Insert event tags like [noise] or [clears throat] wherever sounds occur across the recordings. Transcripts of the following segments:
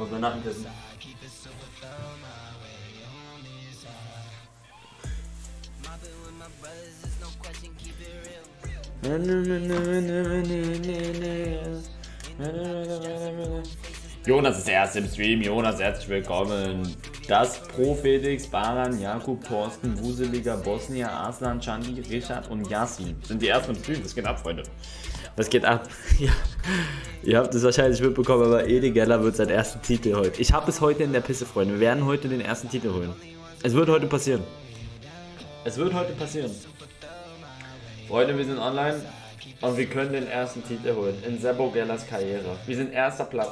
Muss mein Nacken küssen. Jonas ist erst im Stream. Jonas, herzlich willkommen. Das Pro Felix, Baran, Jakub, Thorsten, Wuseliger, Bosnia, Arslan, Chandi, Richard und Yasin sind die ersten im Stream. Was geht ab, Freunde? Was geht ab? [laughs] Ja, ihr habt es wahrscheinlich mitbekommen, aber Edi Geller wird seinen ersten Titel heute. Ich habe es heute in der Pisse, Freunde. Wir werden heute den ersten Titel holen. Es wird heute passieren. Es wird heute passieren. Freunde, wir sind online und wir können den ersten Titel holen in Sebo Gellers Karriere. Wir sind erster Platz.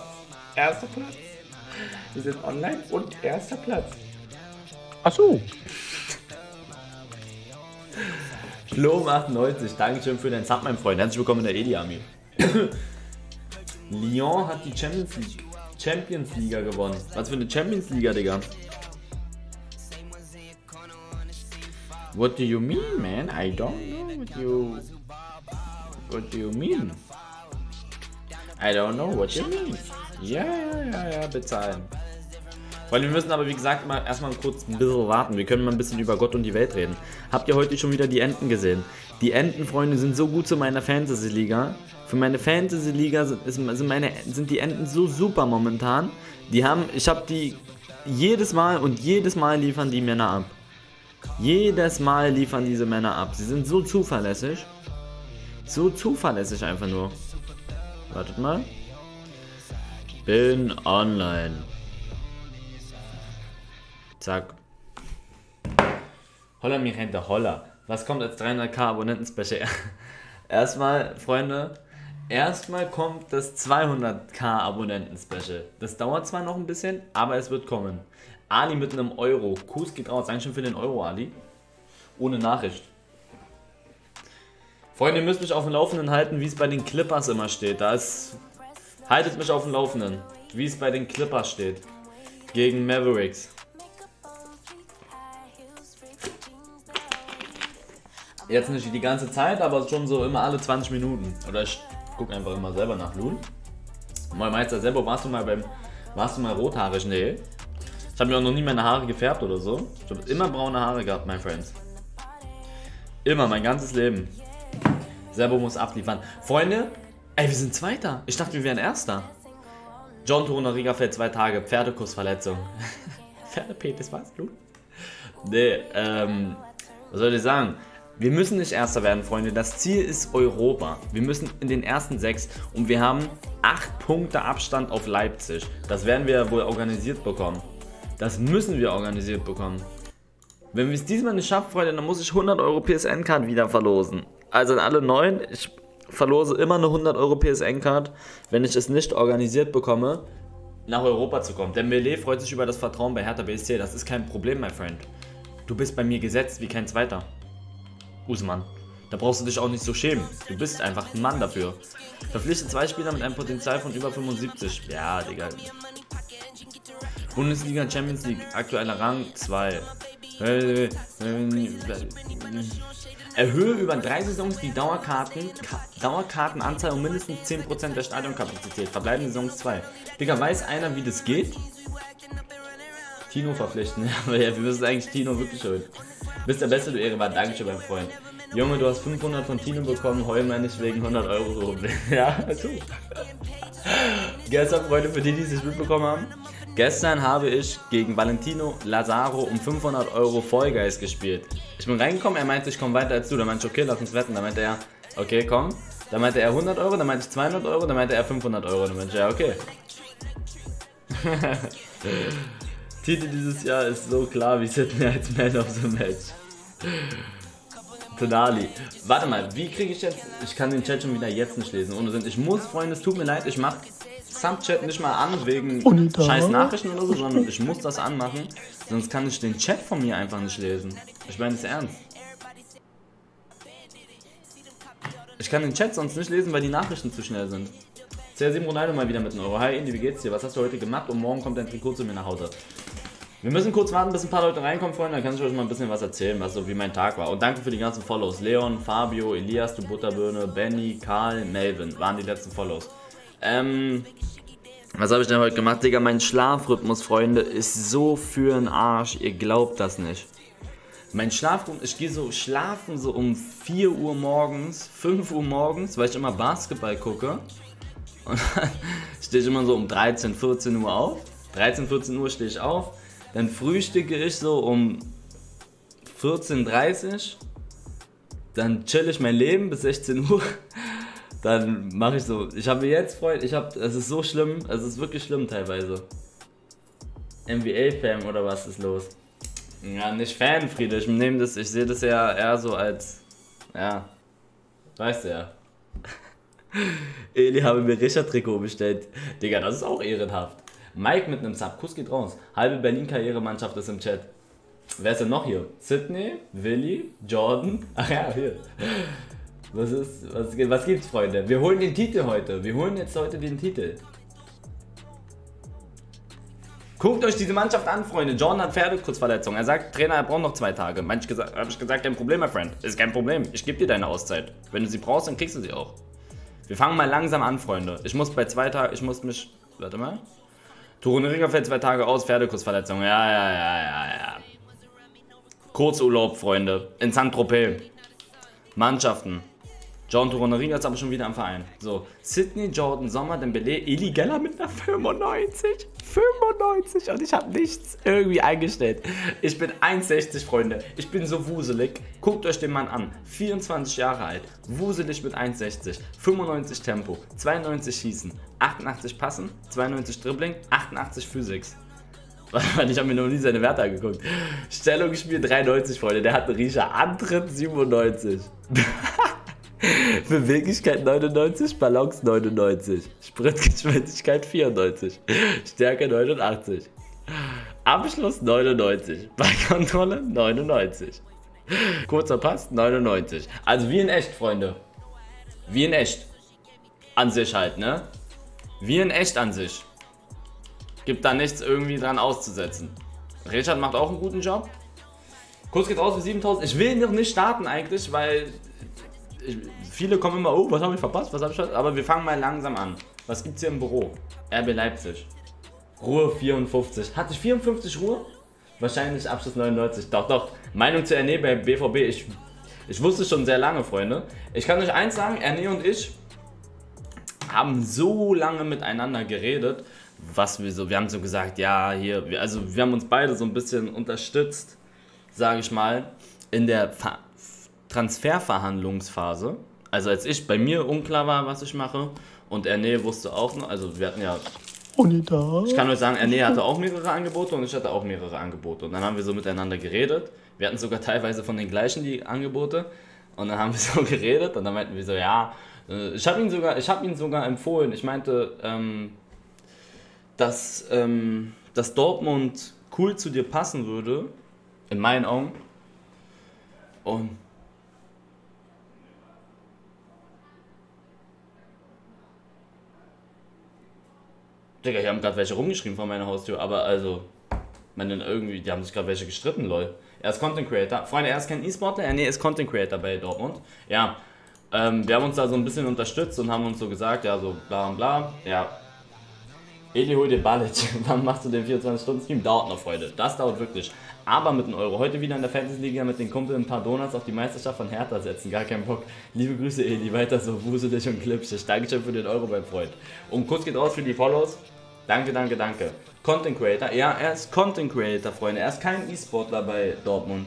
Erster Platz. Wir sind online und erster Platz. Ach so. Flo98, Dankeschön für deinen Sub, mein Freund. Herzlich willkommen in der Edi Army. Lyon hat die Champions League Champions Liga gewonnen. Was für eine Champions Liga, Digga? What do you mean, man? I don't know what you What do you mean? I don't know what you mean. Ja, ja, ja, ja, bezahlen. Weil wir müssen aber, wie gesagt, mal erstmal kurz ein bisschen warten. Wir können mal ein bisschen über Gott und die Welt reden. Habt ihr heute schon wieder die Enten gesehen? Die Entenfreunde sind so gut zu meiner Fantasy-Liga. Für meine Fantasy-Liga sind, sind, die Enten so super momentan. Die haben, ich habe die jedes Mal und jedes Mal liefern die Männer ab. Jedes Mal liefern diese Männer ab. Sie sind so zuverlässig. So zuverlässig einfach nur. Wartet mal. Bin online. Zack. Holla mi gente, holla. Was kommt als 300k Abonnenten-Special? [laughs] erstmal, Freunde, erstmal kommt das 200k Abonnenten-Special. Das dauert zwar noch ein bisschen, aber es wird kommen. Ali mit einem Euro. Kuss geht raus. Dankeschön für den Euro, Ali. Ohne Nachricht. Freunde, ihr müsst mich auf dem Laufenden halten, wie es bei den Clippers immer steht. Da ist. Haltet mich auf dem Laufenden, wie es bei den Clippers steht. Gegen Mavericks. Jetzt nicht die ganze Zeit, aber schon so immer alle 20 Minuten. Oder ich gucke einfach immer selber nach Lul. Mein Meister selber, warst du mal beim. Warst du mal rothaarig? Nee. Ich habe mir auch noch nie meine Haare gefärbt oder so. Ich habe immer braune Haare gehabt, mein Friends. Immer, mein ganzes Leben. Serbo muss abliefern. Freunde, ey, wir sind Zweiter. Ich dachte, wir wären Erster. John Toner Riga fällt zwei Tage. Pferdekussverletzung. [laughs] Pferdepetis, was? Du? Nee, ähm, was soll ich sagen? Wir müssen nicht Erster werden, Freunde. Das Ziel ist Europa. Wir müssen in den ersten sechs und wir haben acht Punkte Abstand auf Leipzig. Das werden wir wohl organisiert bekommen. Das müssen wir organisiert bekommen. Wenn wir es diesmal nicht schaffen, Freunde, dann muss ich 100 Euro PSN-Card wieder verlosen. Also an alle neuen, ich verlose immer eine 100 Euro PSN-Card, wenn ich es nicht organisiert bekomme, nach Europa zu kommen. Denn Melee freut sich über das Vertrauen bei Hertha BSC. Das ist kein Problem, mein Friend. Du bist bei mir gesetzt wie kein Zweiter. Usman. Da brauchst du dich auch nicht so schämen. Du bist einfach ein Mann dafür. Verpflichte zwei Spieler mit einem Potenzial von über 75. Ja, Digga. Bundesliga Champions League, aktueller Rang 2. Erhöhe über drei Saisons die Dauerkarten, Dauerkartenanzahl um mindestens 10% der Stadionkapazität. Verbleibende Saisons 2. Digga, weiß einer, wie das geht? Tino verpflichten. [laughs] Aber ja, wir müssen eigentlich Tino wirklich holen. Bist der Beste, du Ehre war. Dankeschön, mein Freund. Junge, du hast 500 von Tino bekommen, heul mal nicht wegen 100 Euro. [laughs] ja, du. Gestern, Freunde, für die, die es nicht mitbekommen haben. Gestern habe ich gegen Valentino Lazaro um 500 Euro Guys gespielt. Ich bin reingekommen, er meinte, ich komme weiter als du. Da meinte ich, okay, lass uns wetten. Da meinte er, okay, komm. Da meinte er 100 Euro, da meinte ich 200 Euro, da meinte er 500 Euro. Da meinte ich, ja, okay. [laughs] Titel dieses Jahr ist so klar wie Sydney als Man of the Match. Tonali. Warte mal, wie kriege ich jetzt. Ich kann den Chat schon wieder jetzt nicht lesen. Ohne Sinn. Ich muss, Freunde, es tut mir leid, ich mach Subchat nicht mal an wegen Unita. scheiß Nachrichten oder so, sondern ich muss das anmachen. Sonst kann ich den Chat von mir einfach nicht lesen. Ich meine das ernst. Ich kann den Chat sonst nicht lesen, weil die Nachrichten zu schnell sind. CR7 Ronaldo mal wieder mit einem Euro. Hi Indy, wie geht's dir? Was hast du heute gemacht? Und morgen kommt dein Trikot zu mir nach Hause. Wir müssen kurz warten, bis ein paar Leute reinkommen, Freunde. Dann kann ich euch mal ein bisschen was erzählen, was so wie mein Tag war. Und danke für die ganzen Follows. Leon, Fabio, Elias, du Butterbirne, Benny, Karl, Melvin waren die letzten Follows. Ähm, Was habe ich denn heute gemacht? Digga, mein Schlafrhythmus, Freunde, ist so für den Arsch. Ihr glaubt das nicht. Mein Schlafrhythmus, ich gehe so schlafen so um 4 Uhr morgens, 5 Uhr morgens, weil ich immer Basketball gucke. Und dann [laughs] stehe ich immer so um 13, 14 Uhr auf. 13, 14 Uhr stehe ich auf. Dann frühstücke ich so um 14.30 Uhr. Dann chill ich mein Leben bis 16 Uhr [laughs] dann mache ich so. Ich habe jetzt, Freund, ich habe, es ist so schlimm, es ist wirklich schlimm teilweise. NBA-Fan oder was ist los? Ja, nicht Fan, Friede. Ich nehme das, ich sehe das ja eher so als, ja, weißt du ja. [laughs] Eli habe mir Richard-Trikot bestellt. Digga, das ist auch ehrenhaft. Mike mit einem Sub, Kuss geht raus. Halbe Berlin-Karrieremannschaft ist im Chat. Wer ist denn noch hier? Sydney, Willi, Jordan. Ach ja, hier. Was ist, was, was gibt's, Freunde? Wir holen den Titel heute. Wir holen jetzt heute den Titel. Guckt euch diese Mannschaft an, Freunde. John hat Pferdekurzverletzung. Er sagt, Trainer, er braucht noch zwei Tage. Manch gesagt, habe ich gesagt, kein Problem, mein Friend. Ist kein Problem. Ich gebe dir deine Auszeit. Wenn du sie brauchst, dann kriegst du sie auch. Wir fangen mal langsam an, Freunde. Ich muss bei zwei Tagen, ich muss mich, warte mal. Ringer fällt zwei Tage aus, Pferdekurzverletzung. Ja, ja, ja, ja, ja. Kurzurlaub, Freunde. In Saint-Tropez. Mannschaften. John Toronarino ist aber schon wieder am Verein. So, Sydney, Jordan, Sommer, Dembele, Geller mit einer 95. 95 und ich habe nichts irgendwie eingestellt. Ich bin 1,60 Freunde. Ich bin so wuselig. Guckt euch den Mann an. 24 Jahre alt. Wuselig mit 1,60. 95 Tempo. 92 Schießen. 88 Passen. 92 Dribbling. 88 Physik. [laughs] Ich habe mir noch nie seine Werte angeguckt. Stellungsspiel 93, Freunde. Der hat einen Riecher. Antritt 97. [laughs] [laughs] Beweglichkeit 99, Balance 99, Spritgeschwindigkeit 94, Stärke 89, Abschluss 99, Ballkontrolle 99, kurzer Pass 99. Also wie in echt, Freunde. Wie in echt. An sich halt, ne? Wie in echt an sich. Gibt da nichts irgendwie dran auszusetzen. Richard macht auch einen guten Job. Kurz geht raus für 7000. Ich will noch nicht starten eigentlich, weil viele kommen immer, oh, was habe ich verpasst, was habe ich Aber wir fangen mal langsam an. Was gibt es hier im Büro? RB Leipzig. Ruhe 54. Hatte ich 54 Ruhe? Wahrscheinlich Abschluss 99. Doch, doch. Meinung zu Erne bei BVB. Ich, ich wusste schon sehr lange, Freunde. Ich kann euch eins sagen, Erne und ich haben so lange miteinander geredet, was wir so, wir haben so gesagt, ja, hier, wir, also wir haben uns beide so ein bisschen unterstützt, sage ich mal, in der Transferverhandlungsphase. Also als ich bei mir unklar war, was ich mache und Erne wusste auch noch, also wir hatten ja ich kann euch sagen, Erne hatte auch mehrere Angebote und ich hatte auch mehrere Angebote. Und dann haben wir so miteinander geredet. Wir hatten sogar teilweise von den gleichen die Angebote. Und dann haben wir [laughs] so geredet und dann meinten wir so, ja, äh, ich habe ihn sogar, ich habe ihn sogar empfohlen. Ich meinte, ähm, dass, ähm, dass Dortmund cool zu dir passen würde, in meinen Augen. Und Digga, hier haben gerade welche rumgeschrieben vor meiner Haustür, aber also, meine, irgendwie, die haben sich gerade welche gestritten, lol. Er ist Content Creator. Freunde, er ist kein E-Sportler, er nee, ist Content Creator bei Dortmund. Ja, ähm, wir haben uns da so ein bisschen unterstützt und haben uns so gesagt, ja, so bla und bla. Ja, Eli, hol dir Balic. [laughs] Wann machst du den 24-Stunden-Stream? Dauert noch, Freunde. Das dauert wirklich. Aber mit einem Euro. Heute wieder in der Fantasy-Liga mit den Kumpeln ein paar Donuts auf die Meisterschaft von Hertha setzen. Gar keinen Bock. Liebe Grüße, Eli. Weiter so wuselig und klipschig. Dankeschön für den Euro, mein Freund. Und kurz geht raus für die Follows. Danke, danke, danke. Content Creator. Ja, er ist Content Creator, Freunde. Er ist kein E-Sportler bei Dortmund.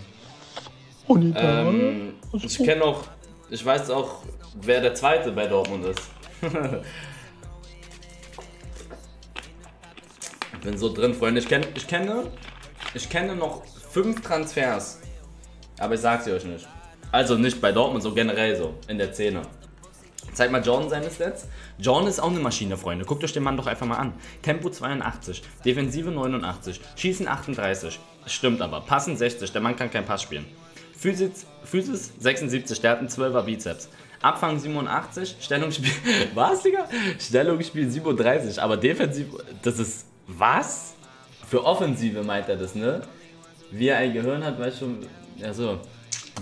Ähm, ich kenne auch, ich weiß auch, wer der Zweite bei Dortmund ist. [laughs] ich bin so drin, Freunde. Ich, kenn, ich, kenne, ich kenne noch fünf Transfers. Aber ich sag's euch nicht. Also nicht bei Dortmund, so generell so, in der Szene. Zeig mal Jordan seine Stats. Jordan ist auch eine Maschine, Freunde. Guckt euch den Mann doch einfach mal an. Tempo 82, Defensive 89, Schießen 38. Stimmt aber. Passen 60, der Mann kann keinen Pass spielen. Physis, Physis 76, der hat einen 12er Bizeps. Abfang 87, Stellungsspiel. [laughs] Was, Digga? Stellungsspiel 37, aber defensiv. Das ist. Was? Für Offensive meint er das, ne? Wie er ein Gehirn hat, weißt du schon. Ja, so.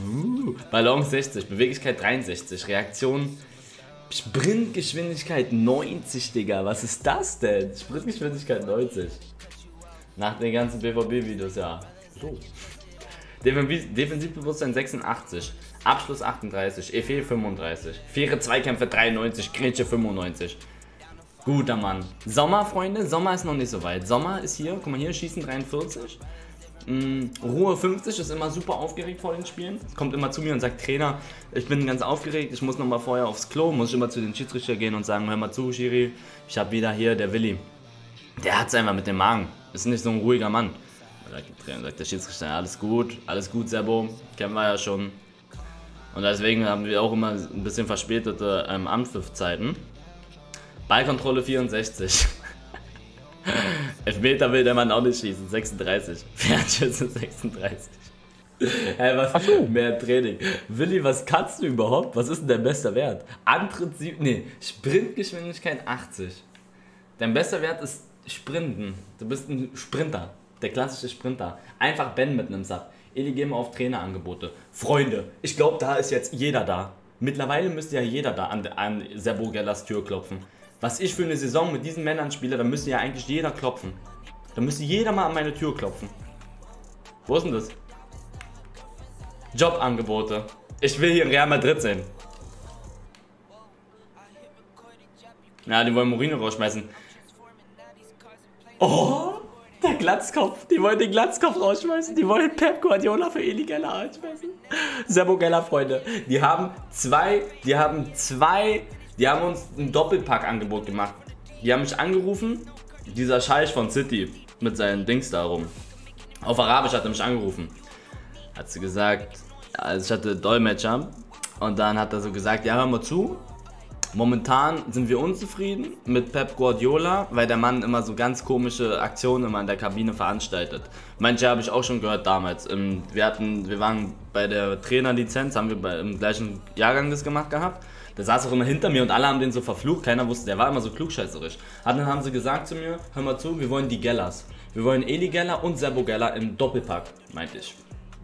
Uh, Ballon 60, Beweglichkeit 63, Reaktion Sprintgeschwindigkeit 90, Digga. Was ist das denn? Sprintgeschwindigkeit 90. Nach den ganzen BVB-Videos, ja. So. Defensivbewusstsein 86. Abschluss 38. EFE 35. Faire Zweikämpfe 93. Grätsche 95. Guter Mann. Sommer, Freunde. Sommer ist noch nicht so weit. Sommer ist hier. Guck mal hier, Schießen 43. Mm, Ruhe 50 ist immer super aufgeregt vor den Spielen. Kommt immer zu mir und sagt, Trainer, ich bin ganz aufgeregt, ich muss noch mal vorher aufs Klo, muss ich immer zu den Schiedsrichter gehen und sagen, hör mal zu, Schiri, ich habe wieder hier, der Willi. Der hat es einfach mit dem Magen. Ist nicht so ein ruhiger Mann. Da sagt der Schiedsrichter, alles gut, alles gut, Sebo, kennen wir ja schon. Und deswegen haben wir auch immer ein bisschen verspätete ähm, Anpfiffzeiten. Ballkontrolle 64. [laughs] [laughs] Elfmeter will der Mann auch nicht schießen, 36. Fernschüsse 36. Hey, was Ach so. mehr Training. Willi, was kannst du überhaupt? Was ist denn dein bester Wert? Antritt 7, nee, Sprintgeschwindigkeit 80. Dein bester Wert ist Sprinten. Du bist ein Sprinter. Der klassische Sprinter. Einfach Ben mit einem Sack. Eli, gehen wir auf Trainerangebote. Freunde, ich glaube, da ist jetzt jeder da. Mittlerweile müsste ja jeder da an, an Sebo Gellers Tür klopfen. Was ich für eine Saison mit diesen Männern spiele, da müsste ja eigentlich jeder klopfen. Da müsste jeder mal an meine Tür klopfen. Wo ist denn das? Jobangebote. Ich will hier in Real Madrid sehen. Ja, die wollen Mourinho rausschmeißen. Oh, der Glatzkopf. Die wollen den Glatzkopf rausschmeißen. Die wollen Pep Guardiola für Eli Geller rausschmeißen. Sebo Geller, Freunde. Die haben zwei, die haben zwei die haben uns ein Doppelpack-Angebot gemacht. Die haben mich angerufen, dieser Scheich von City mit seinen Dings da rum. Auf Arabisch hat er mich angerufen. Hat sie gesagt, also ich hatte Dolmetscher und dann hat er so gesagt, ja hör mal zu, Momentan sind wir unzufrieden mit Pep Guardiola, weil der Mann immer so ganz komische Aktionen immer in der Kabine veranstaltet. Manche habe ich auch schon gehört damals. Wir, hatten, wir waren bei der Trainerlizenz, haben wir im gleichen Jahrgang das gemacht gehabt. Der saß auch immer hinter mir und alle haben den so verflucht. Keiner wusste, der war immer so klugscheißerisch. Und dann haben sie gesagt zu mir, hör mal zu, wir wollen die Gellers. Wir wollen Eli Geller und Sebo Geller im Doppelpack, meinte ich.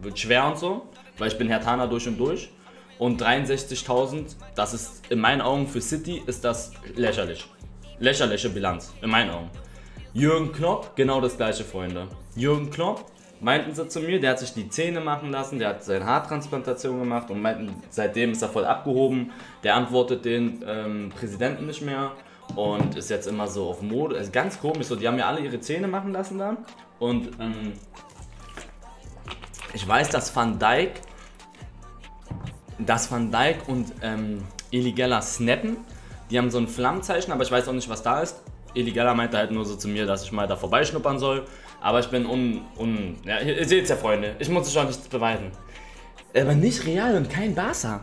Wird schwer und so, weil ich bin Herr Tana durch und durch. Und 63.000, das ist in meinen Augen für City, ist das lächerlich. Lächerliche Bilanz, in meinen Augen. Jürgen Klopp, genau das gleiche, Freunde. Jürgen Klopp, meinten sie zu mir, der hat sich die Zähne machen lassen, der hat seine Haartransplantation gemacht und meinten, seitdem ist er voll abgehoben. Der antwortet den ähm, Präsidenten nicht mehr und ist jetzt immer so auf Mode. Ist ganz komisch, so, die haben ja alle ihre Zähne machen lassen da. Und ähm, ich weiß, dass Van Dijk, dass Van Dijk und ähm, Geller snappen. Die haben so ein Flammzeichen, aber ich weiß auch nicht, was da ist. Geller meinte halt nur so zu mir, dass ich mal da vorbeischnuppern soll. Aber ich bin un. un ja, ihr seht ja, Freunde. Ich muss euch auch nichts beweisen. Aber nicht Real und kein Barca.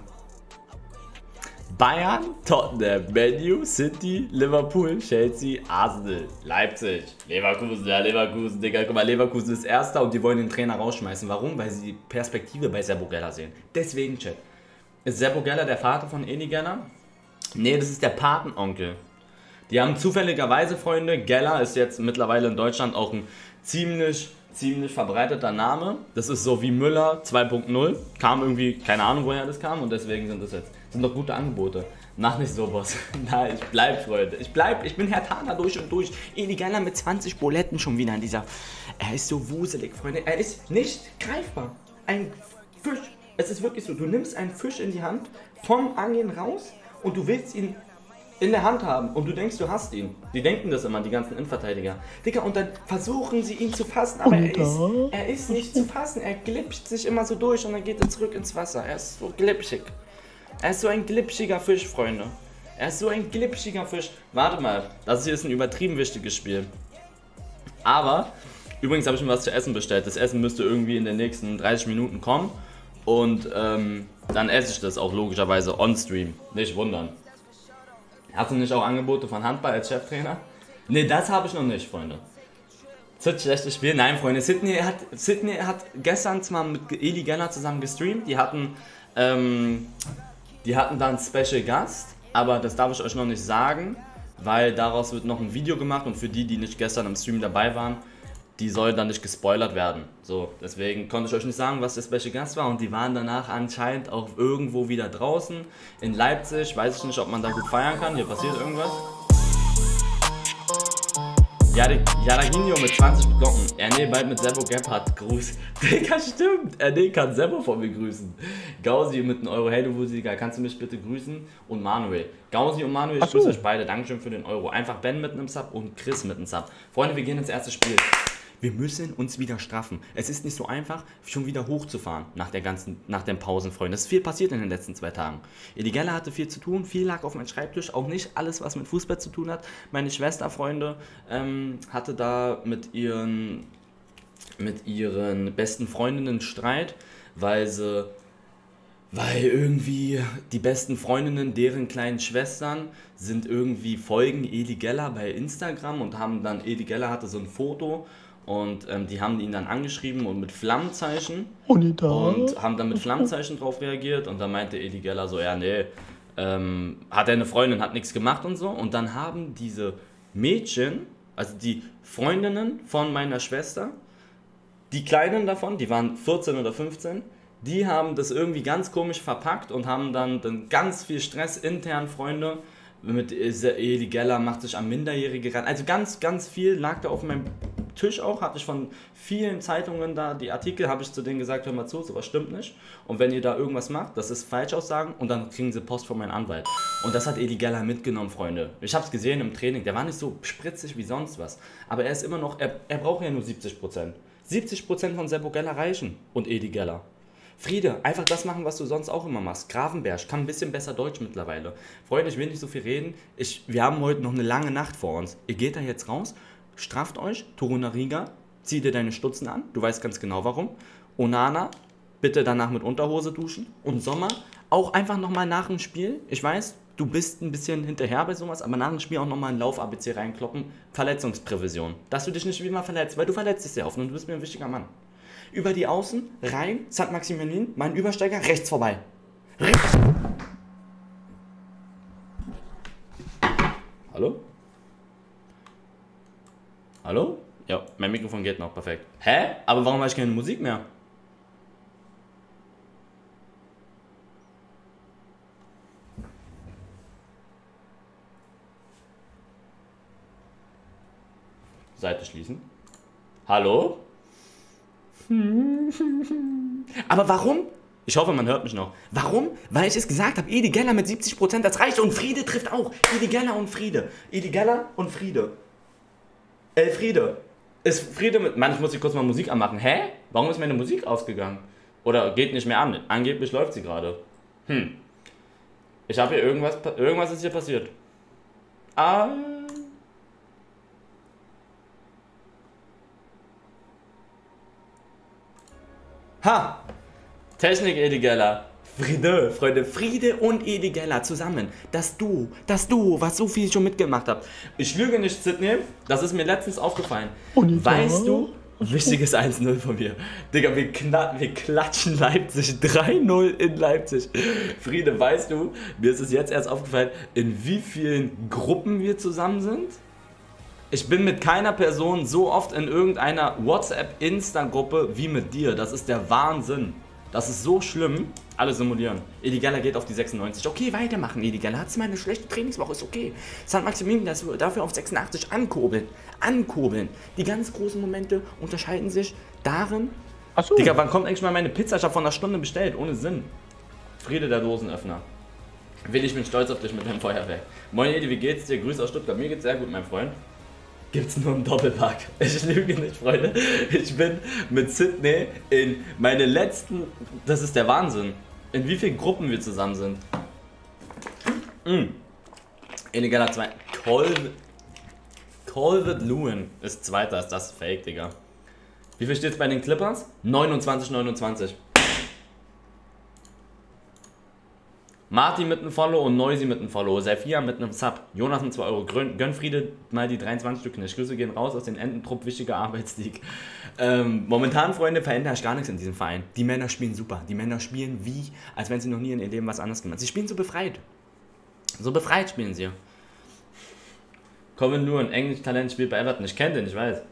Bayern, Tottenham, Menu, City, Liverpool, Chelsea, Arsenal, Leipzig, Leverkusen, ja Leverkusen, Digga, guck mal, Leverkusen ist Erster und die wollen den Trainer rausschmeißen. Warum? Weil sie die Perspektive bei Sebo Geller sehen. Deswegen, Chat. Ist Sebo Geller der Vater von Eli Geller? Nee, das ist der Patenonkel. Die haben zufälligerweise, Freunde, Geller ist jetzt mittlerweile in Deutschland auch ein ziemlich, ziemlich verbreiteter Name. Das ist so wie Müller 2.0. Kam irgendwie, keine Ahnung, woher das kam und deswegen sind das jetzt, sind doch gute Angebote. Mach nicht sowas. [laughs] Nein, ich bleib, Freunde. Ich bleib, ich bin Herr Tana durch und durch. Illegaler mit 20 Buletten schon wieder in dieser. Er ist so wuselig, Freunde. Er ist nicht greifbar. Ein Fisch. Es ist wirklich so. Du nimmst einen Fisch in die Hand, vom Angeln raus und du willst ihn in der Hand haben und du denkst, du hast ihn. Die denken das immer, die ganzen Innenverteidiger. Digga, und dann versuchen sie ihn zu fassen, aber er ist, er ist nicht zu fassen. Er glitscht sich immer so durch und dann geht er zurück ins Wasser. Er ist so glitschig. Er ist so ein glitschiger Fisch, Freunde. Er ist so ein glitschiger Fisch. Warte mal, das hier ist ein übertrieben wichtiges Spiel. Aber, übrigens habe ich mir was zu essen bestellt. Das Essen müsste irgendwie in den nächsten 30 Minuten kommen. Und ähm, dann esse ich das auch logischerweise on-stream. Nicht wundern. Hast du nicht auch Angebote von Handball als Cheftrainer? Ne, das habe ich noch nicht, Freunde. Zu schlechtes Spiel? Nein, Freunde. Sydney hat, Sydney hat gestern zwar mit Eli Genner zusammen gestreamt. Die hatten, ähm, die hatten da einen Special Gast, aber das darf ich euch noch nicht sagen, weil daraus wird noch ein Video gemacht und für die, die nicht gestern im Stream dabei waren, die soll dann nicht gespoilert werden. So, deswegen konnte ich euch nicht sagen, was der Special Gast war und die waren danach anscheinend auch irgendwo wieder draußen. In Leipzig, weiß ich nicht, ob man da gut feiern kann. Hier passiert irgendwas. Jaraginho mit 20 Glocken. Erne bald mit Sebo Gebhardt. Gruß. [laughs] Digga, stimmt. Erne kann Sebo von mir grüßen. Gausi mit einem Euro. Hey, du Wusiger, kannst du mich bitte grüßen? Und Manuel. Gausi und Manuel, ich grüße euch beide. Dankeschön für den Euro. Einfach Ben mit einem Sub und Chris mit einem Sub. Freunde, wir gehen ins erste Spiel. Wir müssen uns wieder straffen. Es ist nicht so einfach, schon wieder hochzufahren nach, der ganzen, nach den Pausen, Freunde. Es ist viel passiert in den letzten zwei Tagen. Edigella hatte viel zu tun, viel lag auf meinem Schreibtisch, auch nicht alles, was mit Fußball zu tun hat. Meine Schwester, Freunde, ähm, hatte da mit ihren, mit ihren besten Freundinnen Streit, weil sie weil irgendwie die besten Freundinnen, deren kleinen Schwestern, sind irgendwie folgen Eli Geller bei Instagram und haben dann, Eli Geller hatte so ein Foto und ähm, die haben ihn dann angeschrieben und mit Flammenzeichen und haben dann mit Flammenzeichen drauf reagiert. Und dann meinte Eli Geller so, ja nee, ähm, hat er eine Freundin, hat nichts gemacht und so. Und dann haben diese Mädchen, also die Freundinnen von meiner Schwester, die Kleinen davon, die waren 14 oder 15, die haben das irgendwie ganz komisch verpackt und haben dann, dann ganz viel Stress intern, Freunde, mit Eli Geller macht sich an Minderjährige ran. Also ganz, ganz viel lag da auf meinem Tisch auch, hatte ich von vielen Zeitungen da die Artikel, habe ich zu denen gesagt, hör mal zu, sowas stimmt nicht. Und wenn ihr da irgendwas macht, das ist Falschaussagen und dann kriegen sie Post von meinem Anwalt. Und das hat Eli Geller mitgenommen, Freunde. Ich habe es gesehen im Training, der war nicht so spritzig wie sonst was. Aber er ist immer noch, er, er braucht ja nur 70%. 70% von Seppo Geller reichen und Edi Geller. Friede, einfach das machen, was du sonst auch immer machst. Grafenberg kann ein bisschen besser Deutsch mittlerweile. Freunde, ich will nicht so viel reden. Ich, wir haben heute noch eine lange Nacht vor uns. Ihr geht da jetzt raus, strafft euch, Torunariga, zieh dir deine Stutzen an, du weißt ganz genau warum. Onana, bitte danach mit Unterhose duschen. Und Sommer, auch einfach nochmal nach dem Spiel. Ich weiß, du bist ein bisschen hinterher bei sowas, aber nach dem Spiel auch nochmal ein Lauf-ABC reinkloppen. Verletzungsprävision. Dass du dich nicht wie immer verletzt, weil du verletzt dich sehr oft und du bist mir ein wichtiger Mann. Über die Außen, rein, St. Maximilian, mein Übersteiger, rechts vorbei. Rechts. Hallo? Hallo? Ja, mein Mikrofon geht noch, perfekt. Hä? Aber warum habe ich keine Musik mehr? Seite schließen. Hallo? [laughs] Aber warum? Ich hoffe, man hört mich noch. Warum? Weil ich es gesagt habe, Edi Geller mit 70%, das reicht. Und Friede trifft auch. Edi Geller und Friede. Edi Geller und Friede. Elfriede. Ist Friede mit. Mann, ich muss hier kurz mal Musik anmachen. Hä? Warum ist meine Musik ausgegangen? Oder geht nicht mehr an? Angeblich läuft sie gerade. Hm. Ich habe hier irgendwas. Irgendwas ist hier passiert. Ah. Ha! Technik Edigella. Friede, Freunde, Friede und Edi Geller zusammen. Das Duo, das Duo, was so viel schon mitgemacht hat. Ich lüge nicht, Sidney, das ist mir letztens aufgefallen. Und weißt du, wichtiges [laughs] 1-0 von mir. Digga, wir, wir klatschen Leipzig 3-0 in Leipzig. Friede, weißt du, mir ist es jetzt erst aufgefallen, in wie vielen Gruppen wir zusammen sind? Ich bin mit keiner Person so oft in irgendeiner WhatsApp-Insta-Gruppe wie mit dir. Das ist der Wahnsinn. Das ist so schlimm. Alle simulieren. Edigella geht auf die 96. Okay, weitermachen. Edigella hat mal eine schlechte Trainingswoche. Ist okay. St. Maximilian das dafür auf 86 ankurbeln. Ankurbeln. Die ganz großen Momente unterscheiden sich darin. Achso. Digga, wann kommt eigentlich mal meine Pizza? Ich habe vor einer Stunde bestellt. Ohne Sinn. Friede der Dosenöffner. Will ich bin stolz auf dich mit deinem Feuerwerk. Moin Edi, wie geht's dir? Grüße aus Stuttgart. Mir geht's sehr gut, mein Freund gibt es nur einen Doppelpack. [laughs] Ich lüge nicht, Freunde. Ich bin mit Sydney in meine letzten. Das ist der Wahnsinn. In wie vielen Gruppen wir zusammen sind. Mm. Illegaler 2. Colvin Lewin ist Zweiter. Ist das Fake, Digga. Wie viel steht es bei den Clippers? 29, 29. Martin mit einem Follow und Noisy mit einem Follow. Sephia mit einem Sub. Jonas mit 2 Euro. Gönnfriede mal die 23 Stück nicht. Grüße gehen raus aus den Ententrupp. Wichtiger Arbeitssieg. Ähm, momentan, Freunde, verändert sich gar nichts in diesem Verein. Die Männer spielen super. Die Männer spielen wie, als wenn sie noch nie in ihr Leben was anderes gemacht haben. Sie spielen so befreit. So befreit spielen sie. Nur ein Englisch-Talent spielt bei Everton. Ich kenne den, ich weiß.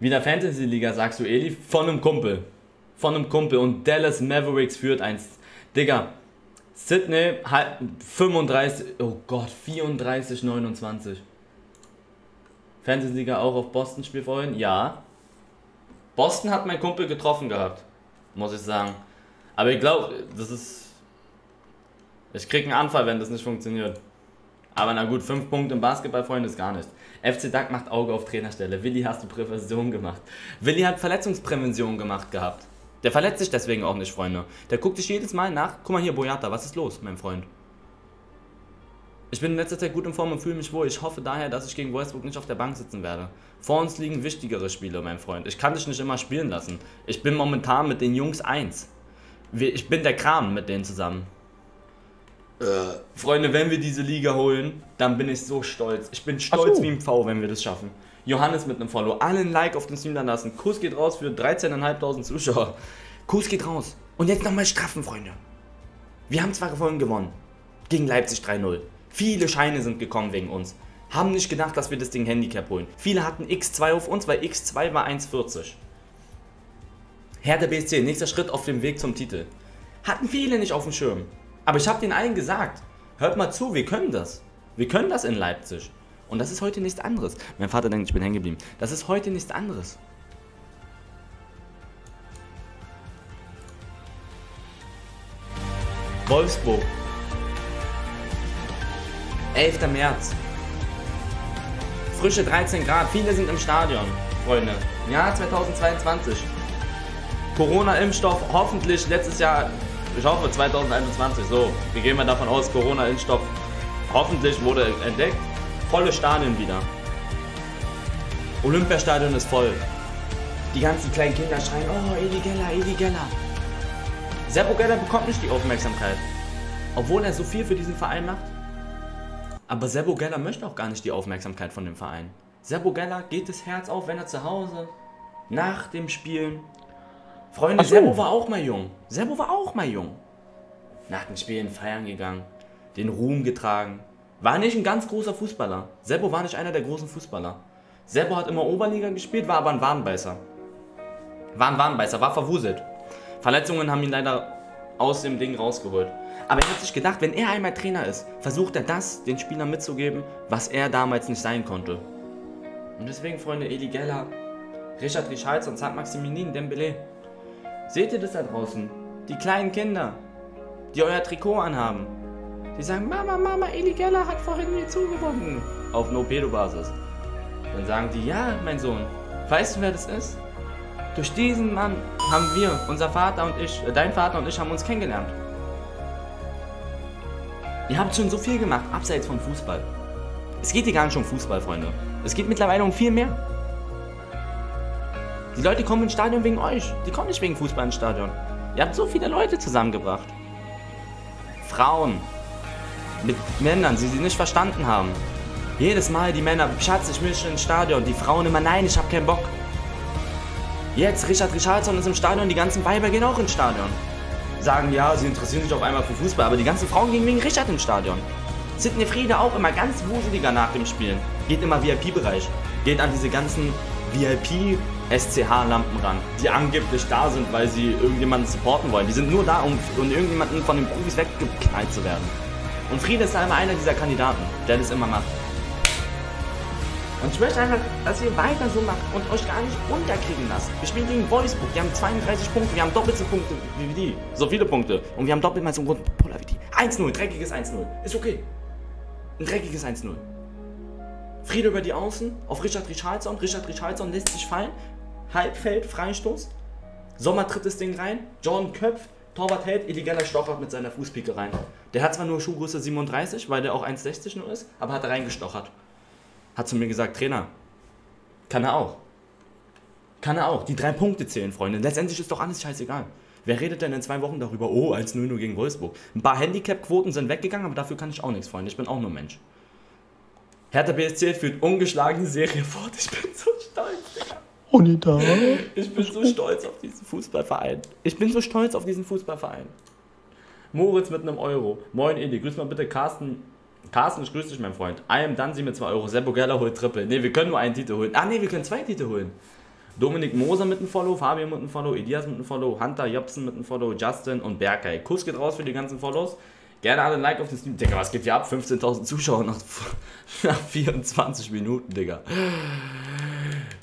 Wieder Fantasy-Liga, sagst du, Eli? Von einem Kumpel. Von einem Kumpel. Und Dallas Mavericks führt eins. Digga, Sydney 35, oh Gott, 34, 29. Fantasy-Liga auch auf Boston Spiel vorhin? Ja. Boston hat mein Kumpel getroffen gehabt, muss ich sagen. Aber ich glaube, das ist. Ich krieg einen Anfall, wenn das nicht funktioniert. Aber na gut, 5 Punkte im Basketball, Freunde, ist gar nicht. FC Duck macht Auge auf Trainerstelle. Willi hast du Prävention gemacht. Willi hat Verletzungsprävention gemacht gehabt. Der verletzt sich deswegen auch nicht, Freunde. Der guckt sich jedes Mal nach. Guck mal hier, Boyata, was ist los, mein Freund? Ich bin in letzter Zeit gut in Form und fühle mich wohl. Ich hoffe daher, dass ich gegen Wolfsburg nicht auf der Bank sitzen werde. Vor uns liegen wichtigere Spiele, mein Freund. Ich kann dich nicht immer spielen lassen. Ich bin momentan mit den Jungs eins. Ich bin der Kram mit denen zusammen. Äh, Freunde, wenn wir diese Liga holen, dann bin ich so stolz. Ich bin stolz so. wie ein V, wenn wir das schaffen. Johannes mit einem Follow. Allen Like auf den Stream dann lassen. Kuss geht raus für 13.500 Zuschauer. Kuss geht raus. Und jetzt nochmal straffen, Freunde. Wir haben zwei Folgen gewonnen. Gegen Leipzig 3-0. Viele Scheine sind gekommen wegen uns. Haben nicht gedacht, dass wir das Ding Handicap holen. Viele hatten X2 auf uns, weil X2 war 1,40. Herr der BSC, nächster Schritt auf dem Weg zum Titel. Hatten viele nicht auf dem Schirm. Aber ich habe den allen gesagt, hört mal zu, wir können das. Wir können das in Leipzig. Und das ist heute nichts anderes. Mein Vater denkt, ich bin hängen geblieben. Das ist heute nichts anderes. Wolfsburg. 11. März. Frische 13 Grad. Viele sind im Stadion, Freunde. Jahr 2022. Corona-Impfstoff hoffentlich letztes Jahr, ich hoffe 2021. So, wir gehen mal davon aus, Corona-Impfstoff hoffentlich wurde entdeckt. Volle Stadien wieder. Olympiastadion ist voll. Die ganzen kleinen Kinder schreien, oh, Edi Geller, Edi Geller. Seppo Geller bekommt nicht die Aufmerksamkeit. Obwohl er so viel für diesen Verein macht. Aber Sebo Geller möchte auch gar nicht die Aufmerksamkeit von dem Verein. Sebo Geller geht das Herz auf, wenn er zu Hause, nach dem Spielen. Freunde, so. Sebo war auch mal jung. Sebo war auch mal jung. Nach den Spielen feiern gegangen, den Ruhm getragen. War nicht ein ganz großer Fußballer. Sebo war nicht einer der großen Fußballer. Sebo hat immer Oberliga gespielt, war aber ein Warnbeißer. War ein Warnbeißer, war verwuselt. Verletzungen haben ihn leider aus dem Ding rausgeholt. Aber er hat sich gedacht, wenn er einmal Trainer ist, versucht er das den Spielern mitzugeben, was er damals nicht sein konnte. Und deswegen, Freunde, Eli Geller, Richard Richards St. Maximilien Dembele. Seht ihr das da draußen? Die kleinen Kinder, die euer Trikot anhaben. Die sagen, Mama, Mama, Eli Geller hat vorhin mir zugewunken. Auf No-Pedo-Basis. Dann sagen die, ja, mein Sohn, weißt du, wer das ist? Durch diesen Mann haben wir, unser Vater und ich, äh, dein Vater und ich haben uns kennengelernt. Ihr habt schon so viel gemacht, abseits vom Fußball. Es geht hier gar nicht um Fußball, Freunde. Es geht mittlerweile um viel mehr. Die Leute kommen ins Stadion wegen euch. Die kommen nicht wegen Fußball ins Stadion. Ihr habt so viele Leute zusammengebracht. Frauen. Mit Männern, die sie nicht verstanden haben. Jedes Mal die Männer, Schatz, ich möchte ins Stadion. Die Frauen immer, nein, ich hab keinen Bock. Jetzt, Richard Richardson ist im Stadion, die ganzen Weiber gehen auch ins Stadion sagen, ja, sie interessieren sich auf einmal für Fußball, aber die ganzen Frauen gehen wegen Richard ins Stadion. Sidney Friede auch immer ganz wuseliger nach dem Spielen. Geht immer VIP-Bereich. Geht an diese ganzen VIP-SCH-Lampen ran, die angeblich da sind, weil sie irgendjemanden supporten wollen. Die sind nur da, um, um irgendjemanden von den Profis weggeknallt zu werden. Und Friede ist immer einer dieser Kandidaten, der das immer macht. Und ich möchte einfach, dass ihr weiter so macht und euch gar nicht unterkriegen lasst. Wir spielen gegen Wolfsburg, die haben 32 Punkte, wir haben doppelt so Punkte wie die. So viele Punkte. Und wir haben doppelt mal so einen Polar wie die. 1-0, dreckiges 1-0. Ist okay. Ein dreckiges 1-0. Friede über die Außen auf Richard Richardson. Richard Richardson lässt sich fallen. Halbfeld, Freistoß. Sommer tritt das Ding rein. Jordan köpft. Torwart hält, illegaler Stochert mit seiner Fußpike rein. Der hat zwar nur Schuhgröße 37, weil der auch 1,60 nur ist, aber hat er reingestochert hat zu mir gesagt, Trainer, kann er auch. Kann er auch. Die drei Punkte zählen, Freunde. Letztendlich ist doch alles scheißegal. Wer redet denn in zwei Wochen darüber, oh, 1-0 nur gegen Wolfsburg? Ein paar Handicap-Quoten sind weggegangen, aber dafür kann ich auch nichts, Freunde. Ich bin auch nur Mensch. Hertha BSC führt ungeschlagene Serie fort. Ich bin so stolz, Digga. Ich bin so stolz auf diesen Fußballverein. Ich bin so stolz auf diesen Fußballverein. Moritz mit einem Euro. Moin Edi, grüß mal bitte Carsten Carsten, ich grüße dich, mein Freund. I am sie mit 2 Euro. Seppo Geller holt Triple. Ne, wir können nur einen Titel holen. Ah, ne, wir können zwei Titel holen. Dominik Moser mit einem Follow, Fabian mit einem Follow, Elias mit einem Follow, Hunter Jobsen mit einem Follow, Justin und Berkay. Kuss geht raus für die ganzen Follows. Gerne alle ein Like auf den Stream. Digga, was geht hier ab? 15.000 Zuschauer nach, [laughs] nach 24 Minuten, Digga.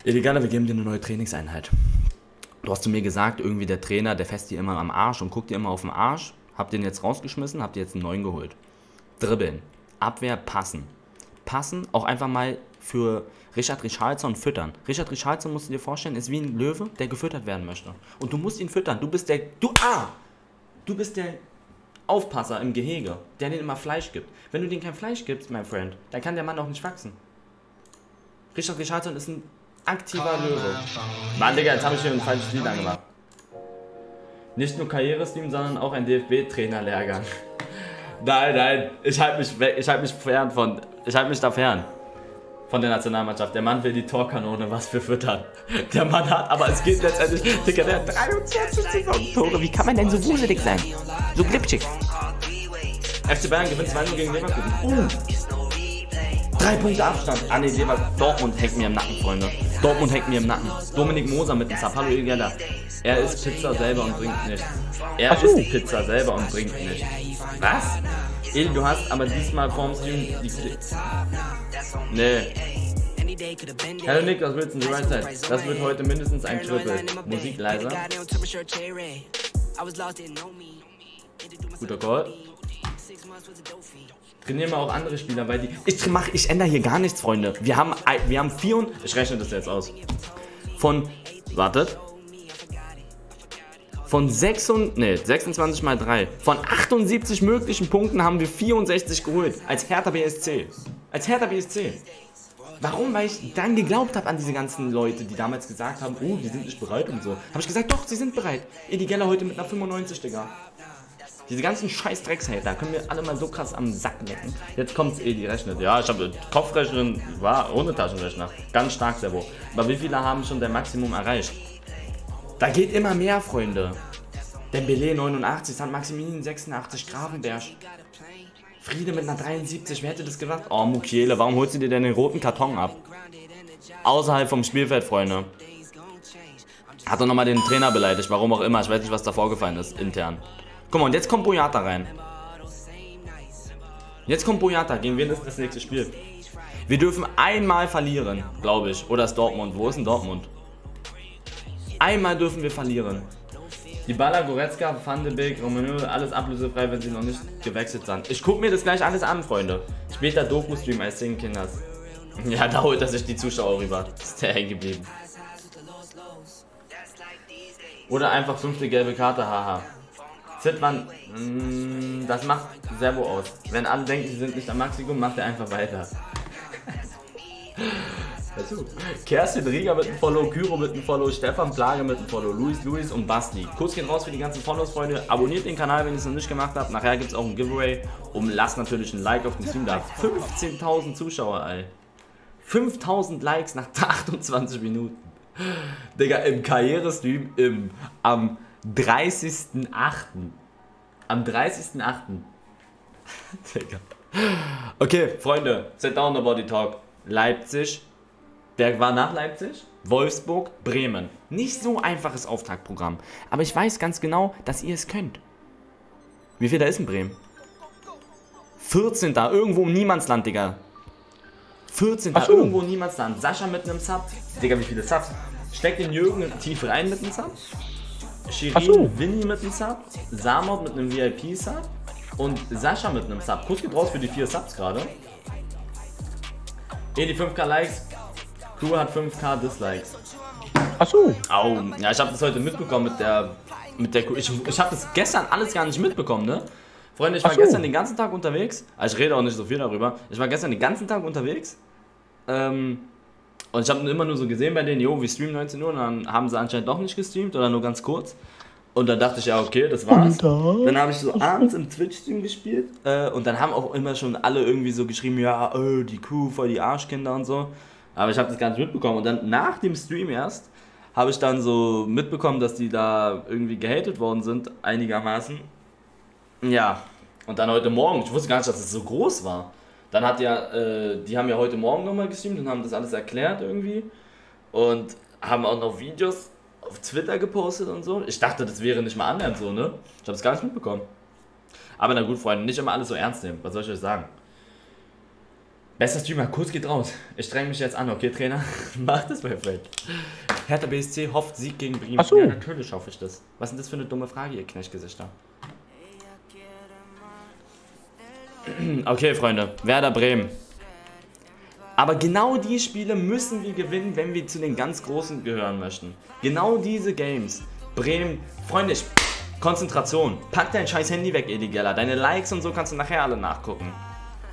Illegale, wir geben dir eine neue Trainingseinheit. Du hast zu mir gesagt, irgendwie der Trainer, der fässt dir immer am Arsch und guckt dir immer auf den Arsch. Habt den jetzt rausgeschmissen, habt ihr jetzt einen neuen geholt. Dribbeln, Abwehr, passen. Passen, auch einfach mal für Richard Richardson füttern. Richard Richardson musst du dir vorstellen, ist wie ein Löwe, der gefüttert werden möchte. Und du musst ihn füttern. Du bist der. Du. Ah! Du bist der Aufpasser im Gehege, der den immer Fleisch gibt. Wenn du dem kein Fleisch gibst, mein Friend, dann kann der Mann auch nicht wachsen. Richard Richardson ist ein aktiver Löwe. Mann, Digga, jetzt habe ich hier ein falsches Lied angemacht. Nicht nur Karrieresteam, sondern auch ein DFB-Trainerlehrgang. nein, nein, ich halte mich, halt mich fern von, ich halte mich da fern von der Nationalmannschaft. Der Mann will die Torkanone was für füttern. Der Mann hat, aber es geht letztendlich, Digga, der hat 23 Tore. Wie kann man denn so wuselig sein? So glitschig. FC Bayern gewinnt 2 gegen Leverkusen. Uh. Drei Punkte Abstand. Ah ne. Dortmund hängt mir im Nacken, Freunde. Dortmund hängt mir im Nacken. Dominik Moser mit dem. Hallo Igella. Er isst Pizza selber und bringt nichts. Er so. isst Pizza selber und bringt nichts. Was? Eli, du hast aber diesmal vorm Stream die... Nee. Hallo Nick, was willst du? Die Right Side. Das wird heute mindestens ein Triple. Musik leiser. Guter Call. Trainieren wir auch andere Spieler, weil die. Ich mach, ich ändere hier gar nichts, Freunde. Wir haben, wir haben vier und. Ich rechne das jetzt aus. Von. Wartet. Von 26, nee, 26 mal 3. Von 78 möglichen Punkten haben wir 64 geholt. Als Hertha BSC. Als Hertha BSC. Warum? Weil ich dann geglaubt habe an diese ganzen Leute, die damals gesagt haben, oh, die sind nicht bereit und so. Habe ich gesagt, doch, sie sind bereit. Edi Geller heute mit einer 95, Digga. Diese ganzen scheiß Dreckshater können wir alle mal so krass am Sack lecken. Jetzt kommt's eh, die rechnet. Ja, ich habe Kopfrechnen, war ohne Taschenrechner. Ganz stark, Servo. Aber wie viele haben schon der Maximum erreicht? Da geht immer mehr, Freunde. Dembele 89, St. Maximilian 86, Gravenberg. Friede mit einer 73, wer hätte das gedacht? Oh, Mukiele, warum holst du dir denn den roten Karton ab? Außerhalb vom Spielfeld, Freunde. Hat doch nochmal den Trainer beleidigt, warum auch immer. Ich weiß nicht, was da vorgefallen ist, intern. Guck mal, und jetzt kommt Boyata rein. Jetzt kommt Boyata. Gegen wen ist das nächste Spiel? Wir dürfen einmal verlieren, glaube ich. Oder ist Dortmund? Wo ist denn Dortmund? Einmal dürfen wir verlieren. Die Baller, Goretzka, Van de Beek, Romano, alles ablösefrei, wenn sie noch nicht gewechselt sind. Ich gucke mir das gleich alles an, Freunde. Später Doku-Stream als Kinders. [laughs] Ja, da holt er sich die Zuschauer rüber. Ist der hängen geblieben. Oder einfach fünfte gelbe Karte, haha. Zitwan, mm, das macht Servo aus. Wenn alle denken, sie sind nicht am Maximum, macht er einfach weiter. Kerstin Rieger mit einem Follow, Kyro mit einem Follow, Stefan Plage mit einem Follow, Luis Luis und Basti. Kuss geht raus für die ganzen Follows, Freunde. Abonniert den Kanal, wenn ihr es noch nicht gemacht habt. Nachher gibt es auch ein Giveaway. Und lasst natürlich ein Like auf den Stream da. 15.000 Zuschauer, ey. 5.000 Likes nach [laughs] 28 Minuten. Digga, im Karrierestream im, am 30.08. Am 30.08. [laughs] Digga. Okay, Freunde, sit down the body talk. Leipzig, Wer war nach Leipzig? Wolfsburg, Bremen. Nicht so einfaches Auftragprogramm. Aber ich weiß ganz genau, dass ihr es könnt. Wie viel da ist in Bremen? 14. Irgendwo im Niemandsland, Digga. 14. So. Irgendwo im Niemandsland. Sascha mit einem Sub. Digga, wie viele Subs? Steckt den Jürgen tief rein mit einem Sub. Shirin, so. Winnie mit einem Sub. Samot mit einem VIP-Sub. Und Sascha mit einem Sub. Kuss geht raus für die vier Subs gerade. Eh, die 5k Likes. Crew hat 5k Dislikes. Achso. Au. Ja, ich habe das heute mitbekommen mit der. Mit der ich ich habe das gestern alles gar nicht mitbekommen, ne? Freunde, ich war so. gestern den ganzen Tag unterwegs. Also ich rede auch nicht so viel darüber. Ich war gestern den ganzen Tag unterwegs. Ähm, und ich habe immer nur so gesehen bei denen, jo, wir streamen 19 Uhr. Und dann haben sie anscheinend doch nicht gestreamt oder nur ganz kurz. Und dann dachte ich, ja, okay, das war's. Dann habe ich so abends im Twitch-Stream gespielt. Äh, und dann haben auch immer schon alle irgendwie so geschrieben, ja, oh, die Crew voll die Arschkinder und so. Aber ich habe das gar nicht mitbekommen. Und dann nach dem Stream erst habe ich dann so mitbekommen, dass die da irgendwie gehatet worden sind, einigermaßen. Ja, und dann heute Morgen, ich wusste gar nicht, dass es so groß war. Dann hat ja, äh, die haben ja heute Morgen nochmal gestreamt und haben das alles erklärt irgendwie. Und haben auch noch Videos auf Twitter gepostet und so. Ich dachte, das wäre nicht mal annähernd so, ne? Ich habe es gar nicht mitbekommen. Aber na gut, Freunde, nicht immer alles so ernst nehmen. Was soll ich euch sagen? Bester Streamer, Kurs geht raus. Ich streng mich jetzt an, okay, Trainer? [laughs] Mach das, Freund. Hertha BSC hofft Sieg gegen Bremen. Ach so. Ja, natürlich hoffe ich das. Was ist denn das für eine dumme Frage, ihr Knechtgesichter? [clears throat] Okay, Freunde. Werder Bremen. Aber genau die Spiele müssen wir gewinnen, wenn wir zu den ganz Großen gehören möchten. Genau diese Games. Bremen, Freunde, Konzentration. Pack dein scheiß Handy weg, Edi Geller. Deine Likes und so kannst du nachher alle nachgucken.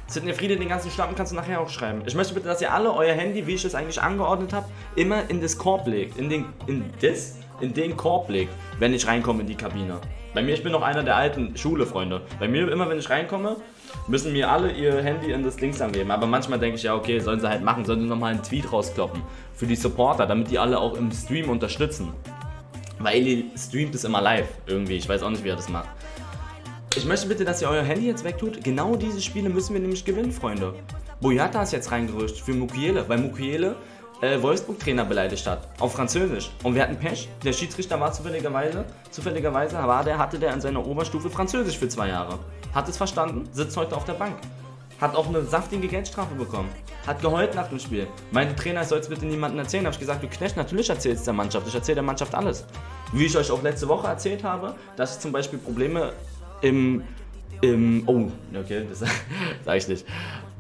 Sidney Friede, den ganzen Schlappen kannst du nachher auch schreiben. Ich möchte bitte, dass ihr alle euer Handy, wie ich es eigentlich angeordnet habe, immer in das Korb legt. In den, in das, in den Korb legt, wenn ich reinkomme in die Kabine. Bei mir, ich bin noch einer der alten Schule, Freunde. Bei mir, immer wenn ich reinkomme, müssen mir alle ihr Handy in das Dings angeben. Aber manchmal denke ich, ja, okay, sollen sie halt machen, sollen sie nochmal einen Tweet rauskloppen. Für die Supporter, damit die alle auch im Stream unterstützen. Weil Eli streamt es immer live irgendwie. Ich weiß auch nicht, wie er das macht. Ich möchte bitte, dass ihr euer Handy jetzt wegtut. Genau diese Spiele müssen wir nämlich gewinnen, Freunde. Boyata ist jetzt reingerückt für Mukiele, weil Mukiele äh, Wolfsburg-Trainer beleidigt hat. Auf Französisch. Und wir hatten Pech. Der Schiedsrichter war zufälligerweise, zufälligerweise war der, hatte der in seiner Oberstufe Französisch für zwei Jahre. Hat es verstanden, sitzt heute auf der Bank. Hat auch eine saftige Geldstrafe bekommen. Hat geheult nach dem Spiel. Mein Trainer, soll es bitte niemandem erzählen. Habe ich gesagt, du Knecht, natürlich erzählst der Mannschaft. Ich erzähle der Mannschaft alles. Wie ich euch auch letzte Woche erzählt habe, dass ich zum Beispiel Probleme im. im oh, okay, das [laughs] sage ich nicht.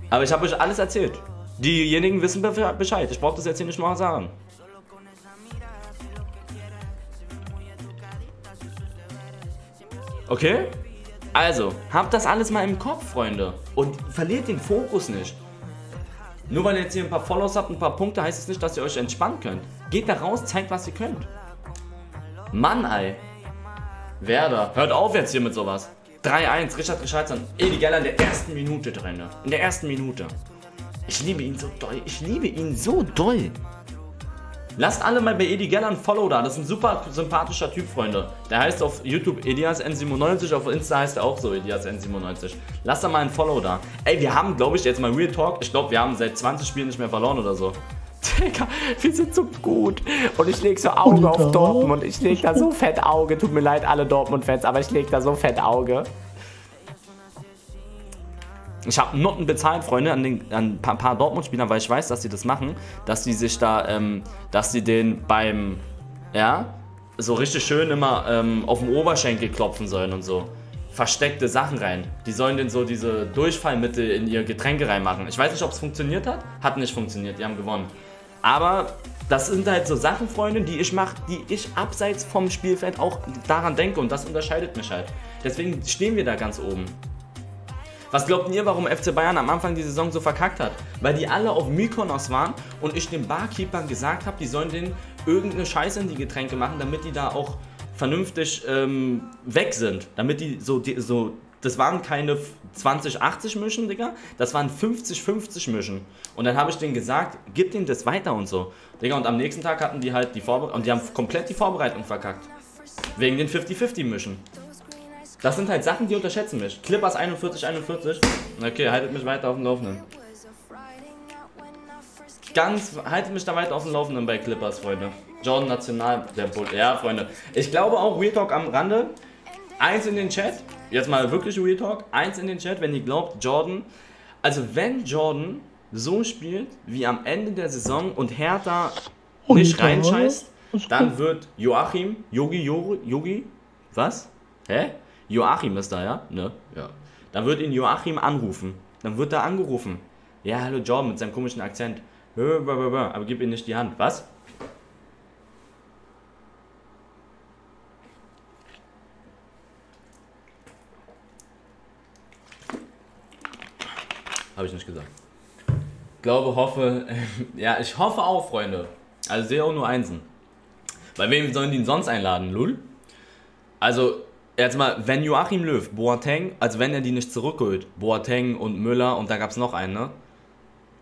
Aber ich habe euch alles erzählt. Diejenigen wissen be- Bescheid. Ich brauche das jetzt hier nicht mal sagen. Okay? Also, habt das alles mal im Kopf, Freunde. Und verliert den Fokus nicht. Nur weil ihr jetzt hier ein paar Follows habt, ein paar Punkte, heißt es nicht, dass ihr euch entspannen könnt. Geht da raus, zeigt, was ihr könnt. Mann, ey. Werder, hört auf jetzt hier mit sowas. 3-1, Richard Richardson, Edi Geller in der ersten Minute drin. In der ersten Minute. Ich liebe ihn so doll. Ich liebe ihn so doll. Lasst alle mal bei Edi Geller ein Follow da. Das ist ein super sympathischer Typ, Freunde. Der heißt auf YouTube EdiasN97, auf Insta heißt er auch so EdiasN97. Lasst da mal ein Follow da. Ey, wir haben, glaube ich, jetzt mal Real Talk. Ich glaube, wir haben seit 20 Spielen nicht mehr verloren oder so. [laughs] Digga, wir sind so gut. Und ich leg so Auge auf Dortmund. Ich leg da so fett Auge. Tut mir leid, alle Dortmund-Fans, aber ich leg da so fett Auge. Ich habe Noten bezahlt, Freunde, an, den, an ein paar, paar Dortmund-Spieler, weil ich weiß, dass sie das machen, dass sie sich da, ähm, dass sie den beim, ja, so richtig schön immer ähm, auf dem Oberschenkel klopfen sollen und so. Versteckte Sachen rein. Die sollen denn so diese Durchfallmittel in ihr Getränke reinmachen. Ich weiß nicht, ob es funktioniert hat. Hat nicht funktioniert, die haben gewonnen. Aber das sind halt so Sachen, Freunde, die ich mache, die ich abseits vom Spielfeld auch daran denke und das unterscheidet mich halt. Deswegen stehen wir da ganz oben. Was glaubt ihr, warum FC Bayern am Anfang die Saison so verkackt hat? Weil die alle auf Mykonos waren und ich den Barkeepern gesagt habe, die sollen denen irgendeine Scheiße in die Getränke machen, damit die da auch vernünftig ähm, weg sind. Damit die so, die, so, das waren keine 20-80 Mischen, Digga, das waren 50-50 Mischen. Und dann habe ich denen gesagt, gib denen das weiter und so. Digga, und am nächsten Tag hatten die halt die Vorbereitung, und die haben komplett die Vorbereitung verkackt. Wegen den 50-50 Mischen. Das sind halt Sachen, die unterschätzen mich. Clippers 41, 41. Okay, haltet mich weiter auf dem Laufenden. Ganz, haltet mich da weiter auf dem Laufenden bei Clippers, Freunde. Jordan National, der Bull. Ja, Freunde. Ich glaube auch, Real Talk am Rande. Eins in den Chat. Jetzt mal wirklich Real Talk. Eins in den Chat, wenn ihr glaubt, Jordan. Also, wenn Jordan so spielt wie am Ende der Saison und Hertha nicht reinscheißt, dann wird Joachim, Yogi, Yogi, Yogi, was? Hä? Joachim ist da, ja? Ne? Ja. Dann wird ihn Joachim anrufen. Dann wird er angerufen. Ja, hallo Jordan mit seinem komischen Akzent. Aber gib ihm nicht die Hand. Was? Habe ich nicht gesagt. Glaube, hoffe, [laughs] ja, ich hoffe auch, Freunde. Also sehe auch nur Einsen. Bei wem sollen die ihn sonst einladen, Lul? Also, jetzt mal, wenn Joachim Löw, Boateng, also wenn er die nicht zurückholt, Boateng und Müller und da gab es noch einen, ne?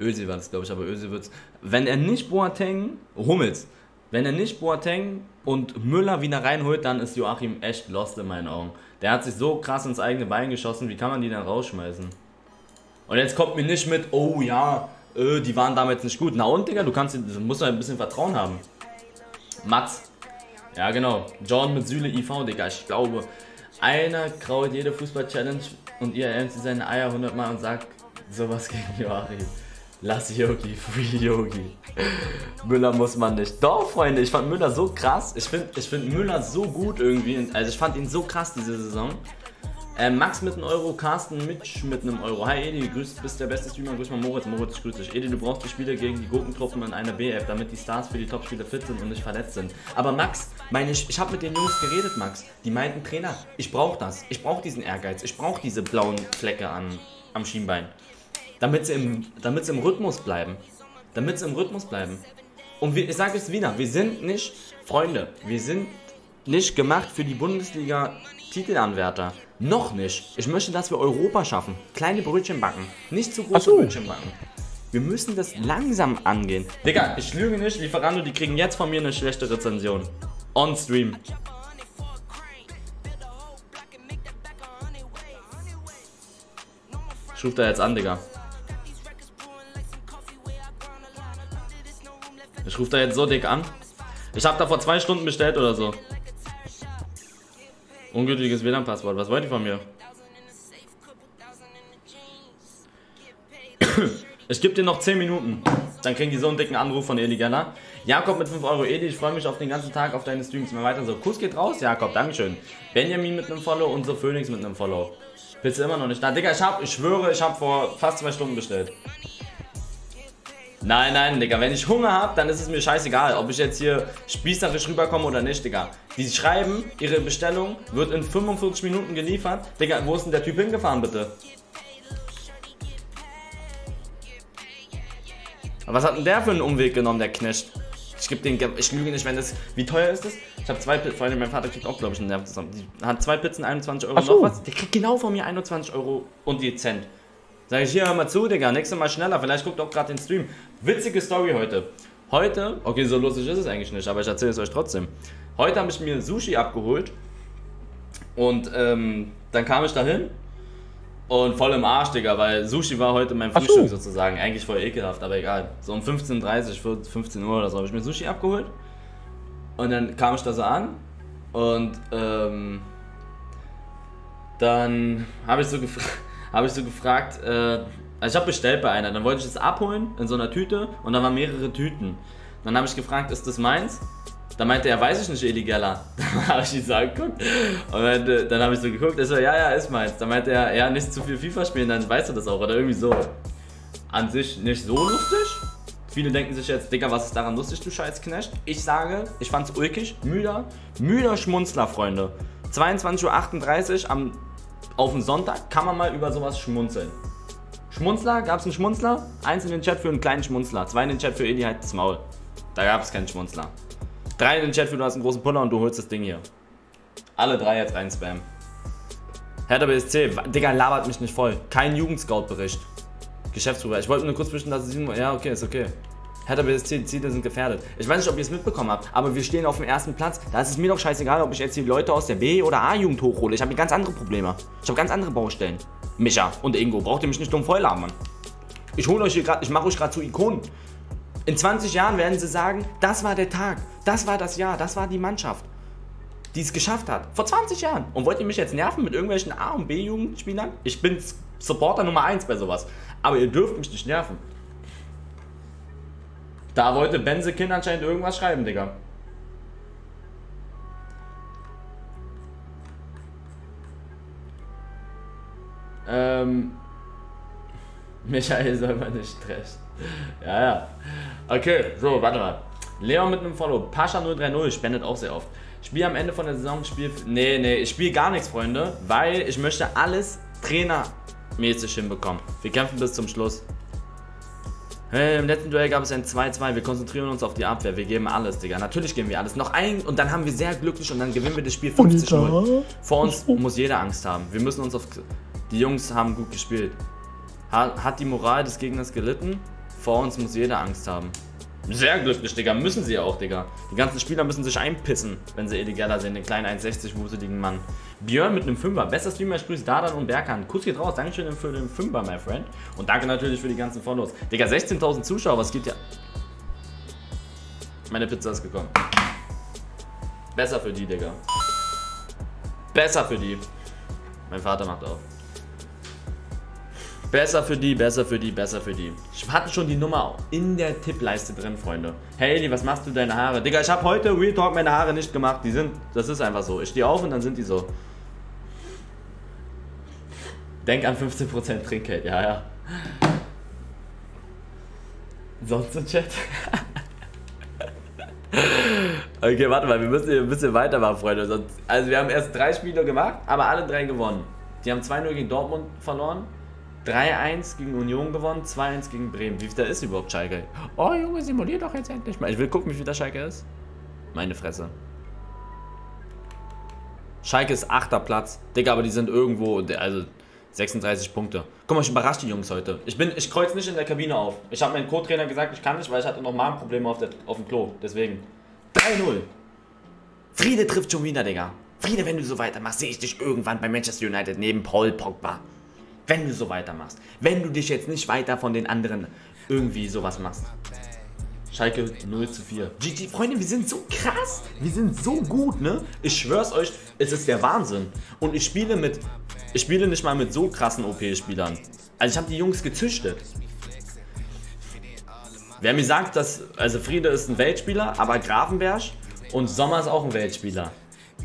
Özil war das, glaube ich, aber Özil wird's. Wenn er nicht Boateng, Hummels, wenn er nicht Boateng und Müller wieder reinholt, dann ist Joachim echt lost in meinen Augen. Der hat sich so krass ins eigene Bein geschossen, wie kann man die dann rausschmeißen? Und jetzt kommt mir nicht mit, oh ja, äh, die waren damals nicht gut. Na und, Digga, du kannst, du musst halt ein bisschen Vertrauen haben. Mats. Ja, genau. John mit Süle IV, Digga. Ich glaube, einer kraut jede Fußball-Challenge und ihr erhält seine Eier 100 Mal und sagt sowas gegen Joachim. Lass Yogi, Free Yogi. Müller muss man nicht. Doch, Freunde, ich fand Müller so krass. Ich finde ich find Müller so gut irgendwie. Also ich fand ihn so krass diese Saison. Äh, Max mit einem Euro, Carsten Mitch mit einem Euro. Hi Edi, grüß, bist der beste Streamer, grüß mal Moritz. Moritz, ich grüße dich. Edi, du brauchst die Spiele gegen die Gurkentruppen in einer BF, damit die Stars für die Topspiele fit sind und nicht verletzt sind. Aber Max, meine, ich, ich habe mit den Jungs geredet, Max. Die meinten, Trainer, ich brauche das. Ich brauche diesen Ehrgeiz. Ich brauche diese blauen Flecke an, am Schienbein. Damit sie, im, damit sie im Rhythmus bleiben. Damit sie im Rhythmus bleiben. Und wir, ich sage es wieder, wir sind nicht Freunde. Wir sind nicht gemacht für die Bundesliga-Titelanwärter. Noch nicht. Ich möchte, dass wir Europa schaffen. Kleine Brötchen backen. Nicht zu große so. Brötchen backen. Wir müssen das langsam angehen. Digga, ich lüge nicht. Lieferando, die kriegen jetzt von mir eine schlechte Rezension. On Stream. Ich ruf da jetzt an, Digga. Ich ruf da jetzt so dick an. Ich hab da vor zwei Stunden bestellt oder so. Ungültiges WLAN-Passwort. Was wollt ihr von mir? Ich gebe dir noch 10 Minuten. Dann kriegen die so einen dicken Anruf von Eli Geller. Jakob mit 5 Euro. Eli, ich freue mich auf den ganzen Tag auf deine Streams. Mal weiter so. Kuss geht raus, Jakob. Dankeschön. Benjamin mit einem Follow und so Phoenix mit einem Follow. Bist du immer noch nicht da? Digga, ich hab, ich schwöre, ich habe vor fast zwei Stunden bestellt. Nein, nein, Digga, wenn ich Hunger habe, dann ist es mir scheißegal, ob ich jetzt hier spießerisch rüberkomme oder nicht, Digga. Die schreiben, ihre Bestellung wird in 45 Minuten geliefert. Digga, wo ist denn der Typ hingefahren, bitte? Was hat denn der für einen Umweg genommen, der Knecht? Ich gebe den, ich lüge nicht, wenn das, wie teuer ist das? Ich habe zwei Pizzen, vor allem mein Vater kriegt auch, glaube ich, einen Nerv zusammen. Die hat zwei Pizzen, 21 Euro Ach so. noch was. Der kriegt genau von mir 21 Euro und die Cent. Sag ich, hier, hör mal zu, Digga, nächstes Mal schneller, vielleicht guckt auch gerade den Stream. Witzige Story heute. Heute, okay, so lustig ist es eigentlich nicht, aber ich erzähle es euch trotzdem. Heute habe ich mir Sushi abgeholt und ähm, dann kam ich dahin und voll im Arsch, Digga, weil Sushi war heute mein. Frühstück sozusagen. Eigentlich voll ekelhaft, aber egal. So um 15.30 Uhr, 15 Uhr oder so habe ich mir Sushi abgeholt. Und dann kam ich da so an und ähm, dann habe ich so gefragt, [laughs] habe ich so gefragt, äh, also ich habe bestellt bei einer, dann wollte ich es abholen in so einer Tüte und da waren mehrere Tüten. Dann habe ich gefragt, ist das meins? Dann meinte er, weiß ich nicht, Eli Geller. [laughs] Dann habe ich ihn so angeguckt und meinte, dann habe ich so geguckt, er so, ja, ja, ist meins. Dann meinte er, ja, nicht zu viel FIFA spielen, dann weißt du das auch oder irgendwie so. An sich nicht so lustig. Viele denken sich jetzt, Digga, was ist daran lustig, du Scheißknecht? Ich sage, ich fand's ulkig, müder, müder Schmunzler, Freunde. 22.38 Uhr am, auf dem Sonntag kann man mal über sowas schmunzeln. Schmunzler, gab's einen Schmunzler? Eins in den Chat für einen kleinen Schmunzler, zwei in den Chat für Eli halt das Maul. Da gab's keinen Schmunzler. Drei in den Chat für du hast einen großen Puller und du holst das Ding hier. Alle drei jetzt rein spam. Hertha BSC, Digga, labert mich nicht voll. Kein Jugendscout-Bericht. Geschäftsführer. Ich wollte nur kurz zwischen, dass es Ja, okay, ist okay. Hertha BSC, die Ziele sind gefährdet. Ich weiß nicht, ob ihr es mitbekommen habt, aber wir stehen auf dem ersten Platz. Da ist es mir doch scheißegal, ob ich jetzt die Leute aus der B- oder A-Jugend hochhole. Ich habe hier ganz andere Probleme. Ich habe ganz andere Baustellen. Micha und Ingo, braucht ihr mich nicht dumm voll labern. Ich hole euch hier gerade, ich mache euch gerade zu Ikonen. In 20 Jahren werden sie sagen, das war der Tag, das war das Jahr, das war die Mannschaft, die es geschafft hat. Vor 20 Jahren. Und wollt ihr mich jetzt nerven mit irgendwelchen A- und B-Jugendspielern? Ich bin Supporter Nummer 1 bei sowas. Aber ihr dürft mich nicht nerven. Da wollte Benzekin anscheinend irgendwas schreiben, Digga. Ähm. Michael soll man nicht stressen. [laughs] Ja, ja. Okay, so, warte mal. Leon mit einem Follow. Pascha 030 spendet auch sehr oft. Spiel am Ende von der Saison, Spiel. Nee, nee, ich spiele gar nichts, Freunde, weil ich möchte alles trainermäßig hinbekommen. Wir kämpfen bis zum Schluss. Hey, Im letzten Duell gab es ein 2-2. Wir konzentrieren uns auf die Abwehr. Wir geben alles, Digga. Natürlich geben wir alles. Noch ein und dann haben wir sehr glücklich und dann gewinnen wir das Spiel 50-0. Vor uns muss jeder Angst haben. Wir müssen uns auf. Die Jungs haben gut gespielt. Ha- Hat die Moral des Gegners gelitten? Vor uns muss jeder Angst haben. Sehr glücklich, Digga. Müssen sie auch, Digga. Die ganzen Spieler müssen sich einpissen, wenn sie Edi Geller sehen, den kleinen 1,60 wuseligen Mann. Björn mit einem Fünfer. Bester Streamer, ich grüße Dadan und Berkan. Kuss geht raus. Dankeschön für den Fünfer, my friend. Und danke natürlich für die ganzen Follows. Digga, 16.000 Zuschauer, was geht ja? Meine Pizza ist gekommen. Besser für die, Digga. Besser für die. Mein Vater macht auf. Besser für die, besser für die, besser für die. Ich hatte schon die Nummer in der Tippleiste drin, Freunde. Hey Eli, was machst du deine Haare? Digga, ich habe heute Real Talk meine Haare nicht gemacht. Die sind, das ist einfach so. Ich stehe auf und dann sind die so. Denk an 15% Trinkgeld, ja, ja. Sonst im Chat? [laughs] okay, warte mal, wir müssen hier ein bisschen weitermachen, Freunde. also wir haben erst drei Spiele gemacht, aber alle drei gewonnen. Die haben 2-0 gegen Dortmund verloren. 3-1 gegen Union gewonnen, 2-1 gegen Bremen. Wie viel da ist überhaupt Schalke? Oh Junge, simulier doch jetzt endlich mal. Ich will gucken, wie viel der Schalke ist. Meine Fresse. Schalke ist 8. Platz. Digga, aber die sind irgendwo, also 36 Punkte. Guck mal, ich überrasche die Jungs heute. Ich bin, ich kreuz nicht in der Kabine auf. Ich habe meinem Co-Trainer gesagt, ich kann nicht, weil ich hatte noch Magenprobleme auf, auf dem Klo. Deswegen. 3-0. Friede trifft schon wieder, Digga. Friede, wenn du so weitermachst, sehe ich dich irgendwann bei Manchester United neben Paul Pogba. Wenn du so weitermachst. Wenn du dich jetzt nicht weiter von den anderen irgendwie sowas machst. Schalke 0 zu 4. GG, Freunde, wir sind so krass. Wir sind so gut, ne? Ich schwör's euch, es ist der Wahnsinn. Und ich spiele mit. Ich spiele nicht mal mit so krassen OP-Spielern. Also ich habe die Jungs gezüchtet. Wer mir sagt, dass. Also Friede ist ein Weltspieler, aber Grafenberg und Sommer ist auch ein Weltspieler.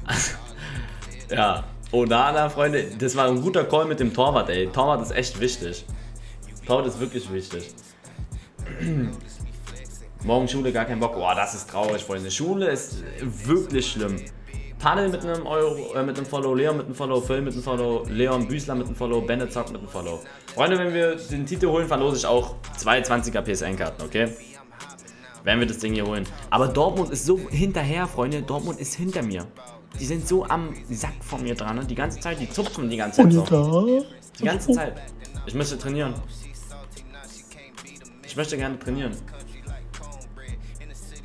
[laughs] Ja. Onana, Freunde, das war ein guter Call mit dem Torwart, ey. Torwart ist echt wichtig. Torwart ist wirklich wichtig. [clears throat] Morgen Schule, gar kein Bock. Boah, das ist traurig, Freunde. Schule ist wirklich schlimm. Panel mit einem Euro, äh, mit einem Follow, Leon mit einem Follow, Phil mit einem Follow, Leon Büßler mit einem Follow, Bennett Zock mit einem Follow. Freunde, wenn wir den Titel holen, verlose ich auch zwei 20er PSN-Karten, okay? Wenn wir das Ding hier holen. Aber Dortmund ist so hinterher, Freunde. Dortmund ist hinter mir. Die sind so am Sack von mir dran, ne? Die ganze Zeit, die zupfen die ganze Zeit so. Die ganze Zeit. Ich möchte trainieren. Ich möchte gerne trainieren.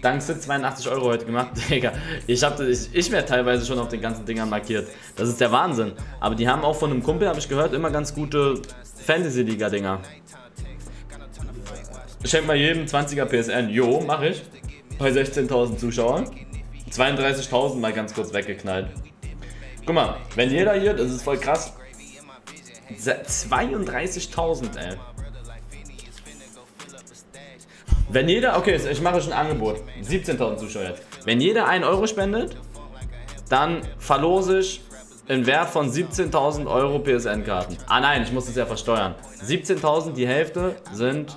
Dank Sit 82 Euro heute gemacht, [laughs] Digga. Ich, ich, ich werde teilweise schon auf den ganzen Dingern markiert. Das ist der Wahnsinn. Aber die haben auch von einem Kumpel, habe ich gehört, immer ganz gute Fantasy-Liga-Dinger. Ich schenke mal jedem 20er PSN. Jo, mach ich. Bei 16.000 Zuschauern. 32.000 mal ganz kurz weggeknallt. Guck mal, wenn jeder hier, das ist voll krass. 32.000, ey. Wenn jeder, okay, ich mache schon ein Angebot. 17.000 Zuschauer jetzt. Wenn jeder 1 Euro spendet, dann verlose ich im Wert von 17.000 Euro PSN-Karten. Ah nein, ich muss das ja versteuern. 17.000, die Hälfte sind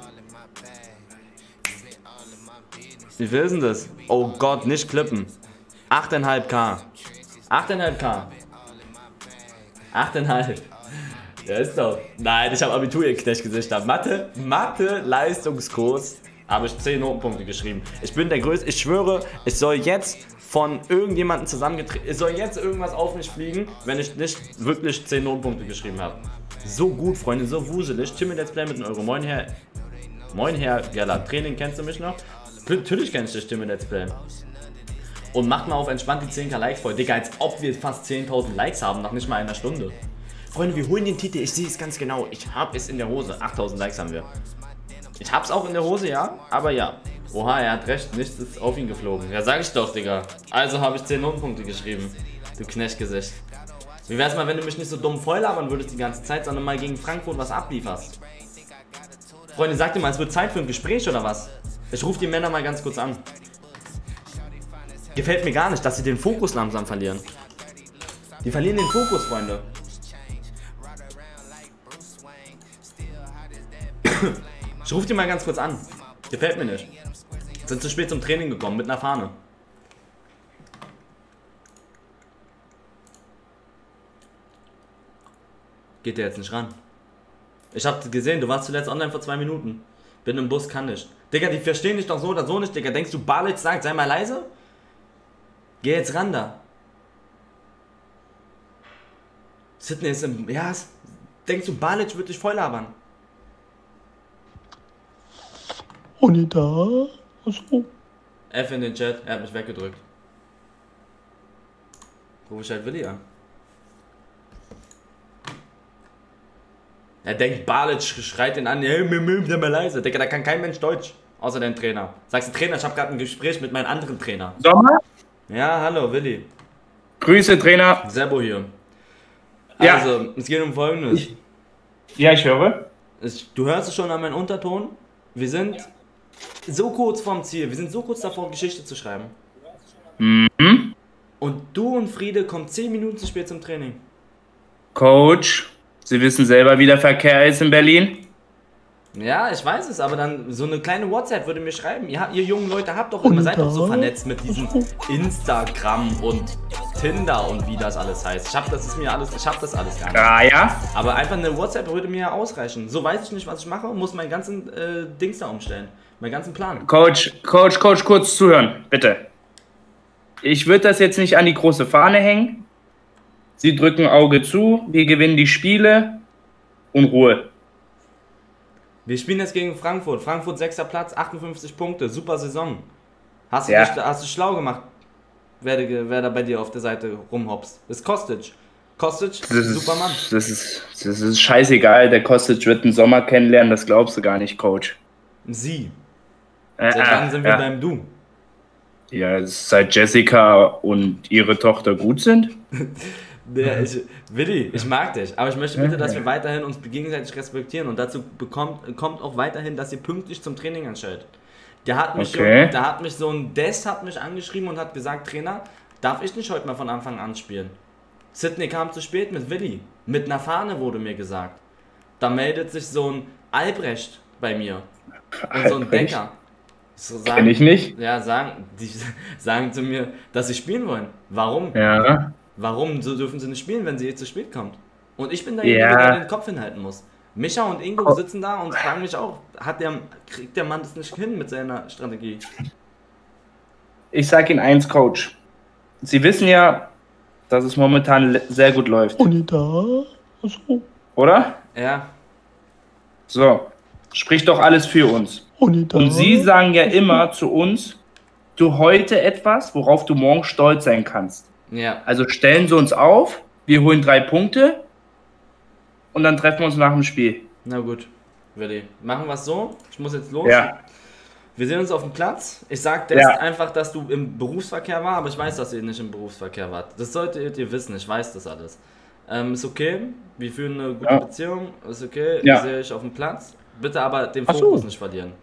wie viel ist denn das? Oh Gott, nicht klippen. 8,5k. 8,5k. 8,5. Ja, ist doch. Nein, ich habe Abitur, ihr Knechtgesichter. Mathe, Mathe, Leistungskurs. Habe ich 10 Notenpunkte geschrieben. Ich bin der Größte. Ich schwöre, ich soll jetzt von irgendjemandem zusammengetreten. Es soll jetzt irgendwas auf mich fliegen, wenn ich nicht wirklich 10 Notenpunkte geschrieben habe. So gut, Freunde, so wuselig. Timmy Let's Play mit einem Euro. Moin, Herr. Moin, Herr Gerlach. Training kennst du mich noch? Natürlich kennst du Stimme Let's Play. Und macht mal auf entspannt die 10k Likes voll. Digga, als ob wir fast 10.000 Likes haben nach nicht mal einer Stunde. Freunde, wir holen den Titel. Ich sehe es ganz genau. Ich habe es in der Hose. 8000 Likes haben wir. Ich hab's auch in der Hose, ja. Aber ja. Oha, er hat recht. Nichts ist auf ihn geflogen. Ja, sag ich doch, Digga. Also habe ich 10 Notenpunkte geschrieben. Du Knechtgesicht. Wie wär's mal, wenn du mich nicht so dumm voll labern würdest die ganze Zeit, sondern mal gegen Frankfurt was ablieferst? Freunde, sagt ihr mal, es wird Zeit für ein Gespräch oder was? Ich rufe die Männer mal ganz kurz an. Gefällt mir gar nicht, dass sie den Fokus langsam verlieren. Die verlieren den Fokus, Freunde. [coughs] Ich rufe die mal ganz kurz an. Gefällt mir nicht. Sind zu spät zum Training gekommen mit einer Fahne. Geht der jetzt nicht ran? Ich hab gesehen, du warst zuletzt online vor zwei Minuten. Bin im Bus, kann nicht. Digga, die verstehen dich doch so oder so nicht, Digga. Denkst du, Balic sagt, sei mal leise? Geh jetzt ran da. Sydney ist im. Ja, denkst du, Balic wird dich voll labern? Und da? Achso. F in den Chat, er hat mich weggedrückt. Ruf ich halt Willi an. Er denkt, Balic schreit ihn an, hey, sei mal leise. Digga, da kann kein Mensch Deutsch, außer dein Trainer. Sagst du, Trainer, ich habe gerade ein Gespräch mit meinem anderen Trainer. Sommer? Ja, hallo, Willi. Grüße, Trainer. Sebo hier. Ja. Also, es geht um Folgendes. Ja, ich höre. Es, du hörst es schon an meinem Unterton. Wir sind so kurz vorm Ziel. Wir sind so kurz davor, Geschichte zu schreiben. Mhm. Und du und Friede kommen 10 Minuten zu spät zum Training. Coach, Sie wissen selber, wie der Verkehr ist in Berlin. Ja, ich weiß es, aber dann so eine kleine WhatsApp würde mir schreiben. Ihr, ihr jungen Leute habt doch immer, seid doch so vernetzt mit diesem [laughs] Instagram und Tinder und wie das alles heißt. Ich hab das ist mir alles, ich hab das alles gar nicht. Ah ja. Aber einfach eine WhatsApp würde mir ausreichen. So weiß ich nicht, was ich mache und muss meinen ganzen äh, Dings da umstellen. Meinen ganzen Plan. Coach, Coach, Coach, kurz zuhören, bitte. Ich würde das jetzt nicht an die große Fahne hängen. Sie drücken Auge zu, wir gewinnen die Spiele und Ruhe. Wir spielen jetzt gegen Frankfurt. Frankfurt sechster Platz, 58 Punkte, super Saison. Hast du, Ja. dich, hast du schlau gemacht, wer, wer da bei dir auf der Seite rumhopst? Das ist Kostic. Kostic, Das ist, super Mann. Das ist, das ist scheißegal. Der Kostic wird einen Sommer kennenlernen, das glaubst du gar nicht, Coach. Sie. Äh, Seit wann sind wir ja. beim Du? Ja, seit Jessica und ihre Tochter gut sind. [laughs] Der, ich, Willi, ich mag dich, aber ich möchte bitte, dass Ja. wir weiterhin uns gegenseitig respektieren und dazu bekommt, kommt auch weiterhin, dass ihr pünktlich zum Training anstellt. Der hat mich, Okay. schon, der hat mich so ein Des hat mich angeschrieben und hat gesagt, Trainer, darf ich nicht heute mal von Anfang an spielen? Sydney kam zu spät mit Willi, mit einer Fahne wurde mir gesagt. Da meldet sich so ein Albrecht bei mir und so ein? Decker. So Kenn ich nicht. Ja, sagen, die [laughs] sagen zu mir, dass sie spielen wollen. Warum? Ja. Warum so dürfen sie nicht spielen, wenn sie jetzt zu spät kommt? Und ich bin derjenige, Ja. der den Kopf hinhalten muss. Micha und Ingo sitzen da und fragen mich auch, hat der, kriegt der Mann das nicht hin mit seiner Strategie? Ich sag Ihnen eins, Coach. Sie wissen ja, dass es momentan sehr gut läuft, Onita. Achso. oder? Ja, So. Spricht doch alles für uns. Onita. Und Sie sagen ja immer zu uns, du heute etwas, worauf du morgen stolz sein kannst. Ja. Also stellen Sie uns auf, wir holen drei Punkte und dann treffen wir uns nach dem Spiel. Na gut, Willi. Machen wir es so. Ich muss jetzt los. Ja. Wir sehen uns auf dem Platz. Ich sag Des Ja. einfach, dass du im Berufsverkehr war, aber ich weiß, dass ihr nicht im Berufsverkehr wart. Das solltet ihr wissen, ich weiß das alles. Ähm, ist okay, wir führen eine gute Ja. Beziehung, ist okay, Ja. ich sehe euch auf dem Platz. Bitte aber den Ach so. Fokus nicht verlieren.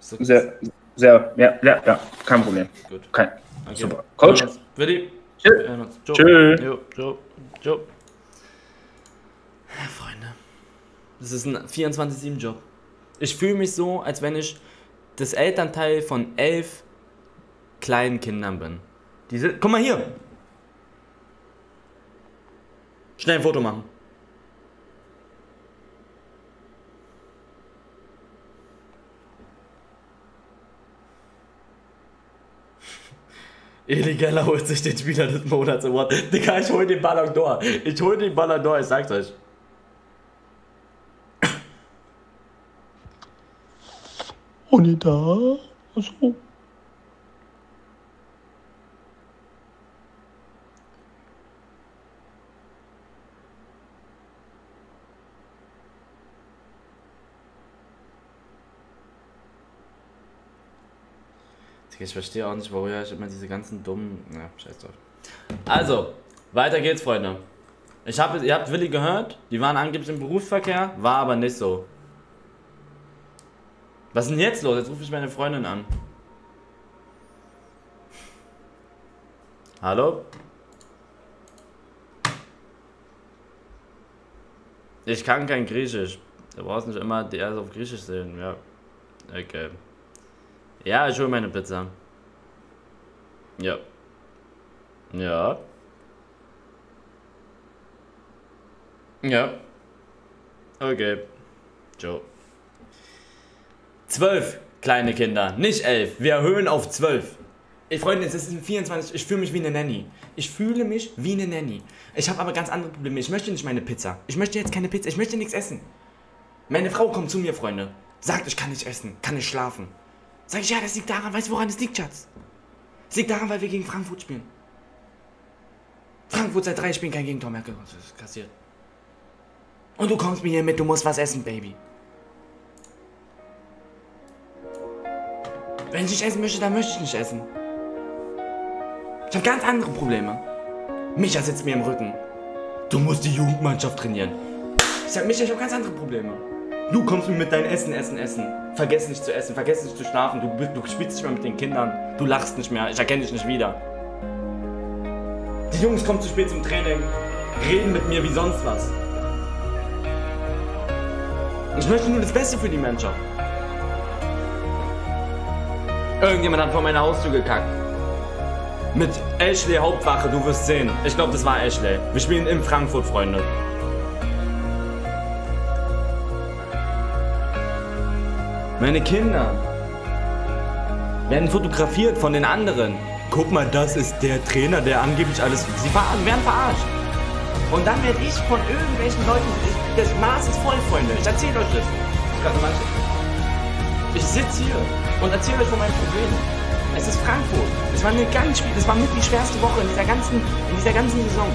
Ist okay. Sehr, sehr, ja, ja, ja, kein Problem. Gut. Kein. Okay. Super. Coach. Willi. Tschö. Wir hören uns. Ciao. Tschö. Jo, ciao. Ciao. Ja, Freunde. Das ist ein 24-7-Job. Ich fühle mich so, als wenn ich das Elternteil von elf kleinen Kindern bin. Diese. Guck mal hier! Schnell ein Foto machen. Eli Geller holt sich den Spieler des Monats Award. Digga, ich hol den Ballon d'Or. Ich hol den Ballon d'Or, ich sag's euch. Onita. Achso. Ich verstehe auch nicht, woher ich immer diese ganzen dummen. Ja, scheiß drauf. Also, weiter geht's, Freunde. Ich hab, ihr habt Willi gehört, die waren angeblich im Berufsverkehr, war aber nicht so. Was ist denn jetzt los? Jetzt rufe ich meine Freundin an. Hallo? Ich kann kein Griechisch. Du brauchst nicht immer die erst auf Griechisch sehen, ja. Okay. Ja, ich hole meine Pizza. Ja. Ja. Ja. Okay. Ciao. Zwölf kleine Kinder, nicht elf. Wir erhöhen auf zwölf. Ey, Freunde, es ist ein 24. Ich fühle mich wie eine Nanny. Ich fühle mich wie eine Nanny. Ich habe aber ganz andere Probleme. Ich möchte nicht meine Pizza. Ich möchte jetzt keine Pizza. Ich möchte nichts essen. Meine Frau kommt zu mir, Freunde. Sagt, ich kann nicht essen, kann nicht schlafen. Sag ich, ja, das liegt daran. Weißt du, woran das liegt, Schatz? Das liegt daran, weil wir gegen Frankfurt spielen. Frankfurt seit drei Spielen kein Gegentor mehr kassiert. Und du kommst mir hier mit, du musst was essen, Baby. Wenn ich nicht essen möchte, dann möchte ich nicht essen. Ich habe ganz andere Probleme. Micha sitzt mir im Rücken. Du musst die Jugendmannschaft trainieren. Ich sag, Micha, ich habe ganz andere Probleme. Du kommst mir mit deinem Essen, Essen, Essen. Vergiss nicht zu essen, vergiss nicht zu schlafen. Du, du spielst nicht mehr mit den Kindern. Du lachst nicht mehr. Ich erkenne dich nicht wieder. Die Jungs kommen zu spät zum Training. Reden mit mir wie sonst was. Ich möchte nur das Beste für die Mannschaft. Irgendjemand hat vor meiner Haustür gekackt. Mit Ashley Hauptwache, du wirst sehen. Ich glaube, das war Ashley. Wir spielen in Frankfurt, Freunde. Meine Kinder werden fotografiert von den anderen. Guck mal, das ist der Trainer, der angeblich alles. Sie ver werden verarscht. Und dann werde ich von irgendwelchen Leuten. Das Maß ist voll, Freunde. Ich erzähle euch das. Ich sitze hier und erzähle euch von meinen Problemen. Es ist Frankfurt. Es war eine ganz schwierige, das war mit die schwerste Woche in dieser ganzen, in dieser ganzen Saison.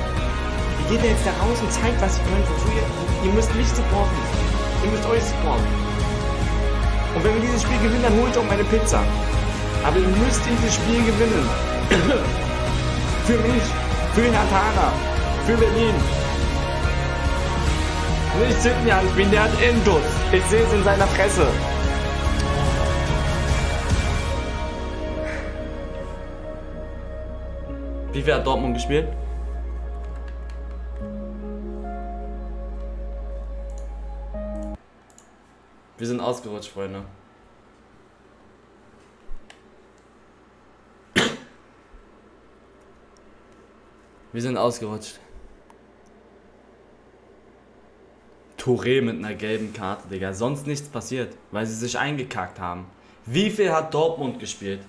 Ihr geht jetzt da raus und zeigt, was ihr könnt. Wozu ihr, ihr müsst mich supporten. Ihr müsst euch supporten. Und wenn wir dieses Spiel gewinnen, dann holt auch meine Pizza. Aber ihr müsst dieses Spiel gewinnen. [clears throat] für mich, für den Atara, für Berlin. Nicht Sidney bin der hat Intus. Ich sehe es in seiner Fresse. Wie hat Dortmund gespielt? Wir sind ausgerutscht, Freunde. Wir sind ausgerutscht. Touré mit einer gelben Karte, Digga. Sonst nichts passiert, weil sie sich eingekackt haben. Wie viel hat Dortmund gespielt?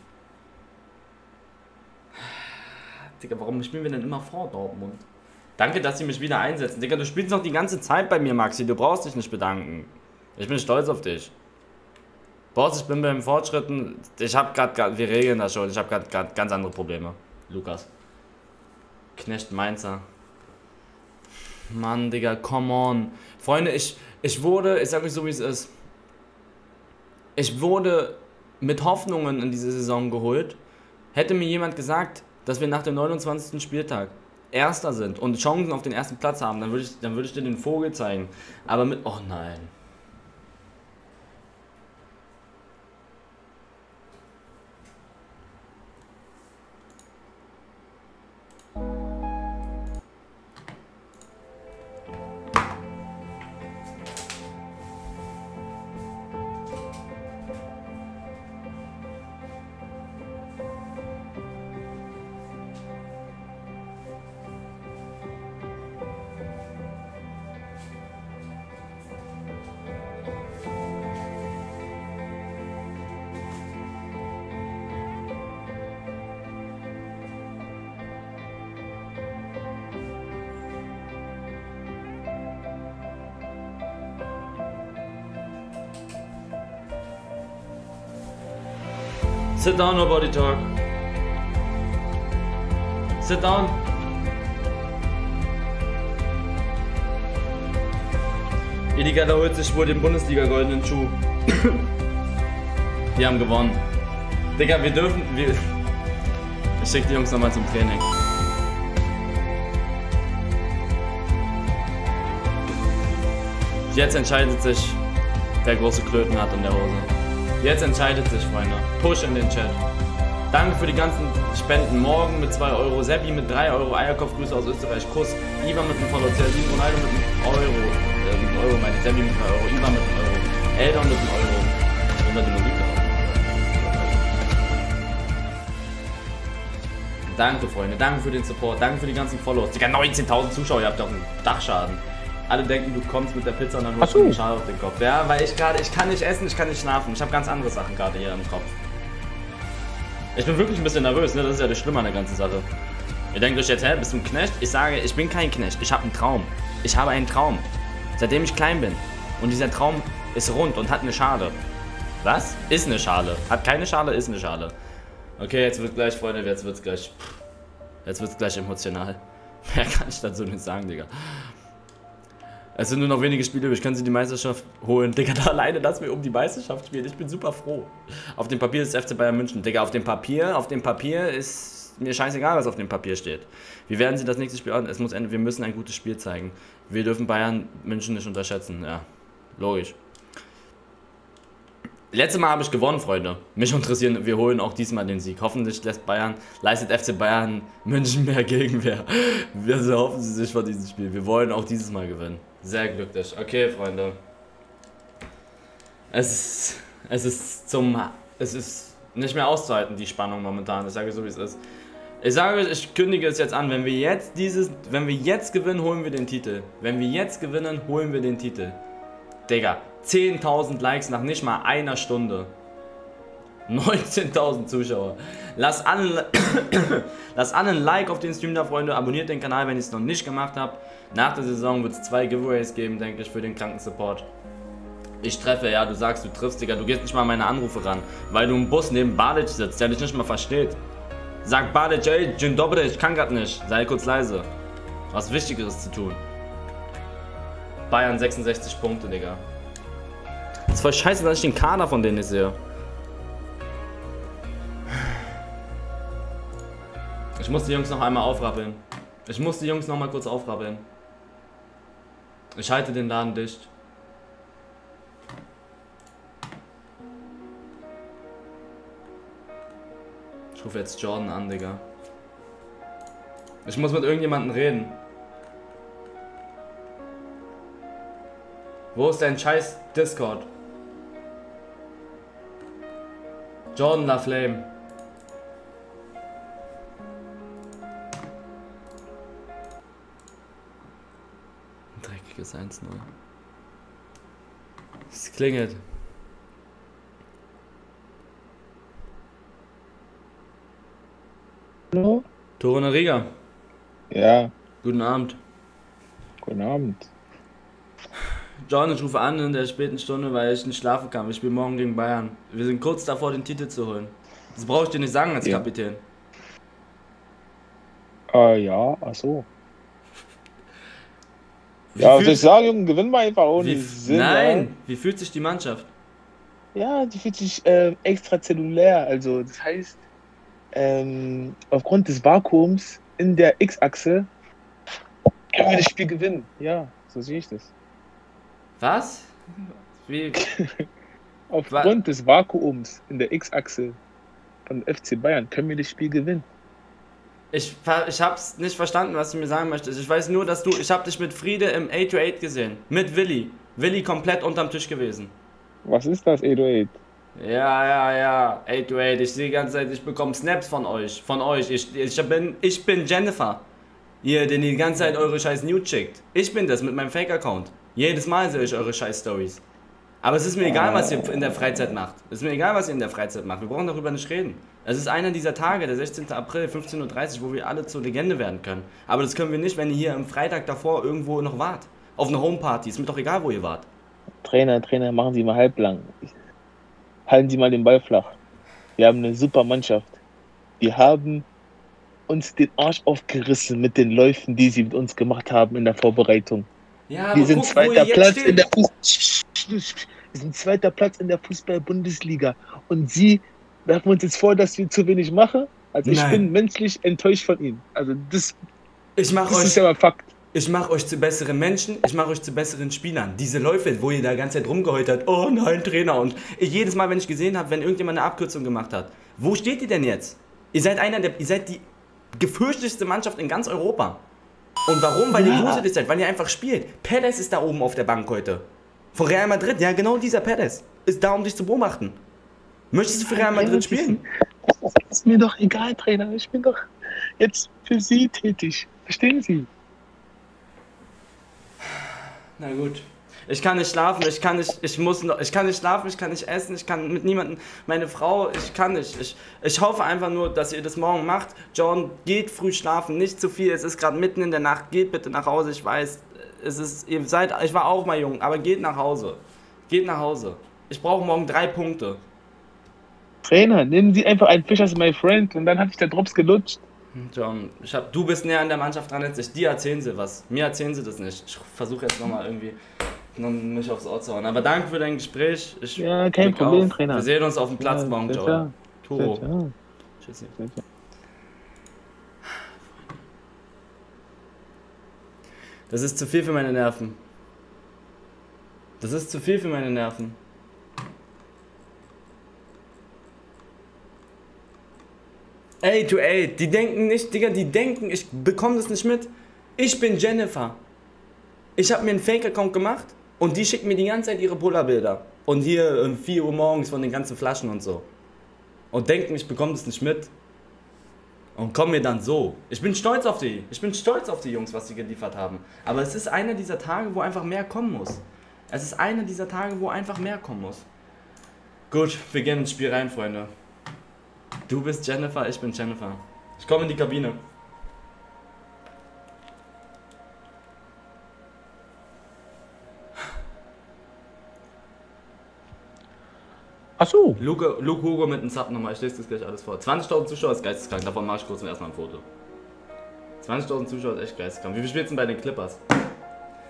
Digga, warum spielen wir denn immer vor Dortmund? Danke, dass sie mich wieder einsetzen. Digga, du spielst noch die ganze Zeit bei mir, Maxi. Du brauchst dich nicht bedanken. Ich bin stolz auf dich. Boss, ich bin beim Fortschritten. Ich hab grad, wir regeln das schon. Ich hab grad, grad ganz andere Probleme. Lukas. Knecht Mainzer. Mann, Digga, come on. Freunde, ich, ich wurde, ich sag euch so wie es ist. Ich wurde mit Hoffnungen in diese Saison geholt. Hätte mir jemand gesagt, dass wir nach dem 29. Spieltag Erster sind und Chancen auf den ersten Platz haben, dann würde ich, dann würde ich dir den Vogel zeigen. Aber mit. Oh nein. Sit down, nobody talk. Sit down. Edeka, holt sich wohl den Bundesliga-goldenen Schuh. Wir haben gewonnen. Digga, wir dürfen. Wir ich schick die Jungs nochmal zum Training. Jetzt entscheidet sich, wer große Klöten hat in der Hose. Jetzt entscheidet sich, Freunde. Push in den Chat. Danke für die ganzen Spenden. Morgen mit 2 Euro, Seppi mit 3 Euro, Eierkopf, Grüße aus Österreich, Kuss, Ivan mit einem Follow, CR7, Ronaldo mit einem Euro, äh, mit einem Euro meine Seppi mit einem Euro, Ivan mit einem Euro, Eldon mit einem Euro. Und dann die Musik. Danke, Freunde. Danke für den Support. Danke für die ganzen Follows. Digga, 19.000 Zuschauer. Ihr habt doch einen Dachschaden. Alle denken, du kommst mit der Pizza und dann holst du einen Schaden auf den Kopf. Ja, weil ich gerade, ich kann nicht essen, ich kann nicht schlafen. Ich habe ganz andere Sachen gerade hier im Kopf. Ich bin wirklich ein bisschen nervös, ne? Das ist ja das Schlimme an der ganzen Sache. Ihr denkt euch jetzt, hä, bist du ein Knecht? Ich sage, ich bin kein Knecht. Ich habe einen Traum. Ich habe einen Traum. Seitdem ich klein bin. Und dieser Traum ist rund und hat eine Schale. Was? Ist eine Schale. Hat keine Schale, ist eine Schale. Okay, jetzt wird gleich, Freunde, jetzt wird's gleich. Jetzt wird's gleich emotional. [laughs] Mehr kann ich dazu nicht sagen, Digga. Es sind nur noch wenige Spiele, ich kann sie die Meisterschaft holen. Digga, da alleine lass mir um die Meisterschaft spielen. Ich bin super froh. Auf dem Papier ist FC Bayern München. Digga, auf dem Papier, auf dem Papier ist mir scheißegal, was auf dem Papier steht. Wie werden sie das nächste Spiel an? Es muss, wir müssen ein gutes Spiel zeigen. Wir dürfen Bayern München nicht unterschätzen. Ja, logisch. Letztes Mal habe ich gewonnen, Freunde. Mich interessieren, wir holen auch diesmal den Sieg. Hoffentlich lässt Bayern, leistet FC Bayern München mehr Gegenwehr. Wir hoffen sie sich vor diesem Spiel. Wir wollen auch dieses Mal gewinnen. Sehr glücklich. Okay, Freunde. Es ist, es ist zum, es ist nicht mehr auszuhalten, die Spannung momentan. Ich sage so, wie es ist. Ich sage, ich kündige es jetzt an. Wenn wir jetzt dieses, wenn wir jetzt gewinnen, holen wir den Titel. Wenn wir jetzt gewinnen, holen wir den Titel. Digga, 10.000 Likes nach nicht mal einer Stunde. [laughs] 19.000 Zuschauer. Lasst alle, [coughs] lasst alle ein Like auf den Stream da, Freunde. Abonniert den Kanal, wenn ihr es noch nicht gemacht habt. Nach der Saison wird es zwei Giveaways geben, denke ich, für den Krankensupport. Ich treffe, ja, du sagst, du triffst, Digga. Du gehst nicht mal meine Anrufe ran, weil du im Bus neben Badic sitzt, der dich nicht mal versteht. Sag Badic, ey, Jin Dobre, ich kann grad nicht. Sei kurz leise. Was Wichtigeres zu tun. Bayern 66 Punkte, Digga. Das ist voll scheiße, dass ich den Kader von denen nicht sehe. Ich muss die Jungs noch einmal aufrappeln. Ich muss die Jungs noch mal kurz aufrappeln. Ich halte den Laden dicht. Ich rufe jetzt Jordan an, Digga. Ich muss mit irgendjemandem reden. Wo ist dein scheiß Discord? Jordan La Dreckiges 1-0. Es klingelt. Hallo? Toruna Riga. Ja, Guten Abend. guten Abend. John, ich rufe an in der späten Stunde, weil ich nicht schlafen kann. Ich spiele morgen gegen Bayern. Wir sind kurz davor, den Titel zu holen. Das brauche ich dir nicht sagen als Ja. Kapitän. Äh, ja, ach so. Ja, was soll ich sagen, Junge, gewinnen wir einfach ohne Sinn. Nein, wie fühlt sich die Mannschaft? Ja, die fühlt sich ähm, extrazellulär. Also, das heißt, ähm, aufgrund des Vakuums in der X-Achse können wir das Spiel gewinnen. Ja, so sehe ich das. Was? Wie? [laughs] Aufgrund des Vakuums in der X-Achse von FC Bayern können wir das Spiel gewinnen. Ich, ich hab's nicht verstanden, was du mir sagen möchtest. Ich weiß nur, dass du. Ich hab dich mit Friede im 8 to 8 gesehen. Mit Willi. Willi komplett unterm Tisch gewesen. Was ist das, 808? Ja, ja, ja. 8 to 8. Ich sehe die ganze Zeit, ich bekomme Snaps von euch. Von euch. Ich, ich, bin, ich bin Jennifer. Ihr, den die ganze Zeit eure scheiß Nudes schickt. Ich bin das mit meinem Fake-Account. Jedes Mal sehe ich eure scheiß Stories. Aber es ist mir egal, was ihr in der Freizeit macht. Es ist mir egal, was ihr in der Freizeit macht. Wir brauchen darüber nicht reden. Es ist einer dieser Tage, der 16. April, 15.30 Uhr, wo wir alle zur Legende werden können. Aber das können wir nicht, wenn ihr hier am Freitag davor irgendwo noch wart. Auf einer Homeparty. Ist mir doch egal, wo ihr wart. Trainer, Trainer, machen Sie mal halblang. Halten Sie mal den Ball flach. Wir haben eine super Mannschaft. Wir haben uns den Arsch aufgerissen mit den Läufen, die Sie mit uns gemacht haben in der Vorbereitung. Ja, Wir sind zweiter Platz in der Fuß Wir sind zweiter Platz in der Fußball-Bundesliga. Und Sie werfen uns jetzt vor, dass wir zu wenig machen? Also ich Nein. bin menschlich enttäuscht von Ihnen. Also das, Ich mach das euch ist ja mal Fakt. Ich mache euch zu besseren Menschen, ich mache euch zu besseren Spielern. Diese Läufe, wo ihr da ganze Zeit rumgeheult habt, oh nein, Trainer. Und jedes Mal, wenn ich gesehen habe, wenn irgendjemand eine Abkürzung gemacht hat, wo steht ihr denn jetzt? Ihr seid einer der, ihr seid die gefürchtetste Mannschaft in ganz Europa. Und warum? Weil ihr Ja. wusstet seid, weil ihr einfach spielt. Perez ist da oben auf der Bank heute. Von Real Madrid, ja genau dieser Perez. Ist da, um dich zu beobachten. Möchtest du für Real Madrid spielen? Das ist mir doch egal, Trainer. Ich bin doch jetzt für Sie tätig. Verstehen Sie? Na gut. Ich kann nicht schlafen, ich kann nicht, ich muss noch, ich kann nicht schlafen, ich kann nicht essen, ich kann mit niemandem, meine Frau, ich kann nicht. Ich, ich hoffe einfach nur, dass ihr das morgen macht. John, geht früh schlafen, nicht zu viel, es ist gerade mitten in der Nacht, geht bitte nach Hause, ich weiß, es ist, ihr seid, ich war auch mal jung, aber geht nach Hause. Geht nach Hause. Ich brauche morgen drei Punkte. Trainer, nehmen Sie einfach einen Fisch als my friend und dann hat sich der Drops gelutscht. John, ich hab, du bist näher an der Mannschaft dran als ich. Dir erzählen sie was. Mir erzählen sie das nicht. Ich versuche jetzt nochmal irgendwie noch mich aufs Ohr zu hauen. Aber danke für dein Gespräch. Ich ja, kein Problem, auf. Trainer. Wir sehen uns auf dem Platz ja, morgen, John. Turo. Tschüssi. Das ist zu viel für meine Nerven. Das ist zu viel für meine Nerven. Ey, to ey, die denken nicht, Digga, die denken, ich bekomme das nicht mit. Ich bin Jennifer. Ich habe mir einen Fake-Account gemacht und die schicken mir die ganze Zeit ihre Polarbilder. Und hier um 4 Uhr morgens von den ganzen Flaschen und so. Und denken, ich bekomme das nicht mit. Und kommen mir dann so. Ich bin stolz auf die. Ich bin stolz auf die Jungs, was sie geliefert haben. Aber es ist einer dieser Tage, wo einfach mehr kommen muss. Es ist einer dieser Tage, wo einfach mehr kommen muss. Gut, wir gehen ins Spiel rein, Freunde. Du bist Jennifer, ich bin Jennifer. Ich komme in die Kabine. Ach so. Luke, Luke Hugo mit einem Sub nochmal, ich lese das gleich alles vor. 20.000 Zuschauer ist geisteskrank, davon mache ich kurz erstmal ein Foto. 20.000 Zuschauer ist echt geisteskrank. Wie viel spielst du denn bei den Clippers?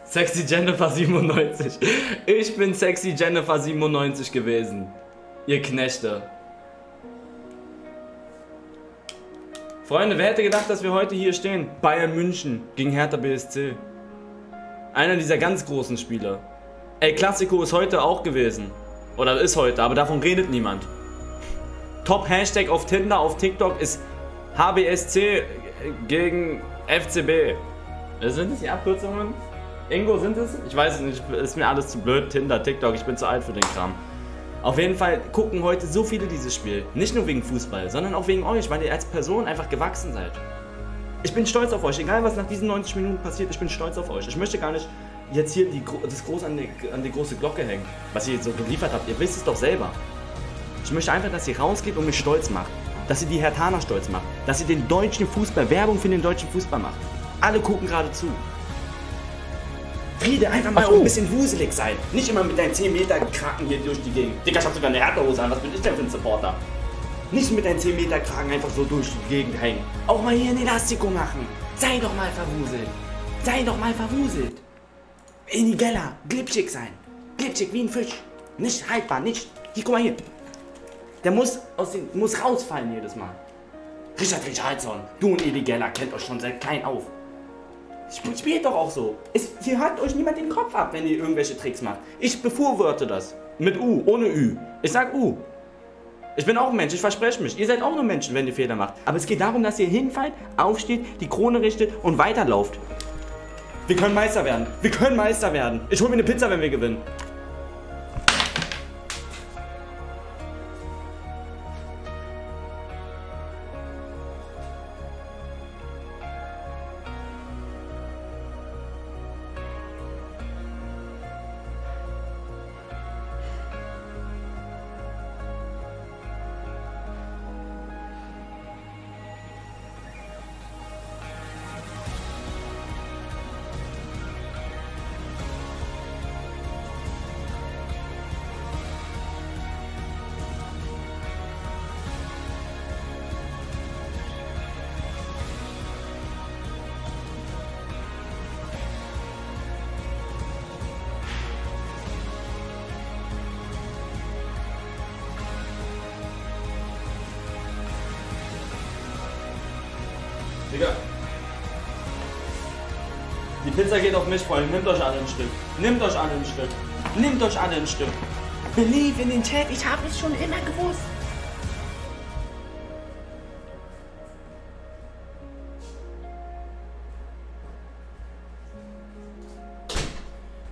Sexy Jennifer 97. Ich bin Sexy Jennifer 97 gewesen. Ihr Knechte. Freunde, wer hätte gedacht, dass wir heute hier stehen? Bayern München gegen Hertha BSC. Einer dieser ganz großen Spieler. El Clasico ist heute auch gewesen. Oder ist heute, aber davon redet niemand. Top-Hashtag auf Tinder, auf TikTok ist HBSC gegen FCB. Sind das die Abkürzungen? Ingo, sind es? Ich weiß es nicht, ist mir alles zu blöd. Tinder, TikTok, ich bin zu alt für den Kram. Auf jeden Fall gucken heute so viele dieses Spiel. Nicht nur wegen Fußball, sondern auch wegen euch, weil ihr als Person einfach gewachsen seid. Ich bin stolz auf euch, egal was nach diesen 90 Minuten passiert, ich bin stolz auf euch. Ich möchte gar nicht jetzt hier die, das groß an die, an die große Glocke hängen, was ihr so geliefert habt. Ihr wisst es doch selber. Ich möchte einfach, dass ihr rausgeht und mich stolz macht. Dass ihr die Hertaner stolz macht. Dass ihr den deutschen Fußball, Werbung für den deutschen Fußball macht. Alle gucken gerade zu. Friede, einfach mal so. ein bisschen wuselig sein. Nicht immer mit deinen 10 Meter Kraken hier durch die Gegend. Digga, ich hab sogar eine Hertha-Hose an. Was bin ich denn für ein Supporter? Nicht mit deinen 10 Meter Kragen einfach so durch die Gegend hängen. Auch mal hier ein Elastico machen. Sei doch mal verwuselt. Sei doch mal verwuselt. In die Geller. Glitschig sein. Glitschig wie ein Fisch. Nicht haltbar, nicht. Hier, guck mal hier. Der muss, aus den, muss rausfallen jedes Mal. Richard Richardson, du und Edi Geller kennt euch schon seit klein auf. Sp- Spielt doch auch so. Es, hier hat euch niemand den Kopf ab, wenn ihr irgendwelche Tricks macht. Ich befürworte das. Mit U, ohne Ü. Ich sag U. Ich bin auch ein Mensch, ich verspreche mich. Ihr seid auch nur Menschen, wenn ihr Fehler macht. Aber es geht darum, dass ihr hinfallt, aufsteht, die Krone richtet und weiterlauft. Wir können Meister werden. Wir können Meister werden. Ich hol mir eine Pizza, wenn wir gewinnen. Pizza geht auf mich, Freunde. Nehmt euch alle ein Stück. Nehmt euch alle ein Stück. Nehmt euch alle ein Stück. Believe in den Chat. Ich habe es schon immer gewusst.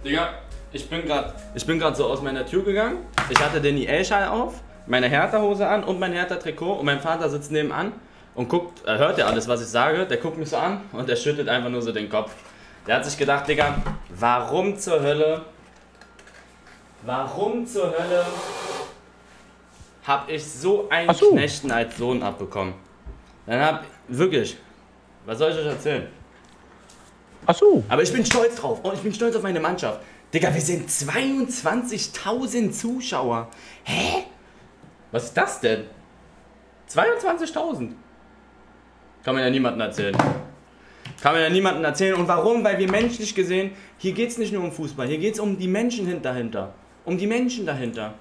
Digga, ich bin gerade ich bin gerade so aus meiner Tür gegangen. Ich hatte den EL-Schal auf, meine Hertha-Hose an und mein Hertha-Trikot und mein Vater sitzt nebenan und guckt, er hört ja alles, was ich sage. Der guckt mich so an und der schüttelt einfach nur so den Kopf. Der hat sich gedacht, Digga, warum zur Hölle, warum zur Hölle hab ich so einen so. Knechten als Sohn abbekommen? Dann hab, wirklich, was soll ich euch erzählen? Ach so. Aber ich bin stolz drauf und ich bin stolz auf meine Mannschaft. Digga, wir sind 22.000 Zuschauer. Hä? Was ist das denn? 22.000? Kann man ja niemandem erzählen. Kann man ja niemandem erzählen. Und warum? Weil wir menschlich gesehen, hier geht es nicht nur um Fußball, hier geht es um die Menschen hin- dahinter. Um die Menschen dahinter.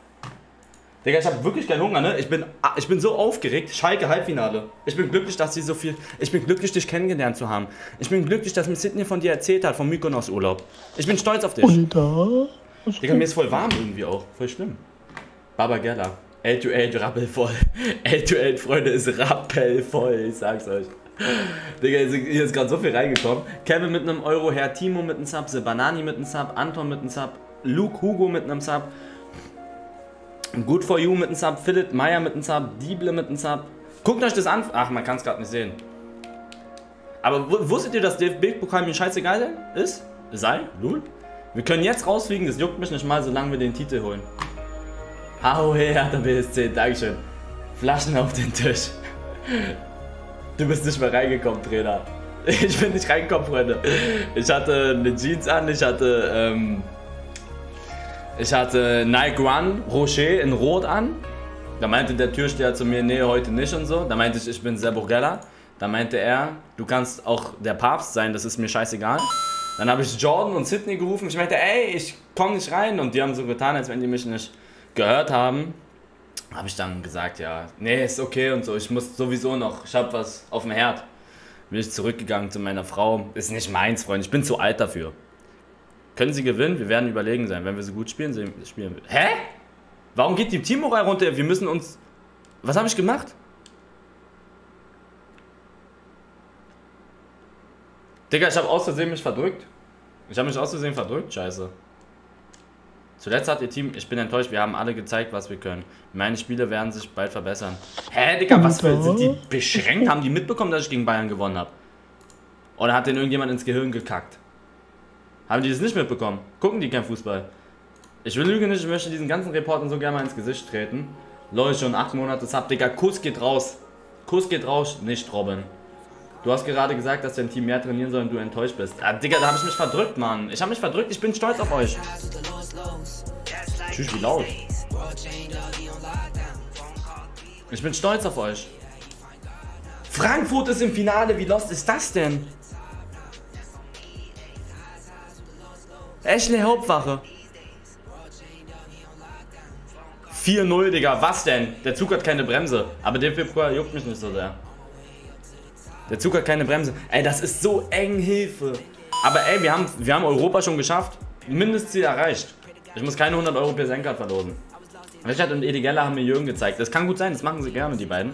Digga, ich habe wirklich keinen Hunger, ne? Ich bin, ah, ich bin so aufgeregt. Schalke Halbfinale. Ich bin glücklich, dass sie so viel. Ich bin glücklich, dich kennengelernt zu haben. Ich bin glücklich, dass mir Sidney von dir erzählt hat, vom Mykonos Urlaub. Ich bin stolz auf dich. Und da? Digga, mir ist voll warm irgendwie auch. Voll schlimm. Baba Gella. L2L rappelvoll. L2L, [laughs] Freunde, ist rappelvoll. Ich sag's euch. Digga, hier ist gerade so viel reingekommen. Kevin mit einem Euro, Herr Timo mit einem Sub, Banani mit einem Sub, Anton mit einem Sub, Luke Hugo mit einem Sub, Good for You mit einem Sub, Philipp Meyer mit einem Sub, Dieble mit einem Sub. Guckt euch das an. Ach, man kann es gerade nicht sehen. Aber wu- wusstet ihr, dass DFB-Pokal mir scheißegal ist? Sei? Lul? Wir können jetzt rausfliegen, das juckt mich nicht mal, solange wir den Titel holen. Hau her, der BSC, Dankeschön. Flaschen auf den Tisch. Du bist nicht mehr reingekommen, Trainer. [laughs] Ich bin nicht reingekommen, Freunde. Ich hatte eine Jeans an, ich hatte, ähm, ich hatte Nike One Rocher in Rot an. Da meinte der Türsteher zu mir, nee, heute nicht und so. Da meinte ich, ich bin Seburgella. Da meinte er, du kannst auch der Papst sein, das ist mir scheißegal. Dann habe ich Jordan und Sydney gerufen. Ich meinte, ey, ich komm nicht rein. Und die haben so getan, als wenn die mich nicht gehört haben. Habe ich dann gesagt, ja, nee, ist okay und so. Ich muss sowieso noch, ich habe was auf dem Herd. Bin ich zurückgegangen zu meiner Frau. Ist nicht meins, Freund. Ich bin zu alt dafür. Können sie gewinnen? Wir werden überlegen sein. Wenn wir so gut spielen, spielen wir. Hä? Warum geht die Teammoral runter? Wir müssen uns. Was habe ich gemacht? Digga, ich habe aus Versehen mich verdrückt. Ich habe mich aus Versehen verdrückt, scheiße. Zuletzt hat ihr Team, ich bin enttäuscht, wir haben alle gezeigt, was wir können. Meine Spiele werden sich bald verbessern. Hä, Digga, was für, sind die [laughs] beschränkt? Haben die mitbekommen, dass ich gegen Bayern gewonnen habe? Oder hat denen irgendjemand ins Gehirn gekackt? Haben die das nicht mitbekommen? Gucken die kein Fußball? Ich will lügen nicht, ich möchte diesen ganzen Reportern so gerne mal ins Gesicht treten. Leute, schon acht Monate Sub, Digga, Kuss geht raus. Kuss geht raus, nicht Robin. Du hast gerade gesagt, dass dein Team mehr trainieren soll und du enttäuscht bist. Ah, Digga, da habe ich mich verdrückt, Mann. Ich habe mich verdrückt, ich bin stolz auf euch. Tschüss, wie laut. Ich bin stolz auf euch. Frankfurt ist im Finale, wie lost ist das denn? Ashley Hauptwache. 4-0, Digga, was denn? Der Zug hat keine Bremse. Aber der Februar juckt mich nicht so sehr. Der Zug hat keine Bremse. Ey, das ist so eng, Hilfe. Aber ey, wir haben, wir haben Europa schon geschafft. Mindestziel erreicht. Ich muss keine 100 Euro per Senkart verlosen. Richard und Edi Geller haben mir Jürgen gezeigt. Das kann gut sein, das machen sie gerne, die beiden.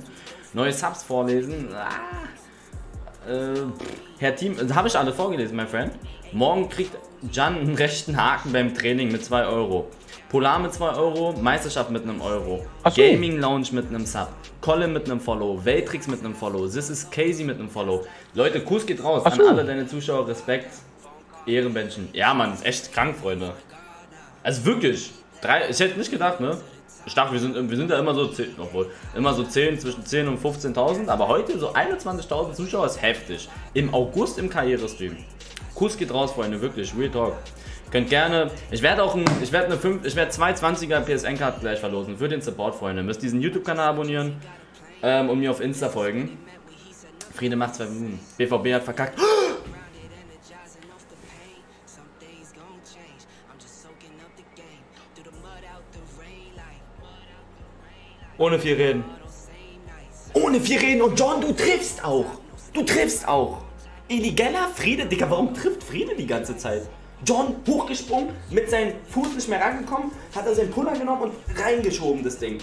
Neue Subs vorlesen. Ah. Äh, Herr Team, das habe ich alle vorgelesen, mein Friend. Morgen kriegt Jan einen rechten Haken beim Training mit 2 Euro. Polar mit 2 Euro, Meisterschaft mit einem Euro. So. Gaming Lounge mit einem Sub. Colin mit einem Follow. Veltrix mit einem Follow. This is Casey mit einem Follow. Leute, Kuss geht raus Ach an so. alle deine Zuschauer. Respekt. Ehrenmenschen. Ja, Mann, ist echt krank, Freunde. Also wirklich. Drei, ich hätte nicht gedacht, ne? Ich dachte, wir sind, wir sind ja immer so 10, obwohl, immer so 10, zwischen 10 und 15.000, aber heute so 21.000 Zuschauer ist heftig. Im August im Karrierestream. Kuss geht raus, Freunde, wirklich, Real Talk. Könnt gerne, ich werde auch ein, ich werde eine 5, ich werde zwei 20er PSN-Card gleich verlosen für den Support, Freunde. Müsst diesen YouTube-Kanal abonnieren ähm, und mir auf Insta folgen. Friede macht zwei Minuten. BVB hat verkackt. [gasps] Ohne viel reden. Ohne viel reden und John, du triffst auch. Du triffst auch. Eli Geller, Friede, Digga, warum trifft Friede die ganze Zeit? John hochgesprungen, mit seinem Fuß nicht mehr rangekommen, hat er seinen Puller genommen und reingeschoben, das Ding.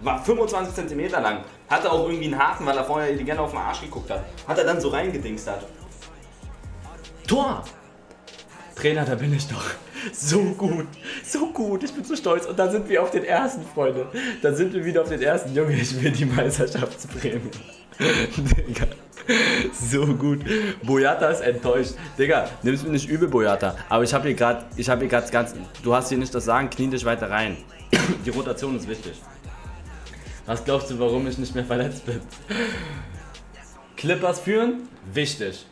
War 25 cm lang. Hatte auch irgendwie einen Haken, weil er vorher Eli Geller auf den Arsch geguckt hat. Hat er dann so reingedingst hat. Tor! Trainer, da bin ich doch. So gut, so gut, ich bin so stolz. Und dann sind wir auf den ersten, Freunde. Dann sind wir wieder auf den ersten. Junge, ich will die Meisterschaftsprämie. Digga, so gut. Boyata ist enttäuscht. Digga, nimm's mir nicht übel, Boyata. Aber ich habe hier gerade, ich habe hier gerade ganz, du hast hier nicht das Sagen, knie dich weiter rein. Die Rotation ist wichtig. Was glaubst du, warum ich nicht mehr verletzt bin? Clippers führen? Wichtig.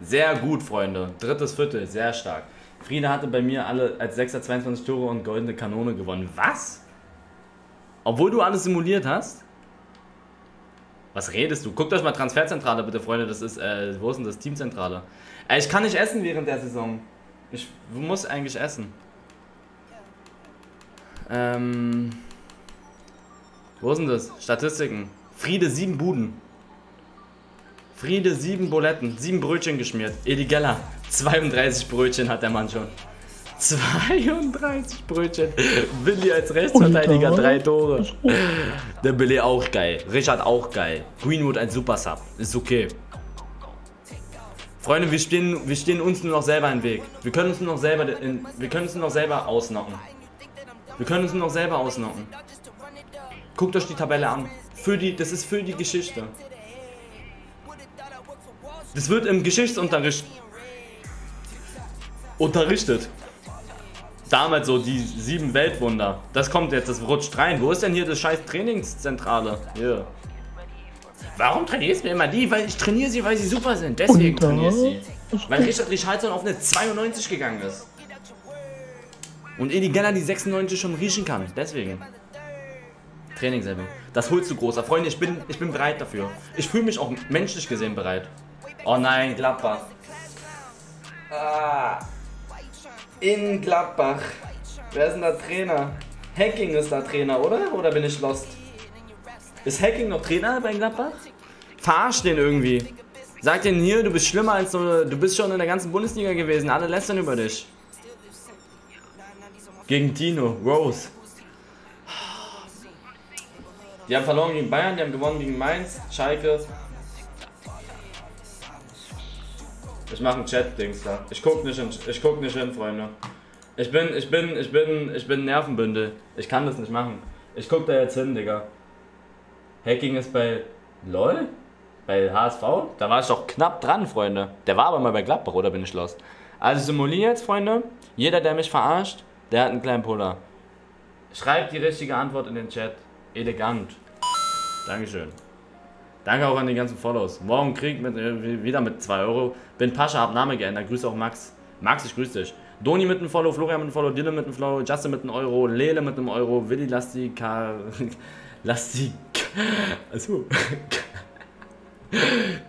Sehr gut, Freunde. Drittes Viertel, sehr stark. Friede hatte bei mir alle als Sechser 22 Tore und goldene Kanone gewonnen. Was? Obwohl du alles simuliert hast? Was redest du? Guckt euch mal Transferzentrale bitte, Freunde. Das ist, äh, wo ist denn das? Teamzentrale. Äh, ich kann nicht essen während der Saison. Ich muss eigentlich essen. Ähm, Wo sind das? Statistiken. Friede sieben Buden. Friede sieben Buletten, sieben Brötchen geschmiert. Edi Geller, 32 Brötchen hat der Mann schon. 32 Brötchen. Billy als Rechtsverteidiger, da? drei Tore. Der Billy auch geil. Richard auch geil. Greenwood ein Super Sub. Ist okay. Freunde, wir stehen, wir stehen uns nur noch selber im Weg. Wir können uns nur noch selber, in, wir können uns nur noch selber ausnocken. Wir können uns nur noch selber ausnocken. Guckt euch die Tabelle an. Für die, das ist für die Geschichte. Das wird im Geschichtsunterricht unterrichtet. Damals so die sieben Weltwunder. Das kommt jetzt, das rutscht rein. Wo ist denn hier das scheiß Trainingszentrale? Hier. Warum trainierst du immer die? Weil ich trainiere sie, weil sie super sind. Deswegen trainiere ich sie. Weil Richard Richardson auf eine 92 gegangen ist. Und Edi Geller die 96 schon riechen kann. Deswegen. Trainingserhöhung. Das holst du großer. Freunde, ich bin, ich bin bereit dafür. Ich fühle mich auch menschlich gesehen bereit. Oh nein, Gladbach. Ah. In Gladbach. Wer ist denn der Trainer? Hacking ist der Trainer, oder? Oder bin ich lost? Ist Hacking noch Trainer bei Gladbach? Verarsch den irgendwie. Sag den hier, du bist schlimmer als so, du bist schon in der ganzen Bundesliga gewesen. Alle lästern über dich. Gegen Tino, Rose. Die haben verloren gegen Bayern, die haben gewonnen gegen Mainz, Schalke. Ich mache ein Chat-Dings da. Ich guck nicht hin, ich guck nicht hin, Freunde. Ich bin, ich bin, ich bin, ich bin Nervenbündel. Ich kann das nicht machen. Ich guck da jetzt hin, Digga. Hacking ist bei LOL? Bei HSV? Da war ich doch knapp dran, Freunde. Der war aber mal bei Gladbach, oder bin ich los? Also simulier jetzt, Freunde. Jeder, der mich verarscht, der hat einen kleinen Puller. Schreibt die richtige Antwort in den Chat. Elegant. Dankeschön. Danke auch an die ganzen Follows. Morgen Krieg mit, äh, wieder mit 2 Euro. Bin Pascha, hab Name geändert. Grüße auch Max. Max, ich grüße dich. Doni mit einem Follow, Florian mit einem Follow, Dylan mit einem Follow, Justin mit einem Euro, Lele mit einem Euro, Willi Lastika. Lastik. [laughs] Achso. [laughs]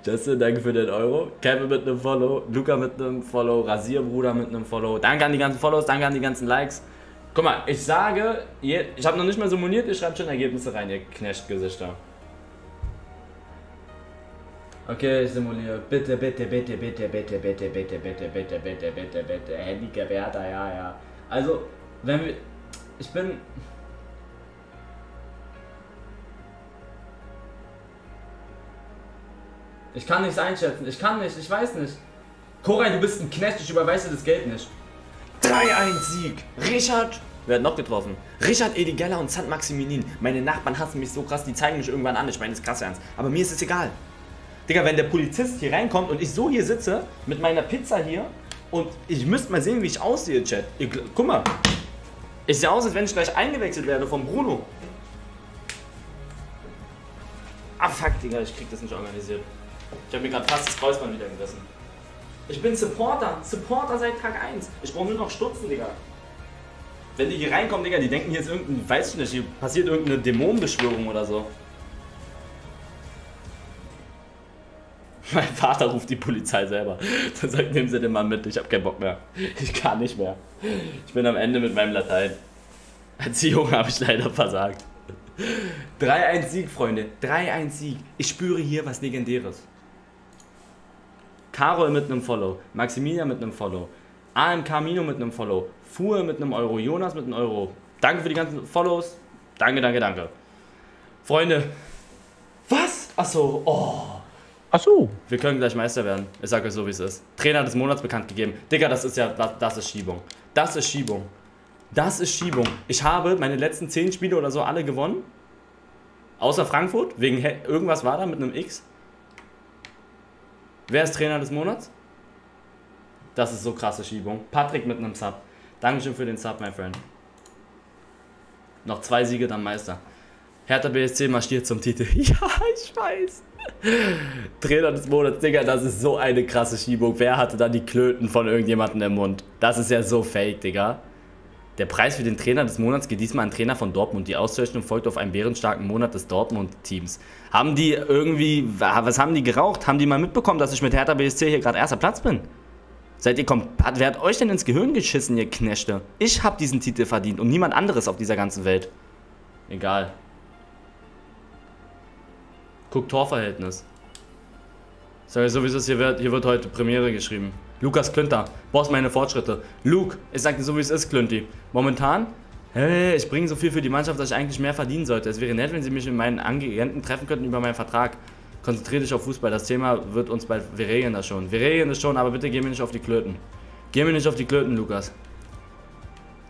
Justin, danke für den Euro. Kevin mit einem Follow, Luca mit einem Follow, Rasierbruder mit einem Follow. Danke an die ganzen Follows, danke an die ganzen Likes. Guck mal, ich sage, ich habe noch nicht mal simuliert, ihr schreibt schon Ergebnisse rein, ihr Knechtgesichter. Okay, ich simuliere. Bitte, bitte, bitte, bitte, bitte, bitte, bitte, bitte, bitte, bitte, bitte, bitte. Handicap, Hertha, ja, ja. Also, wenn wir. Ich bin. Ich kann nichts einschätzen. Ich kann nicht. Ich weiß nicht. Koray, du bist ein Knecht. Ich überweise das Geld nicht. 3-1-Sieg. Richard. Wer hat noch getroffen? Richard Edi Geller und Sant Maximilien. Meine Nachbarn hassen mich so krass. Die zeigen mich irgendwann an. Ich meine, das ist krass ernst. Aber mir ist es egal. Digga, wenn der Polizist hier reinkommt und ich so hier sitze mit meiner Pizza hier und ich müsst mal sehen, wie ich aussehe, Chat. Gl- guck mal. Ich sehe aus, als wenn ich gleich eingewechselt werde von Bruno. Ah, fuck, Digga, ich krieg das nicht organisiert. Ich habe mir gerade fast das Kreuzband wieder gerissen. Ich bin Supporter. Supporter seit Tag 1. Ich brauche nur noch Stutzen, Digga. Wenn die hier reinkommen, Digga, die denken hier ist irgendein, weiß ich nicht, hier passiert irgendeine Dämonenbeschwörung oder so. [laughs] Mein Vater ruft die Polizei selber. Dann sagt, nehmen Sie den Mann mit, ich habe keinen Bock mehr. Ich kann nicht mehr. Ich bin am Ende mit meinem Latein. Junge habe ich leider versagt. 3-1 Sieg, Freunde. 3-1 Sieg. Ich spüre hier was Legendäres. Carol mit einem Follow. Maximilian mit einem Follow. AMK Mino mit einem Follow. Fuhr mit einem Euro. Jonas mit einem Euro. Danke für die ganzen Follows. Danke, danke, danke. Freunde. Was? Achso. Oh. Ach so. Wir können gleich Meister werden. Ich sage euch so, wie es ist. Trainer des Monats bekannt gegeben. Digga, das ist ja, das, das ist Schiebung. Das ist Schiebung. Das ist Schiebung. Ich habe meine letzten 10 Spiele oder so alle gewonnen. Außer Frankfurt. Wegen He irgendwas war da mit einem X. Wer ist Trainer des Monats? Das ist so krasse Schiebung. Patrick mit einem Sub. Dankeschön für den Sub, my friend. Noch zwei Siege, dann Meister. Hertha BSC marschiert zum Titel. [laughs] Ja, ich weiß. Trainer des Monats, Digga, das ist so eine krasse Schiebung. Wer hatte da die Klöten von irgendjemandem im Mund? Das ist ja so fake, Digga. Der Preis für den Trainer des Monats geht diesmal an Trainer von Dortmund. Die Auszeichnung folgt auf einen bärenstarken Monat des Dortmund-Teams. Haben die irgendwie, was haben die geraucht? Haben die mal mitbekommen, dass ich mit Hertha BSC hier gerade erster Platz bin? Seid ihr komplett, wer hat euch denn ins Gehirn geschissen, ihr Knechte? Ich hab diesen Titel verdient und niemand anderes auf dieser ganzen Welt. Egal. Guck Torverhältnis. Sag so wie es ist, hier wird, hier wird heute Premiere geschrieben. Lukas Klünter, Boss meine Fortschritte. Luke, ich sag dir so wie es ist, Klünti. Momentan, hey, ich bringe so viel für die Mannschaft, dass ich eigentlich mehr verdienen sollte. Es wäre nett, wenn sie mich in meinen Agenten treffen könnten über meinen Vertrag. Konzentriere dich auf Fußball, das Thema wird uns bald, wir regeln das schon. Wir regeln das schon, aber bitte geh mir nicht auf die Klöten. Geh mir nicht auf die Klöten, Lukas.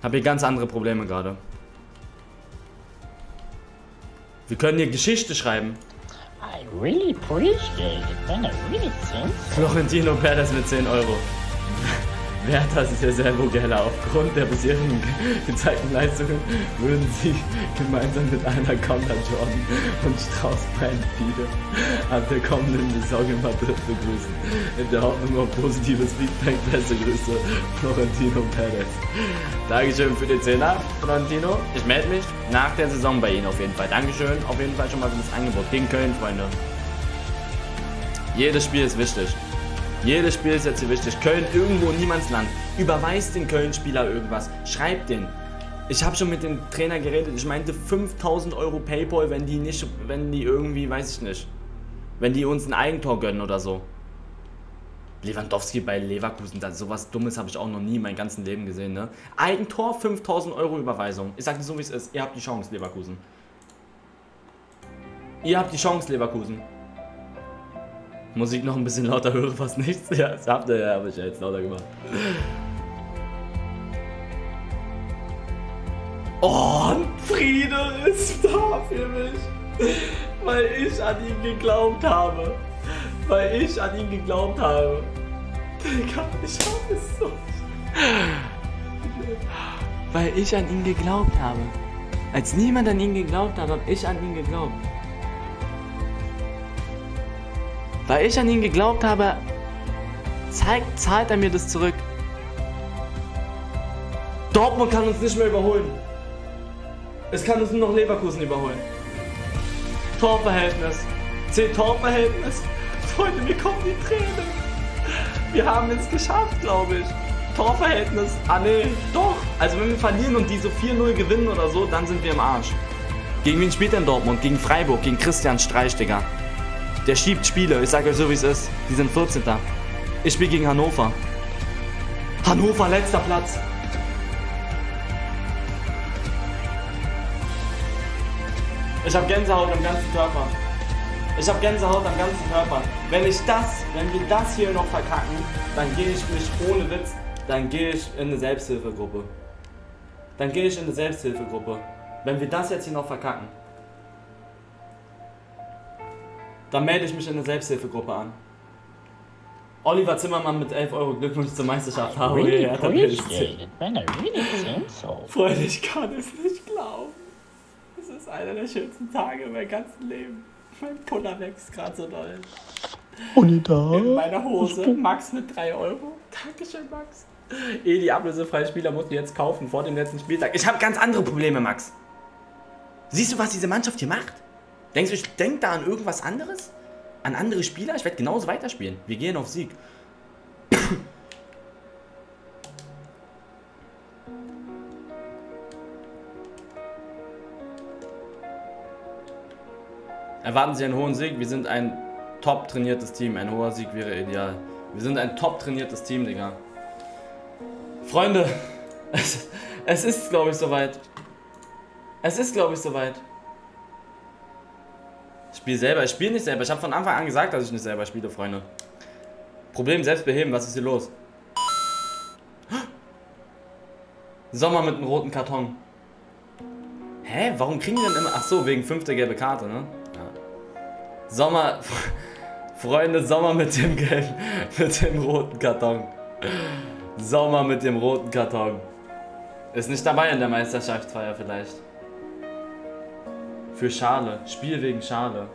Hab hier ganz andere Probleme gerade. Wir können hier Geschichte schreiben. I really appreciate it. Then I really think. Florentino Perez mit 10 Euro. Werther ist der Servo-Geller. Aufgrund der bisherigen gezeigten Leistungen würden sie gemeinsam mit einer Counter Jordan und Strauß Brandfide ab der kommenden Saison in Madrid begrüßen. In der Hoffnung auf positives Feedback. Beste Grüße, Florentino Perez. Dankeschön für den Zehner, Florentino. Ich melde mich nach der Saison bei Ihnen auf jeden Fall. Dankeschön auf jeden Fall schon mal für das Angebot. Gegen Köln, Freunde. Jedes Spiel ist wichtig. Jedes Spiel ist jetzt hier wichtig. Köln irgendwo in Niemandsland. Überweist den Köln-Spieler irgendwas. Schreibt den. Ich habe schon mit dem Trainer geredet. Ich meinte 5000 Euro Paypal, wenn die nicht, wenn die irgendwie, weiß ich nicht, wenn die uns ein Eigentor gönnen oder so. Lewandowski bei Leverkusen, das, sowas Dummes habe ich auch noch nie in meinem ganzen Leben gesehen. Ne? Eigentor, 5000 Euro Überweisung. Ich sage dir so, wie es ist. Ihr habt die Chance, Leverkusen. Ihr habt die Chance, Leverkusen. Musik noch ein bisschen lauter höre, fast nichts. [laughs] Ja, das habt ihr, ja, habe ich ja jetzt lauter gemacht. Oh, Friede ist da für mich. Weil ich an ihn geglaubt habe. Weil ich an ihn geglaubt habe. Digga, ich hab es so. Weil ich an ihn geglaubt habe. Als niemand an ihn geglaubt hat, habe ich an ihn geglaubt. Weil ich an ihn geglaubt habe, zeigt, zahlt er mir das zurück. Dortmund kann uns nicht mehr überholen. Es kann uns nur noch Leverkusen überholen. Torverhältnis. 10 Torverhältnis. [laughs] Freunde, mir kommen die Tränen. Wir haben es geschafft, glaube ich. Torverhältnis. Ah nee, doch. Also wenn wir verlieren und die so 4-0 gewinnen oder so, dann sind wir im Arsch. Gegen wen spielt denn Dortmund? Gegen Freiburg, gegen Christian Streich, Digga. Der schiebt Spiele, ich sage euch so wie es ist. Die sind 14. Ich spiele gegen Hannover. Hannover, letzter Platz. Ich habe Gänsehaut am ganzen Körper. Ich habe Gänsehaut am ganzen Körper. Wenn ich das, wenn wir das hier noch verkacken, dann gehe ich mich ohne Witz, dann gehe ich in eine Selbsthilfegruppe. Dann gehe ich in eine Selbsthilfegruppe. Wenn wir das jetzt hier noch verkacken, dann melde ich mich in eine Selbsthilfegruppe an. Oliver Zimmermann mit 11 Euro Glückwunsch zur Meisterschaft. Habe Really appreciate it. Then I really think so. Freunde, ich kann es nicht glauben. Es ist einer der schönsten Tage in meinem ganzen Leben. Mein Puller wächst gerade so doll. In meiner Hose. Max mit 3 Euro. Dankeschön, Max. Eh, die ablösefreie Spieler musst du jetzt kaufen vor dem letzten Spieltag. Ich habe ganz andere Probleme, Max. Siehst du, was diese Mannschaft hier macht? Denkst du, ich denk da an irgendwas anderes? An andere Spieler? Ich werde genauso weiterspielen. Wir gehen auf Sieg. Erwarten Sie einen hohen Sieg. Wir sind ein top trainiertes Team. Ein hoher Sieg wäre ideal. Wir sind ein top trainiertes Team, Digga. Freunde, [laughs] es, es ist, glaube ich, soweit. Es ist, glaube ich, soweit. Ich spiele selber. Ich spiele nicht selber. Ich habe von Anfang an gesagt, dass ich nicht selber spiele, Freunde. Problem selbst beheben. Was ist hier los? Sommer mit einem roten Karton. Hä? Warum kriegen die denn immer... Ach so, wegen fünfter gelbe Karte, ne? Ja. Sommer... [laughs] Freunde, Sommer mit dem gelben... [laughs] Mit dem roten Karton. Sommer mit dem roten Karton. Ist nicht dabei in der Meisterschaftsfeier vielleicht. Für Schale. Spiel wegen Schale.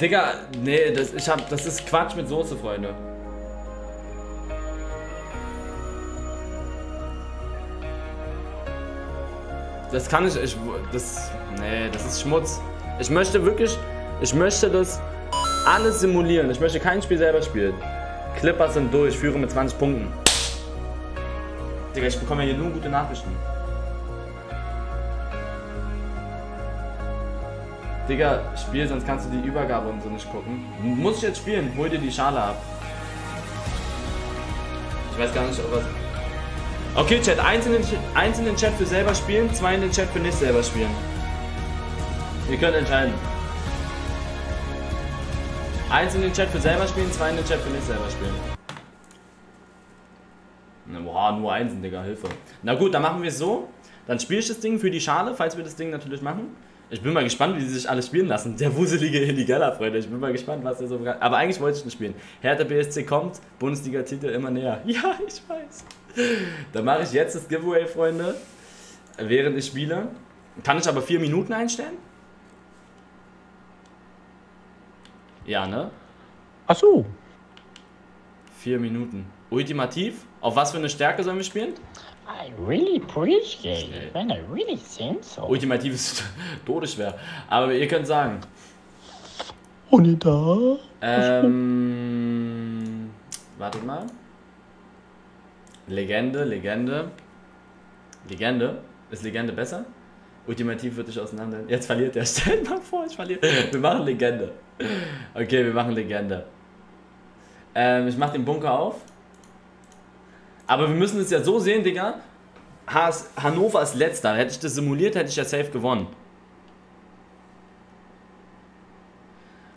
Digga, nee, das, ich hab, das ist Quatsch mit Soße, Freunde. Das kann ich, ich, das, nee, das ist Schmutz. Ich möchte wirklich, ich möchte das alles simulieren. Ich möchte kein Spiel selber spielen. Clippers sind durch, führe mit 20 Punkten. Digga, ich bekomme ja hier nur gute Nachrichten. Digga, spiel, sonst kannst du die Übergabe und so nicht gucken. Muss ich jetzt spielen? Hol dir die Schale ab. Ich weiß gar nicht, ob was. Okay, Chat, eins in, den, eins in den Chat für selber spielen, zwei in den Chat für nicht selber spielen. Ihr könnt entscheiden. Eins in den Chat für selber spielen, zwei in den Chat für nicht selber spielen. Boah, nur Einsen, Digga, Hilfe. Na gut, dann machen wir es so. Dann spiele ich das Ding für die Schale, falls wir das Ding natürlich machen. Ich bin mal gespannt, wie sie sich alle spielen lassen. Der wuselige Illegaler, Freunde. Ich bin mal gespannt, was der so. Aber eigentlich wollte ich nicht spielen. Hertha BSC kommt, Bundesliga-Titel immer näher. [laughs] Ja, ich weiß. Dann mache ich jetzt das Giveaway, Freunde. Während ich spiele. Kann ich aber vier Minuten einstellen? Ja, ne? Ach so. Vier Minuten. Ultimativ? Auf was für eine Stärke sollen wir spielen? I really appreciate it when I really think so. Ultimativ ist [laughs] todesschwer. Aber ihr könnt sagen. Onita. Ähm. Wartet mal. Legende, Legende. Legende. Ist Legende besser? Ultimativ wird dich auseinander. Jetzt verliert der. [laughs] Stell mal vor, ich verliere. Wir machen Legende. Okay, wir machen Legende. Ähm, ich mach den Bunker auf. Aber wir müssen es ja so sehen, Digga. Has Hannover ist letzter. Hätte ich das simuliert, hätte ich ja safe gewonnen.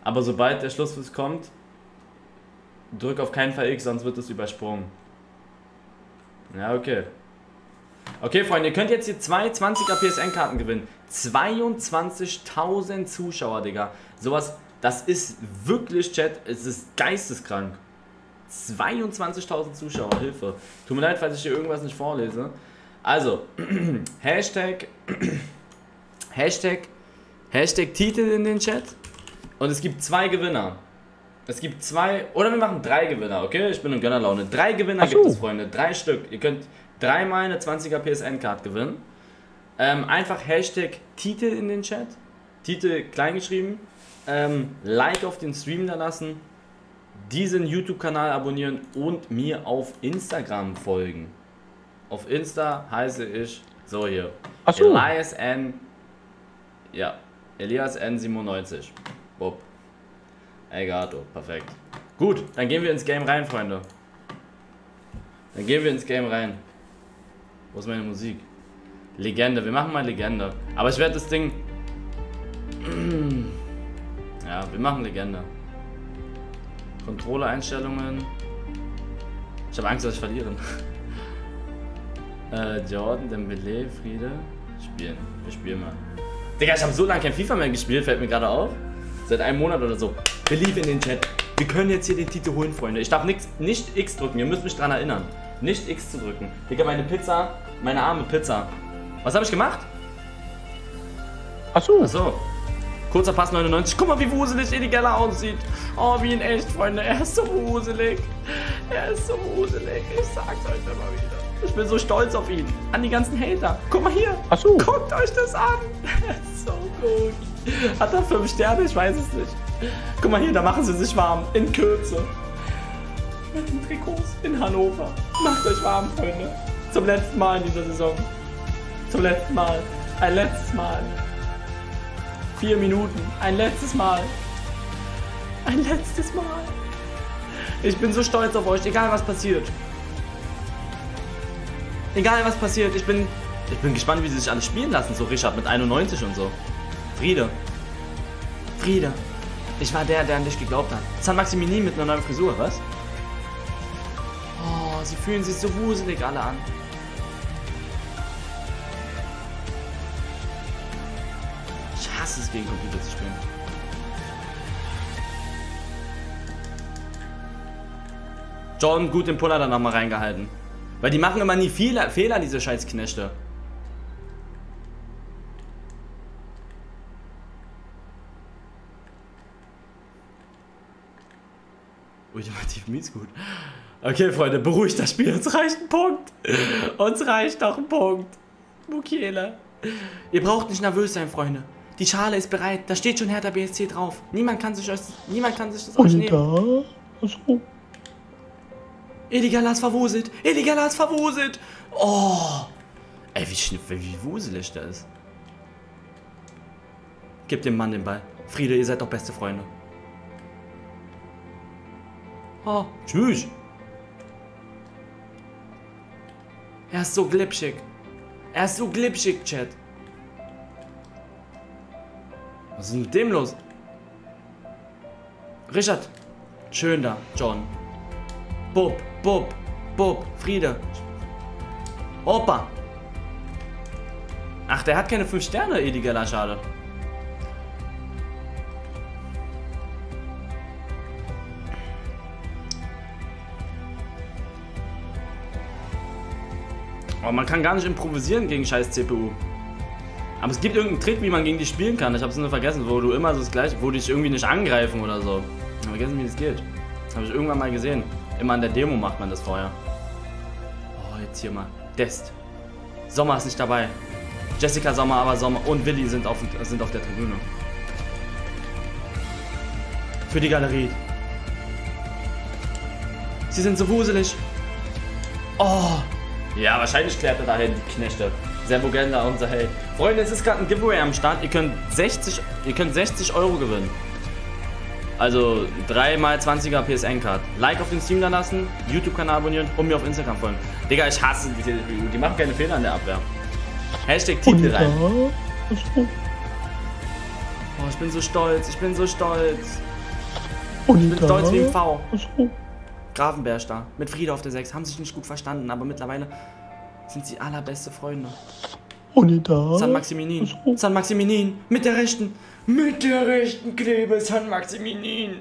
Aber sobald der Schlusspfiff kommt, drück auf keinen Fall X, sonst wird es übersprungen. Ja, okay. Okay, Freunde, ihr könnt jetzt hier zwei 20er PSN-Karten gewinnen. 22.000 Zuschauer, Digga. Sowas, das ist wirklich, Chat, es ist geisteskrank. 22.000 Zuschauer, Hilfe. Tut mir leid, falls ich hier irgendwas nicht vorlese. Also, [clears throat] Hashtag, [clears throat] Hashtag, Hashtag Titel in den Chat. Und es gibt zwei Gewinner. Es gibt zwei, oder wir machen drei Gewinner, okay? Ich bin in Gönnerlaune. Drei Gewinner so. gibt es, Freunde. Drei Stück. Ihr könnt dreimal eine 20er PSN-Card gewinnen. Ähm, einfach Hashtag Titel in den Chat. Titel kleingeschrieben. Ähm, like auf den Stream da lassen. Diesen YouTube-Kanal abonnieren und mir auf Instagram folgen. Auf Insta heiße ich so hier. Ach so. Elias N. Ja, Elias N97. Bob. Elgato, perfekt. Gut, dann gehen wir ins Game rein, Freunde. Dann gehen wir ins Game rein. Wo ist meine Musik? Legende, wir machen mal Legende. Aber ich werde das Ding. [clears throat] Ja, wir machen Legende. Controller-Einstellungen. Ich habe Angst, dass ich verliere. [laughs] äh, Jordan, Dembele, Friede. Spielen. Wir spielen mal. Digga, ich habe so lange kein FIFA mehr gespielt, fällt mir gerade auf. Seit einem Monat oder so. Believe in den Chat. Wir können jetzt hier den Titel holen, Freunde. Ich darf nix, nicht X drücken. Ihr müsst mich dran erinnern. Nicht X zu drücken. Digga, meine Pizza, meine arme Pizza. Was habe ich gemacht? Ach so. Achso. Kurzer Pass 99. Guck mal, wie wuselig Illegaler aussieht. Oh, wie in echt, Freunde. Er ist so wuselig. Er ist so wuselig. Ich sag's euch immer wieder. Ich bin so stolz auf ihn. An die ganzen Hater. Guck mal hier. Ach so. Guckt euch das an. [laughs] Er ist so gut. Hat er fünf Sterne? Ich weiß es nicht. Guck mal hier, da machen sie sich warm. In Kürze. Mit den Trikots in Hannover. Macht euch warm, Freunde. Zum letzten Mal in dieser Saison. Zum letzten Mal. Ein letztes Mal. Vier Minuten. Ein letztes Mal. Ein letztes Mal. Ich bin so stolz auf euch, egal was passiert. Egal was passiert, ich bin. Ich bin gespannt, wie sie sich alle spielen lassen, so Richard mit 91 und so. Friede. Friede. Ich war der, der an dich geglaubt hat. San Maximilien mit einer neuen Frisur, was? Oh, sie fühlen sich so wuselig alle an. Hasse es, gegen Computer zu spielen. John gut den Puller dann nochmal reingehalten. Weil die machen immer nie Fehler, Fehler diese scheiß Knechte. Ultimativ mies gut. Okay, Freunde, beruhigt das Spiel. Uns reicht ein Punkt. Uns reicht noch ein Punkt. Mukiele. Ihr braucht nicht nervös sein, Freunde. Die Schale ist bereit. Da steht schon Hertha BSC drauf. Niemand kann sich, das, niemand kann sich das euch nehmen. Onita. Ach so. Illegaler ist verwuselt. Illegaler ist verwuselt. Oh. Ey, wie, wie wuselig das ist. Gib dem Mann den Ball. Friede, ihr seid doch beste Freunde. Oh, tschüss. Er ist so glitschig. Er ist so glitschig, Chat. Was ist mit dem los? Richard. Schön da, John. Bub, Bub, Bub, Friede. Opa. Ach, der hat keine 5 Sterne, Edigella, schade. Oh, man kann gar nicht improvisieren gegen scheiß CPU. Aber es gibt irgendeinen Trick, wie man gegen die spielen kann. Ich hab's nur vergessen, wo du immer so das gleiche, wo dich irgendwie nicht angreifen oder so. Ich hab vergessen, wie das geht. Das habe ich irgendwann mal gesehen. Immer an der Demo macht man das vorher. Oh, jetzt hier mal. Dest. Sommer ist nicht dabei. Jessica Sommer, aber Sommer und Willi sind auf, sind auf der Tribüne. Für die Galerie. Sie sind so wuselig. Oh. Ja, wahrscheinlich klärt er dahin, die Knechte. Servo Gender, unser Held. Freunde, es ist gerade ein Giveaway am Start. Ihr könnt 60, ihr könnt 60 Euro gewinnen. Also 3 mal 20er PSN-Card. Like auf den Stream da lassen, YouTube-Kanal abonnieren und mir auf Instagram folgen. Digga, ich hasse die TDPU. Die machen keine Fehler in der Abwehr. Hashtag Titel rein. Oh, ich bin so stolz. Ich bin so stolz. Ich bin stolz wie ein V. Grafenberg da. Mit Frieda auf der 6. Haben sich nicht gut verstanden, aber mittlerweile sind sie allerbeste Freunde. San Maximinin. San Maximinin. Mit der rechten. Mit der rechten Klebe. San Maximinin.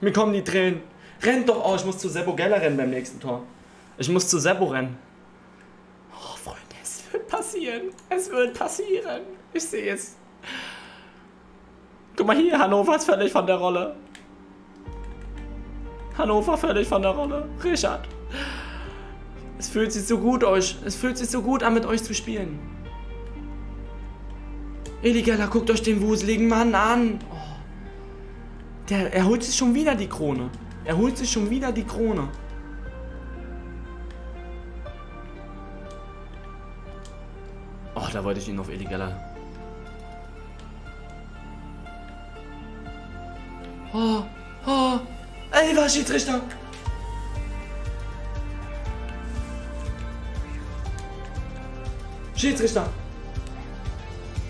Mir kommen die Tränen. Rennt doch aus. Ich muss zu Sebo Geller rennen beim nächsten Tor. Ich muss zu Sebo rennen. Oh, Freunde, es wird passieren. Es wird passieren. Ich sehe es. Guck mal hier, Hannover ist völlig von der Rolle. Hannover völlig von der Rolle. Richard. Es fühlt sich so gut euch. Es fühlt sich so gut an, mit euch zu spielen. Eligella, guckt euch den wuseligen Mann an. Oh. Der, er holt sich schon wieder die Krone. Er holt sich schon wieder die Krone. Oh, da wollte ich ihn auf Eligella. Oh, oh. War Schiedsrichter. Schiedsrichter.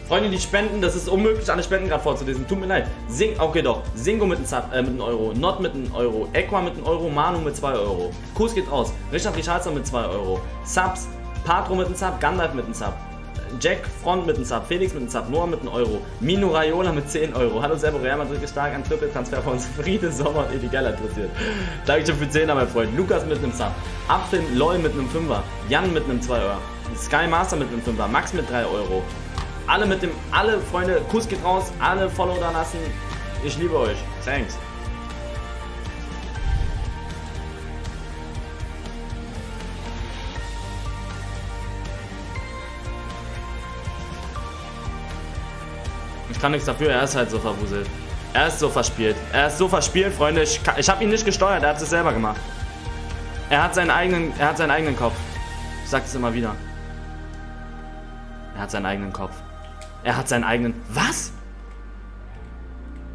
Freunde, die spenden, das ist unmöglich, alle Spenden gerade vorzulesen. Tut mir leid. Sing, okay doch. Singo mit einem äh, mit einem Euro, Not mit einem Euro, Equa mit einem Euro, Manu mit 2 Euro. Kuss geht raus. Richard Richardson mit 2 Euro. Subs, Patro mit einem Sub, Gandalf mit einem Sub. Jack Front mit einem Sub, Felix mit einem Sub, Noah mit einem Euro, Mino Raiola mit 10 Euro. Hallo Servo, Real Madrid stark an Triple-Transfer von Friede Sommer und Edigella interessiert. Dankeschön für 10er, mein Freund. Lukas mit einem Sub, Apfel Loy mit einem 5er, Jan mit einem 2 Euro, Sky Master mit einem 5er, Max mit 3 Euro. Alle mit dem, alle Freunde, Kuss geht raus, alle Follow da lassen. Ich liebe euch. Thanks. Ich kann nichts dafür, er ist halt so verwuselt. Er ist so verspielt. Er ist so verspielt, Freunde. Ich, ich habe ihn nicht gesteuert, er hat es selber gemacht. Er hat seinen eigenen, er hat seinen eigenen Kopf. Ich sag es immer wieder. Er hat seinen eigenen Kopf. Er hat seinen eigenen... Was?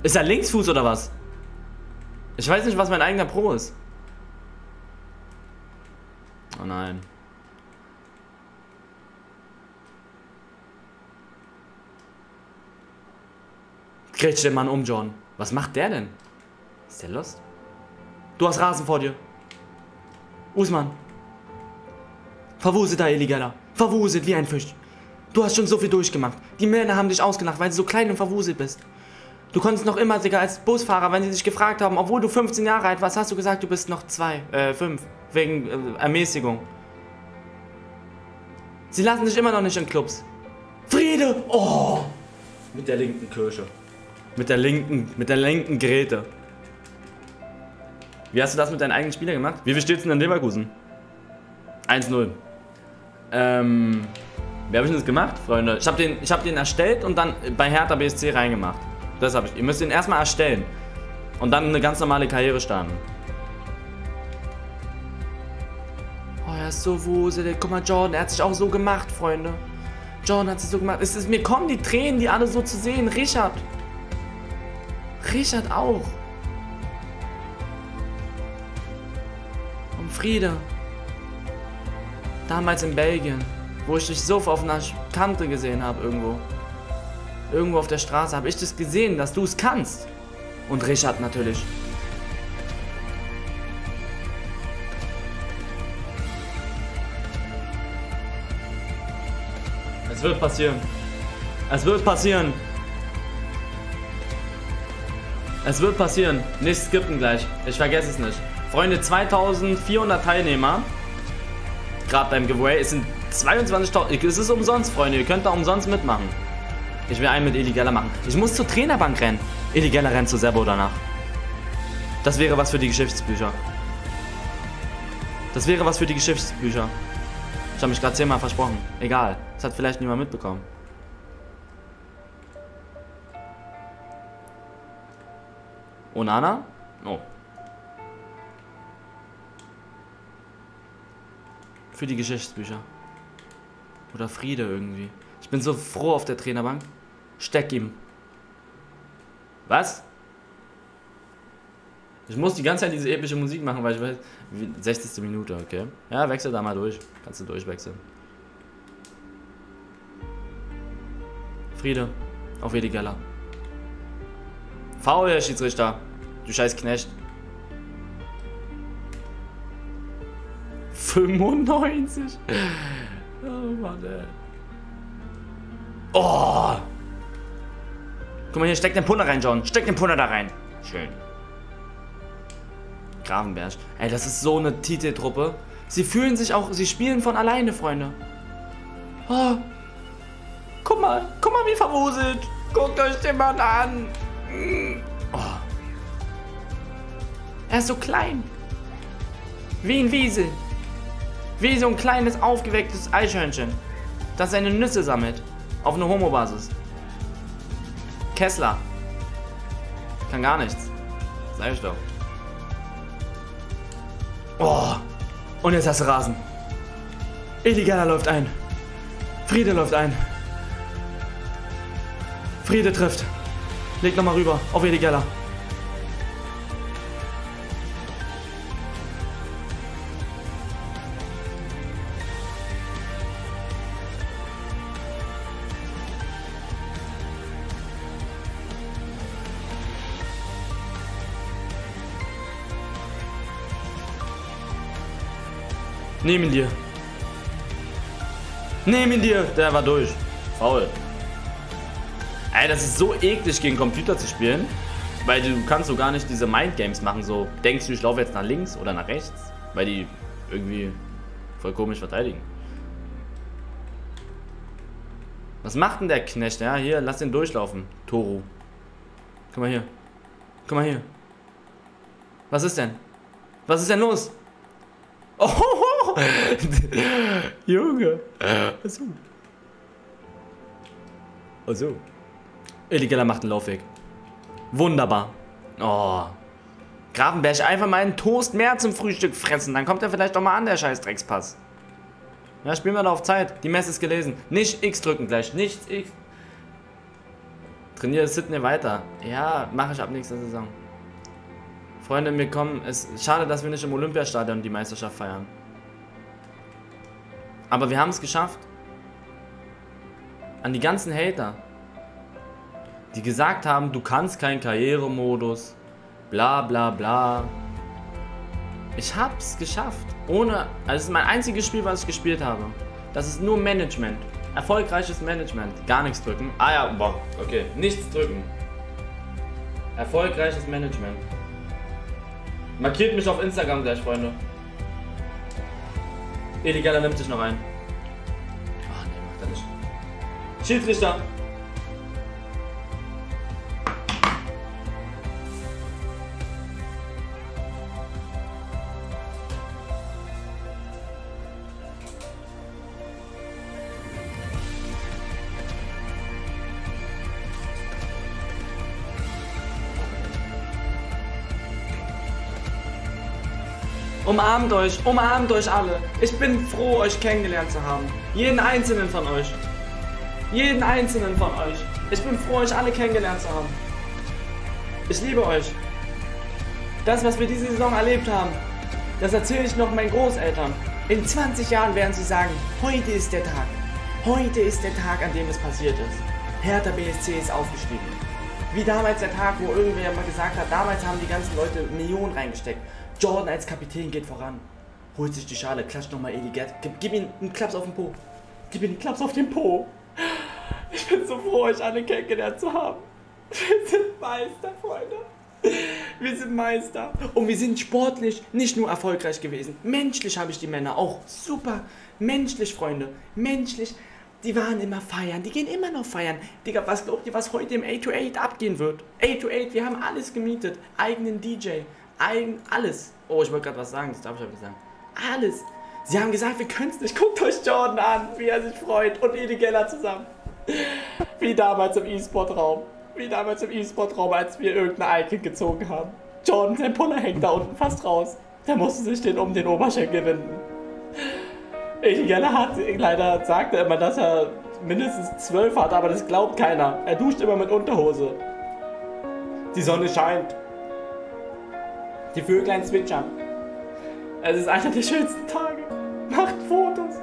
Ist er Linksfuß oder was? Ich weiß nicht, was mein eigener Pro ist. Oh nein. Grätsch den Mann um, John. Was macht der denn? Ist der lost? Du hast Rasen vor dir. Usman. Verwuselt da, Illegaler. Verwuselt wie ein Fisch. Du hast schon so viel durchgemacht. Die Männer haben dich ausgelacht, weil du so klein und verwuselt bist. Du konntest noch immer, Digga, als Busfahrer, wenn sie sich gefragt haben, obwohl du 15 Jahre alt warst, hast du gesagt, du bist noch zwei, äh, fünf, wegen äh, Ermäßigung. Sie lassen dich immer noch nicht in Clubs. Friede! Oh! Mit der linken Kirsche. Mit der linken, mit der linken Grete. Wie hast du das mit deinen eigenen Spielern gemacht? Wie viel steht's denn in Leverkusen? 1-0. Ähm, wie habe ich das gemacht, Freunde? Ich habe den, hab den erstellt und dann bei Hertha BSC reingemacht. Das habe ich. Ihr müsst den erstmal erstellen. Und dann eine ganz normale Karriere starten. Oh, er ist so wuselig. Guck mal, Jordan, er hat sich auch so gemacht, Freunde. John hat sie so gemacht. Es ist, mir kommen die Tränen, die alle so zu sehen. Richard. Richard auch. Und Frieda. Damals in Belgien, wo ich dich so auf einer Kante gesehen habe irgendwo. Irgendwo auf der Straße habe ich das gesehen, dass du es kannst. Und Richard natürlich. Es wird passieren. Es wird passieren. Es wird passieren. Nicht skippen gleich. Ich vergesse es nicht. Freunde, 2400 Teilnehmer. Gerade beim Giveaway. Es sind 22.000. Es ist umsonst, Freunde. Ihr könnt da umsonst mitmachen. Ich will einen mit Illegaler machen. Ich muss zur Trainerbank rennen. Illegaler rennt zu Servo danach. Das wäre was für die Geschichtsbücher. Das wäre was für die Geschichtsbücher. Ich habe mich gerade zehnmal versprochen. Egal. Das hat vielleicht niemand mitbekommen. Onana? Oh. Für die Geschichtsbücher. Oder Friede irgendwie. Ich bin so froh auf der Trainerbank. Steck ihm. Was? Ich muss die ganze Zeit diese epische Musik machen, weil ich weiß. wie- 60. Minute, okay. Ja, wechsel da mal durch. Kannst du durchwechseln. Friede. Auf Edi Geller. Faul, Herr Schiedsrichter. Du scheiß Knecht. 95. Oh ey. Oh! Guck mal hier, steck den Punter rein, John. Steck den Punter da rein. Schön. Gravenberg. Ey, das ist so eine Titeltruppe. Sie fühlen sich auch, sie spielen von alleine, Freunde. Oh. Guck mal, guck mal, wie verwuselt. Guckt euch den Mann an. Oh. Er ist so klein. Wie ein Wiesel. Wie so ein kleines, aufgewecktes Eichhörnchen, das seine Nüsse sammelt. Auf einer Homo-Basis. Kessler. Kann gar nichts. Sag ich doch. Oh. Und jetzt hast du Rasen. Illegaler läuft ein. Friede läuft ein. Friede trifft. Leg nochmal rüber. Auf Illegaler. Nehm ihn dir. Nehm ihn dir. Der war durch. Faul. Ey, das ist so eklig gegen Computer zu spielen. Weil du kannst so gar nicht diese Mindgames machen. So, denkst du, ich laufe jetzt nach links oder nach rechts? Weil die irgendwie voll komisch verteidigen. Was macht denn der Knecht? Ja, hier, lass den durchlaufen. Toru. Guck mal hier. Guck mal hier. Was ist denn? Was ist denn los? Oh, [laughs] Junge. Achso. Achso. Illegaler macht einen Laufweg. Wunderbar. Oh. Grafenberg, einfach mal einen Toast mehr zum Frühstück fressen. Dann kommt er vielleicht doch mal an, der scheiß Dreckspass. Ja, spielen wir da auf Zeit. Die Messe ist gelesen. Nicht X drücken gleich. Nichts X. Trainiere Sydney weiter. Ja, mache ich ab nächster Saison. Freunde, wir kommen. Es ist schade, dass wir nicht im Olympiastadion die Meisterschaft feiern. Aber wir haben es geschafft. An die ganzen Hater, die gesagt haben, du kannst keinen Karrieremodus, bla bla bla. Ich hab's geschafft. Ohne. Also, es ist mein einziges Spiel, was ich gespielt habe. Das ist nur Management. Erfolgreiches Management. Gar nichts drücken. Ah ja, boah, okay. Nichts drücken. Erfolgreiches Management. Markiert mich auf Instagram gleich, Freunde. Illegaler nimmt sich noch ein. Ah, nee, macht er nicht. Schiedsrichter. Umarmt euch, umarmt euch alle. Ich bin froh, euch kennengelernt zu haben. Jeden einzelnen von euch. Jeden einzelnen von euch. Ich bin froh, euch alle kennengelernt zu haben. Ich liebe euch. Das, was wir diese Saison erlebt haben, das erzähle ich noch meinen Großeltern. In 20 Jahren werden sie sagen, heute ist der Tag. Heute ist der Tag, an dem es passiert ist. Hertha BSC ist aufgestiegen. Wie damals der Tag, wo irgendwer mal gesagt hat, damals haben die ganzen Leute Millionen reingesteckt. Jordan als Kapitän geht voran. Holt sich die Schale, klatscht nochmal Edi Gerd. Gib, gib ihm einen Klaps auf den Po. Gib ihm einen Klaps auf den Po. Ich bin so froh, euch alle kennengelernt zu haben. Wir sind Meister, Freunde. Wir sind Meister. Und wir sind sportlich nicht nur erfolgreich gewesen. Menschlich habe ich die Männer auch super. Menschlich, Freunde. Menschlich. Die waren immer feiern. Die gehen immer noch feiern. Digga, was glaubt ihr, was heute im A28 abgehen wird? A28, wir haben alles gemietet. Eigenen DJ. Eigen, alles. Oh, ich wollte gerade was sagen. Das darf ich aber nicht sagen. Alles. Sie haben gesagt, wir können es nicht. Guckt euch Jordan an, wie er sich freut. Und Edi Geller zusammen. Wie damals im E-Sport-Raum. Wie damals im E-Sport-Raum, als wir irgendein Icon gezogen haben. Jordan, sein Puller hängt da unten fast raus. Der musste sich den um den Oberschenkel winden. Edi Geller hat, leider sagt er immer, dass er mindestens zwölf hat, aber das glaubt keiner. Er duscht immer mit Unterhose. Die Sonne scheint. Die Vöglein zwitschern. Es ist einer der schönsten Tage. Macht Fotos.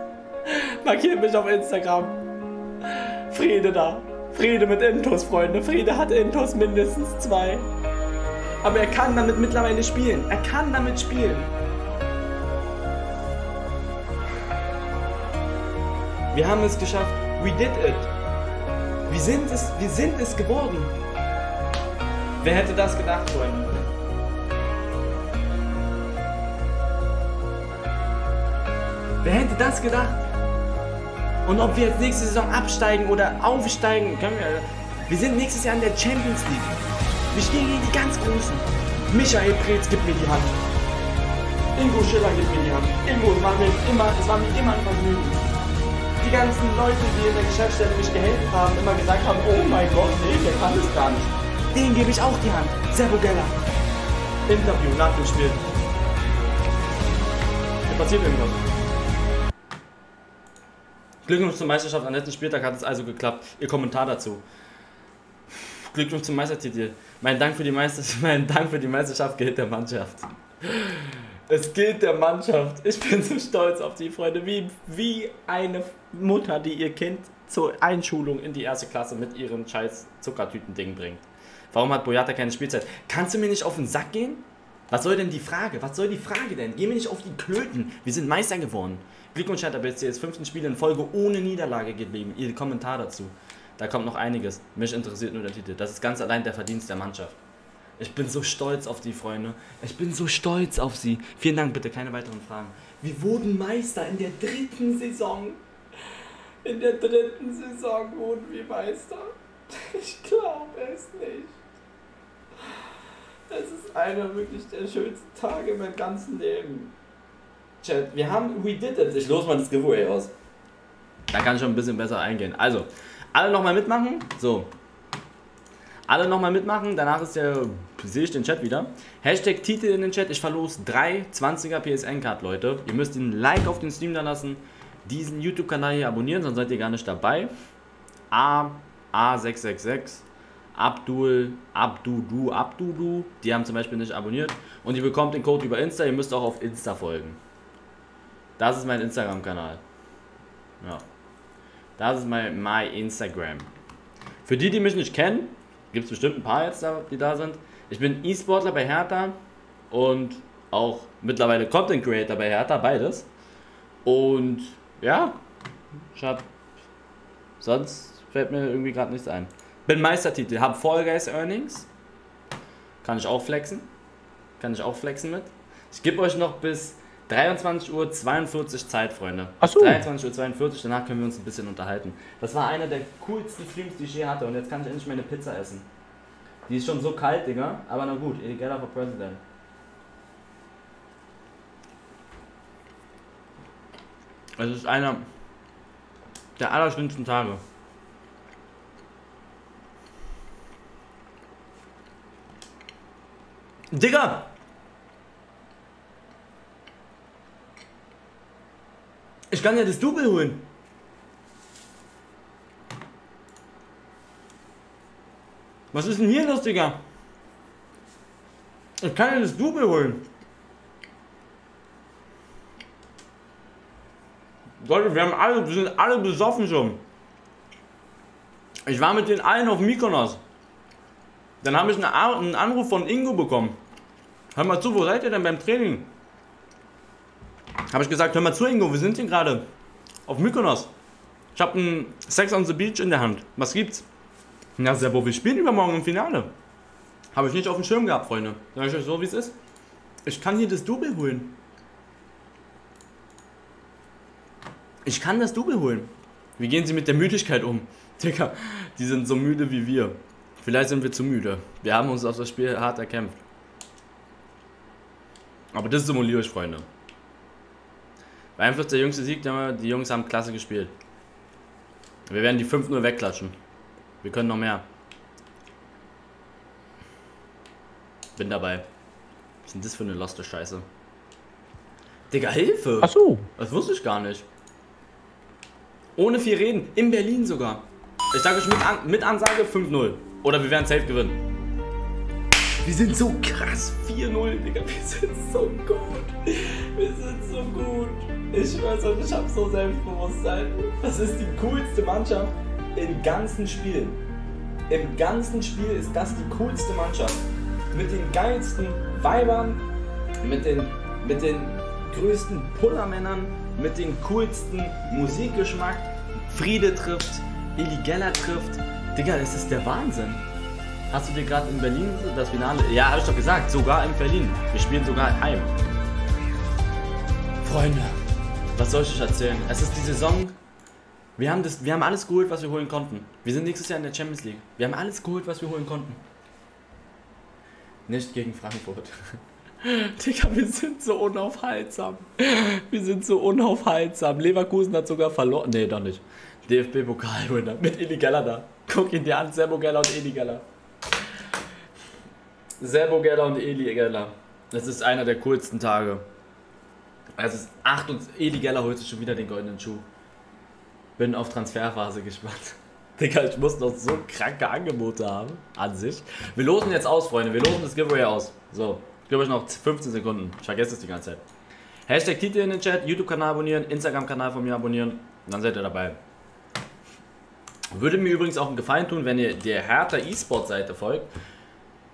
Markiert mich auf Instagram. Friede da. Friede mit Intos, Freunde. Friede hat Intos mindestens zwei. Aber er kann damit mittlerweile spielen. Er kann damit spielen. Wir haben es geschafft. We did it. Wir sind es, wir sind es geworden. Wer hätte das gedacht, Freunde? Wer hätte das gedacht? Und ob wir jetzt nächste Saison absteigen oder aufsteigen, können wir. Wir sind nächstes Jahr in der Champions League. Wir stehen gegen die ganz Großen. Michael Preetz gibt mir die Hand. Ingo Schiller gibt mir die Hand. Ingo, es war mir immer, es war mir immer ein Vergnügen. Die ganzen Leute, die in der Geschäftsstelle mich gehelft haben, immer gesagt haben, oh mein Gott, nee, der kann es gar nicht. Denen gebe ich auch die Hand. Servo Geller. Interview nach dem Spiel. Hier passiert irgendwas. Glückwunsch zur Meisterschaft. Am letzten Spieltag hat es also geklappt. Ihr Kommentar dazu. Glückwunsch zum Meistertitel. Mein Dank für die, Meister [laughs] mein Dank für die Meisterschaft gilt der Mannschaft. Es gilt der Mannschaft. Ich bin so stolz auf die Freunde. Wie, wie eine Mutter, die ihr Kind zur Einschulung in die erste Klasse mit ihrem scheiß Zuckertüten-Ding bringt. Warum hat Boyata keine Spielzeit? Kannst du mir nicht auf den Sack gehen? Was soll denn die Frage? Was soll die Frage denn? Geh mir nicht auf die Klöten. Wir sind Meister geworden. Glückwunsch, Hertha BSC ist 15 Spiele in Folge ohne Niederlage geblieben. Ihr Kommentar dazu. Da kommt noch einiges. Mich interessiert nur der Titel. Das ist ganz allein der Verdienst der Mannschaft. Ich bin so stolz auf die Freunde. Ich bin so stolz auf sie. Vielen Dank, bitte keine weiteren Fragen. Wir wurden Meister in der dritten Saison. In der dritten Saison wurden wir Meister. Ich glaube es nicht. Es ist einer wirklich der schönsten Tage in meinem ganzen Leben. Chat, wir haben We Did It. Ich los mal das Giveaway aus. Da kann ich schon ein bisschen besser eingehen. Also, alle nochmal mitmachen. So. Alle nochmal mitmachen. Danach ist der. Sehe ich den Chat wieder. Hashtag Titel in den Chat. Ich verlose drei 20er PSN-Card, Leute. Ihr müsst ein Like auf den Stream da lassen. Diesen YouTube-Kanal hier abonnieren, sonst seid ihr gar nicht dabei. A, A666. Abdul, Abdudu, Abdudu, die haben zum Beispiel nicht abonniert. Und ihr bekommt den Code über Insta, ihr müsst auch auf Insta folgen. Das ist mein Instagram-Kanal. Ja. Das ist mein my Instagram. Für die, die mich nicht kennen, gibt es bestimmt ein paar jetzt, da, die da sind. Ich bin E-Sportler bei Hertha und auch mittlerweile Content Creator bei Hertha, beides. Und ja, ich hab. Sonst fällt mir irgendwie gerade nichts ein. Bin Meistertitel, hab Fall Guys Earnings. Kann ich auch flexen. Kann ich auch flexen mit. Ich gebe euch noch bis 23.42 Uhr Zeit, Freunde. Ach so. 23.42 Uhr, danach können wir uns ein bisschen unterhalten. Das war einer der coolsten Streams, die ich je hatte. Und jetzt kann ich endlich meine Pizza essen. Die ist schon so kalt, Digga. Aber na gut, Geller for President. Es ist einer der allerschlimmsten Tage. Digga! Ich kann ja das Double holen. Was ist denn hier los, Digga? Ich kann ja das Double holen. Leute, wir haben alle, wir sind alle besoffen schon. Ich war mit den allen auf Mykonos. Dann habe ich einen Anruf von Ingo bekommen. Hör mal zu, wo seid ihr denn beim Training? Habe ich gesagt, hör mal zu, Ingo, wir sind hier gerade auf Mykonos. Ich habe einen Sex on the Beach in der Hand. Was gibt's? Na, Sebo, wir spielen übermorgen im Finale. Habe ich nicht auf dem Schirm gehabt, Freunde. Sag ich euch so, wie es ist. Ich kann hier das Double holen. Ich kann das Double holen. Wie gehen sie mit der Müdigkeit um? [laughs] Digga, die sind so müde wie wir. Vielleicht sind wir zu müde. Wir haben uns auf das Spiel hart erkämpft. Aber das simuliere ich, Freunde. Beeinflusst der jüngste Sieg, die Jungs haben klasse gespielt. Wir werden die 5-0 wegklatschen. Wir können noch mehr. Bin dabei. Was ist denn das für eine loste Scheiße? Digga, Hilfe! Ach so. Das wusste ich gar nicht. Ohne viel reden. In Berlin sogar. Ich sage euch mit, An mit Ansage 5-0. Oder wir werden safe gewinnen. Wir sind so krass. 4-0, Digga. Wir sind so gut. Wir sind so gut. Ich schwör's euch, ich hab so Selbstbewusstsein. Das ist die coolste Mannschaft im ganzen Spiel. Im ganzen Spiel ist das die coolste Mannschaft. Mit den geilsten Weibern, mit den, mit den größten Pullermännern, mit den coolsten Musikgeschmack. Friede trifft, Illy Geller trifft. Digga, es ist der Wahnsinn. Hast du dir gerade in Berlin das Finale? Ja, hab ich doch gesagt, sogar in Berlin. Wir spielen sogar heim. Freunde, was soll ich euch erzählen? Es ist die Saison. Wir haben, das, wir haben alles geholt, was wir holen konnten. Wir sind nächstes Jahr in der Champions League. Wir haben alles geholt, was wir holen konnten. Nicht gegen Frankfurt. [laughs] Digga, wir sind so unaufhaltsam. Wir sind so unaufhaltsam. Leverkusen hat sogar verloren. Nee, doch nicht. DFB-Pokalwinner mit Eli Geller da. Guck ihn dir an, Serbo Geller und Eli Geller. Serbo Geller und Eli Geller. Das ist einer der coolsten Tage. Es ist 8 und Eli Geller holt sich schon wieder den goldenen Schuh. Bin auf Transferphase gespannt. [laughs] Digga, ich muss noch so kranke Angebote haben. An sich. Wir losen jetzt aus, Freunde. Wir losen das Giveaway aus. So. Ich gebe euch noch 15 Sekunden. Ich vergesse es die ganze Zeit. Hashtag Titel in den Chat, YouTube-Kanal abonnieren, Instagram-Kanal von mir abonnieren. Dann seid ihr dabei. Würde mir übrigens auch einen Gefallen tun, wenn ihr der Hertha E-Sport-Seite folgt.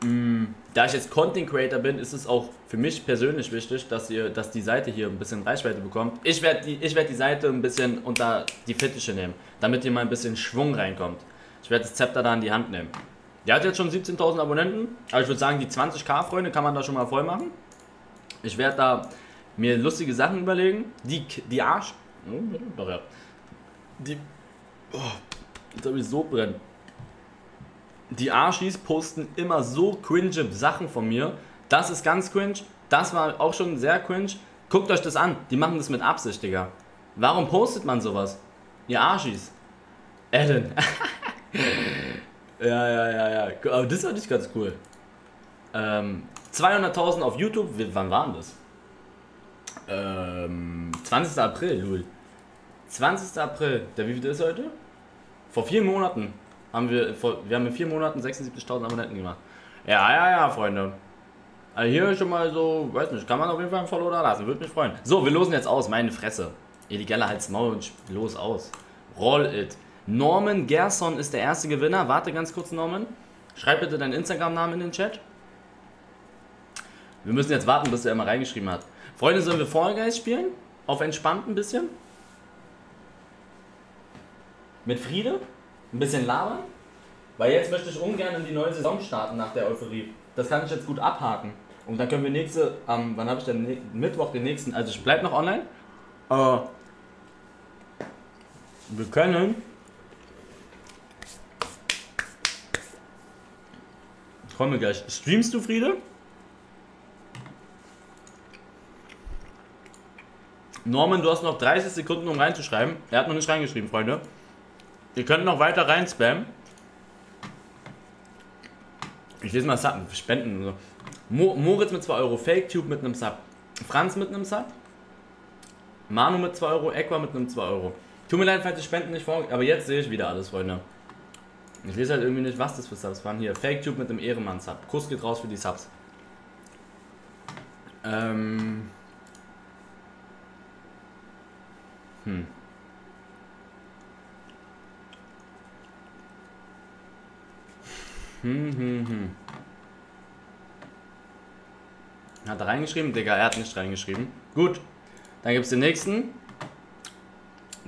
Mm, Da ich jetzt Content Creator bin, ist es auch für mich persönlich wichtig, dass ihr, dass die Seite hier ein bisschen Reichweite bekommt. Ich werde die, ich die Seite ein bisschen unter die Fittiche nehmen, damit hier mal ein bisschen Schwung reinkommt. Ich werde das Zepter da in die Hand nehmen. Der hat jetzt schon 17.000 Abonnenten, aber ich würde sagen, die 20k Freunde kann man da schon mal voll machen. Ich werde da mir lustige Sachen überlegen. Die, die Arsch. Oh, doch ja. Die. Oh, jetzt habe ich so brennen. Die Arschis posten immer so cringe Sachen von mir. Das ist ganz cringe. Das war auch schon sehr cringe. Guckt euch das an. Die machen das mit Absicht, Digga. Warum postet man sowas? Ihr Arschis. Ellen. [laughs] ja, ja, ja, ja. Aber das war nicht ganz cool. Ähm, 200.000 auf YouTube. Wann waren das? Ähm, 20. April, Lul. 20. April. Der wie viel ist heute? Vor vier Monaten haben wir, vor, wir haben in vier Monaten 76.000 Abonnenten gemacht. Ja, ja, ja, Freunde. Also hier schon mal so, weiß nicht, kann man auf jeden Fall ein Follow da lassen, würde mich freuen. So, wir losen jetzt aus, meine Fresse. Illegaler halt's Maul und los aus. Roll it. Norman Gerson ist der erste Gewinner. Warte ganz kurz, Norman. Schreib bitte deinen Instagram-Namen in den Chat. Wir müssen jetzt warten, bis er mal reingeschrieben hat. Freunde, sollen wir Fall Guys spielen? Auf entspannt ein bisschen? Mit Friede? Ein bisschen labern? Weil jetzt möchte ich ungern in die neue Saison starten nach der Euphorie. Das kann ich jetzt gut abhaken. Und dann können wir nächste, am, wann habe ich denn? Mittwoch den nächsten, also ich bleib noch online. Äh, wir können. Kommen gleich. Streamst du, Friede? Norman, du hast noch 30 Sekunden, um reinzuschreiben. Er hat noch nicht reingeschrieben, Freunde. Ihr könnt noch weiter rein spammen. Ich lese mal Sub, Spenden und so. Mo Moritz mit 2 Euro, FakeTube mit einem Sub, Franz mit einem Sub, Manu mit 2 Euro, Equa mit einem 2 Euro. Tut mir leid, falls die Spenden nicht vor, aber jetzt sehe ich wieder alles, Freunde. Ich lese halt irgendwie nicht, was das für Subs waren. Hier, FakeTube mit dem Ehrenmann-Sub. Kuss geht raus für die Subs. Ähm. Hm. Hm, hm, hm. Hat er reingeschrieben? Digga, er hat nicht reingeschrieben. Gut. Dann gibt es den nächsten.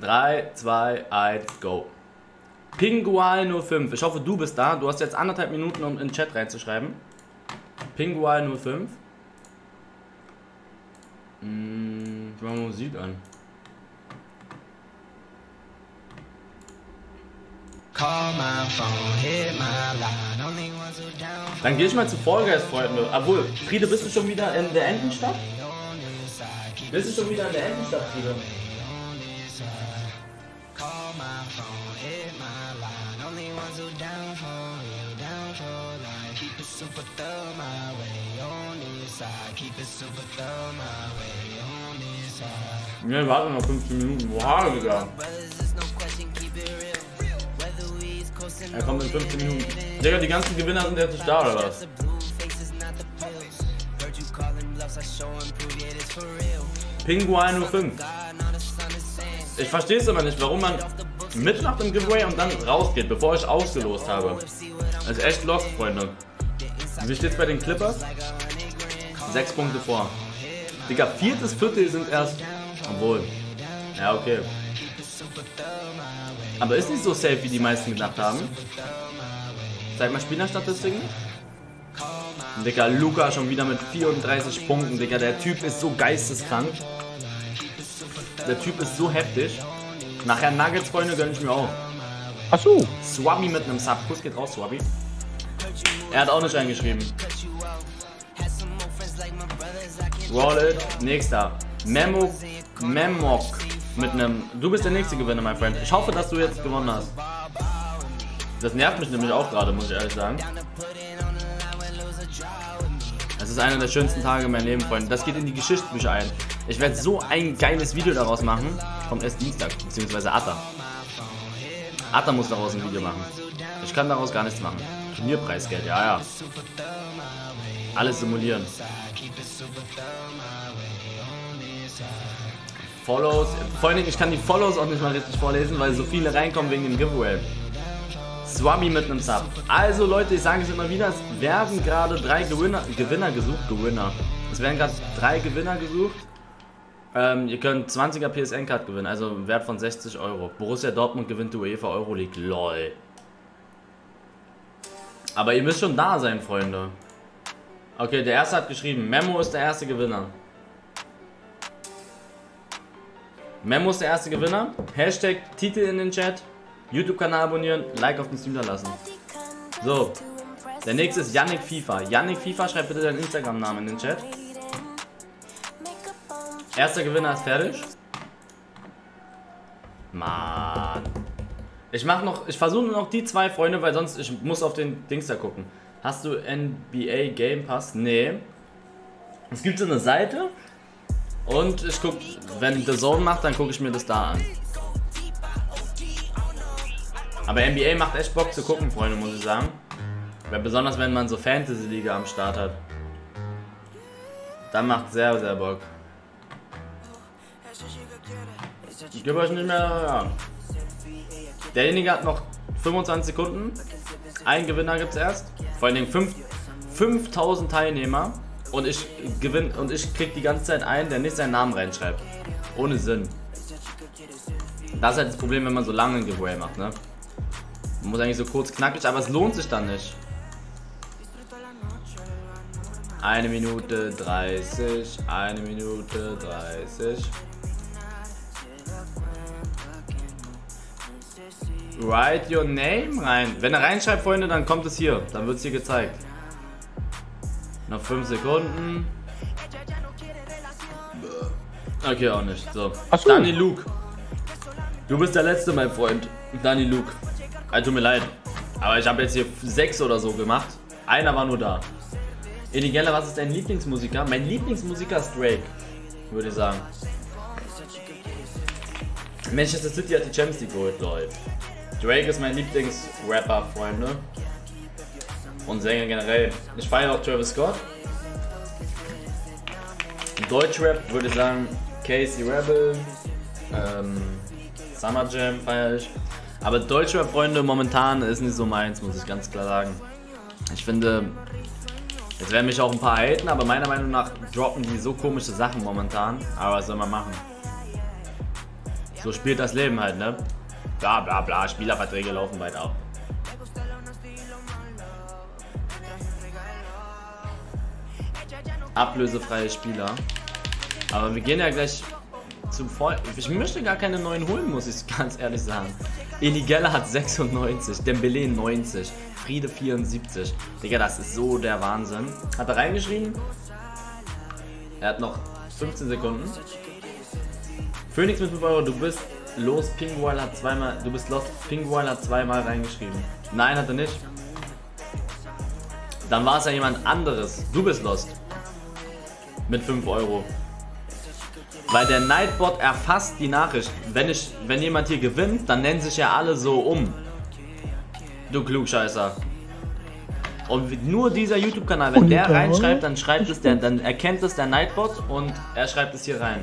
3, 2, 1, go. Pingual 05. Ich hoffe, du bist da. Du hast jetzt anderthalb Minuten, um in den Chat reinzuschreiben. Pingual 05. Hm, ich mach Musik an. Dann gehe ich mal zu Guys, Freunde. Obwohl, Friede, bist du schon wieder in der Entenstadt? Bist du schon wieder in der Entenstadt, Friede? Wir warten noch 15 Minuten. Boah, Digga. Er kommt in 15 Minuten. Digga, die ganzen Gewinner sind jetzt nicht da, oder was? Pinguin 05. Ich verstehe es aber nicht, warum man mitmacht im Giveaway und dann rausgeht, bevor ich ausgelost habe. Das ist echt lost, Freunde. Wie steht's bei den Clippers? Sechs Punkte vor. Digga, viertes Viertel sind erst. Obwohl. Ja, okay. Aber ist nicht so safe, wie die meisten gedacht haben. Zeig mal Spielerstatistiken. Digga, Luca schon wieder mit 34 Punkten. Digga, der Typ ist so geisteskrank. Der Typ ist so heftig. Nachher Nuggets, Freunde, gönn ich mir auch. Achso. Swabby mit einem Sub. Kuss geht raus, Swabby. Er hat auch nicht reingeschrieben. Roll it. Nächster. Memo. Memok. Mit einem. Du bist der nächste Gewinner, mein Freund. Ich hoffe, dass du jetzt gewonnen hast. Das nervt mich nämlich auch gerade, muss ich ehrlich sagen. Das ist einer der schönsten Tage in meinem Leben, Freunde. Das geht in die Geschichtsbücher ein. Ich werde so ein geiles Video daraus machen. Kommt erst Dienstag, beziehungsweise Atta. Atta muss daraus ein Video machen. Ich kann daraus gar nichts machen. Turnierpreisgeld, ja, ja. Alles simulieren. Follows. Vor allem, ich kann die Follows auch nicht mal richtig vorlesen, weil so viele reinkommen wegen dem Giveaway. Swami mit einem Sub. Also Leute, ich sage es immer wieder, es werden gerade drei Gewinner, Gewinner gesucht. Gewinner. Es werden gerade drei Gewinner gesucht. Ähm, ihr könnt 20er PSN-Card gewinnen, also Wert von 60 Euro. Borussia Dortmund gewinnt die UEFA Euroleague. LOL. Aber ihr müsst schon da sein, Freunde. Okay, der erste hat geschrieben, Memo ist der erste Gewinner. Memo ist der erste Gewinner. Hashtag Titel in den Chat. YouTube-Kanal abonnieren, Like auf den Stream da lassen. So, der nächste ist Yannick FIFA. Yannick FIFA, schreibt bitte deinen Instagram-Namen in den Chat. Erster Gewinner ist fertig. Mann. Ich mach noch, ich versuche nur noch die zwei Freunde, weil sonst ich muss auf den Dings da gucken. Hast du NBA Game Pass? Nee. Es gibt so eine Seite und ich guck, wenn The Zone macht, dann gucke ich mir das da an. Aber NBA macht echt Bock zu gucken, Freunde, muss ich sagen. Weil besonders wenn man so Fantasy-Liga am Start hat. Dann macht sehr, sehr Bock. Ich gebe euch nicht mehr. Ja. Derjenige hat noch 25 Sekunden. Ein Gewinner gibt es erst. Vor allen Dingen 5, 5000 Teilnehmer. Und ich gewinne und ich krieg die ganze Zeit einen, der nicht seinen Namen reinschreibt. Ohne Sinn. Das ist halt das Problem, wenn man so lange ein Giveaway macht, ne? Man muss eigentlich so kurz knackig, aber es lohnt sich dann nicht. Eine Minute 30, eine Minute 30. Write your name rein. Wenn er reinschreibt, Freunde, dann kommt es hier. Dann wird es hier gezeigt. Noch 5 Sekunden. Okay, auch nicht. So. Ach. Dani Luke. Du bist der Letzte, mein Freund. Dani Luke. Also, tut mir leid. Aber ich habe jetzt hier sechs oder so gemacht. Einer war nur da. Inigella, was ist dein Lieblingsmusiker? Mein Lieblingsmusiker ist Drake. Würde ich sagen. Manchester City hat die Champions League geholt, Leute. Drake ist mein Lieblingsrapper, Freunde. Und Sänger generell. Ich feiere auch Travis Scott. Deutschrap würde ich sagen Casey Rebel, ähm, Summer Jam feiere ich. Aber Deutschrap, Freunde, momentan ist nicht so meins, muss ich ganz klar sagen. Ich finde, jetzt werden mich auch ein paar haten, aber meiner Meinung nach droppen die so komische Sachen momentan. Aber was soll man machen? So spielt das Leben halt, ne? Bla bla bla, Spielerverträge laufen weiter ab. Ablösefreie Spieler. Aber wir gehen ja gleich zum Voll. Ich möchte gar keine neuen holen, muss ich ganz ehrlich sagen. Eligella hat 96, Dembele 90, Friede 74. Digga, das ist so der Wahnsinn. Hat er reingeschrieben? Er hat noch 15 Sekunden. Phoenix mit 5 Euro, du bist los, Pingwall hat zweimal, du bist lost, Pingwall hat zweimal reingeschrieben. Nein, hat er nicht. Dann war es ja jemand anderes. Du bist lost. Mit 5 Euro. Weil der Nightbot erfasst die Nachricht. Wenn, ich, wenn jemand hier gewinnt, dann nennen sich ja alle so um. Du Klugscheißer. Und nur dieser YouTube-Kanal, wenn der reinschreibt, dann schreibt es der, dann erkennt es der Nightbot und er schreibt es hier rein.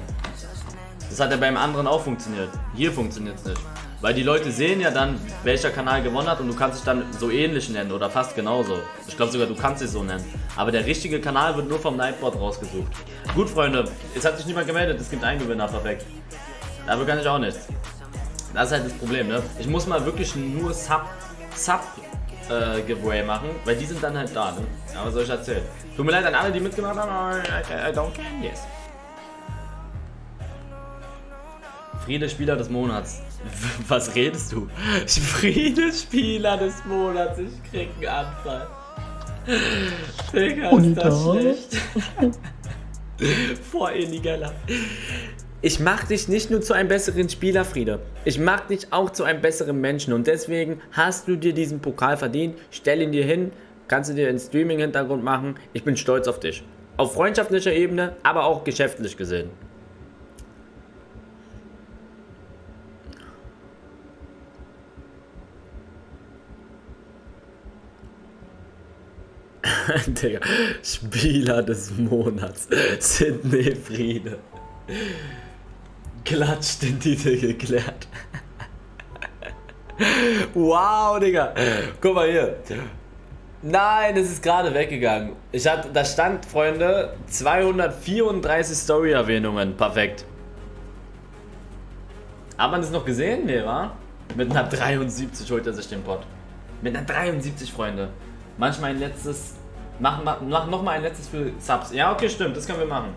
Das hat ja beim anderen auch funktioniert. Hier funktioniert es nicht. Weil die Leute sehen ja dann, welcher Kanal gewonnen hat und du kannst dich dann so ähnlich nennen oder fast genauso. Ich glaube sogar, du kannst dich so nennen. Aber der richtige Kanal wird nur vom Nightbot rausgesucht. Gut, Freunde, es hat sich niemand gemeldet, es gibt einen Gewinner, perfekt. Dafür kann ich auch nichts. Das ist halt das Problem, ne? Ich muss mal wirklich nur Sub, Sub äh, Giveaway machen, weil die sind dann halt da, ne? Aber soll ich erzählen? Tut mir leid an alle, die mitgemacht haben, aber I, I don't care, yes. Friede Spieler des Monats. [laughs] Was redest du? Friede Spieler des Monats. Ich krieg einen Anfall. Digga, ist das schlecht. [laughs] Vor Illegala. Ich mach dich nicht nur zu einem besseren Spieler, Friede. Ich mach dich auch zu einem besseren Menschen. Und deswegen hast du dir diesen Pokal verdient. Stell ihn dir hin. Kannst du dir einen Streaming-Hintergrund machen. Ich bin stolz auf dich. Auf freundschaftlicher Ebene, aber auch geschäftlich gesehen. [laughs] Digga. Spieler des Monats. Sidney Friede. Klatsch den Titel geklärt. wow, Digga. Guck mal hier. Nein, es ist gerade weggegangen. Ich hatte, da stand, Freunde, 234 Story-Erwähnungen. Perfekt. Hat man das noch gesehen? Wa? Mit einer 73 holt er sich den Pot. Mit einer 73, Freunde. Manchmal ein letztes. Mach, mach, mach nochmal ein letztes für Subs. Ja, okay, stimmt, das können wir machen.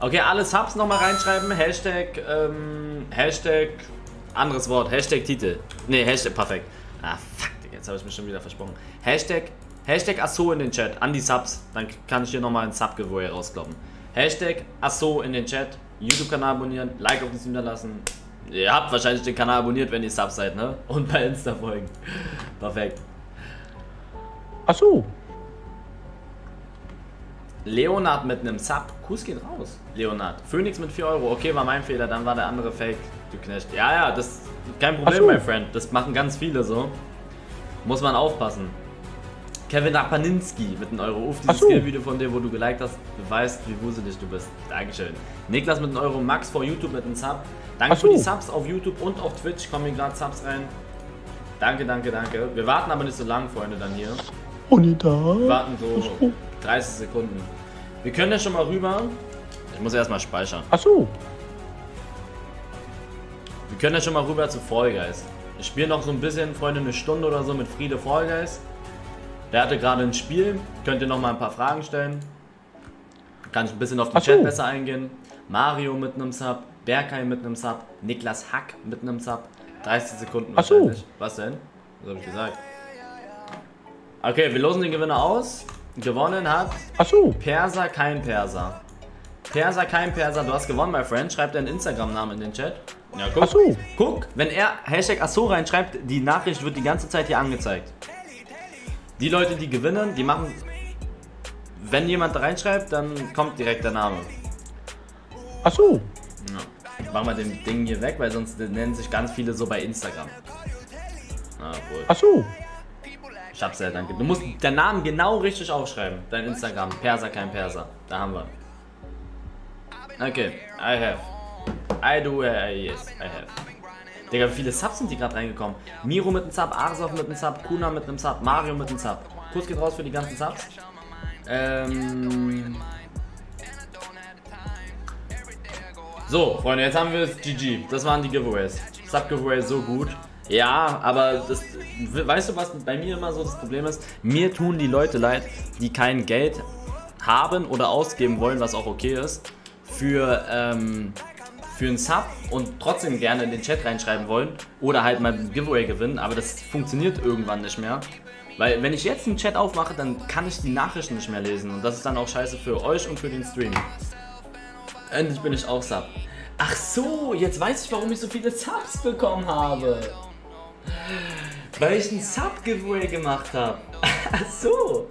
Okay, alle Subs nochmal reinschreiben. Hashtag, ähm, Hashtag, anderes Wort. Hashtag Titel. Ne, Hashtag, perfekt. Ah, fuck, jetzt habe ich mich schon wieder versprochen. Hashtag, Hashtag Asso in den Chat, an die Subs. Dann kann ich hier nochmal ein Sub-Giveaway rauskloppen. Hashtag Asso in den Chat. YouTube-Kanal abonnieren, Like auf uns hinterlassen. Ihr habt wahrscheinlich den Kanal abonniert, wenn ihr Subs seid, ne? Und bei Insta folgen. [laughs] Perfekt. Ach so. Leonard mit einem Sub. Kuss geht raus. Leonard. Phoenix mit 4 Euro. Okay, war mein Fehler. Dann war der andere Fake. Du Knecht. Ja, ja, das ist kein Problem, so. mein Friend. Das machen ganz viele so. Muss man aufpassen. Kevin Apaninski mit einem Euro. Uff, dieses so. Skill-Video von dir, wo du geliked hast, beweist, wie wuselig du bist. Dankeschön. Niklas mit einem Euro. Max vor YouTube mit einem Sub. Danke Ach für die so. Subs auf YouTube und auf Twitch. Kommen hier gerade Subs rein. Danke, danke, danke. Wir warten aber nicht so lang, Freunde, dann hier. Und Wir da. warten so 30 Sekunden. Wir können ja schon mal rüber. Ich muss erstmal speichern. Ach so. Wir können ja schon mal rüber zu Fall Guys. Ich spiele noch so ein bisschen, Freunde, eine Stunde oder so mit Friede Fall Guys. Der hatte gerade ein Spiel. Könnt ihr noch mal ein paar Fragen stellen. Kann ich ein bisschen auf den Ach so. Chat besser eingehen. Mario mit einem Sub. Berkay mit einem Sub. Niklas Hack mit einem Sub. 30 Sekunden Ach so. wahrscheinlich. Was denn? Was habe ich gesagt? Okay, wir losen den Gewinner aus. Gewonnen hat Ach so. Perser, kein Perser. Perser, kein Perser, du hast gewonnen, my friend. Schreib deinen Instagram-Namen in den Chat. Ja, guck. Ach so. Guck, wenn er Hashtag Asso reinschreibt, die Nachricht wird die ganze Zeit hier angezeigt. Die Leute, die gewinnen, die machen. Wenn jemand da reinschreibt, dann kommt direkt der Name. Ach so. Ja. Machen wir den Ding hier weg, weil sonst nennen sich ganz viele so bei Instagram. Ah, wohl. Ach so. Ich hab's ja, danke. Du musst deinen Namen genau richtig aufschreiben. Dein Instagram. Perser, kein Perser. Da haben wir. Okay, I have. I do, uh, yes, I have. Digga, wie viele Subs sind die gerade reingekommen? Miro mit einem Sub, Arsov mit einem Sub, Kuna mit einem Sub, Mario mit einem Sub. Kurz geht raus für die ganzen Subs. Ähm. So, Freunde, jetzt haben wir es GG. Das waren die Giveaways. Sub-Giveaway so gut. Ja, aber das, weißt du, was bei mir immer so das Problem ist? Mir tun die Leute leid, die kein Geld haben oder ausgeben wollen, was auch okay ist, für, ähm, für einen Sub und trotzdem gerne in den Chat reinschreiben wollen oder halt mal ein Giveaway gewinnen, aber das funktioniert irgendwann nicht mehr. Weil wenn ich jetzt einen Chat aufmache, dann kann ich die Nachrichten nicht mehr lesen und das ist dann auch scheiße für euch und für den Stream. Endlich bin ich auch Sub. Ach so, jetzt weiß ich, warum ich so viele Subs bekommen habe. Weil ich ein Sub-Giveaway gemacht habe. [laughs] Ach so.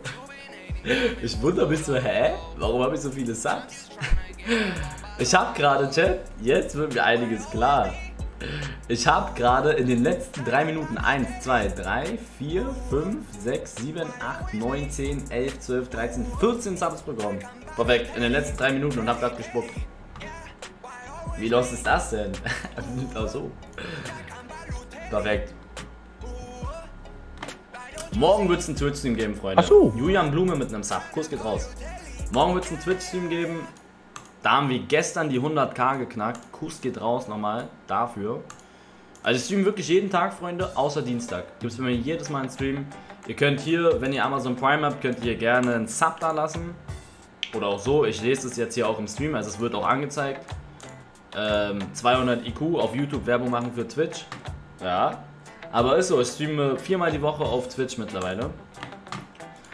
Ich wundere mich so, hä? Warum habe ich so viele Subs? Ich habe gerade, Chat, jetzt wird mir einiges klar. Ich habe gerade in den letzten 3 Minuten 1, 2, 3, 4, 5, 6, 7, 8, 9, 10, 11, 12, 13, 14 Subs bekommen. Perfekt, in den letzten 3 Minuten und habe gerade gespuckt. Wie los ist das denn? [laughs] Ach so. Perfekt. Morgen wird es einen Twitch-Stream geben, Freunde. Ach so. Julian Blume mit einem Sub. Kuss geht raus. Morgen wird es einen Twitch-Stream geben. Da haben wir gestern die 100k geknackt. Kuss geht raus nochmal dafür. Also ich streame wirklich jeden Tag, Freunde, außer Dienstag. Gibt es bei mir jedes Mal einen Stream. Ihr könnt hier, wenn ihr Amazon Prime habt, könnt ihr gerne einen Sub da lassen. Oder auch so. Ich lese es jetzt hier auch im Stream, also es wird auch angezeigt. Ähm, 200 IQ auf YouTube Werbung machen für Twitch. Ja. Aber ist so, ich streame viermal die Woche auf Twitch mittlerweile.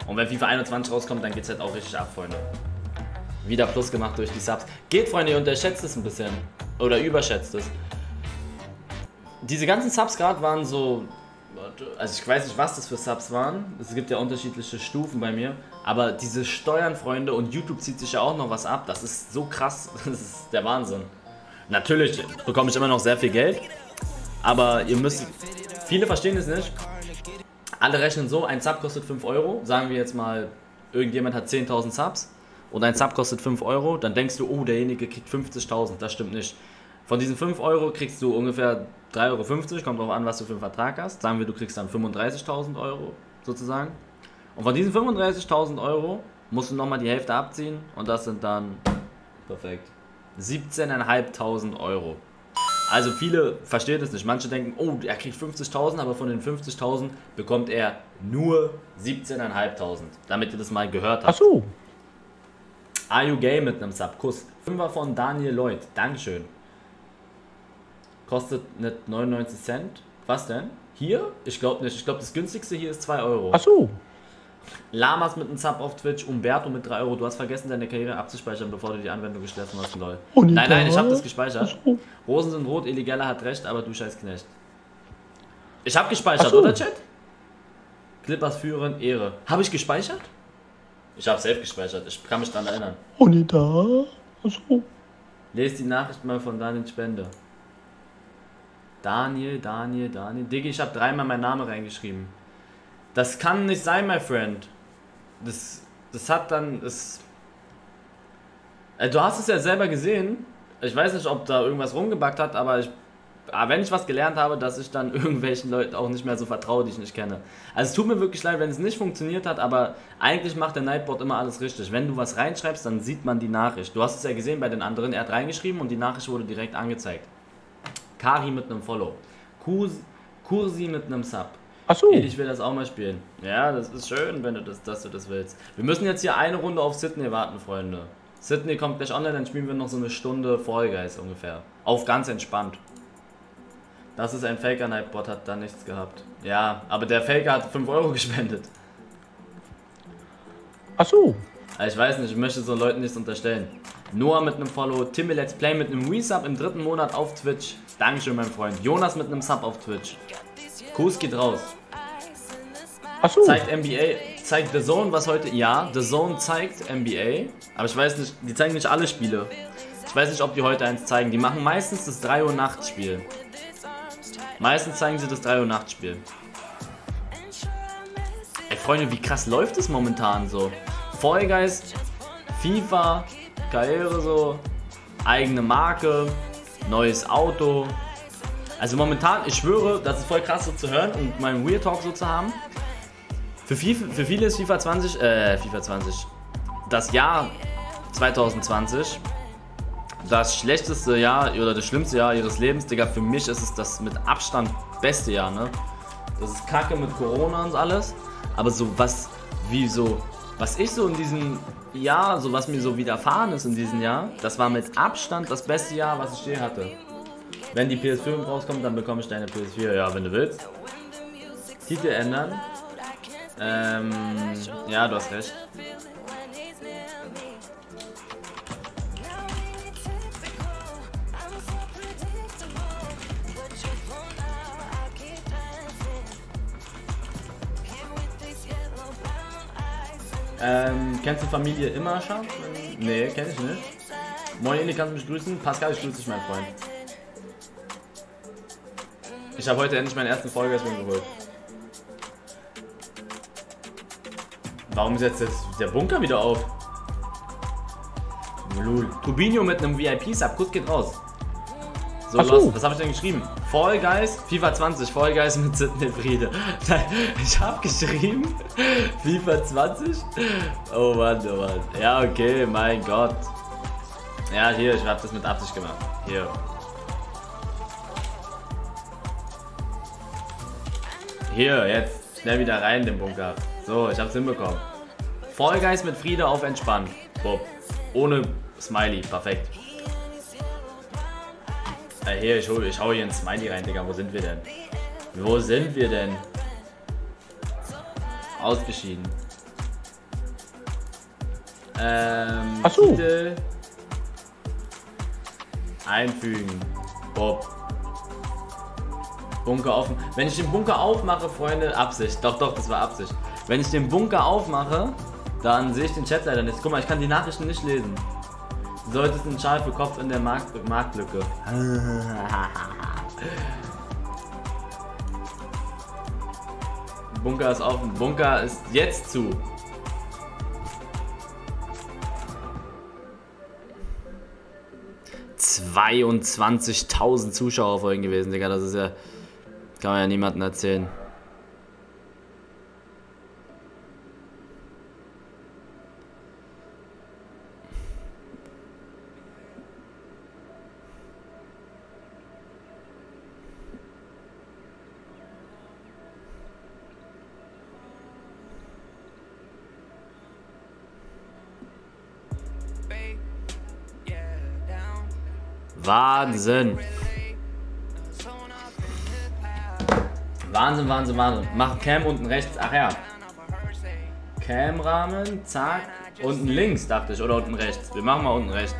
Und wenn FIFA 21 rauskommt, dann geht's halt auch richtig ab, Freunde. Wieder Plus gemacht durch die Subs. Geht, Freunde, ihr unterschätzt es ein bisschen. Oder überschätzt es. Diese ganzen Subs gerade waren so. Also ich weiß nicht, was das für Subs waren. Es gibt ja unterschiedliche Stufen bei mir. Aber diese Steuern, Freunde, und YouTube zieht sich ja auch noch was ab. Das ist so krass. [laughs] Das ist der Wahnsinn. Natürlich bekomme ich immer noch sehr viel Geld. Aber ihr müsst. Viele verstehen es nicht. Alle rechnen so, ein Sub kostet 5 Euro. Sagen wir jetzt mal, irgendjemand hat 10.000 Subs und ein Sub kostet 5 Euro. Dann denkst du, oh, derjenige kriegt 50.000. Das stimmt nicht. Von diesen 5 Euro kriegst du ungefähr 3,50 Euro. Kommt drauf an, was du für einen Vertrag hast. Sagen wir, du kriegst dann 35.000 Euro sozusagen. Und von diesen 35.000 Euro musst du nochmal die Hälfte abziehen. Und das sind dann. Perfekt. 17.500 Euro. Also viele verstehen das nicht. Manche denken, oh, er kriegt 50.000, aber von den 50.000 bekommt er nur 17.500. Damit ihr das mal gehört Ach habt. so. Are you gay mit einem Sub? Kuss. Fünfer von Daniel Lloyd. Dankeschön. Kostet nicht 99 Cent. Was denn? Hier? Ich glaube nicht. Ich glaube, das günstigste hier ist 2 Euro. Ach so. Lamas mit einem Sub auf Twitch, Umberto mit 3 Euro. Du hast vergessen, deine Karriere abzuspeichern, bevor du die Anwendung geschlossen hast, lol. Und Nein, nein, ich habe das gespeichert. Rosen sind rot, Illegale hat recht, aber du scheiß Knecht. Ich habe gespeichert, so. oder Chat? Clippers führen, Ehre. Habe ich gespeichert? Ich habe safe gespeichert, ich kann mich dran erinnern. Und da? Ach so. Lest die Nachricht mal von Daniel Spende. Daniel, Daniel, Daniel. Diggi, ich habe dreimal meinen Namen reingeschrieben. Das kann nicht sein, my friend. Das, das hat dann. Das äh, du hast es ja selber gesehen. Ich weiß nicht, ob da irgendwas rumgebackt hat, aber ich. Aber wenn ich was gelernt habe, dass ich dann [laughs] irgendwelchen Leuten auch nicht mehr so vertraue, die ich nicht kenne. Also es tut mir wirklich leid, wenn es nicht funktioniert hat, aber eigentlich macht der Nightbot immer alles richtig. Wenn du was reinschreibst, dann sieht man die Nachricht. Du hast es ja gesehen bei den anderen, er hat reingeschrieben und die Nachricht wurde direkt angezeigt. Kari mit einem Follow. Kursi mit einem Sub. Ach so. Ey, ich will das auch mal spielen. Ja, das ist schön, wenn du das, dass du das willst. Wir müssen jetzt hier eine Runde auf Sydney warten, Freunde. Sydney kommt gleich online, dann spielen wir noch so eine Stunde Fall Guys ungefähr. Auf ganz entspannt. Das ist ein Faker Nightbot, hat da nichts gehabt. Ja, aber der Faker hat 5 Euro [laughs] gespendet. Ach so. Also ich weiß nicht, ich möchte so Leuten nichts unterstellen. Noah mit einem Follow, Timmy Let's Play mit einem Resub im dritten Monat auf Twitch. Dankeschön, mein Freund. Jonas mit einem Sub auf Twitch. Kuss geht raus. Ach. Zeigt NBA, zeigt The Zone was heute? Ja, The Zone zeigt NBA, aber ich weiß nicht, die zeigen nicht alle Spiele. Ich weiß nicht, ob die heute eins zeigen. Die machen meistens das 3 Uhr Nachtspiel. Meistens zeigen sie das 3 Uhr Nachtspiel. Freunde, wie krass läuft es momentan so? Guys, FIFA, Karriere so, eigene Marke, neues Auto. Also momentan, ich schwöre, das ist voll krass so zu hören und meinen Weird Talk so zu haben. Für, FIFA, für viele ist FIFA 20, äh, FIFA 20, das Jahr 2020 das schlechteste Jahr oder das schlimmste Jahr ihres Lebens, Digga. Für mich ist es das mit Abstand beste Jahr, ne? Das ist kacke mit Corona und alles. Aber so was, wie so, was ich so in diesem Jahr, so was mir so widerfahren ist in diesem Jahr, das war mit Abstand das beste Jahr, was ich je hatte. Wenn die PS5 rauskommt, dann bekomme ich deine PS4, ja, wenn du willst. Titel ändern. Ähm, ja, du hast recht. Ähm, kennst du Familie immer scharf? Nee, kenn ich nicht. Moin, Eli, kannst du mich grüßen? Pascal, ich grüße dich, mein Freund. Ich habe heute endlich meinen ersten Vollgas-Win geholt. Warum ist jetzt der Bunker wieder auf? Lul. Turbinio mit einem VIP-Sub, Kuss geht raus. So, so. los, was habe ich denn geschrieben? Fall Guys, FIFA 20, Fall Guys mit Sidney Friede. [laughs] Ich habe geschrieben, [laughs] FIFA 20? Oh Mann, oh Mann. Ja, okay, mein Gott. Ja, hier, ich habe das mit Absicht gemacht. Hier. Hier, jetzt schnell wieder rein in den Bunker. So, ich hab's hinbekommen. Fall Guys mit Friede auf entspannt. Bob. Ohne Smiley, perfekt. Äh, hier, ich, hol, ich hau hier ein Smiley rein, Digga. Wo sind wir denn? Wo sind wir denn? Ausgeschieden. Ähm, Ach so. Titel. Einfügen. Bob. Bunker offen. Wenn ich den Bunker aufmache, Freunde, Absicht. Doch, doch, das war Absicht. Wenn ich den Bunker aufmache, dann sehe ich den Chat leider nicht. Guck mal, ich kann die Nachrichten nicht lesen. Du solltest einen Schal für Kopf in der Markt Marktlücke. [laughs] Bunker ist offen. Bunker ist jetzt zu. ...22.000 Zuschauer vorhin gewesen, Digga. Das ist ja... Kann man ja niemandem erzählen. Wahnsinn. Wahnsinn, Wahnsinn, Wahnsinn. Mach Cam unten rechts. Ach ja. Cam-Rahmen, zack. Unten links, dachte ich. Oder unten rechts. Wir machen mal unten rechts.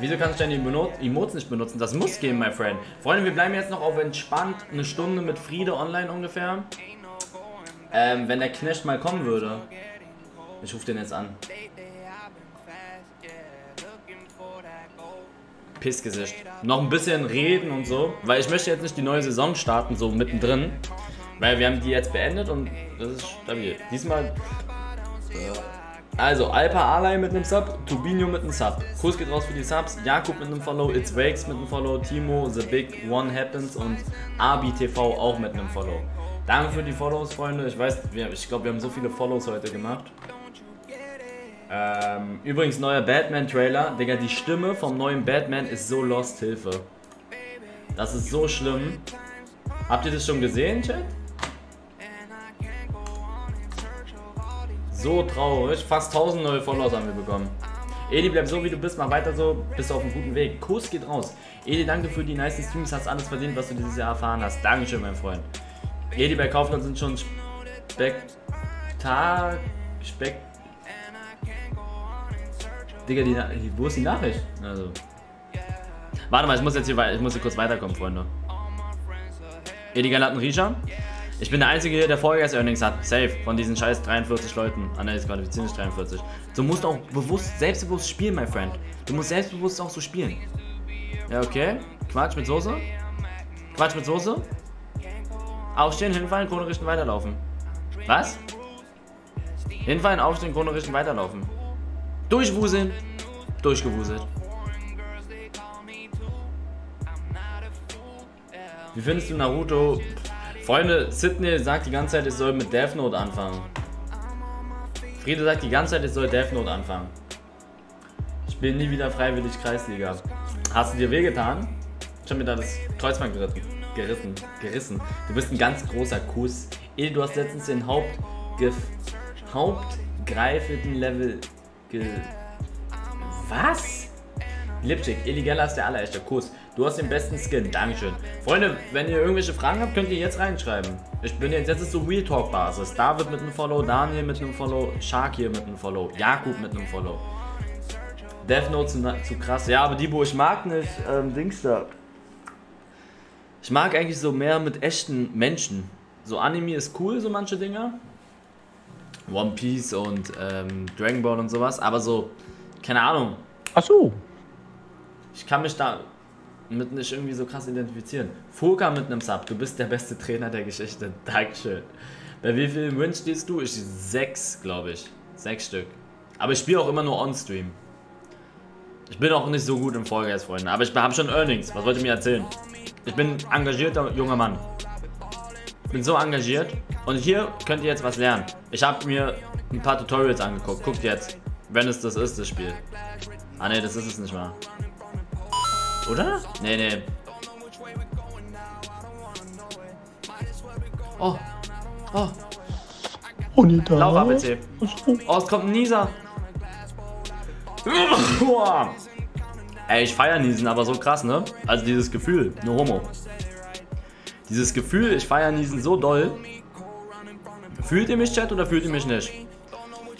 Wieso kannst du deine Emo- Emotes nicht benutzen? Das muss gehen, my friend. Freunde, wir bleiben jetzt noch auf entspannt eine Stunde mit Friede online ungefähr. Ähm, wenn der Knecht mal kommen würde. Ich rufe den jetzt an. Pissgesicht. Noch ein bisschen reden und so, weil ich möchte jetzt nicht die neue Saison starten, so mittendrin. Weil wir haben die jetzt beendet und das ist stabil. Diesmal. äh, Also, Alpa Alay mit einem Sub, Turbinio mit einem Sub. Kurs geht raus für die Subs, Jakub mit einem Follow, It's Wakes mit einem Follow, Timo, The Big One Happens und AbiTV auch mit einem Follow. Danke für die Follows, Freunde. Ich weiß, ich glaube, wir haben so viele Follows heute gemacht. Ähm, übrigens, neuer Batman-Trailer. Digga, die Stimme vom neuen Batman ist so lost, Hilfe. Das ist so schlimm. Habt ihr das schon gesehen, Chat? So traurig. Fast 1000 neue Follows haben wir bekommen. Edi, bleib so wie du bist, mach weiter so, bist du auf einem guten Weg. Kuss geht raus. Edi, danke für die nice Streams, hast alles verdient, was du dieses Jahr erfahren hast. Dankeschön, mein Freund. Edi, bei Kaufland sind schon Spektak... Spek... Digga, die, die, wo ist die Nachricht? Also. Warte mal, ich muss jetzt hier, ich muss hier kurz weiterkommen, Freunde. Edi Latten Risha. Ich bin der Einzige hier, der Vollgas Earnings hat. Safe. Von diesen scheiß 43 Leuten. Ah ne, jetzt qualifizieren nicht 43. Du musst auch bewusst, selbstbewusst spielen, my friend. Du musst selbstbewusst auch so spielen. Ja, okay. Quatsch mit Soße. Quatsch mit Soße. Aufstehen, hinfallen, Krone richten, weiterlaufen. Was? Hinfallen, aufstehen, Krone richten, weiterlaufen. Durchwuseln. Durchgewuselt. Wie findest du Naruto? Freunde, Sydney sagt die ganze Zeit, ich soll mit Death Note anfangen. Friede sagt die ganze Zeit, ich soll Death Note anfangen. Ich bin nie wieder freiwillig Kreisliga. Hast du dir wehgetan? Ich hab mir da das Kreuzband geritten. Gerissen. Gerissen. Du bist ein ganz großer Kuss. Ey, du hast letztens den Haupt... Hauptgreifenden Level... Ge Was? Lipstick, Illegella ist der allerechte Kuss. Du hast den besten Skin. Dankeschön. Freunde, wenn ihr irgendwelche Fragen habt, könnt ihr jetzt reinschreiben. Ich bin jetzt, jetzt ist so Real Talk Basis. David mit einem Follow, Daniel mit einem Follow, Shark hier mit einem Follow, Jakub mit einem Follow. Death Note zu, zu krass. Ja, aber die, wo ich mag nicht, ähm, Dings da. Ich mag eigentlich so mehr mit echten Menschen. So Anime ist cool, so manche Dinger. One Piece und ähm, Dragon Ball und sowas. Aber so, keine Ahnung. Ach so. Ich kann mich da mit nicht irgendwie so krass identifizieren. Furka mit einem Sub, du bist der beste Trainer der Geschichte. [laughs] Dankeschön. Bei wie vielen Wins stehst du? Ich sechs, glaube ich. Sechs Stück. Aber ich spiele auch immer nur on-stream. Ich bin auch nicht so gut im Fall Guys, Freunde. Aber ich habe schon Earnings. Was wollt ihr mir erzählen? Ich bin ein engagierter junger Mann. Ich bin so engagiert. Und hier könnt ihr jetzt was lernen. Ich habe mir ein paar Tutorials angeguckt. Guckt jetzt. Wenn es das ist, das Spiel. Ah ne, das ist es nicht mal. Oder? Nee, nee. Oh. Oh. Onita. Lauf ABC. Oh, es kommt ein Nieser. [laughs] Ey, ich feier Niesen, aber so krass, ne? Also dieses Gefühl, nur Homo. Dieses Gefühl, ich feier Niesen so doll. Fühlt ihr mich, Chat, oder fühlt ihr mich nicht?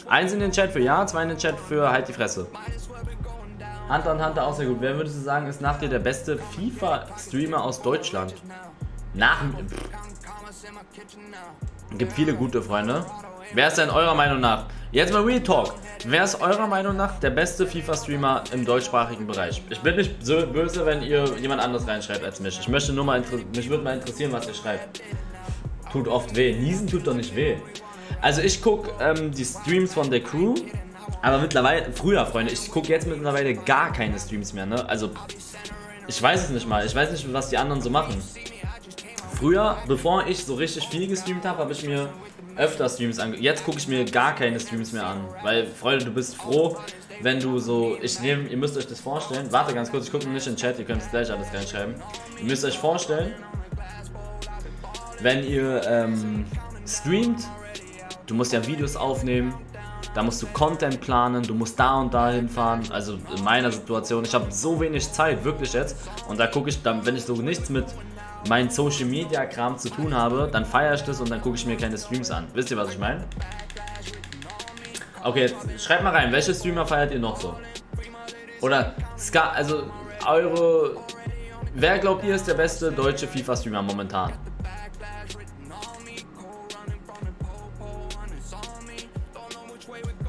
Eins in den Chat für ja, zwei in den Chat für halt die Fresse. Hunter und Hunter auch sehr gut. Wer würdest du sagen, ist nach dir der beste FIFA-Streamer aus Deutschland? Nach mir. Gibt viele gute Freunde. Wer ist denn eurer Meinung nach? Jetzt mal Real Talk. Wer ist eurer Meinung nach der beste FIFA-Streamer im deutschsprachigen Bereich? Ich bin nicht so böse, wenn ihr jemand anderes reinschreibt als mich. Ich möchte nur mal, mich würde mal interessieren, was ihr schreibt. Tut oft weh. Niesen tut doch nicht weh. Also ich gucke ähm, die Streams von der Crew, aber mittlerweile, früher Freunde, ich gucke jetzt mittlerweile gar keine Streams mehr, ne? Also ich weiß es nicht mal. Ich weiß nicht, was die anderen so machen. Früher, bevor ich so richtig viel gestreamt habe, habe ich mir öfter Streams angeguckt. Jetzt gucke ich mir gar keine Streams mehr an. Weil, Freunde, du bist froh, wenn du so. Ich nehme, ihr müsst euch das vorstellen. Warte ganz kurz, ich gucke nicht in den Chat, ihr könnt es gleich alles reinschreiben. Ihr müsst euch vorstellen, wenn ihr ähm, streamt, du musst ja Videos aufnehmen, da musst du Content planen, du musst da und da hinfahren. Also in meiner Situation, ich habe so wenig Zeit, wirklich jetzt. Und da gucke ich dann, wenn ich so nichts mit meinem Social Media Kram zu tun habe, dann feiere ich das und dann gucke ich mir keine Streams an. Wisst ihr, was ich meine? Okay, jetzt schreibt mal rein, welche Streamer feiert ihr noch so? Oder Ska, also eure. Wer glaubt ihr ist der beste deutsche FIFA-Streamer momentan?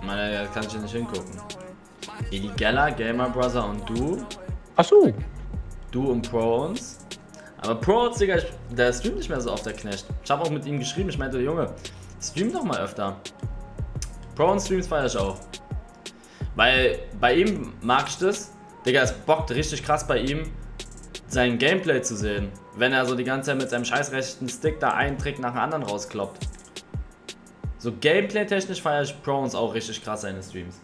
Meine, da kann ich nicht hingucken. Illegella, Gamer Brother und du. Ach so. Du und Proons. Aber Proons, Digga, der streamt nicht mehr so oft, der Knecht. Ich habe auch mit ihm geschrieben, ich meinte, Junge, stream doch mal öfter. Proons Streams feiere ich auch. Weil bei ihm mag ich das. Digga, es bockt richtig krass bei ihm, sein Gameplay zu sehen. Wenn er so die ganze Zeit mit seinem scheiß rechten Stick da einen Trick nach dem anderen rauskloppt. So Gameplay-technisch feiere ich Proons auch richtig krass seine Streams.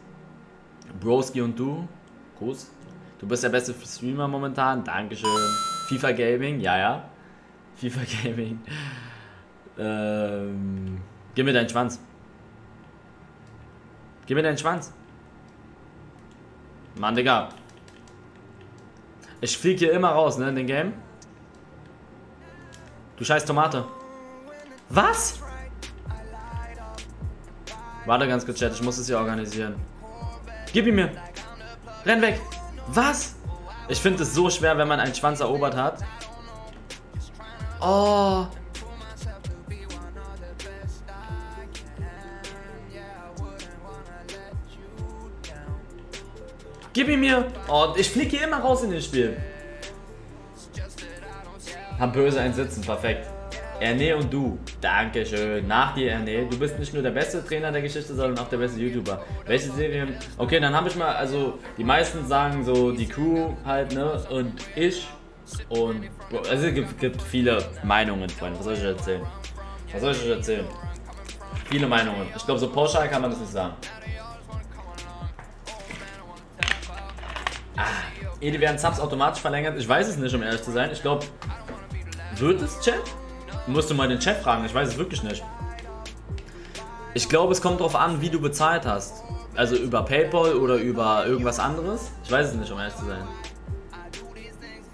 Broski und du, Gruß. Du bist der beste Streamer momentan, Dankeschön. FIFA Gaming, ja, ja. FIFA Gaming. Ähm, gib mir deinen Schwanz. Gib mir deinen Schwanz. Mann, Digga. Ich flieg hier immer raus, ne, in den Game. Du scheiß Tomate. Was? Warte ganz kurz, Chat, ich muss es hier organisieren. Gib ihn mir. Renn weg. Was? Ich finde es so schwer, wenn man einen Schwanz erobert hat. Oh. Gib ihn mir. Oh, ich fliege hier immer raus in das Spiel. Hab böse ein Sitzen, perfekt. Erne und du. Dankeschön. Nach dir, Erne. Du bist nicht nur der beste Trainer der Geschichte, sondern auch der beste YouTuber. Welche Serien? Okay, dann habe ich mal, also die meisten sagen so die Crew halt, ne? Und ich. Und also es gibt, gibt viele Meinungen, Freunde. Was soll ich euch erzählen? Was soll ich euch erzählen? Viele Meinungen. Ich glaube, so pauschal kann man das nicht sagen. Ah, Edi, werden Subs automatisch verlängert? Ich weiß es nicht, um ehrlich zu sein. Ich glaube, wird es Chat? Musst du mal den Chat fragen, ich weiß es wirklich nicht. Ich glaube, es kommt darauf an, wie du bezahlt hast. Also über PayPal oder über irgendwas anderes. Ich weiß es nicht, um ehrlich zu sein.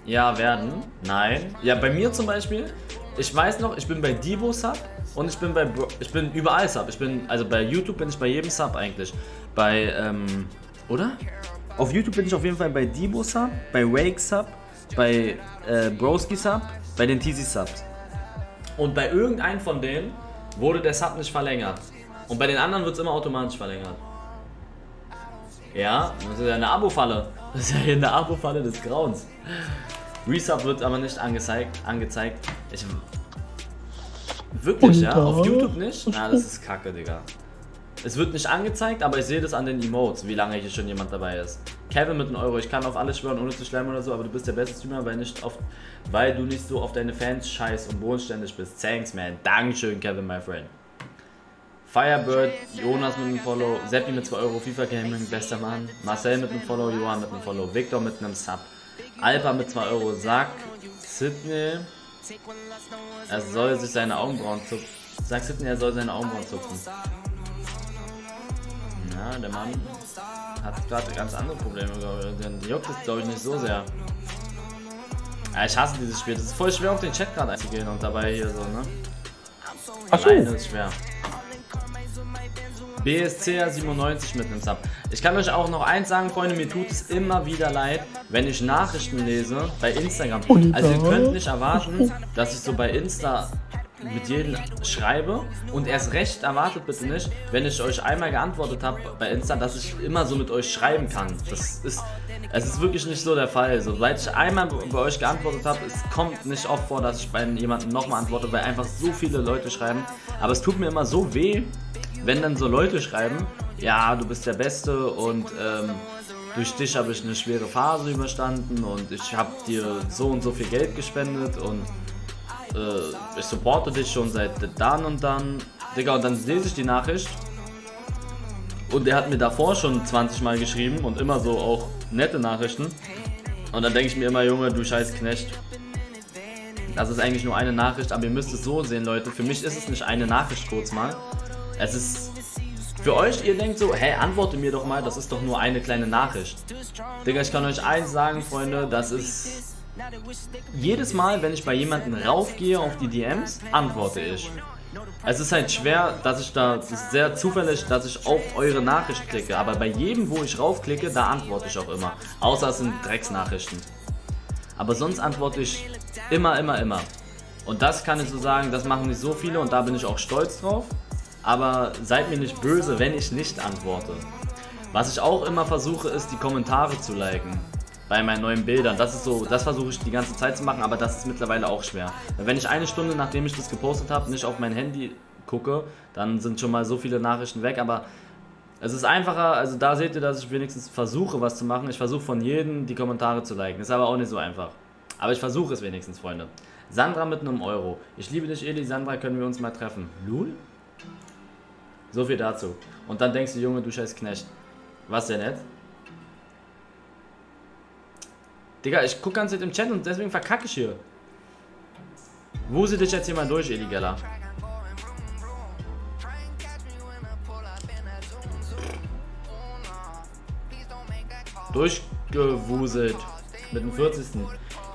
Ja, werden. Nein. Ja, bei mir zum Beispiel. Ich weiß noch, ich bin bei Divo Sub und ich bin bei Bro ich bin überall Sub. Ich bin also bei YouTube bin ich bei jedem Sub eigentlich. Bei ähm oder? Auf YouTube bin ich auf jeden Fall bei Divo Sub, bei Wake Sub, bei äh, Broski Sub, bei den TZ Subs. Und bei irgendeinem von denen wurde der Sub nicht verlängert. Und bei den anderen wird es immer automatisch verlängert. Ja, das ist ja eine Abo-Falle. Das ist ja hier eine Abo-Falle des Grauens. Resub wird aber nicht angezeigt. angezeigt. Ich, wirklich, ja? Auf YouTube nicht? Na, das ist kacke, Digga. Es wird nicht angezeigt, aber ich sehe das an den Emotes, wie lange hier schon jemand dabei ist. Kevin mit einem Euro, ich kann auf alles schwören, ohne zu schleimen oder so, aber du bist der beste Streamer, weil, nicht auf, weil du nicht so auf deine Fans scheiß und bodenständig bist. Thanks, man. Dankeschön, Kevin, my friend. Firebird, Jonas mit einem Follow, Seppi mit 2 Euro, FIFA Gaming, bester Mann. Marcel mit einem Follow, Johann mit einem Follow, Victor mit einem Sub. Alpa mit 2 Euro, Sack, Sydney. Er soll sich seine Augenbrauen zupfen. Sag Sydney, er soll seine Augenbrauen zupfen. Ja, der Mann hat gerade ganz andere Probleme, glaube ich. Juckt es, glaube ich, nicht so sehr. Ja, ich hasse dieses Spiel. Das ist voll schwer, auf den Chat gerade einzugehen und dabei hier so, ne? Ach so. Alleine ist schwer. BSC 97 mit einem Sub. Ich kann euch auch noch eins sagen, Freunde, mir tut es immer wieder leid, wenn ich Nachrichten lese bei Instagram. Also ihr könnt nicht erwarten, dass ich so bei Insta mit jedem schreibe und erst recht erwartet bitte nicht, wenn ich euch einmal geantwortet habe bei Insta, dass ich immer so mit euch schreiben kann. Das ist, es ist wirklich nicht so der Fall. Sobald ich einmal bei euch geantwortet habe, es kommt nicht oft vor, dass ich bei jemandem nochmal antworte, weil einfach so viele Leute schreiben. Aber es tut mir immer so weh, wenn dann so Leute schreiben, ja, du bist der Beste und ähm, durch dich habe ich eine schwere Phase überstanden und ich habe dir so und so viel Geld gespendet und äh, ich supporte dich schon seit dann und dann. Digga, und dann lese ich die Nachricht und er hat mir davor schon 20 Mal geschrieben und immer so auch nette Nachrichten. Und dann denke ich mir immer, Junge, du scheiß Knecht. Das ist eigentlich nur eine Nachricht, aber ihr müsst es so sehen, Leute. Für mich ist es nicht eine Nachricht kurz mal. Es ist für euch, ihr denkt so, hey, antworte mir doch mal, das ist doch nur eine kleine Nachricht. Digga, ich kann euch eins sagen, Freunde, das ist... Jedes Mal, wenn ich bei jemandem raufgehe auf die DMs, antworte ich. Es ist halt schwer, dass ich da, es ist sehr zufällig, dass ich auf eure Nachricht klicke, aber bei jedem, wo ich raufklicke, da antworte ich auch immer. Außer es sind Drecksnachrichten. Aber sonst antworte ich immer, immer, immer. Und das kann ich so sagen, das machen nicht so viele und da bin ich auch stolz drauf aber seid mir nicht böse, wenn ich nicht antworte. Was ich auch immer versuche, ist die Kommentare zu liken bei meinen neuen Bildern. Das ist so, das versuche ich die ganze Zeit zu machen, aber das ist mittlerweile auch schwer. Wenn ich eine Stunde, nachdem ich das gepostet habe, nicht auf mein Handy gucke, dann sind schon mal so viele Nachrichten weg, aber es ist einfacher, also da seht ihr, dass ich wenigstens versuche, was zu machen. Ich versuche von jedem die Kommentare zu liken. Ist aber auch nicht so einfach. Aber ich versuche es wenigstens, Freunde. Sandra mit einem Euro. Ich liebe dich, Eli. Sandra, können wir uns mal treffen? Lul? So viel dazu. Und dann denkst du, Junge, du scheiß Knecht. Was denn nicht? Digga, ich guck ganz Zeit im Chat und deswegen verkacke ich hier. Wuse dich jetzt hier mal durch, Geller. Durchgewuselt. Mit dem 40.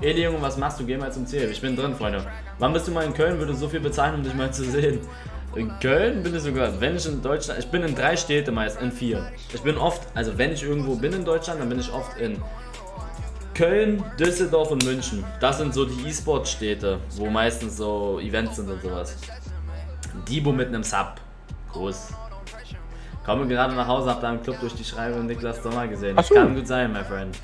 Eli Junge, was machst du? Geh mal zum Ziel. Ich bin drin, Freunde. Wann bist du mal in Köln? Würde so viel bezahlen, um dich mal zu sehen. In Köln bin ich sogar, wenn ich in Deutschland, ich bin in drei Städte meist, in vier. Ich bin oft, also wenn ich irgendwo bin in Deutschland, dann bin ich oft in Köln, Düsseldorf und München. Das sind so die E-Sport-Städte, wo meistens so Events sind und sowas. Dibo mit einem Sub. Groß. Komme gerade nach Hause, hab da im Club durch die Schreibe Niklas Sommer gesehen. Ach so. Kann gut sein, my friend.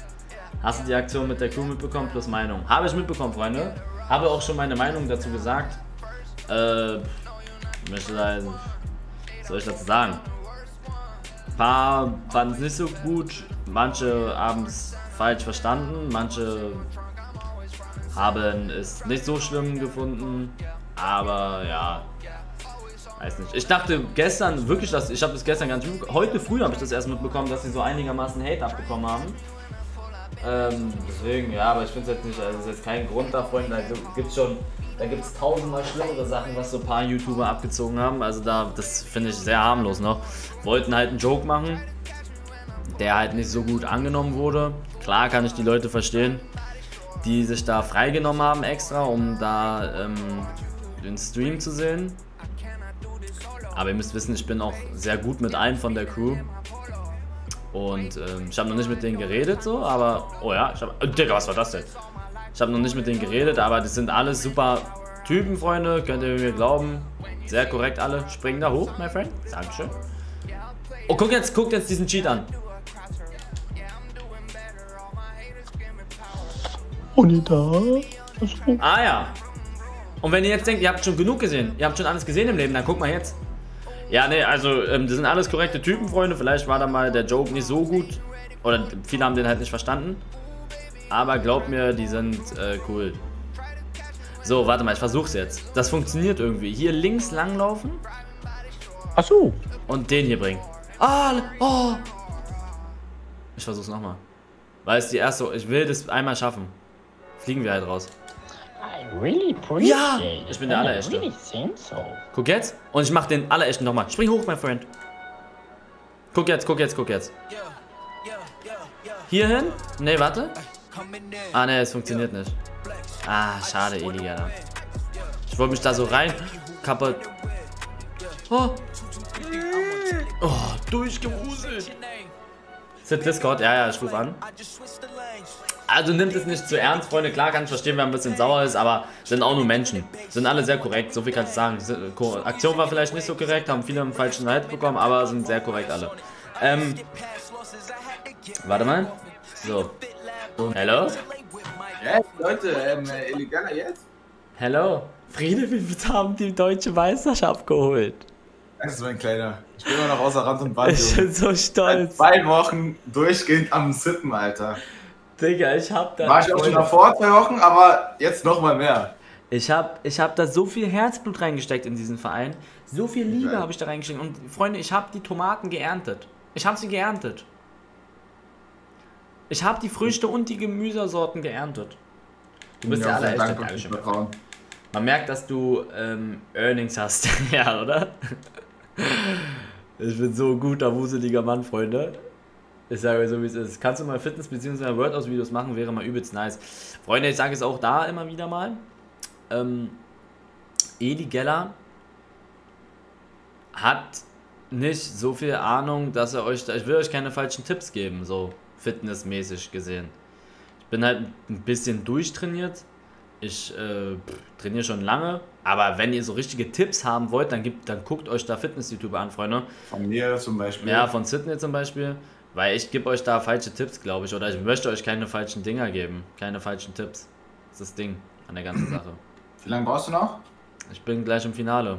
Hast du die Aktion mit der Crew mitbekommen plus Meinung? Habe ich mitbekommen, Freunde. Habe auch schon meine Meinung dazu gesagt. Äh, möchte da, was soll ich dazu sagen? Ein paar fanden es nicht so gut, manche haben es falsch verstanden, manche haben es nicht so schlimm gefunden, aber ja, weiß nicht. Ich dachte gestern wirklich, dass ich habe das gestern ganz heute früh habe ich das erst mitbekommen, dass sie so einigermaßen Hate abbekommen haben. Ähm, deswegen, ja, aber ich finde es jetzt nicht, also es ist jetzt kein Grund da, Freunde, da gibt es schon, da gibt es tausendmal schlimmere Sachen, was so ein paar YouTuber abgezogen haben, also da, das finde ich sehr harmlos noch. Wollten halt einen Joke machen, der halt nicht so gut angenommen wurde. Klar kann ich die Leute verstehen, die sich da freigenommen haben extra, um da ähm, den Stream zu sehen. Aber ihr müsst wissen, ich bin auch sehr gut mit allen von der Crew. Und ähm, ich habe noch nicht mit denen geredet, so, aber. Oh ja, ich habe. Oh, Digga, was war das denn? Ich habe noch nicht mit denen geredet, aber das sind alles super Typen, Freunde. Könnt ihr mir glauben. Sehr korrekt alle. Springen da hoch, my friend. Dankeschön. Oh, guck jetzt, guck jetzt diesen Cheat an. Onita. Ah ja. Und wenn ihr jetzt denkt, ihr habt schon genug gesehen, ihr habt schon alles gesehen im Leben, dann guck mal jetzt. Ja, ne, also ähm, das sind alles korrekte Typen, Freunde. Vielleicht war da mal der Joke nicht so gut. Oder viele haben den halt nicht verstanden. Aber glaubt mir, die sind äh, cool. So, warte mal, ich versuch's jetzt. Das funktioniert irgendwie. Hier links langlaufen Ach so. und den hier bringen. Ah, oh. Ich versuch's nochmal. Weil es die erste, ich will das einmal schaffen. Fliegen wir halt raus. I really Ja, ich bin der Allererste. really so. Guck jetzt. Und ich mach den allerechten nochmal. Spring hoch, mein Freund. Guck jetzt, guck jetzt, guck jetzt. Hier hin? Ne, warte. Ah, ne, es funktioniert nicht. Ah, schade, illegal. Ich wollte mich da so rein. Kaputt. Oh. Oh, durchgewuselt. Sit Discord? Ja, ja, ich ruf an. Also nimmt es nicht zu ernst, Freunde. Klar kann ich verstehen, wer ein bisschen sauer ist, aber sind auch nur Menschen. Sind alle sehr korrekt, so viel kann ich sagen. Aktion war vielleicht nicht so korrekt, haben viele einen falschen Halt bekommen, aber sind sehr korrekt alle. Ähm, warte mal. So. Hello? Yes, Leute, ähm, äh, illegaler jetzt? Hello? Friede, wir haben die deutsche Meisterschaft geholt. Das ist mein Kleiner. Ich bin immer noch außer Rand und Band. Ich bin so Seit stolz. zwei Wochen durchgehend am Sippen, Alter. Digga, ich hab da. War ich auch schon davor zwei Wochen, aber jetzt noch mal mehr. Ich hab, ich hab da so viel Herzblut reingesteckt in diesen Verein. So viel Liebe habe ich da reingesteckt. Und Freunde, ich habe die Tomaten geerntet. Ich habe sie geerntet. Ich habe die Früchte und die Gemüsesorten geerntet. Du bist ja Dankeschön. fürs Vertrauen. Man merkt, dass du ähm, Earnings hast. [laughs] ja, oder? Ich bin so ein guter, wuseliger Mann, Freunde. Ich sage euch so, wie es ist. Kannst du mal Fitness- bzw. Workout-Videos machen, wäre mal übelst nice. Freunde, ich sage es auch da immer wieder mal. Ähm, Edi Geller hat nicht so viel Ahnung, dass er euch, da- ich will euch keine falschen Tipps geben, so fitnessmäßig gesehen. Ich bin halt ein bisschen durchtrainiert. Ich äh, trainiere schon lange, aber wenn ihr so richtige Tipps haben wollt, dann, gibt, dann guckt euch da Fitness-YouTuber an, Freunde. Von mir zum Beispiel. Ja, von Sydney zum Beispiel. Weil ich gebe euch da falsche Tipps, glaube ich. Oder ich möchte euch keine falschen Dinger geben. Keine falschen Tipps. Das ist das Ding an der ganzen Sache. Wie lange brauchst du noch? Ich bin gleich im Finale.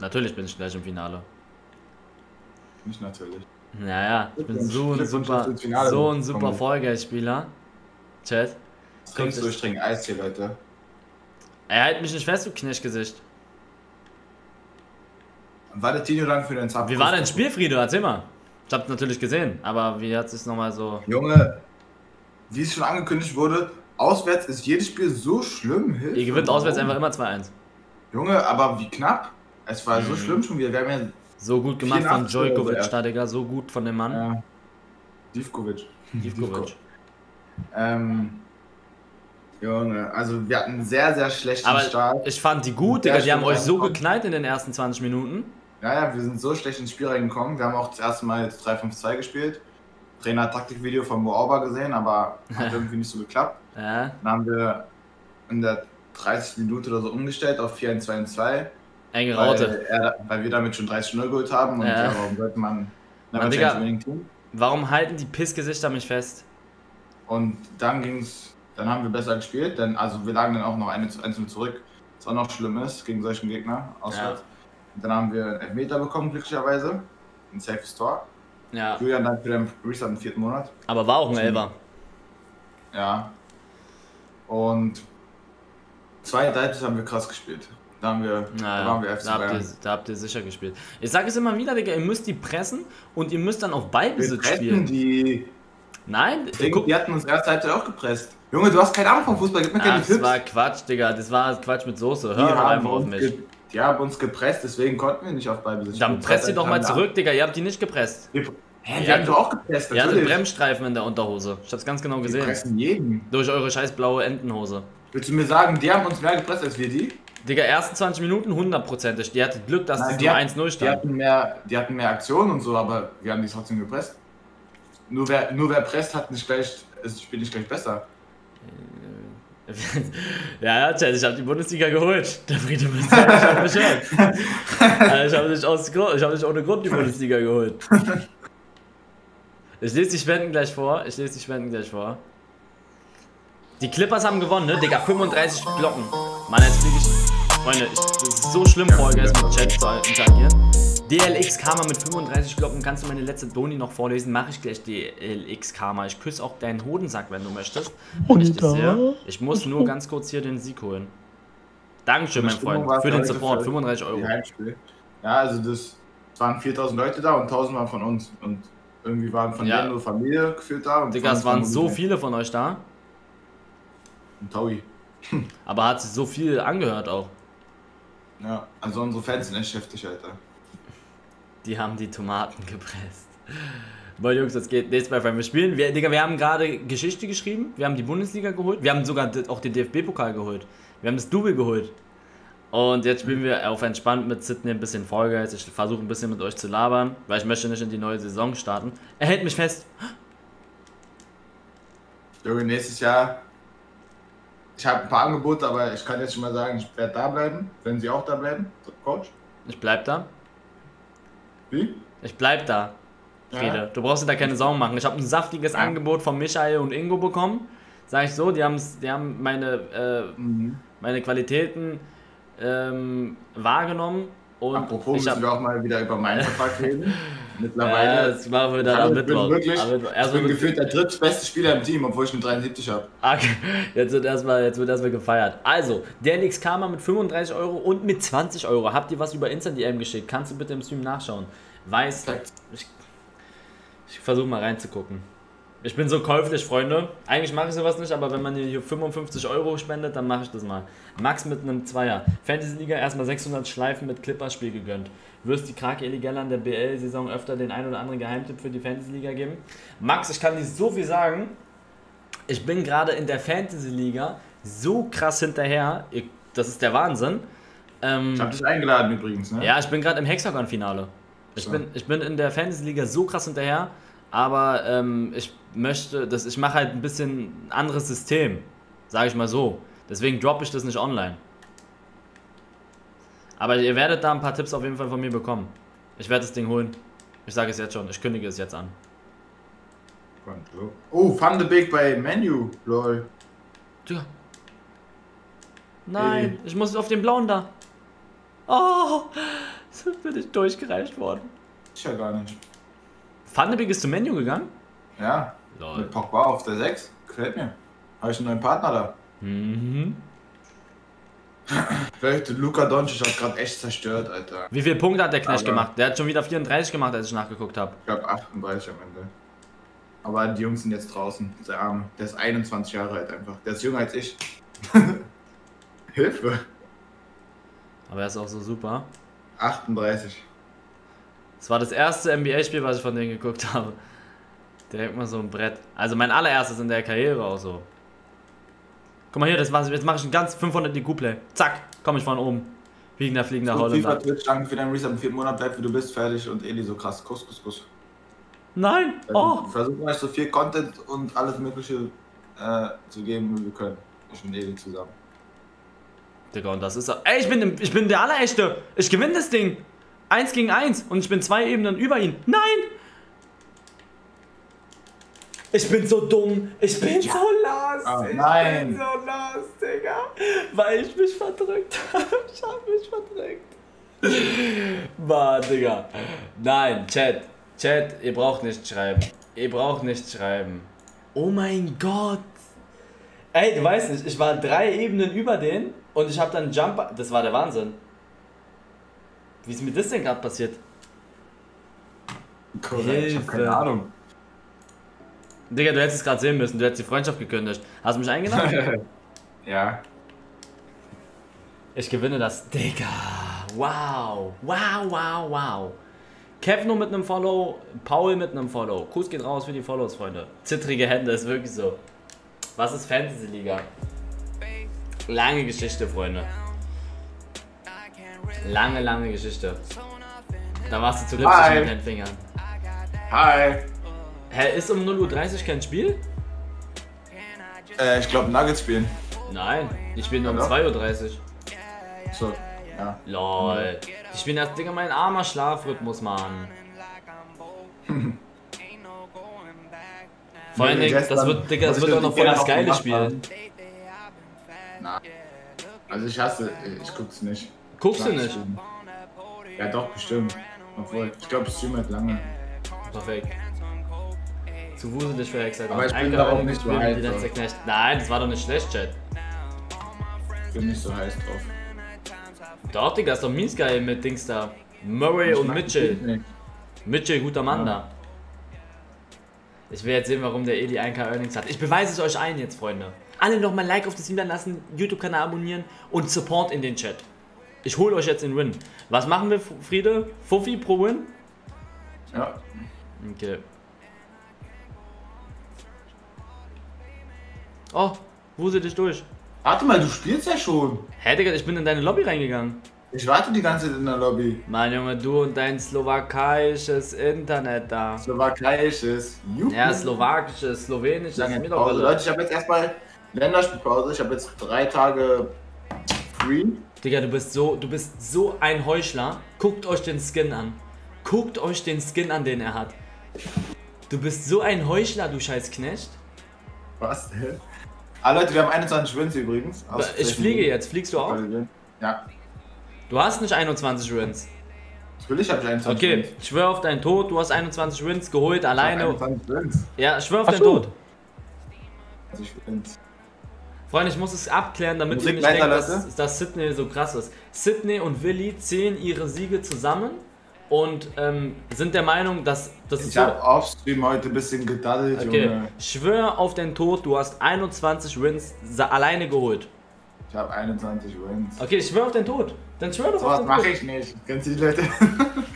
Natürlich bin ich gleich im Finale. Nicht natürlich. Naja, ich bin so ein super, so ein super Vollgeistspieler. Chat. Was trinkst du? Ich trinke Eis hier, Leute. Er hält mich nicht fest, du Knechtgesicht. Warte Tino lang für deinen Zap. Wie war dein Spiel, Friede? Erzähl mal. Ich hab's natürlich gesehen, aber wie hat es nochmal so. Junge, wie es schon angekündigt wurde, auswärts ist jedes Spiel so schlimm. Hilfe, Ihr gewinnt auswärts einfach immer 2-1. Junge, aber wie knapp. Es war Mhm. so schlimm schon wieder. Wir haben ja So gut gemacht von 84 oder so, Djojkovic, ja. da, Digga. So gut von dem Mann. Ja. Divkovic. Divkovic. Ähm, Junge, also wir hatten einen sehr, sehr schlechten Aber Start. ich fand die gut, Digga. Die haben euch so geknallt in den ersten 20 Minuten. Ja, ja, wir sind so schlecht ins Spiel reingekommen. Wir haben auch das erste Mal jetzt 3-5-2 gespielt. Trainer hat Taktikvideo von Mo Auber gesehen, aber hat [laughs] irgendwie nicht so geklappt. Ja, Dann haben wir in der 30. Minute oder so umgestellt auf 4-1-2-2, enge Raute. weil, weil wir damit schon 30-0 geholt haben und Ja. ja. warum sollte man na, Digga. Winning tun? Warum halten die Pissgesichter mich fest? Und dann ging's, dann haben wir besser gespielt, denn also wir lagen dann auch noch 1 zu 1 zurück. was auch noch schlimm ist gegen solchen Gegner. Auswärts. Und dann haben wir einen Elfmeter bekommen, glücklicherweise. Ein safes Tor. Ja, Julian dann für den Restart im vierten Monat. aber war auch ein Elfer. Ja. Und zwei Dreites haben wir krass gespielt. Da haben wir, da Naja, waren wir FC da, habt ihr, da habt ihr sicher gespielt. Ich sage es immer wieder, Digga, ihr müsst die pressen und ihr müsst dann auf Wir Ballbesitz pressen spielen. die. Nein, Deswegen, die hatten uns erste Halbzeit auch gepresst. Junge, du hast keine Ahnung vom Fußball, gib mir keine Ach, das Tipps. war Quatsch, Digga. Das war Quatsch mit Soße. Hör doch einfach auf mich. Die haben uns gepresst, deswegen konnten wir nicht auf Ballbesitz Dann presst die doch mal zurück, Digga. Ihr habt die nicht gepresst. Wir, hä, wir Ja, haben doch auch gepresst, Ihr hattet natürlich. Bremsstreifen in der Unterhose. Ich hab's ganz genau gesehen. pressen jeden. Durch eure scheiß blaue Entenhose. Willst du mir sagen, die haben uns mehr gepresst als wir die? Digga, ersten 20 Minuten hundertprozentig. Die hatte Glück, dass Nein, es die nur hat- 1-0 Die stand. hatten, mehr, die hatten mehr Aktionen und so, aber wir haben die trotzdem gepresst. Nur wer, nur wer presst, hat nicht gleich, ist das Spiel nicht gleich besser. [laughs] ja, ja, Chad, ich hab die Bundesliga geholt. [laughs] Der Friede muss ich hab Bescheid. Ich habe nicht, aus ich hab nicht ohne Grund die Bundesliga geholt. Ich lese die Spenden gleich vor. Ich lese die Spenden gleich vor. Die Clippers haben gewonnen, ne? Digga, 35 Glocken. Mann, jetzt fliege ich. Freunde, ich, das ist so schlimm, Folge mit Chat zu interagieren. DLX Karma mit 35 Glocken. Kannst du meine letzte Boni noch vorlesen? Mache ich gleich DLX Karma. Ich küsse auch deinen Hodensack, wenn du möchtest. Richtig sehr. Ich muss nur ganz kurz hier den Sieg holen. Dankeschön, mein Freund, für den Support. für 35 Euro. Ja, also das es waren 4000 Leute da und 1000 waren von uns. Und irgendwie waren von Ja. denen nur Familie gefühlt da. Und Digga, es waren so viele von euch da. Und Taui. Aber hat sich so viel angehört auch. Ja, also unsere Fans sind echt heftig, Alter. Die haben die Tomaten [laughs] gepresst. Boah, Jungs, das geht nächstes Mal, wenn wir spielen. Wir, Digga, wir haben gerade Geschichte geschrieben. Wir haben die Bundesliga geholt. Wir haben sogar auch den DFB-Pokal geholt. Wir haben das Double geholt. Und jetzt spielen wir auf entspannt mit Sydney ein bisschen Vollgeist. Ich versuche ein bisschen mit euch zu labern, weil ich möchte nicht in die neue Saison starten. Er hält mich fest. Junge, nächstes Jahr. Ich habe ein paar Angebote, aber ich kann jetzt schon mal sagen, ich werde da bleiben. Wenn Sie auch da bleiben, Coach. Ich bleib da. Wie? Ich bleib da. Ja. Friede, du brauchst dir da keine Sorgen machen. Ich habe ein saftiges Ja. Angebot von Michael und Ingo bekommen. Sag ich so, die, haben's, die haben meine, äh, Mhm. meine Qualitäten ähm, wahrgenommen. Und Apropos, müssen hab, wir auch mal wieder über meinen Vertrag [laughs] reden. ja, Mittlerweile. das machen wir dann am ich bin Mittwoch. wirklich- ich bin gefühlt der drittbeste Spieler im Team, obwohl ich nur 73 habe. Ah, Jetzt wird erstmal jetzt wird erstmal gefeiert. Also, der NX Karma mit 35 Euro und mit 20 Euro. Habt ihr was über Insta-DM geschickt? Kannst du bitte im Stream nachschauen? Weiß. Ich, ich versuche mal reinzugucken. Ich bin so käuflich, Freunde. Eigentlich mache ich sowas nicht, aber wenn man hier 55 Euro spendet, dann mache ich das mal. Max mit einem Zweier. Fantasy Liga erstmal 600 Schleifen mit Clippers-Spiel gegönnt. Wirst die Krake Eligella in der BL-Saison öfter den ein oder anderen Geheimtipp für die Fantasy Liga geben? Max, ich kann dir so viel sagen. Ich bin gerade in der Fantasy Liga so krass hinterher. Ich, das ist der Wahnsinn. Ähm, Ich habe dich eingeladen übrigens, ne? ja, ich bin gerade im Hexagon-Finale. Ich, So. bin, ich bin in der Fantasy-Liga so krass hinterher, aber ähm, ich möchte, das, ich mache halt ein bisschen ein anderes System, sage ich mal so. Deswegen droppe ich das nicht online. Aber ihr werdet da ein paar Tipps auf jeden Fall von mir bekommen. Ich werde das Ding holen. Ich sage es jetzt schon, ich kündige es jetzt an. Oh, Van de Beek bei Menu, lol. Digga. Nein, Ey. ich muss auf den blauen da. Oh, so bin ich durchgereicht worden. Ist ja gar nicht. Van de Beek ist zum Menü gegangen? Ja, Lol. mit Pogba auf der 6. Gefällt mir. Habe ich einen neuen Partner da. Mhm. [clears throat] Vielleicht Luka Doncic hat gerade echt zerstört, Alter. Wie viele Punkte hat der Knecht Aber- gemacht? Der hat schon wieder 34 gemacht, als ich nachgeguckt habe. Ich glaube 38 am Ende. Aber die Jungs sind jetzt draußen. Der Arme. Der ist 21 Jahre alt einfach. Der ist jünger als ich. [laughs] Hilfe. Aber er ist auch so super. 38. Das war das erste NBA-Spiel, was ich von denen geguckt habe. Direkt mal so ein Brett. Also mein allererstes in der Karriere auch so. Guck mal hier, das war's. Jetzt mache ich ein ganz 500 IQ-Play. Zack, komme ich von oben. Fliegender, fliegender FIFA Holländer. Twitch, danke für deinen Reset. Im vierten Monat bleib wie du bist, fertig und Eli so krass. Kuss, kuss, kuss. Nein! Oh! Wir versuchen euch so viel Content und alles Mögliche äh, zu geben, wie wir können. Ich und Eli zusammen. Digga, und das ist. Ey, ich bin, ich bin der Allerechte! Ich gewinne das Ding! Eins gegen eins und ich bin zwei Ebenen über ihn. Nein! Ich bin so dumm. Ich bin so lost. Ah, ich nein. bin so lost, Digga. Weil ich mich verdrückt [laughs] habe. Ich hab mich verdrückt. Mann, Digga. Nein, Chat. Chat, ihr braucht nicht schreiben. Ihr braucht nicht schreiben. Oh mein Gott. Ey, du weißt nicht, ich war drei Ebenen über den und ich habe dann Jumper. Das war der Wahnsinn. Wie ist mir das denn gerade passiert? Korrekt, ich hab keine Ahnung. Digga, du hättest es gerade sehen müssen, du hättest die Freundschaft gekündigt. Hast du mich eingeladen? [laughs] ja. Ich gewinne das. Digga. Wow. Wow, wow, wow. Kevno mit einem Follow, Paul mit einem Follow. Kuss geht raus für die Follows, Freunde. Zittrige Hände, ist wirklich so. Was ist Fantasy Liga? Lange Geschichte, Freunde. Lange, lange Geschichte. Da warst du zu lipstisch mit den Fingern. Hi. Hä, ist um 0.30 Uhr kein Spiel? Äh, ich glaube Nuggets spielen. Nein, ich nur um Ja, doch. 2.30 Uhr. So. Ja. Lol. Ich bin das Digga mein armer Schlafrhythmus, Mann. [laughs] Vor allen Dingen, das wird, Digga, das wird auch noch voll das geile Spiel. Na. Also ich hasse, ich guck's nicht. Guckst du ich nicht? schon. Ja doch, bestimmt. Obwohl, ich glaube, ich streame halt lange. Perfekt. Zu wuselig für Hexagon. Aber ich bin darauf Earnings nicht so heiß drauf. Nein, das war doch nicht schlecht, Chat. Bin nicht so heiß drauf. Doch, Digga, ist doch mies geil mit Dings da. Murray und Ich die Mitchell. Mitchell, guter Mann da. Ich will jetzt sehen, warum der Eli 1K Earnings hat. Ich beweise es euch allen jetzt, Freunde. Alle nochmal Like auf das dann lassen, YouTube-Kanal abonnieren und Support in den Chat. Ich hole euch jetzt den Win. Was machen wir, Friede? Fuffi pro Win? Ja. Okay. Oh, wusel dich durch. Warte mal, du spielst ja schon. Hä, Digga, ich bin in deine Lobby reingegangen. Ich warte die ganze Zeit in der Lobby. Mann, Junge, du und dein slowakisches Internet da. Slowakisches. Juhu. Ja, slowakisches, slowenisches, Lange mir doch. Leute, ich habe jetzt erstmal Länderspielpause. Ich habe jetzt drei Tage free. Digga, du bist so, du bist so ein Heuchler. Guckt euch den Skin an. Guckt euch den Skin an, den er hat. Du bist so ein Heuchler, du scheiß Knecht. Was denn? [laughs] Ah Leute, wir haben 21 Wins übrigens. Ich fliege jetzt, fliegst du auch? Ja. Du hast nicht 21 Wins. Natürlich habe ich 21 Okay, Wins. ich schwör auf deinen Tod, du hast 21 Wins geholt, Ich alleine. 21 Wins. Ja, ich schwör auf Ach deinen so. Tod. 20 Wins. Freunde, ich muss es abklären, damit ihr Musik nicht denkt, dass, dass Sydney so krass ist. Sydney und Willi zählen ihre Siege zusammen und ähm, sind der Meinung, dass das ist Ich so. habe offstream heute ein bisschen gedaddelt, Okay, Junge. schwör auf den Tod, du hast 21 Wins alleine geholt. Ich habe 21 Wins. Okay, ich schwör auf den Tod. Dann schwör doch auf Sowas den mache Tod. ich nicht. Du die Leute? [laughs]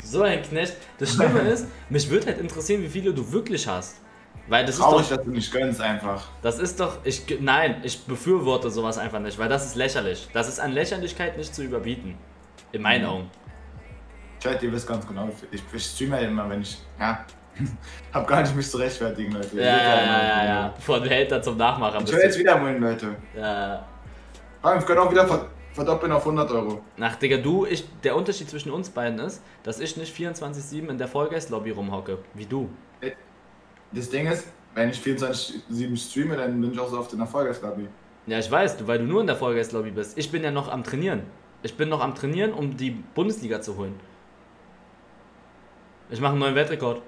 So ein Knecht. Das Schlimme [laughs] ist, mich würde halt interessieren, wie viele du wirklich hast. Weil das ist Traurig, doch, dass du nicht gönnst einfach. das ist doch, ich, nein, ich befürworte sowas einfach nicht, weil das ist lächerlich. Das ist an Lächerlichkeit nicht zu überbieten. In Mhm. meinen Augen. Chat, ihr wisst ganz genau, ich, ich streame ja immer, wenn ich. Ja. [laughs] hab gar nicht mich zu rechtfertigen, Leute. Ja, ja, ja, ja, ja. Von Hater zum Nachmacher. Ich will jetzt wieder win, Leute. Ja. Allem, wir können auch wieder ver- verdoppeln auf 100 Euro. Ach, Digga, du, ich, der Unterschied zwischen uns beiden ist, dass ich nicht 24-7 in der Vollgeist-Lobby rumhocke, wie du. Das Ding ist, wenn ich 24-7 streame, dann bin ich auch so oft in der Vollgas-Lobby. Ja, ich weiß, weil du nur in der Vollgeist-Lobby bist. Ich bin ja noch am Trainieren. Ich bin noch am Trainieren, um die Bundesliga zu holen. Ich mache einen neuen Weltrekord.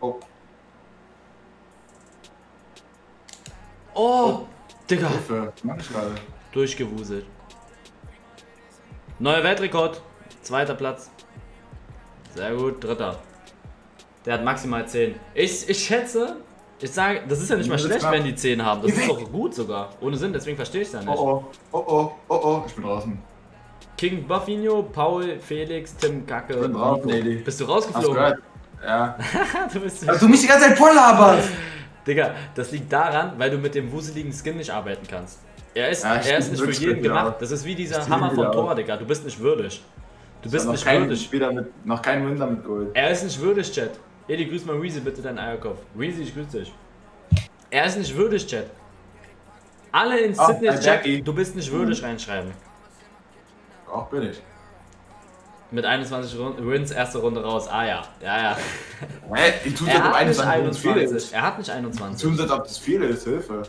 Oh, Oh, Digga, Hilfe, mach ich gerade. durchgewuselt. Neuer Weltrekord. Zweiter Platz. Sehr gut, dritter. Der hat maximal 10. Ich, ich schätze, ich sage, das ist ja nicht mal schlecht, wenn die 10 haben. Das ist doch gut sogar. Ohne Sinn, deswegen verstehe ich es ja nicht. Oh oh, oh oh, oh oh, ich bin draußen. King Buffinho, Paul, Felix, Tim Kacke. bin draußen, Lady. Bist du rausgeflogen? Ja. [laughs] du bist Dass du mich die ganze Zeit voll laberst! Digga, das liegt daran, weil du mit dem wuseligen Skin nicht arbeiten kannst. Er ist, Ja, er ist nicht für jeden gemacht. Das ist wie dieser Hammer Tor, auf. Digga. Du bist nicht würdig. Du bist noch nicht kein würdig. Spiel damit, noch keinen Win damit geholt. Er ist nicht würdig, Chat. Edi, grüß mal Reezy bitte deinen Eierkopf. Reezy, ich grüß dich. Er ist nicht würdig, Chat. Alle in Sydney's ein Chat, du bist nicht würdig reinschreiben. Auch bin ich. Mit 21 Runden, Wins erste Runde raus. Ah ja, ja, ja. Hä? Tun Er hat nicht 21 viel 21. ist. Er hat nicht Die 21. tun so, als ob das viel ist. Hilfe.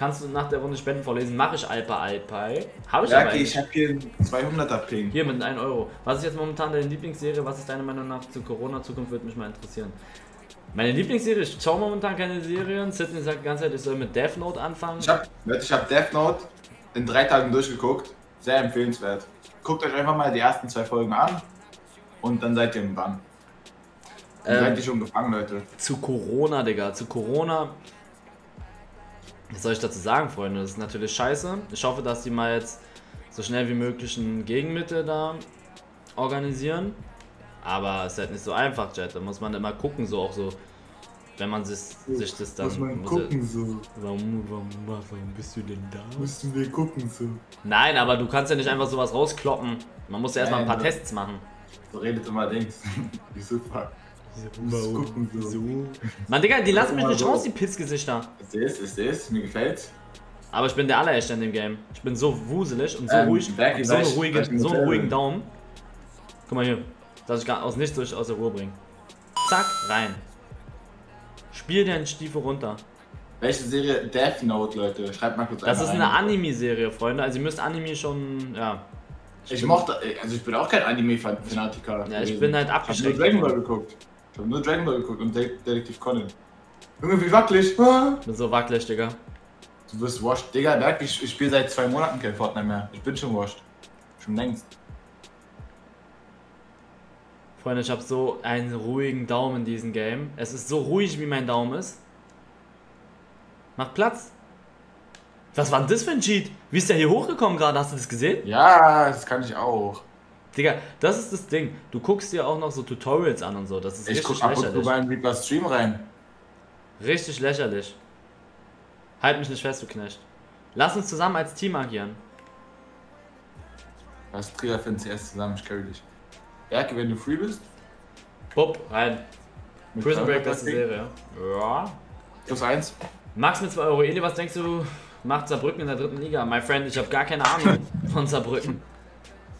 Kannst du nach der Runde Spenden vorlesen? Mach ich Alpa Alpai. Habe ich Ja, aber okay, ich hab hier einen 200er Ping. Hier mit 1 Euro. Was ist jetzt momentan deine Lieblingsserie? Was ist deiner Meinung nach zu Corona-Zukunft? Würde mich mal interessieren. Meine Lieblingsserie, ich schaue momentan keine Serien. Sydney sagt die ganze Zeit, ich soll mit Death Note anfangen. Ich hab, Leute, ich hab Death Note in drei Tagen durchgeguckt. Sehr empfehlenswert. Guckt euch einfach mal die ersten zwei Folgen an und dann seid ihr im Bann. Dann Ähm, seid ihr schon gefangen, Leute. zu Corona, Digga. Zu Corona. Was soll ich dazu sagen, Freunde? Das ist natürlich scheiße. Ich hoffe, dass die mal jetzt so schnell wie möglich ein Gegenmittel da organisieren. Aber es ist halt nicht so einfach, Chat. Da muss man immer gucken, so auch so. Wenn man sich, sich das dann. Muss man muss gucken so. Warum, warum, warum bist du denn da? Müssen wir gucken so. Nein, aber du kannst ja nicht einfach sowas rauskloppen. Man muss ja erstmal ein paar Tests machen. So redet immer Dings. [laughs] Wie super. Muss gucken so. Mann, Digga, die lassen mich nicht so. raus, die Pissgesichter. Ist es, ist es, mir gefällt's. Aber ich bin der Allererste in dem Game. Ich bin so wuselig und so Ähm, ruhig. Bergi, hab so, eine ruhige, so einen ruhigen Daumen. Guck mal hier. Dass ich gar aus nichts durch aus der Ruhe bringe. Zack, rein. Spiel deinen Stiefel runter. Welche Serie? Death Note, Leute. Schreibt mal kurz Das ist eine Anime-Serie, Freunde. Also ihr müsst Anime schon, ja. Ich mochte, also ich bin auch kein Anime-Fanatiker. Ja, ich gewesen. bin halt Ich hab abgeschreckt. nur Dragon Ball geguckt. Ich hab nur Dragon Ball geguckt und De Detektiv Conan. Junge, wie wackelig. Ah. Bin so wackelig, Digga. Du wirst washed. Digga, merk, ich, ich spiele seit zwei Monaten kein Fortnite mehr. Ich bin schon washed. Schon längst. Freunde, ich habe so einen ruhigen Daumen in diesem Game. Es ist so ruhig, wie mein Daumen ist. Mach Platz. Was war denn das für ein Cheat? Wie ist der hier hochgekommen gerade? Hast du das gesehen? Ja, das kann ich auch. Digga, das ist das Ding. Du guckst dir auch noch so Tutorials an und so. Das ist Ich richtig guck ab und zu lächerlich. bei einem Reaper Stream rein. Richtig lächerlich. Halt mich nicht fest, du Knecht. Lass uns zusammen als Team agieren. Was Tria für ein CS zusammen, ich carry dich. Berke, wenn du free bist. Bupp, rein. mit Prison Break, 200 beste Serie. Ja. Plus eins. Max mit 2 Euro. Eli, was denkst du, macht Saarbrücken in der dritten Liga? My friend, ich habe gar keine Ahnung [laughs] von Saarbrücken.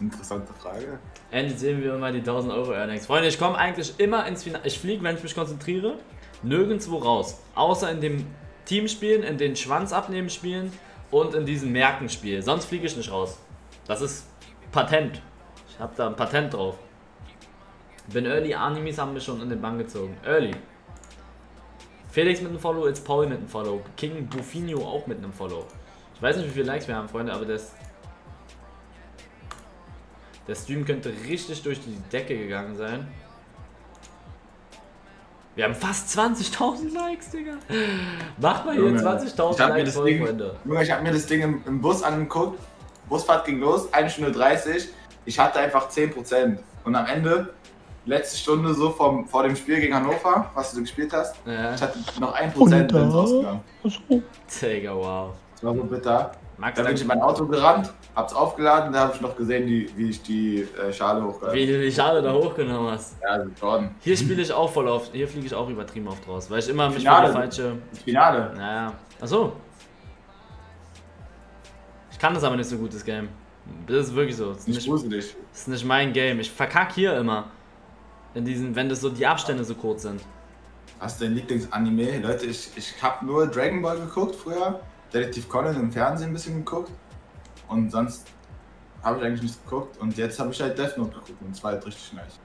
Interessante Frage. Endlich sehen wir mal die 1000 Euro Earnings. Freunde, ich komme eigentlich immer ins Finale. Ich fliege, wenn ich mich konzentriere, nirgendwo raus. Außer in dem Teamspielen, in den Schwanz abnehmen Spielen und in diesem Merkenspiel. Sonst fliege ich nicht raus. Das ist Patent. Ich habe da ein Patent drauf. Bin Early, Animes haben mich schon in den Bann gezogen. Early. Felix mit einem Follow, jetzt Paul mit einem Follow. King Bufinio auch mit einem Follow. Ich weiß nicht, wie viele Likes wir haben, Freunde, aber das. Der Stream könnte richtig durch die Decke gegangen sein. Wir haben fast 20.000 Likes, Digga. Macht mal hier Junge, 20.000 ich hab mir Likes das voll, Ding- Freunde. Junge, ich habe mir das Ding im, im Bus angeguckt. Busfahrt ging los, 1 Stunde 30. Ich hatte einfach 10%. Und am Ende, letzte Stunde so vom, vor dem Spiel gegen Hannover, was du gespielt hast, Ja, ich hatte noch 1% dann ist ausgegangen. Digga, wow. Das war so bitter. Max, Dann bin ich in mein Auto gerannt, hab's aufgeladen, da habe ich noch gesehen, die, wie ich die äh, Schale hochgehalten Wie du die Schale da hochgenommen hast. Ja, Jordan. Hier spiele ich auch voll oft. Hier fliege ich auch übertrieben oft raus, weil ich immer mich für Finale. falsche. Das Finale. Naja. Achso. Ich kann das aber nicht so gut, das Game. Das ist wirklich so. Das ist Nicht nicht, gruselig. das ist nicht mein Game. Ich verkack hier immer. In diesen, wenn das so die Abstände so kurz sind. Was ist dein Lieblingsanime? Leute, ich, ich habe nur Dragon Ball geguckt früher. Detektiv Conan im Fernsehen ein bisschen geguckt. Und sonst habe ich eigentlich nichts geguckt. Und jetzt habe ich halt Death Note geguckt und es war halt richtig nice.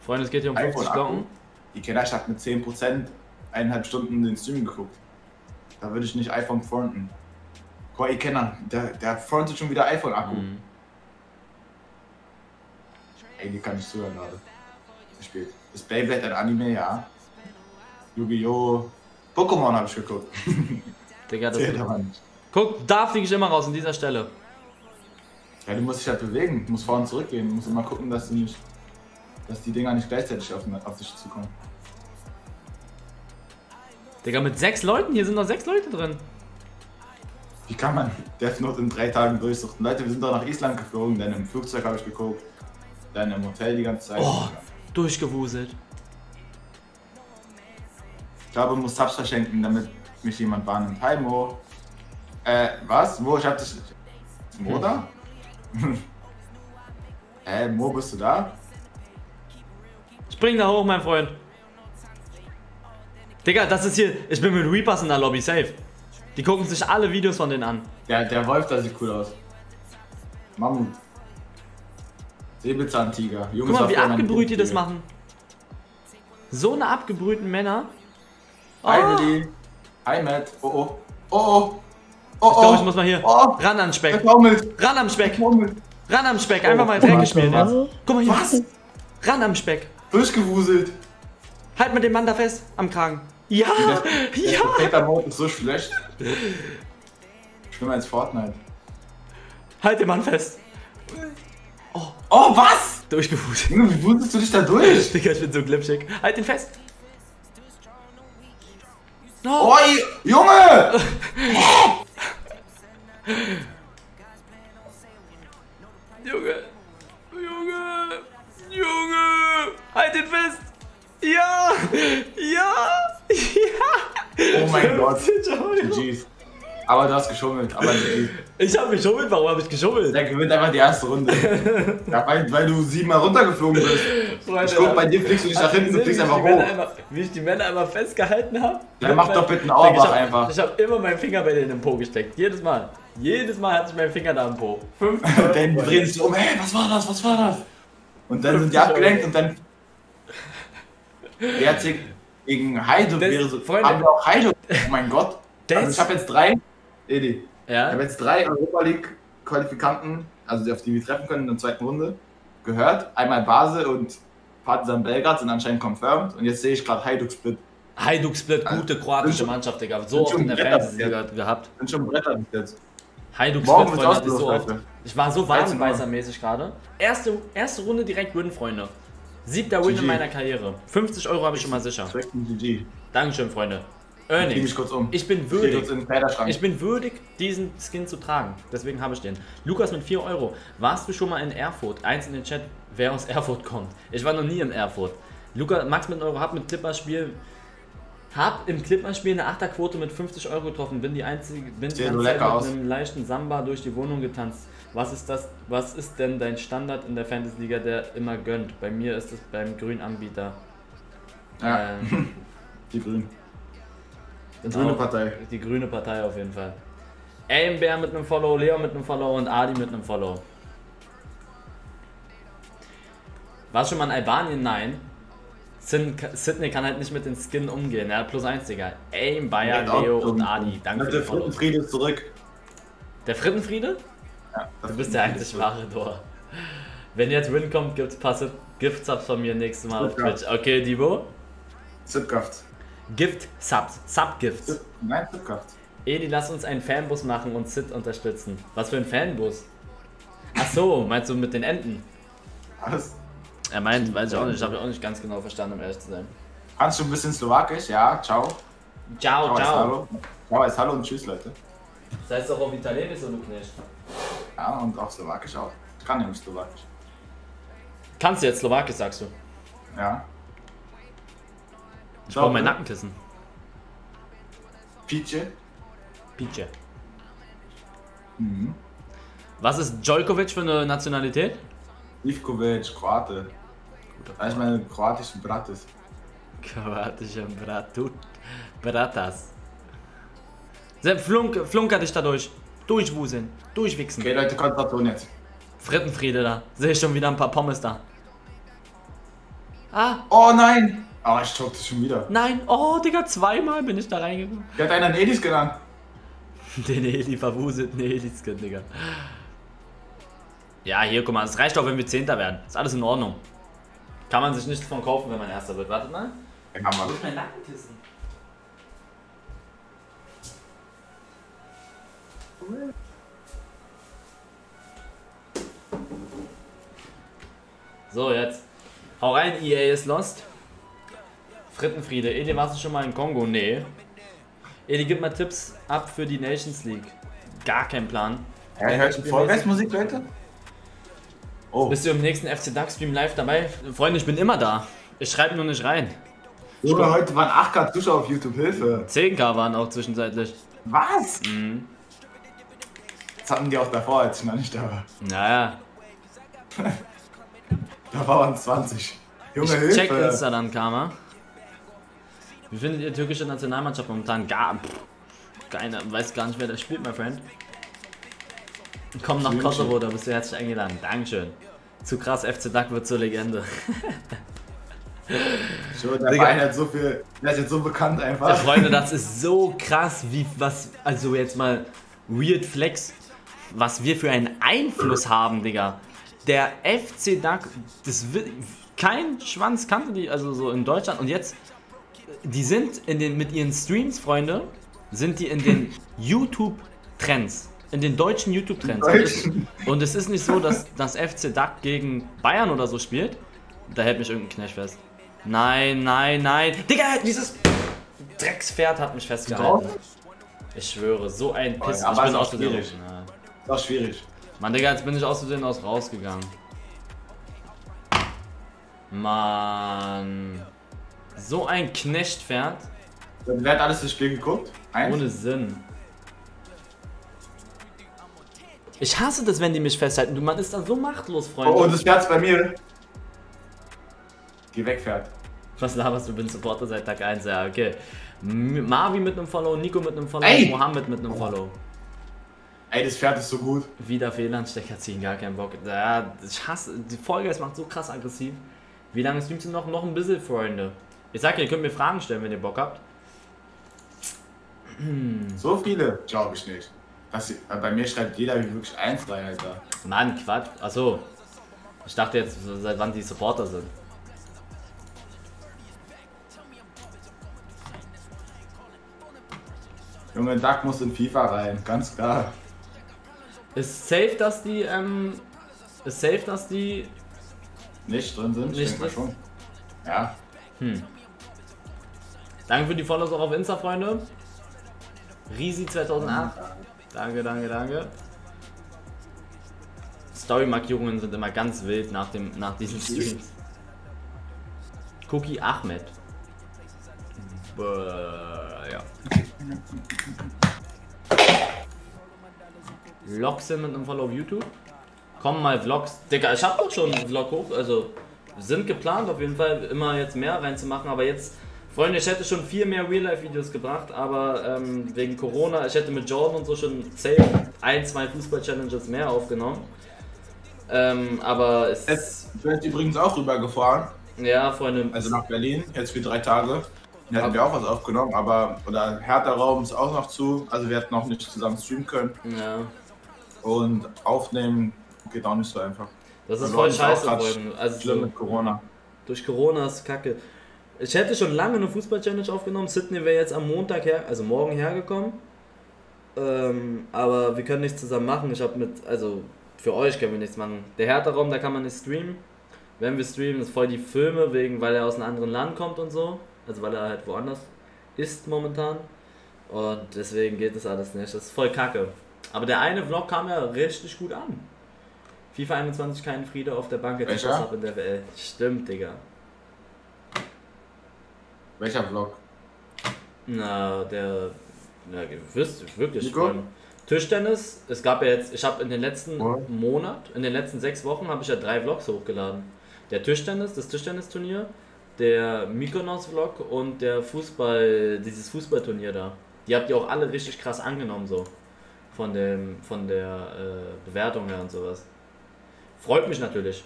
Freunde, es geht hier um 50 iPhone-Akku. Glocken. Die Kenner, ich habe mit 10% eineinhalb Stunden den Stream geguckt. Da würde ich nicht iPhone fronten. Guck mal, ihr Kenner, der, der frontet schon wieder iPhone-Akku. Mhm. Ey, die kann ich zuhören gerade. Gespielt. Ist Beyblade ein Anime? Ja. Yu-Gi-Oh! Pokémon habe ich geguckt. [laughs] Digga, das Zählt aber nicht. Guck, da fliege ich immer raus, an dieser Stelle. Ja, du musst dich halt bewegen, du musst vor und zurück gehen. Du musst immer gucken, dass du nicht, dass die Dinger nicht gleichzeitig auf, auf dich zukommen. Digga, mit sechs Leuten, hier sind noch sechs Leute drin. Wie kann man Death Note in drei Tagen durchsuchten? Leute, wir sind doch nach Island geflogen, dann im Flugzeug habe ich geguckt, dann im Hotel die ganze Zeit. Oh. Durchgewuselt. Ich glaube, ich muss Subs verschenken, damit mich jemand wahrnimmt. Hi Mo. Äh, was? Mo, ich hab dich. Mo da? Hä, [laughs] Mo, bist du da? Spring da hoch, mein Freund. Digga, das ist hier. Ich bin mit Reapers in der Lobby, safe. Die gucken sich alle Videos von denen an. Der, der Wolf, da sieht cool aus. Mammut. Säbelzahntiger. Junge, Guck mal, wie abgebrüht die das machen. So eine abgebrühten Männer. Oh. Lilly. Hi, Matt. Oh, oh. Oh, oh. Oh, Ich glaube, oh. ich muss mal hier. Oh. Ran an Speck. Ran am Speck. Ran am Speck. Einfach mal Oh, Dreck gespielt was? jetzt. Guck mal hier. Was? Ran am Speck. Durchgewuselt. Halt mal den Mann da fest. Am Kragen. Ja. Der [laughs] Ja. Peter Mode ist so schlecht. Schlimmer als Fortnite. Halt den Mann fest. Oh, was? Durchgewuselt. Wie wuselst du dich da durch? Digga, ich bin so glitschig. Halt den fest. Oh, Junge! Junge. Junge. Junge. Halt den fest. Ja. Ja. [laughs] Ja. Oh mein [laughs] Gott. 50 Euro. GG's. Aber du hast geschummelt. Aber. Ich hab geschummelt. Warum hab ich geschummelt? Der gewinnt einfach die erste Runde. [laughs] Ja, weil, weil du siebenmal runtergeflogen bist. Freunde, Ich guck, bei dir fliegst du nicht nach hinten, du fliegst einfach hoch. Einmal, wie ich die Männer einmal festgehalten habe? Dann mach doch bitte einen Auerbach einfach. Ich habe immer meinen Finger bei denen im Po gesteckt. Jedes Mal. Jedes Mal hatte ich meinen Finger da im Po. Fünf. [laughs] Und dann drehen sich um, hey, was war das, was war das? Und dann sind die abgelenkt und dann. Wer hat sich gegen Heide so. Freunde- haben wir auch Heide. Oh mein Gott. Also ich habe jetzt drei. Edi. Ich Ja. habe jetzt drei Europa League Qualifikanten, also die auf die wir treffen können in der zweiten Runde, gehört. Einmal Basel und Partizan Belgrad sind anscheinend confirmed. Und jetzt sehe ich gerade Hajduk Split. Hajduk Split, gute kroatische Mannschaft, Digga. So oft in der Fantasy-Liga gehabt. Sind schon Bretter bis jetzt. Morgen Split, Freunde, hatte ich so oft. Ich war so 13 Uhr. Wadenbeißer-mäßig gerade. Erste, erste Runde direkt Win, Freunde. Siebter Win in meiner Karriere. 50 Euro habe ich schon mal sicher. Direkt ein GG. Dankeschön, Freunde. Mich Earnings. kurz um. Ich bin würdig. Kleiderschrank. Ich bin würdig, diesen Skin zu tragen. Deswegen habe ich den. Lukas mit 4 Euro. Warst du schon mal in Erfurt? Eins in den Chat, wer aus Erfurt kommt. Ich war noch nie in Erfurt. Lukas, Max mit 1 Euro, hab mit Clipperspiel. Hab im Clipperspiel eine Achterquote mit 50 Euro getroffen. Bin die einzige. Bin die Sieht ganze so Zeit lecker mit aus. einem leichten Samba durch die Wohnung getanzt. Was ist das? Was ist denn dein Standard in der Fantasy-Liga, der immer gönnt? Bei mir ist es beim Grünanbieter. Ja, Ähm, [laughs] die Grünen. Die grüne Partei. Die grüne Partei auf jeden Fall. Aimbär mit einem Follow, Leon mit einem Follow und Adi mit einem Follow. Warst schon mal in Albanien? Nein. Sydney kann halt nicht mit den Skin umgehen. Er hat plus 1, Digga. Aim, Bayer, Ja, Leo und. Adi. Danke für Der. Frittenfriede ist zurück. Der Frittenfriede? Ja, Du bist der einzig wahre Tor. Wenn jetzt Win kommt, gibt's paar Gift-Subs von mir nächstes Mal auf Ja. Twitch. Okay, Divo? Zipkraft. Gift-Subs. Sub-Gifts. Zip, nein, Zipkraft. Edi, lass uns einen Fanbus machen und Sid unterstützen. Was für ein Fanbus? Ach so, meinst du mit den Enten? Alles. Er meint, weiß ich auch nicht, ich habe auch nicht ganz genau verstanden, um ehrlich zu sein. Kannst du ein bisschen Slowakisch? Ja, ciao. Ciao, Ciao, heißt ciao. Hallo. Ciao heißt Hallo und Tschüss, Leute. Das heißt doch auf Italienisch, du Knecht. Ja, und auch Slowakisch auch. Ich kann nämlich Slowakisch. Kannst du jetzt Slowakisch, sagst du? Ja. Ich brauche mein Nackenkissen. Pice. Pice. Mhm. Was ist Djolkovic für eine Nationalität? Ivkovic, Kroate. Da ist meine kroatische Bratis. Kroatischer Bratut. Bratas. Sepp, Flunk, flunker dich da durch. Durchwuseln. Durchwichsen. Okay, Leute, Konzentration jetzt. Frittenfriede da. Sehe ich schon wieder ein paar Pommes da. Ah, Oh nein! Oh, ich chokte schon wieder. nein. Oh, Digga, zweimal bin ich da reingekommen. Der hat einen Edis genannt. [laughs] Den Eli verwuselt, den Eli-Skin, Digga. Ja, hier, guck mal, es reicht auch, wenn wir Zehnter werden. Ist alles in Ordnung. Kann man sich nichts von kaufen, wenn man Erster wird. Wartet mal. Den haben wir. Wo ist mein Nackenkissen? So, jetzt. Hau rein, EA ist lost. Frittenfriede. Edi, warst du schon mal in Kongo? Nee. Edi, gib mal Tipps ab für die Nations League. Gar kein Plan. Ja, hört ihr Vollgeistmusik, Leute? Oh, Bist du im nächsten FC Duck Stream live dabei? Freunde, ich bin immer da. Ich schreibe nur nicht rein. Junge, heute waren 8k Zuschauer auf YouTube, Hilfe. 10k waren auch zwischenzeitlich. Was? Mhm. Das hatten die auch davor, als ich noch nicht da war. Naja. [laughs] Da waren 20. Junge, Ich Hilfe. check Insta dann, Karma. Wie findet ihr türkische Nationalmannschaft momentan? Gar. Pff, keine, weiß gar nicht, wer da spielt, my friend. Komm nach München. Kosovo, da bist du herzlich eingeladen. Dankeschön. Zu krass, FC Duck wird zur Legende. [laughs] So, der Digga. Hat so viel. Der ist jetzt so bekannt Ja, einfach. Freunde, das ist so krass, wie was, also jetzt mal Weird Flex, was wir für einen Einfluss haben, Digga. Der FC Duck, das wi- kein Schwanz kannte die, also so in Deutschland und jetzt, die sind in den, mit ihren Streams, Freunde, sind die in den YouTube-Trends, in den deutschen YouTube-Trends. Und, und es ist nicht so, dass das FC Duck gegen Bayern oder so spielt. Da hält mich irgendein Knecht fest. Nein, nein, nein. Digga, dieses Dreckspferd hat mich festgehalten. Ich schwöre, so ein Piss. ja, ich bin aus schwierig. Ja. Ist auch schwierig. Mann, Digga, jetzt bin ich aus Versehen aus rausgegangen. Mann. So ein Knechtpferd. Wer hat alles das Spiel geguckt? Eins? Ohne Sinn. Ich hasse das, wenn die mich festhalten. Du, man ist dann so machtlos, Freunde. Oh, und das Pferd ist bei mir. Geh weg, Pferd. Was laberst du? bin Supporter seit Tag 1. Ja, okay. Marvi mit einem Follow, Nico mit einem Follow, Ey! Mohammed mit einem Follow. Ey, das Pferd ist so gut. Wieder Fehlanstecker ziehen, gar keinen Bock. Ja, ich hasse, die Folge ist macht so krass aggressiv. Wie lange streamst du noch? Noch ein bisschen, Freunde. Ich sag dir, ihr könnt mir Fragen stellen, wenn ihr Bock habt. So viele? Glaube ich nicht. Das, äh, bei mir schreibt jeder wirklich eins rein, Alter. Mann, Quatsch. Achso. Ich dachte jetzt, seit wann die Supporter sind. Junge, Duck muss in FIFA rein, ganz klar. Ist safe, dass die, ähm, ist safe, dass die, Nicht drin sind? Ich Nicht drin? schon. Ja. Danke für die Follows auch auf Insta, Freunde. Risi 2008. Danke, danke, danke. Story-Markierungen sind immer ganz wild nach, dem, nach diesen Streams. Cookie Ahmed. Bäh, ja. Vlogs sind mit einem Follow auf YouTube. Kommen mal Vlogs. Digga, ich hab doch schon einen Vlog hoch. Also sind geplant auf jeden Fall immer jetzt mehr reinzumachen. Aber jetzt, Freunde, ich hätte schon viel mehr Real-Life-Videos gebracht. Aber ähm, wegen Corona, ich hätte mit Jordan und so schon safe ein, zwei Fußball-Challenges mehr aufgenommen. Ähm, aber es. Jetzt bin ich übrigens auch rübergefahren, ja, Freunde. also nach Berlin, jetzt für drei Tage. Da hätten wir auch was aufgenommen, aber oder Hertha Raum ist auch noch zu, also wir hätten auch nicht zusammen streamen können. ja. Und aufnehmen geht auch nicht so einfach. Das ist Also voll scheiße, Freunde. Also Schlimm mit Corona. durch Corona ist kacke. Ich hätte schon lange eine Fußball-Challenge aufgenommen. Sydney wäre jetzt am Montag her, also morgen hergekommen. Ähm, aber wir können nichts zusammen machen. Ich habe mit, also für euch können wir nichts machen. Der Hertha-Raum, da kann man nicht streamen. Wenn wir streamen, ist voll die Filme, wegen, weil er aus einem anderen Land kommt und so. Also weil er halt woanders ist momentan. Und deswegen geht das alles nicht. Das ist voll kacke. Aber der eine Vlog kam ja richtig gut an. FIFA 21 kein Friede auf der Bank, jetzt das ab in der WL. Stimmt, Digga. Welcher Vlog? Na, der. Na, wisst wirklich. Nico? Freunde. Tischtennis, es gab ja jetzt, ich habe in den letzten Ja. Monat, in den letzten sechs Wochen habe ich ja drei Vlogs hochgeladen. Der Tischtennis, das Tischtennisturnier, der Mykonos-Vlog und der Fußball, dieses Fußballturnier da. Die habt ihr auch alle richtig krass angenommen so. Von dem, von der äh, Bewertung her und sowas. Freut mich natürlich,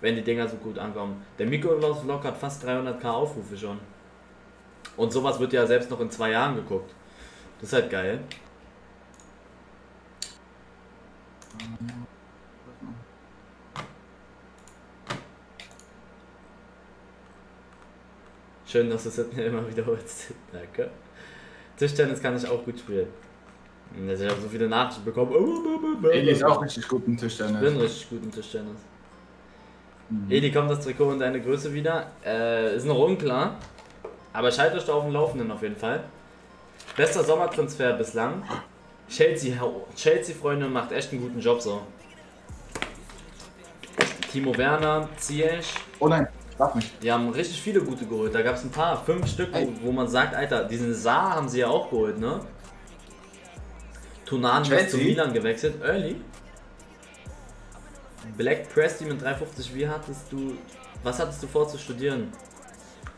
wenn die Dinger so gut ankommen. Der Mykonos-Vlog hat fast 300k Aufrufe schon. Und sowas wird ja selbst noch in zwei Jahren geguckt. Das ist halt geil. Schön, dass du es [laughs] immer wiederholst. Danke. Tischtennis kann ich auch gut spielen. Also Ich habe so viele Nachrichten bekommen. Eli ist auch richtig gut im Ich bin Tischtennis. richtig gut im Tischtennis. Eli, kommt das Trikot in deine Größe wieder? Äh, ist noch unklar. Aber ich halte euch da auf dem Laufenden auf jeden Fall. Bester Sommertransfer bislang. Chelsea, Chelsea Freunde macht echt einen guten Job so. Timo Werner, Ziyech, Oh nein, darf nicht. die haben richtig viele gute geholt. Da gab es ein paar, fünf Stück, wo, wo man sagt, Alter, diesen Saar haben sie ja auch geholt, ne? Tunan ist zu? Milan gewechselt, early. Black Presti mit 350, wie hattest du. Was hattest du vor zu studieren?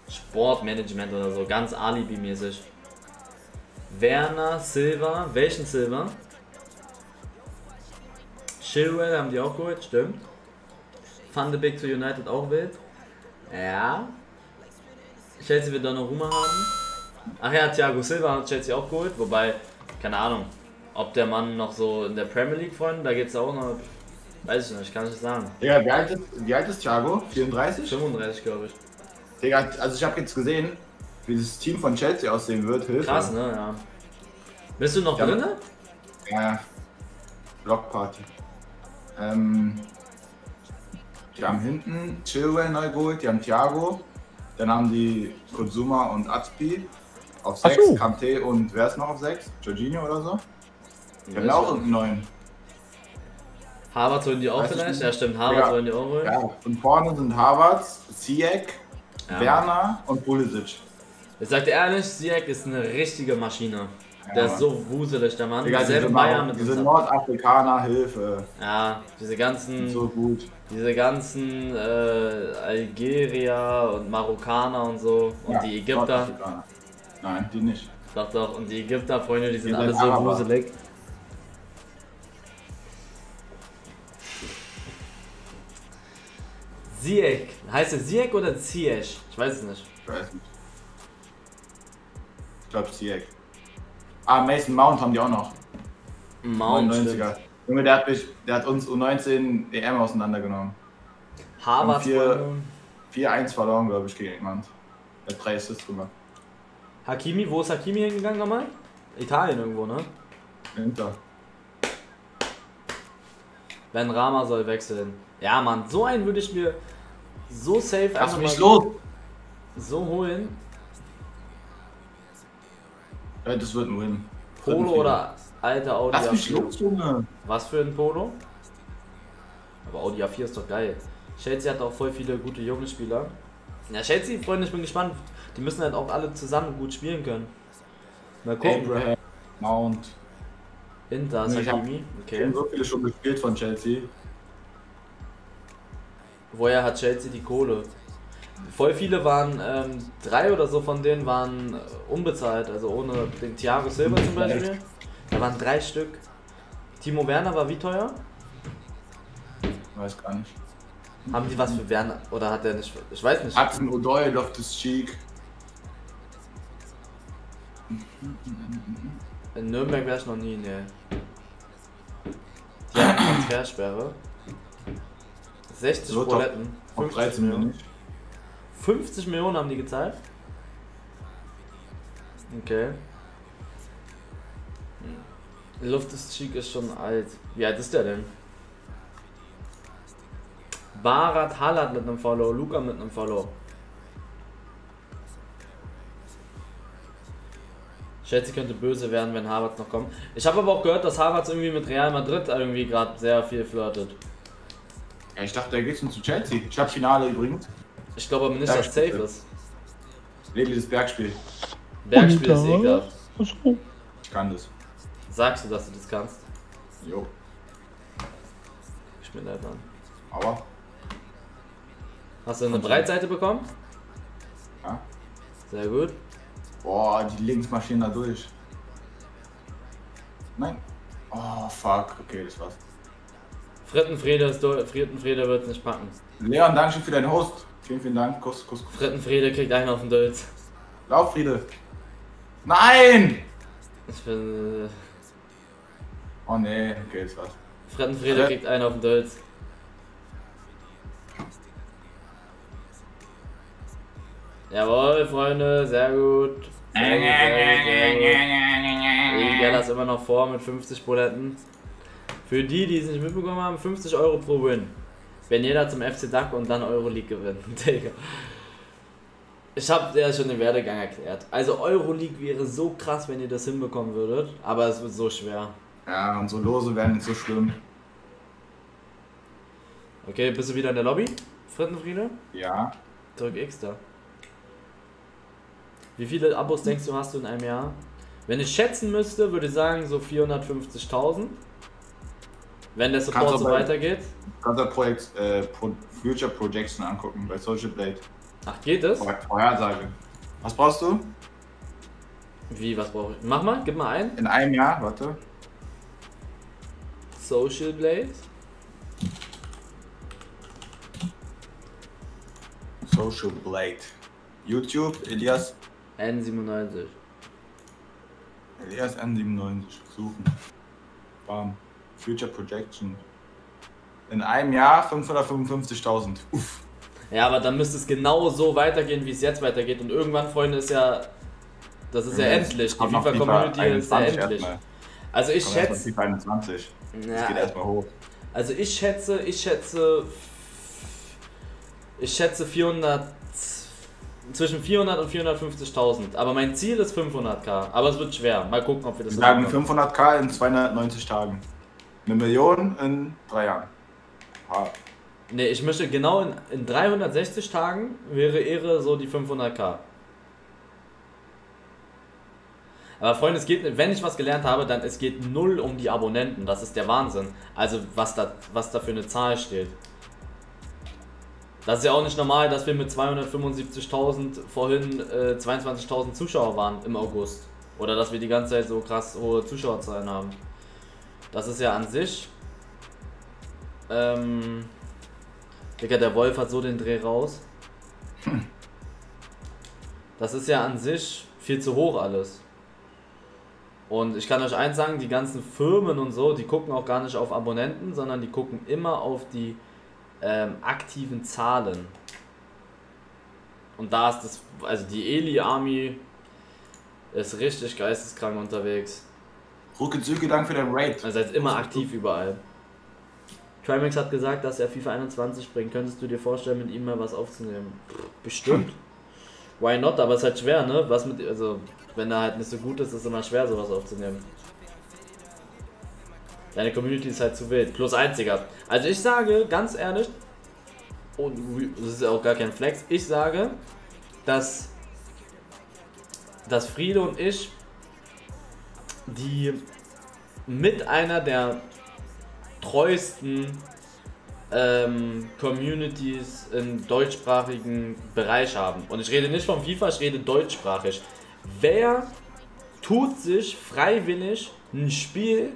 Sportmanagement oder so, ganz Alibi-mäßig. Werner Silva, welchen Silva? Chilwell haben die auch geholt, stimmt. Van de Beek zu United auch wild. Ja. Chelsea wird Donnarumma haben. Ach ja, Thiago Silva hat Chelsea auch geholt, wobei, keine Ahnung, ob der Mann noch so in der Premier League freund, da geht's auch noch. Weiß ich nicht, kann ich nicht sagen. Digga, wie alt ist, wie alt ist Thiago? 34? 35, glaube ich. Digga, also ich habe jetzt gesehen, wie das Team von Chelsea aussehen wird. Hilfe. Krass, ne? Ja. Bist du noch Ja. drinne? Ja. Blockparty. Ähm, die haben hinten Chilwell neu geholt, die haben Thiago. Dann haben die Konsuma und Azpi. Auf Ach 6, so. Kante und wer ist noch auf 6? Jorginho oder so? Die haben Ja, ja auch irgendeinen neuen. Harvard holen die auch vielleicht? Ja, stimmt, Harvard Ja. wollen die auch holen. Ja, und vorne sind Havertz, Ziyech, Ja. Werner und Pulisic. Ich sag dir ehrlich, Ziyech ist eine richtige Maschine. Der Ja. ist so wuselig, der Mann. Dieselbe diese, Bayern mit diese. Nordafrikaner, Hilfe. Ja, diese ganzen, So gut. diese ganzen äh, Algerier und Marokkaner und so und Ja, die Ägypter. Nein, die nicht. Doch, doch, und die Ägypter, Freunde, die sind Die alle sind so Araber. wuselig. Ziyech. Heißt es Ziyech oder Ziyech? Ich weiß es nicht. Ich weiß nicht. Ich glaube Ziyech. Ah, Mason Mount haben die auch noch. Mount. 99er. stimmt. Junge, der hat, mich, der hat uns U19 EM auseinandergenommen. Harvard. Und vier- Freunde. 4-1 verloren, glaube ich, gegen England. Der hat drei Assists gemacht. Hakimi, wo ist Hakimi hingegangen nochmal? Italien irgendwo, ne? Inter. Ben Rama soll wechseln. Ja, Mann, so einen würde ich mir so safe Lass einfach mich los! so holen. Ja, das wird ein Win. Polo oder alter Audi Lass mich A4. los, Junge! Was für ein Polo? Aber Audi A4 ist doch geil. Chelsea hat auch voll viele gute junge Spieler. Ja, Chelsea, Freunde, ich bin gespannt. Die müssen halt auch alle zusammen gut spielen können. Mal gucken. Abraham, Mount. Inter ist Nee, ich Okay. habe so viele schon gespielt von Chelsea. Woher hat Chelsea die Kohle? Voll viele waren, ähm, drei oder so von denen waren äh, unbezahlt, also ohne den Thiago Silva zum Beispiel. Da waren drei Stück. Timo Werner war wie teuer? Weiß gar nicht. Haben die was für Werner? Oder hat der nicht? Ich weiß nicht. Hudson O'Doyle, Loftus Cheek. In Nürnberg wäre ich noch nie, ne. Die haben Transfersperre. 60 So, top. Proletten. Auf 50 13 bin Millionen. ich. 50 Millionen haben die gezahlt. Okay. Hm. Luft ist Cheek ist schon alt. Wie alt ist der denn? Barat Hallert mit einem Follow, Luca mit einem Follow. Chelsea könnte böse werden, wenn Harvard noch kommt. Ich habe aber auch gehört, dass Harvard irgendwie mit Real Madrid irgendwie gerade sehr viel flirtet. Ja, ich dachte, der geht schon zu Chelsea. Ich hab Finale übrigens. Ich glaube aber nicht, dass safe ist. Lebe das Bergspiel. Bergspiel ist Und da- ekelhaft. Ich kann das. Sagst du, dass du das kannst? Jo. Ich bin leid an. Aber. Hast du eine. Breitseite bekommen? Ja. Sehr gut. Boah, die Links marschieren da durch. Nein. Oh, fuck. Okay, das war's. Frittenfriede ist durch. Frittenfriede wird es nicht packen. Leon, danke schön für deinen Host. Vielen, vielen Dank. Kuss, Kuss, Kuss. Frittenfriede kriegt einen auf den Dölz. Lauf, Friede. Nein! Ich bin. Äh, Oh nee, okay, das war's. Frittenfriede Hä? kriegt einen auf den Dölz. Jawohl, Freunde, sehr gut. Sehr gut, sehr gut, sehr gut. Ich gehe das immer noch vor mit 50 Buletten. Für die, die es nicht mitbekommen haben, 50 Euro pro Win. Wenn jeder zum FC Duck und dann Euroleague gewinnt. [laughs] Digga. Ich habe ja schon den Werdegang erklärt. Also Euroleague wäre so krass, wenn ihr das hinbekommen würdet, aber es wird so schwer. Ja, und so Lose werden nicht so schlimm. Okay, bist du wieder in der Lobby? Frittenfriede? Ja. Drück X da. Wie viele Abos denkst du hast du in einem Jahr? Wenn ich schätzen müsste, würde ich sagen so 450.000. Wenn der Support Kannst so bei- weitergeht. Kannst du Projekt, äh, Future Projection angucken bei Social Blade. Ach, geht es? Vor- Vorhersage. Was brauchst du? Wie, was brauche ich? Mach mal, gib mal ein. In einem Jahr, warte. Social Blade. Social Blade. YouTube, Elias, N97. Elias N97. Suchen. Bam. Future Projection. In einem Jahr 555.000. Uff. Ja, aber dann müsste es genau so weitergehen, wie es jetzt weitergeht. Und irgendwann, Freunde, ist ja. Das ist ja endlich. Die FIFA-Community ist ja 21 endlich. Also ich schätze. FIFA 21. Das Ja, geht erstmal hoch. also ich schätze, ich schätze. Ich schätze 400. Zwischen 400 und 450.000. Aber mein Ziel ist 500k. Aber es wird schwer. Mal gucken, ob wir das Wir sagen hinbekommen. 500k in 290 Tagen. Eine Million in drei Jahren. Ha. Nee, ich möchte genau in, in 360 Tagen wäre Ehre so die 500k. Aber Freunde, es geht, wenn ich was gelernt habe, dann es geht null um die Abonnenten. Das ist der Wahnsinn. Also was da, was da für eine Zahl steht. Das ist ja auch nicht normal, dass wir mit 275.000 vorhin äh, 22.000 Zuschauer waren im August. Oder dass wir die ganze Zeit so krass hohe Zuschauerzahlen haben. Das ist ja an sich. Ähm, Digga, der Wolf hat so den Dreh raus. Das ist ja an sich viel zu hoch alles. Und ich kann euch eins sagen, die ganzen Firmen und so, die gucken auch gar nicht auf Abonnenten, sondern die gucken immer auf die ähm, aktiven Zahlen. Und da ist das, also die Eli Army ist richtig geisteskrank unterwegs. Rucke Züge, danke für dein Raid. Also er ist immer aktiv überall. Trimax hat gesagt, dass er FIFA 21 bringt. Könntest du dir vorstellen, mit ihm mal was aufzunehmen? Bestimmt. Why not? Aber es ist halt schwer, ne? Was mit, also, wenn er halt nicht so gut ist, ist es immer schwer, sowas aufzunehmen. Deine Community ist halt zu wild. Plus einziger. Also ich sage, ganz ehrlich, und das ist ja auch gar kein Flex, ich sage, dass, dass Friede und ich die mit einer der treuesten ähm, Communities im deutschsprachigen Bereich haben. Und ich rede nicht von FIFA, ich rede deutschsprachig. Wer tut sich freiwillig ein Spiel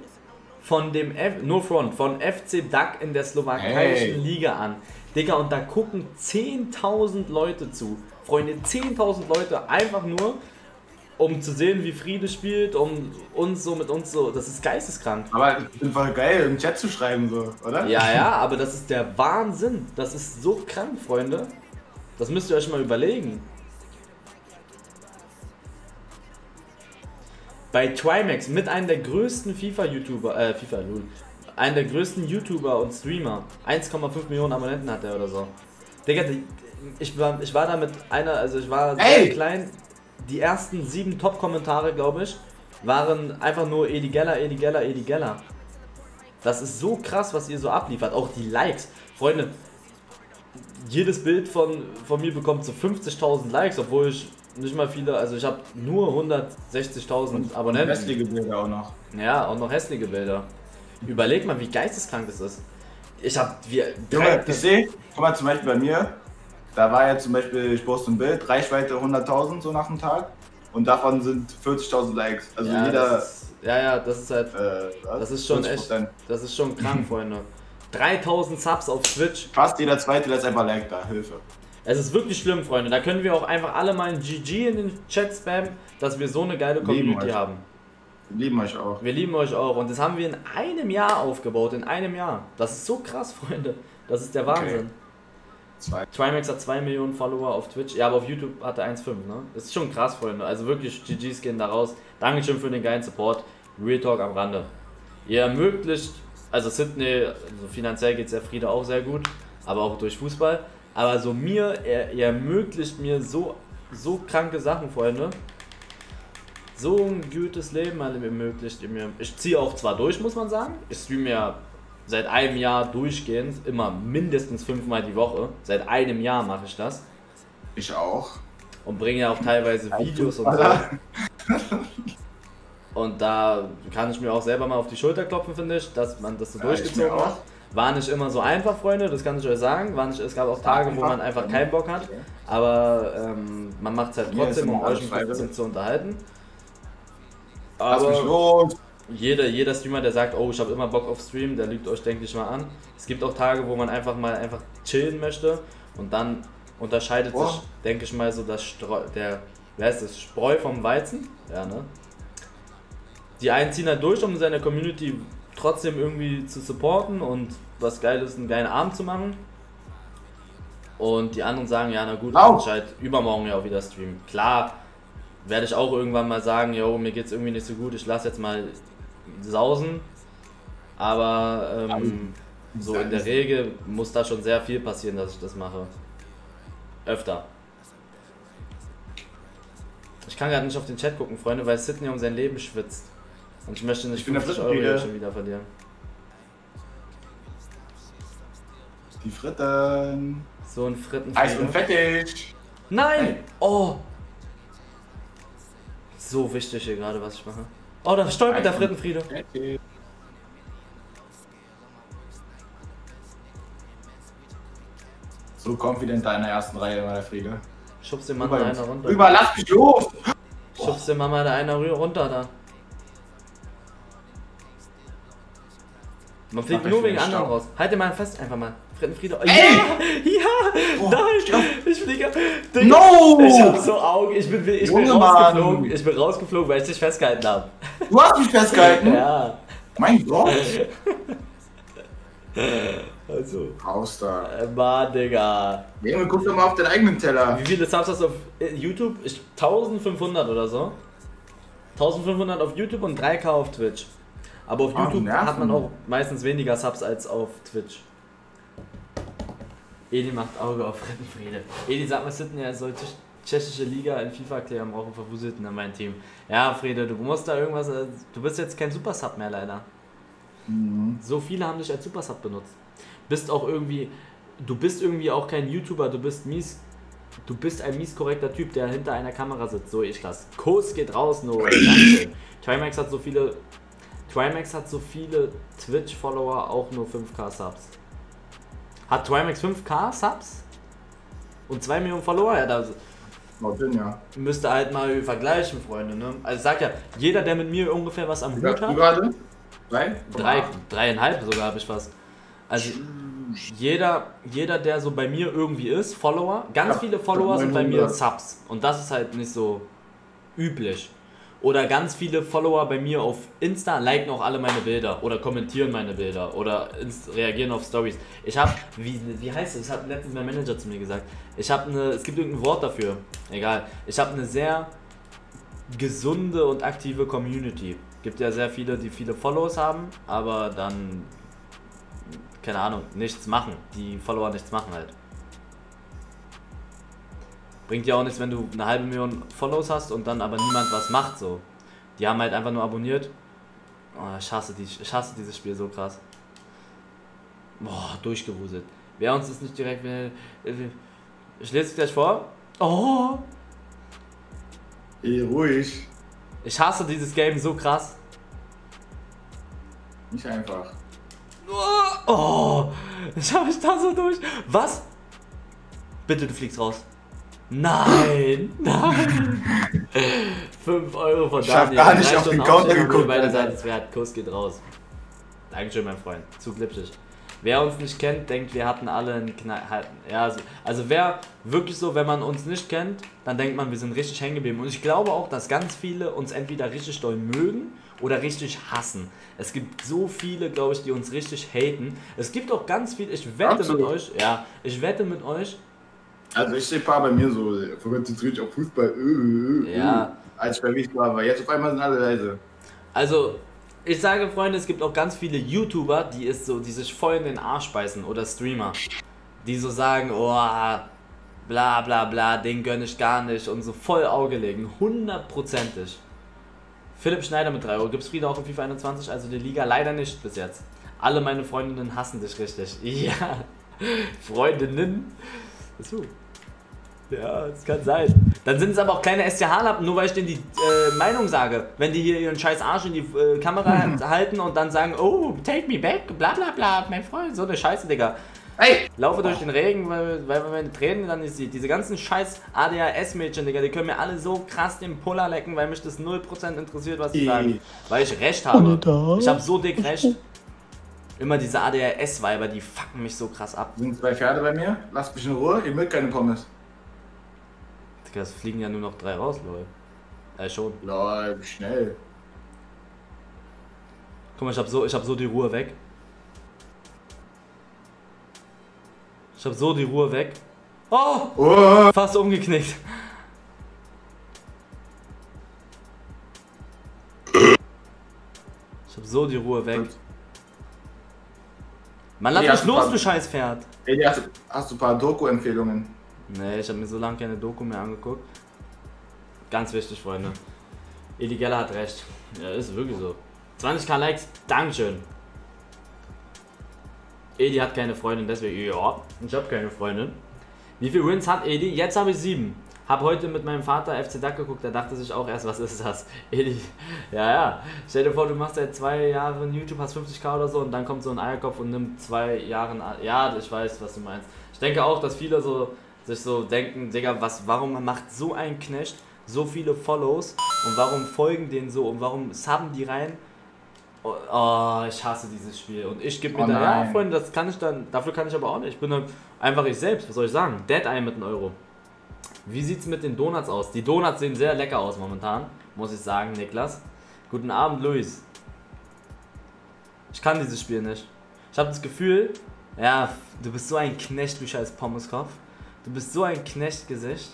von dem F nur Front, von FC DAC in der slowakischen Hey. Liga an? Digga, und da gucken 10.000 Leute zu. Freunde, 10.000 Leute einfach nur, um zu sehen, wie Friede spielt, um uns so mit uns so. Das ist geisteskrank. Aber ich bin voll geil, im Chat zu schreiben, so, oder? Ja, ja, aber das ist der Wahnsinn. Das ist so krank, Freunde. Das müsst ihr euch mal überlegen. Bei Trimax mit einem der größten FIFA-YouTuber, äh, FIFA, lol, einem der größten YouTuber und Streamer. 1,5 Millionen Abonnenten hat er oder so. Digga, ich war, ich war da mit einer, also ich war sehr Ey! klein. Die ersten sieben Top-Kommentare, glaube ich, waren einfach nur Edi Geller, Edi Geller, Edi Geller. Das ist so krass, was ihr so abliefert. Auch die Likes. Freunde, jedes Bild von, von mir bekommt so 50.000 Likes, obwohl ich nicht mal viele, also ich habe nur 160.000 Abonnenten. Hässliche Bilder auch noch. Ja, auch noch hässliche Bilder. Überleg mal, wie geisteskrank das ist. Ich habe wir Junge, ich sehe, guck mal zum Beispiel bei mir, da war jetzt zum Beispiel, ich poste ein Bild, Reichweite 100.000 so nach dem Tag und davon sind 40.000 Likes. Also ja, jeder, das ist, ja, ja, das ist halt, äh, das ist schon echt, 40%. das ist schon krank, Freunde. 3000 Subs auf Twitch. Fast jeder Zweite lässt einfach Like da, Hilfe. Es ist wirklich schlimm, Freunde. Da können wir auch einfach alle mal ein GG in den Chat spammen, dass wir so eine geile Community haben. Wir lieben euch auch. Wir lieben euch auch. Und das haben wir in einem Jahr aufgebaut. In einem Jahr. Das ist so krass, [laughs] Freunde. Das ist der Wahnsinn. Zwei. Trimax hat 2 Millionen Follower auf Twitch. Ja, aber auf YouTube hat er 1,5, ne? Das ist schon krass, Freunde. Also wirklich, GG's gehen da raus. Dankeschön für den geilen Support. Real Talk am Rande. Ihr ermöglicht, also Sydney, also finanziell geht es ja Friede auch sehr gut, aber auch durch Fußball. Aber so mir, er, ihr ermöglicht mir so, so kranke Sachen, Freunde. So ein gutes Leben ermöglicht ihr mir. Ich ziehe auch zwar durch, muss man sagen. Ich streame ja seit einem Jahr durchgehend, immer mindestens fünfmal die Woche. Seit einem Jahr mache ich das. Ich auch. Und bringe ja auch teilweise Videos und so. Und da kann ich mir auch selber mal auf die Schulter klopfen, finde ich, dass man das so Ja, durchgezogen hat. War nicht immer so einfach, Freunde, das kann ich euch sagen. War nicht, es gab auch Tage, wo man einfach keinen Bock hat. Aber ähm, man macht es halt trotzdem, um euch ein bisschen zu unterhalten. Lass mich Aber los. Jeder, jeder Streamer, der sagt, oh, ich habe immer Bock auf Stream, der lügt euch, denke ich mal, an. Es gibt auch Tage, wo man einfach mal einfach chillen möchte und dann unterscheidet Boah. sich, denke ich mal, so das Streu, der, wie heißt das, Spreu vom Weizen. Ja, ne? Die einen ziehen halt durch, um seine Community trotzdem irgendwie zu supporten und was Geiles, einen geilen Abend zu machen. Und die anderen sagen, ja, na gut, Au. ich halt übermorgen ja auch wieder streamen. Klar, werde ich auch irgendwann mal sagen, yo, mir geht's irgendwie nicht so gut, ich lasse jetzt mal sausen. Aber ähm, so in der Regel muss da schon sehr viel passieren, dass ich das mache. Öfter. Ich kann gerade nicht auf den Chat gucken, Freunde, weil Sydney um sein Leben schwitzt. Und ich möchte nicht Ich bin der 50 Euro hier schon wieder verlieren. Die Fritten. So ein Fritten. Heiß und fettig. Nein! Hey. Oh! So wichtig hier gerade, was ich mache. Oh, da stolpert der Frittenfriede. So confident da in der ersten Reihe war der Friede. Schubst den Mann da einer runter. Rüber, lass mich los! Schubst den Mann mal da einer runter da. Man fliegt nur wegen den anderen raus. Halt dir mal fest einfach mal. Frittenfriede. Oh, Ey! Ja! Boah, Nein! Ich fliege. Digga, No! Ich hab so Augen. Ich bin, ich bin rausgeflogen. Mann. Ich bin rausgeflogen, weil ich dich festgehalten habe. Du hast mich festgehalten? Ja. Mein Gott! [laughs] Also. Raus da. Äh, Mann, Digga. Junge, guck doch mal auf deinen eigenen Teller. Wie viele Subs hast du auf äh, YouTube? Ich, 1500 oder so. 1500 auf YouTube und 3k auf Twitch. Aber auf Ah, YouTube Nerven. hat man auch meistens weniger Subs als auf Twitch. Edi macht Auge auf Rettenfriede. Edi, sag mal, Sitten, er soll tsch- tschechische Liga in FIFA erklären, brauchen Verwuselten in mein Team. Ja, Friede, du musst da irgendwas. äh, Du bist jetzt kein Supersub mehr, leider. So viele haben dich als Supersub benutzt. Bist auch irgendwie. Du bist irgendwie auch kein YouTuber, du bist mies. Du bist ein mies korrekter Typ, der hinter einer Kamera sitzt. So ich das. Kurs geht raus, no. Trimax hat so viele. Trimax hat so viele Twitch-Follower, auch nur 5k Subs. Hat Trimax 5k Subs? Und 2 Millionen Follower? Ja, da Laut Sinn, ja. müsst ihr halt mal vergleichen, Freunde. Ne? Also ich sag ja, jeder, der mit mir ungefähr was am Hut hat. gerade? Drei? Drei, dreieinhalb sogar habe ich was. Also jeder, jeder, der so bei mir irgendwie ist, Follower, ganz Ja, viele Follower sind bei mir 900. Subs. Und das ist halt nicht so üblich. Oder ganz viele Follower bei mir auf Insta liken auch alle meine Bilder oder kommentieren meine Bilder oder reagieren auf Stories. Ich habe, wie, wie heißt es? Das hat letztens mein Manager zu mir gesagt. Ich habe eine, es gibt irgendein Wort dafür. Egal. Ich habe eine sehr gesunde und aktive Community. Gibt ja sehr viele, die viele Follows haben, aber dann, keine Ahnung, nichts machen. Die Follower nichts machen halt. Bringt ja auch nichts, wenn du eine halbe Million Follows hast und dann aber niemand was macht so. Die haben halt einfach nur abonniert. Oh, ich, hasse die, ich hasse dieses Spiel so krass. Boah, durchgewuselt. Wer uns das nicht direkt... will- Ich lese es gleich vor. Oh, Ey, ruhig. ich hasse dieses Game so krass. Nicht einfach. Oh, ich habe mich da so durch. Was? Bitte, du fliegst raus. Nein, [laughs] nein. 5 Euro von Ich hab Daniel. gar nicht auf den Counter geguckt, Beide. Seiten, es wert. Kuss geht raus. Dankeschön, mein Freund. Zu glitschig. Wer uns nicht kennt, denkt, wir hatten alle einen Knall. Ja, also, also wer wirklich so, wenn man uns nicht kennt, dann denkt man, wir sind richtig hängen geblieben. Und ich glaube auch, dass ganz viele uns entweder richtig doll mögen oder richtig hassen. Es gibt so viele, glaube ich, die uns richtig haten. Es gibt auch ganz viele, ich wette Absolut. mit euch, ja, ich wette mit euch, Also ich sehe ein paar bei mir so, konzentriert sich auf Fußball. Äh, äh, äh, Ja. Als ich bei mich war, aber jetzt auf einmal sind alle leise. Also, ich sage, Freunde, es gibt auch ganz viele YouTuber, die es so, die sich voll in den Arsch beißen oder Streamer, die so sagen, oh, bla bla bla, den gönn ich gar nicht und so voll Auge legen, hundertprozentig. Philipp Schneider mit 3 Euro, gibt's Friede auch in FIFA 21, also die Liga leider nicht bis jetzt. Alle meine Freundinnen hassen dich richtig. [laughs] Ja, Freundinnen. So. Ja, das kann sein. Dann sind es aber auch kleine SCH-Lappen, nur weil ich denen die äh, Meinung sage. Wenn die hier ihren scheiß Arsch in die äh, Kamera halten und dann sagen, oh, take me back, bla bla bla, mein Freund, so eine Scheiße, Digga. Ey! Laufe durch den Regen, weil, weil man meine Tränen dann nicht sieht. Diese ganzen scheiß ADHS-Mädchen, Digga, die können mir alle so krass den Puller lecken, weil mich das 0% interessiert, was sie sagen. Weil ich recht habe. Ich habe so dick recht. Immer diese ADHS-Weiber, die fucken mich so krass ab. Sind zwei Pferde bei mir? Lasst mich in Ruhe, ihr mögt keine Pommes. Digga, es fliegen ja nur noch drei raus, lol. Ja, schon. Lol, schnell. Guck mal, ich hab so, ich hab so die Ruhe weg. Ich hab so die Ruhe weg. Oh! Oh! Fast umgeknickt. Ich hab so die Ruhe weg. Mann, lass mich los, du scheiß Pferd. Ey, hast, hast du ein paar Doku-Empfehlungen? Nee, ich habe mir so lange keine Doku mehr angeguckt. Ganz wichtig, Freunde. Edi Geller hat recht. Ja, ist wirklich so. 20k Likes, Dankeschön. Edi hat keine Freundin, deswegen, ja, ich habe keine Freundin. Wie viele Wins hat Edi? Jetzt habe ich sieben. Hab heute mit meinem Vater FC Duck geguckt, der dachte sich auch erst, was ist das? [laughs] Edi, ja, ja. Stell dir vor, du machst seit zwei Jahren YouTube, hast 50k oder so und dann kommt so ein Eierkopf und nimmt zwei Jahren. Ja, ich weiß, was du meinst. Ich denke auch, dass viele so sich so denken, Digga, was, warum macht so ein Knecht so viele Follows und warum folgen denen so und warum subben die rein? Oh, oh, ich hasse dieses Spiel und ich gebe mir Oh da, ja. Freunde, das kann ich dann, dafür kann ich aber auch nicht. Ich bin halt einfach ich selbst, was soll ich sagen? Dead Eye mit einem Euro. Wie sieht's mit den Donuts aus? Die Donuts sehen sehr lecker aus momentan, muss ich sagen, Niklas. Guten Abend, Luis. Ich kann dieses Spiel nicht. Ich habe das Gefühl, ja, du bist so ein Knecht, du scheiß Pommeskopf. Du bist so ein Knechtgesicht.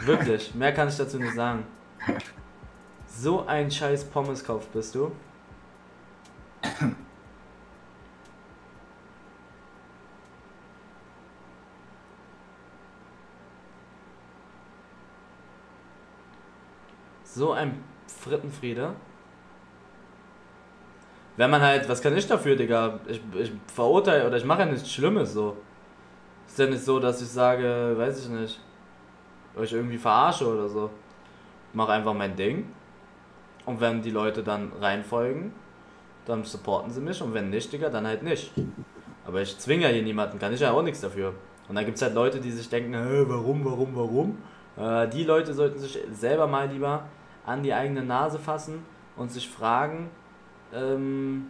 Wirklich, mehr kann ich dazu nicht sagen. So ein scheiß Pommeskopf bist du. So ein Frittenfriede. Wenn man halt, was kann ich dafür, Digga? Ich, ich verurteile oder ich mache ja nichts Schlimmes so. Ist ja nicht so, dass ich sage, weiß ich nicht, euch irgendwie verarsche oder so. Ich mache einfach mein Ding. Und wenn die Leute dann reinfolgen, dann supporten sie mich und wenn nicht, Digga, dann halt nicht. Aber ich zwinge ja hier niemanden, kann ich ja auch nichts dafür. Und dann gibt es halt Leute, die sich denken, Hä, warum, warum, warum? Äh, die Leute sollten sich selber mal lieber an die eigene Nase fassen und sich fragen, ähm,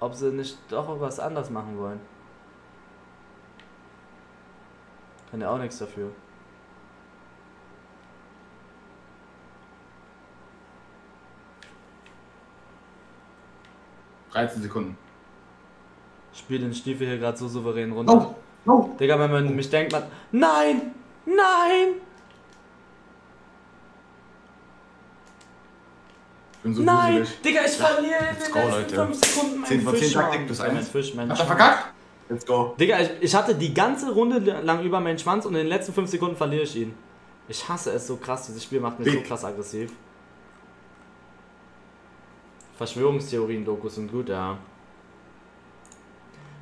ob sie nicht doch was anders machen wollen. Kann ja auch nichts dafür. Oh, 13 Sekunden. Ich spiele den Stiefel hier gerade so souverän runter. No! No! Digga, wenn man mich denkt, man. Nein! Nein! Ich bin so Nein! Digga, ich verliere in Let's den letzten Leute. 5 Sekunden meinen 10 von 10 Fisch. Taktik plus Mein eins. Fisch, mein Hat er verkackt? Let's go. Digga, ich, ich hatte die ganze Runde lang über meinen Schwanz und in den letzten 5 Sekunden verliere ich ihn. Ich hasse es so krass, dieses Spiel macht mich so Big. krass aggressiv. Verschwörungstheorien-Dokus sind gut, ja.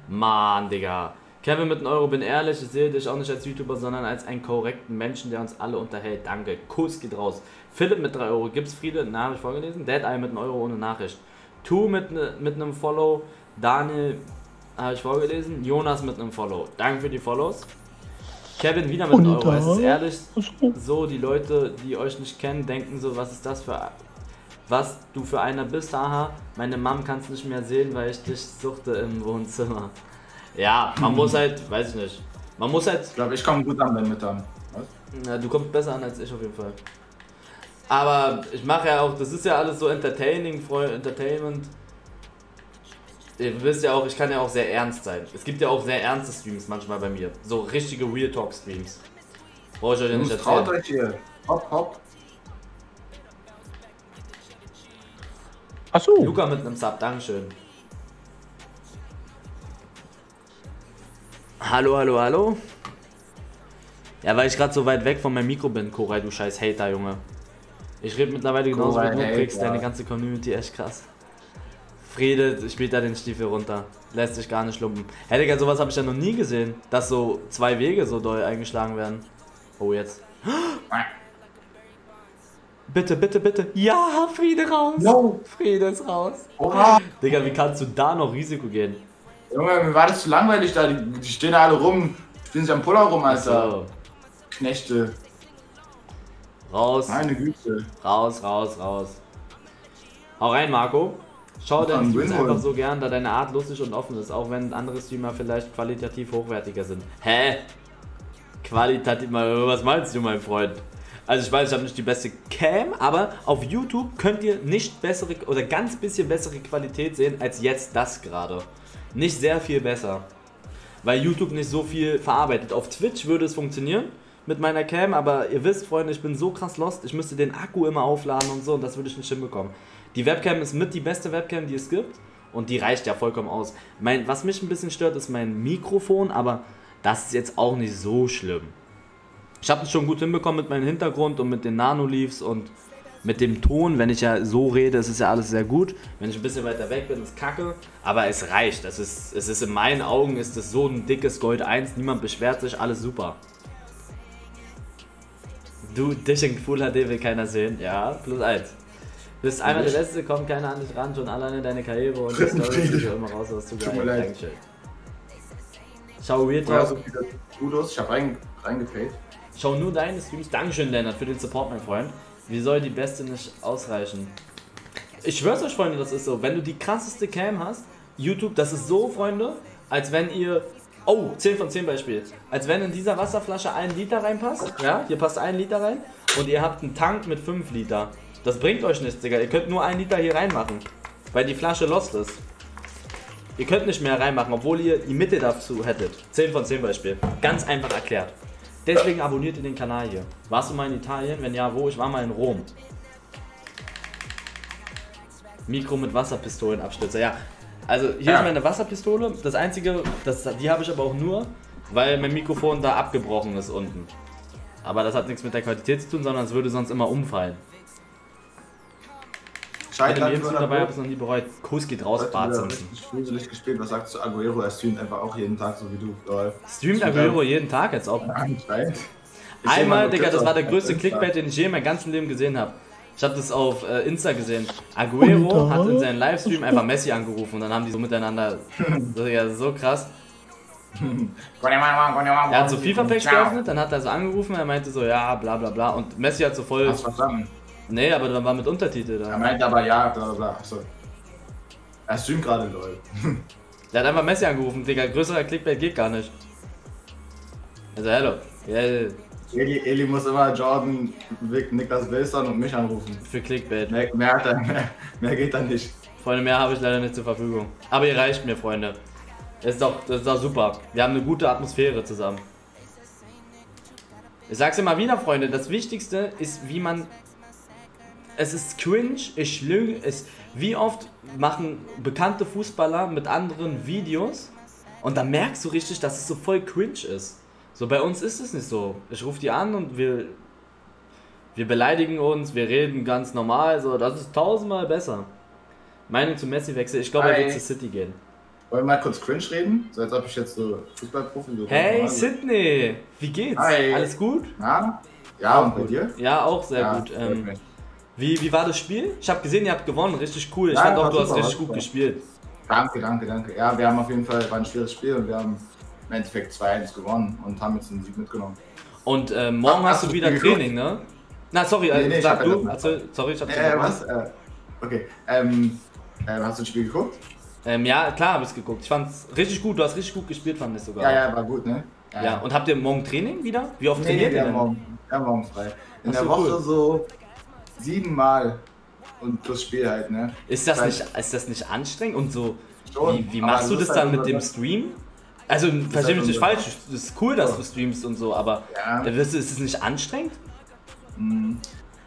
Mann, Digga. Kevin mit einem Euro, bin ehrlich, ich sehe dich auch nicht als YouTuber, sondern als einen korrekten Menschen, der uns alle unterhält. Danke. Kuss geht raus. Philipp mit 3 Euro, gibt's Friede? Na, habe ich vorgelesen. Dead Eye mit einem Euro ohne Nachricht. Tu mit, ne, mit einem Follow. Daniel habe ich vorgelesen. Jonas mit einem Follow. Danke für die Follows. Kevin wieder mit einem Euro. Es ist ehrlich, so die Leute, die euch nicht kennen, denken so, was ist das für was du für einer bist, haha. Meine Mom kann es nicht mehr sehen, weil ich dich suchte im Wohnzimmer. Ja, man muss halt, weiß ich nicht. Man muss halt Ich glaube, ich komme gut an Mittag. Was? na, du kommst besser an als ich auf jeden Fall. Aber ich mache ja auch, das ist ja alles so entertaining, Freunde, Entertainment. Ihr wisst ja auch, ich kann ja auch sehr ernst sein. Es gibt ja auch sehr ernste Streams manchmal bei mir. So richtige Real Talk Streams. Brauche ich euch ja nicht Jungs, traut erzählen. euch hier. Hopp, hopp. Achso. Luca mit einem Sub, Dankeschön. Hallo, hallo, hallo. Ja, weil ich gerade so weit weg von meinem Mikro bin, Koray, du scheiß Hater, Junge. Ich rede mittlerweile genauso Koray, wie du kriegst deine ganze Community echt krass. Friede spielt da den Stiefel runter. Lässt sich gar nicht lumpen. Hey Digga, sowas habe ich ja noch nie gesehen, dass so zwei Wege so doll eingeschlagen werden. Oh, jetzt. [gasps] Bitte, bitte, bitte. Ja, Friede raus. No. Friede ist raus. Oha. Digga, wie kannst du da noch Risiko gehen? Junge, mir war das zu langweilig da. Die, die stehen da alle rum, spielen sich am Puller rum, Alter. So, Knechte. raus, Meine Güte. raus, raus, raus. Hau rein, Marco. Schau deine Streams einfach so gern, da deine Art lustig und offen ist, auch wenn andere Streamer vielleicht qualitativ hochwertiger sind. Hä? Qualitativ, mal- was meinst du, mein Freund? Also ich weiß, ich habe nicht die beste Cam, aber auf YouTube könnt ihr nicht bessere oder ganz bisschen bessere Qualität sehen als jetzt das gerade. Nicht sehr viel besser. Weil YouTube nicht so viel verarbeitet. Auf Twitch würde es funktionieren mit meiner Cam, aber ihr wisst, Freunde, ich bin so krass lost, ich müsste den Akku immer aufladen und so und das würde ich nicht hinbekommen. Die Webcam ist mit die beste Webcam, die es gibt und die reicht ja vollkommen aus. Mein, was mich ein bisschen stört, ist mein Mikrofon, aber das ist jetzt auch nicht so schlimm. Ich habe es schon gut hinbekommen mit meinem Hintergrund und mit den Nano-Leaves und mit dem Ton. Wenn ich ja so rede, ist es ja alles sehr gut. Wenn ich ein bisschen weiter weg bin, ist kacke. Aber es reicht. Es ist, es ist in meinen Augen ist es so ein dickes Gold 1. Niemand beschwert sich, alles super. Du, dich in Full HD will keiner sehen. Ja, plus 1. Bist einer der Letzte, kommt keiner an dich ran, schon alleine deine Karriere und die Story zieht dir immer raus, was du Tut mir geil leid. Dankeschön. Schau Weird Ja, Talk. so viele Kudos. Ich hab rein, reingepayt. Schau nur deine Streams. Dankeschön, Lennart, für den Support, mein Freund. Wie soll die beste nicht ausreichen? Ich schwör's euch, Freunde, das ist so. Wenn du die krasseste Cam hast, YouTube, das ist so, Freunde, als wenn ihr. Oh, 10 von 10 Beispiel. Als wenn in dieser Wasserflasche ein Liter reinpasst. Ja, hier passt ein Liter rein. Und ihr habt einen Tank mit 5 Liter. Das bringt euch nichts, Digga. Ihr könnt nur ein Liter hier reinmachen. Weil die Flasche lost ist. Ihr könnt nicht mehr reinmachen, obwohl ihr die Mitte dazu hättet. 10 von 10 Beispiel. Ganz einfach erklärt. Deswegen abonniert ihr den Kanal hier. Warst du mal in Italien? Wenn ja, wo? Ich war mal in Rom. Mikro mit Wasserpistolenabstürzer. Ja, also hier Ja. ist meine Wasserpistole. Das einzige, das, die habe ich aber auch nur, weil mein Mikrofon da abgebrochen ist unten. Aber das hat nichts mit der Qualität zu tun, sondern es würde sonst immer umfallen. Ich Scheiße, hatte mir dabei, habe es noch nie bereut. Kuss geht raus, Bart Simpson. gruselig gespielt. Was sagst du, Aguero? Er streamt einfach auch jeden Tag, so wie du. Lol. Streamt Aguero jeden Tag jetzt auch. Anscheinend. Einmal, Digga, das war der größte. Clickbait, den ich je in meinem ganzen Leben gesehen habe. Ich habe das auf äh, Insta gesehen. Aguero hat in seinem Livestream einfach Messi angerufen und dann haben die so miteinander. [laughs] So, ja, so krass. [laughs] Er hat so FIFA-Packs geöffnet, dann hat er so angerufen, er meinte so, ja, bla bla bla. Und Messi hat so voll. Hast verstanden? Nee, aber dann war mit Untertitel Er da. meint aber ja, bla bla. Achso. Er streamt gerade, lol. [laughs] Der hat einfach Messi angerufen, Digga, größerer Clickbait geht gar nicht. Also, hello. Yeah, Eli, Eli muss immer Jordan, Niklas Wilson und mich anrufen. für Clickbait. Mehr, mehr, hat er, mehr, mehr geht dann nicht. Freunde, mehr habe ich leider nicht zur Verfügung. Aber ihr reicht mir, Freunde. Das ist doch, das ist doch super. Wir haben eine gute Atmosphäre zusammen. Ich sag's immer wieder, Freunde, das Wichtigste ist, wie man. Es ist cringe, ich lüge, es. Wie oft machen bekannte Fußballer mit anderen Videos und da merkst du richtig, dass es so voll cringe ist. So bei uns ist es nicht so. Ich rufe die an und wir. Wir beleidigen uns, wir reden ganz normal, so, das ist tausendmal besser. Meinung zu Messi wechsel. Ich glaube, er wird zu City gehen. Wollen wir mal kurz cringe reden? So als ob ich jetzt so Fußballprofi so Hey. Sydney, wie geht's? Hi. Alles gut? Ja? Ja, und bei dir? Ja, auch sehr ja, gut. Ähm. Wie, wie war das Spiel? Ich habe gesehen, ihr habt gewonnen, richtig cool. Ich Ja, fand auch, war du hast richtig war gut super. gespielt. Danke, danke, danke. Ja, wir haben auf jeden Fall, war ein schweres Spiel und wir haben im Endeffekt 2-1 gewonnen und haben jetzt einen Sieg mitgenommen. Und ähm, morgen Ach, hast du wieder geguckt? Training, ne? Na, sorry, Nee, äh, nee, ich sag du. ja- Erzähl, sorry, ich hab Äh, was? Äh, okay. Ähm, äh, hast du das Spiel geguckt? Ähm, ja, klar habe ich geguckt. Ich fand's richtig gut, du hast richtig gut gespielt, fand ich sogar. Ja, ja, war gut, ne? Ja, und habt ihr morgen Training wieder? Wie oft Nee, trainiert nee, ihr denn? morgen, haben morgen frei. In Ach der so, Woche cool. so siebenmal und plus Spiel halt, ne? Ist das, nicht, ist das nicht anstrengend? Und so, Schon, wie, wie machst du das ist dann halt mit dem Stream? Also, versteh halt mich nicht unser- falsch, es ist cool, dass Ja. du streamst und so, aber Ja. ist es nicht anstrengend? Mhm.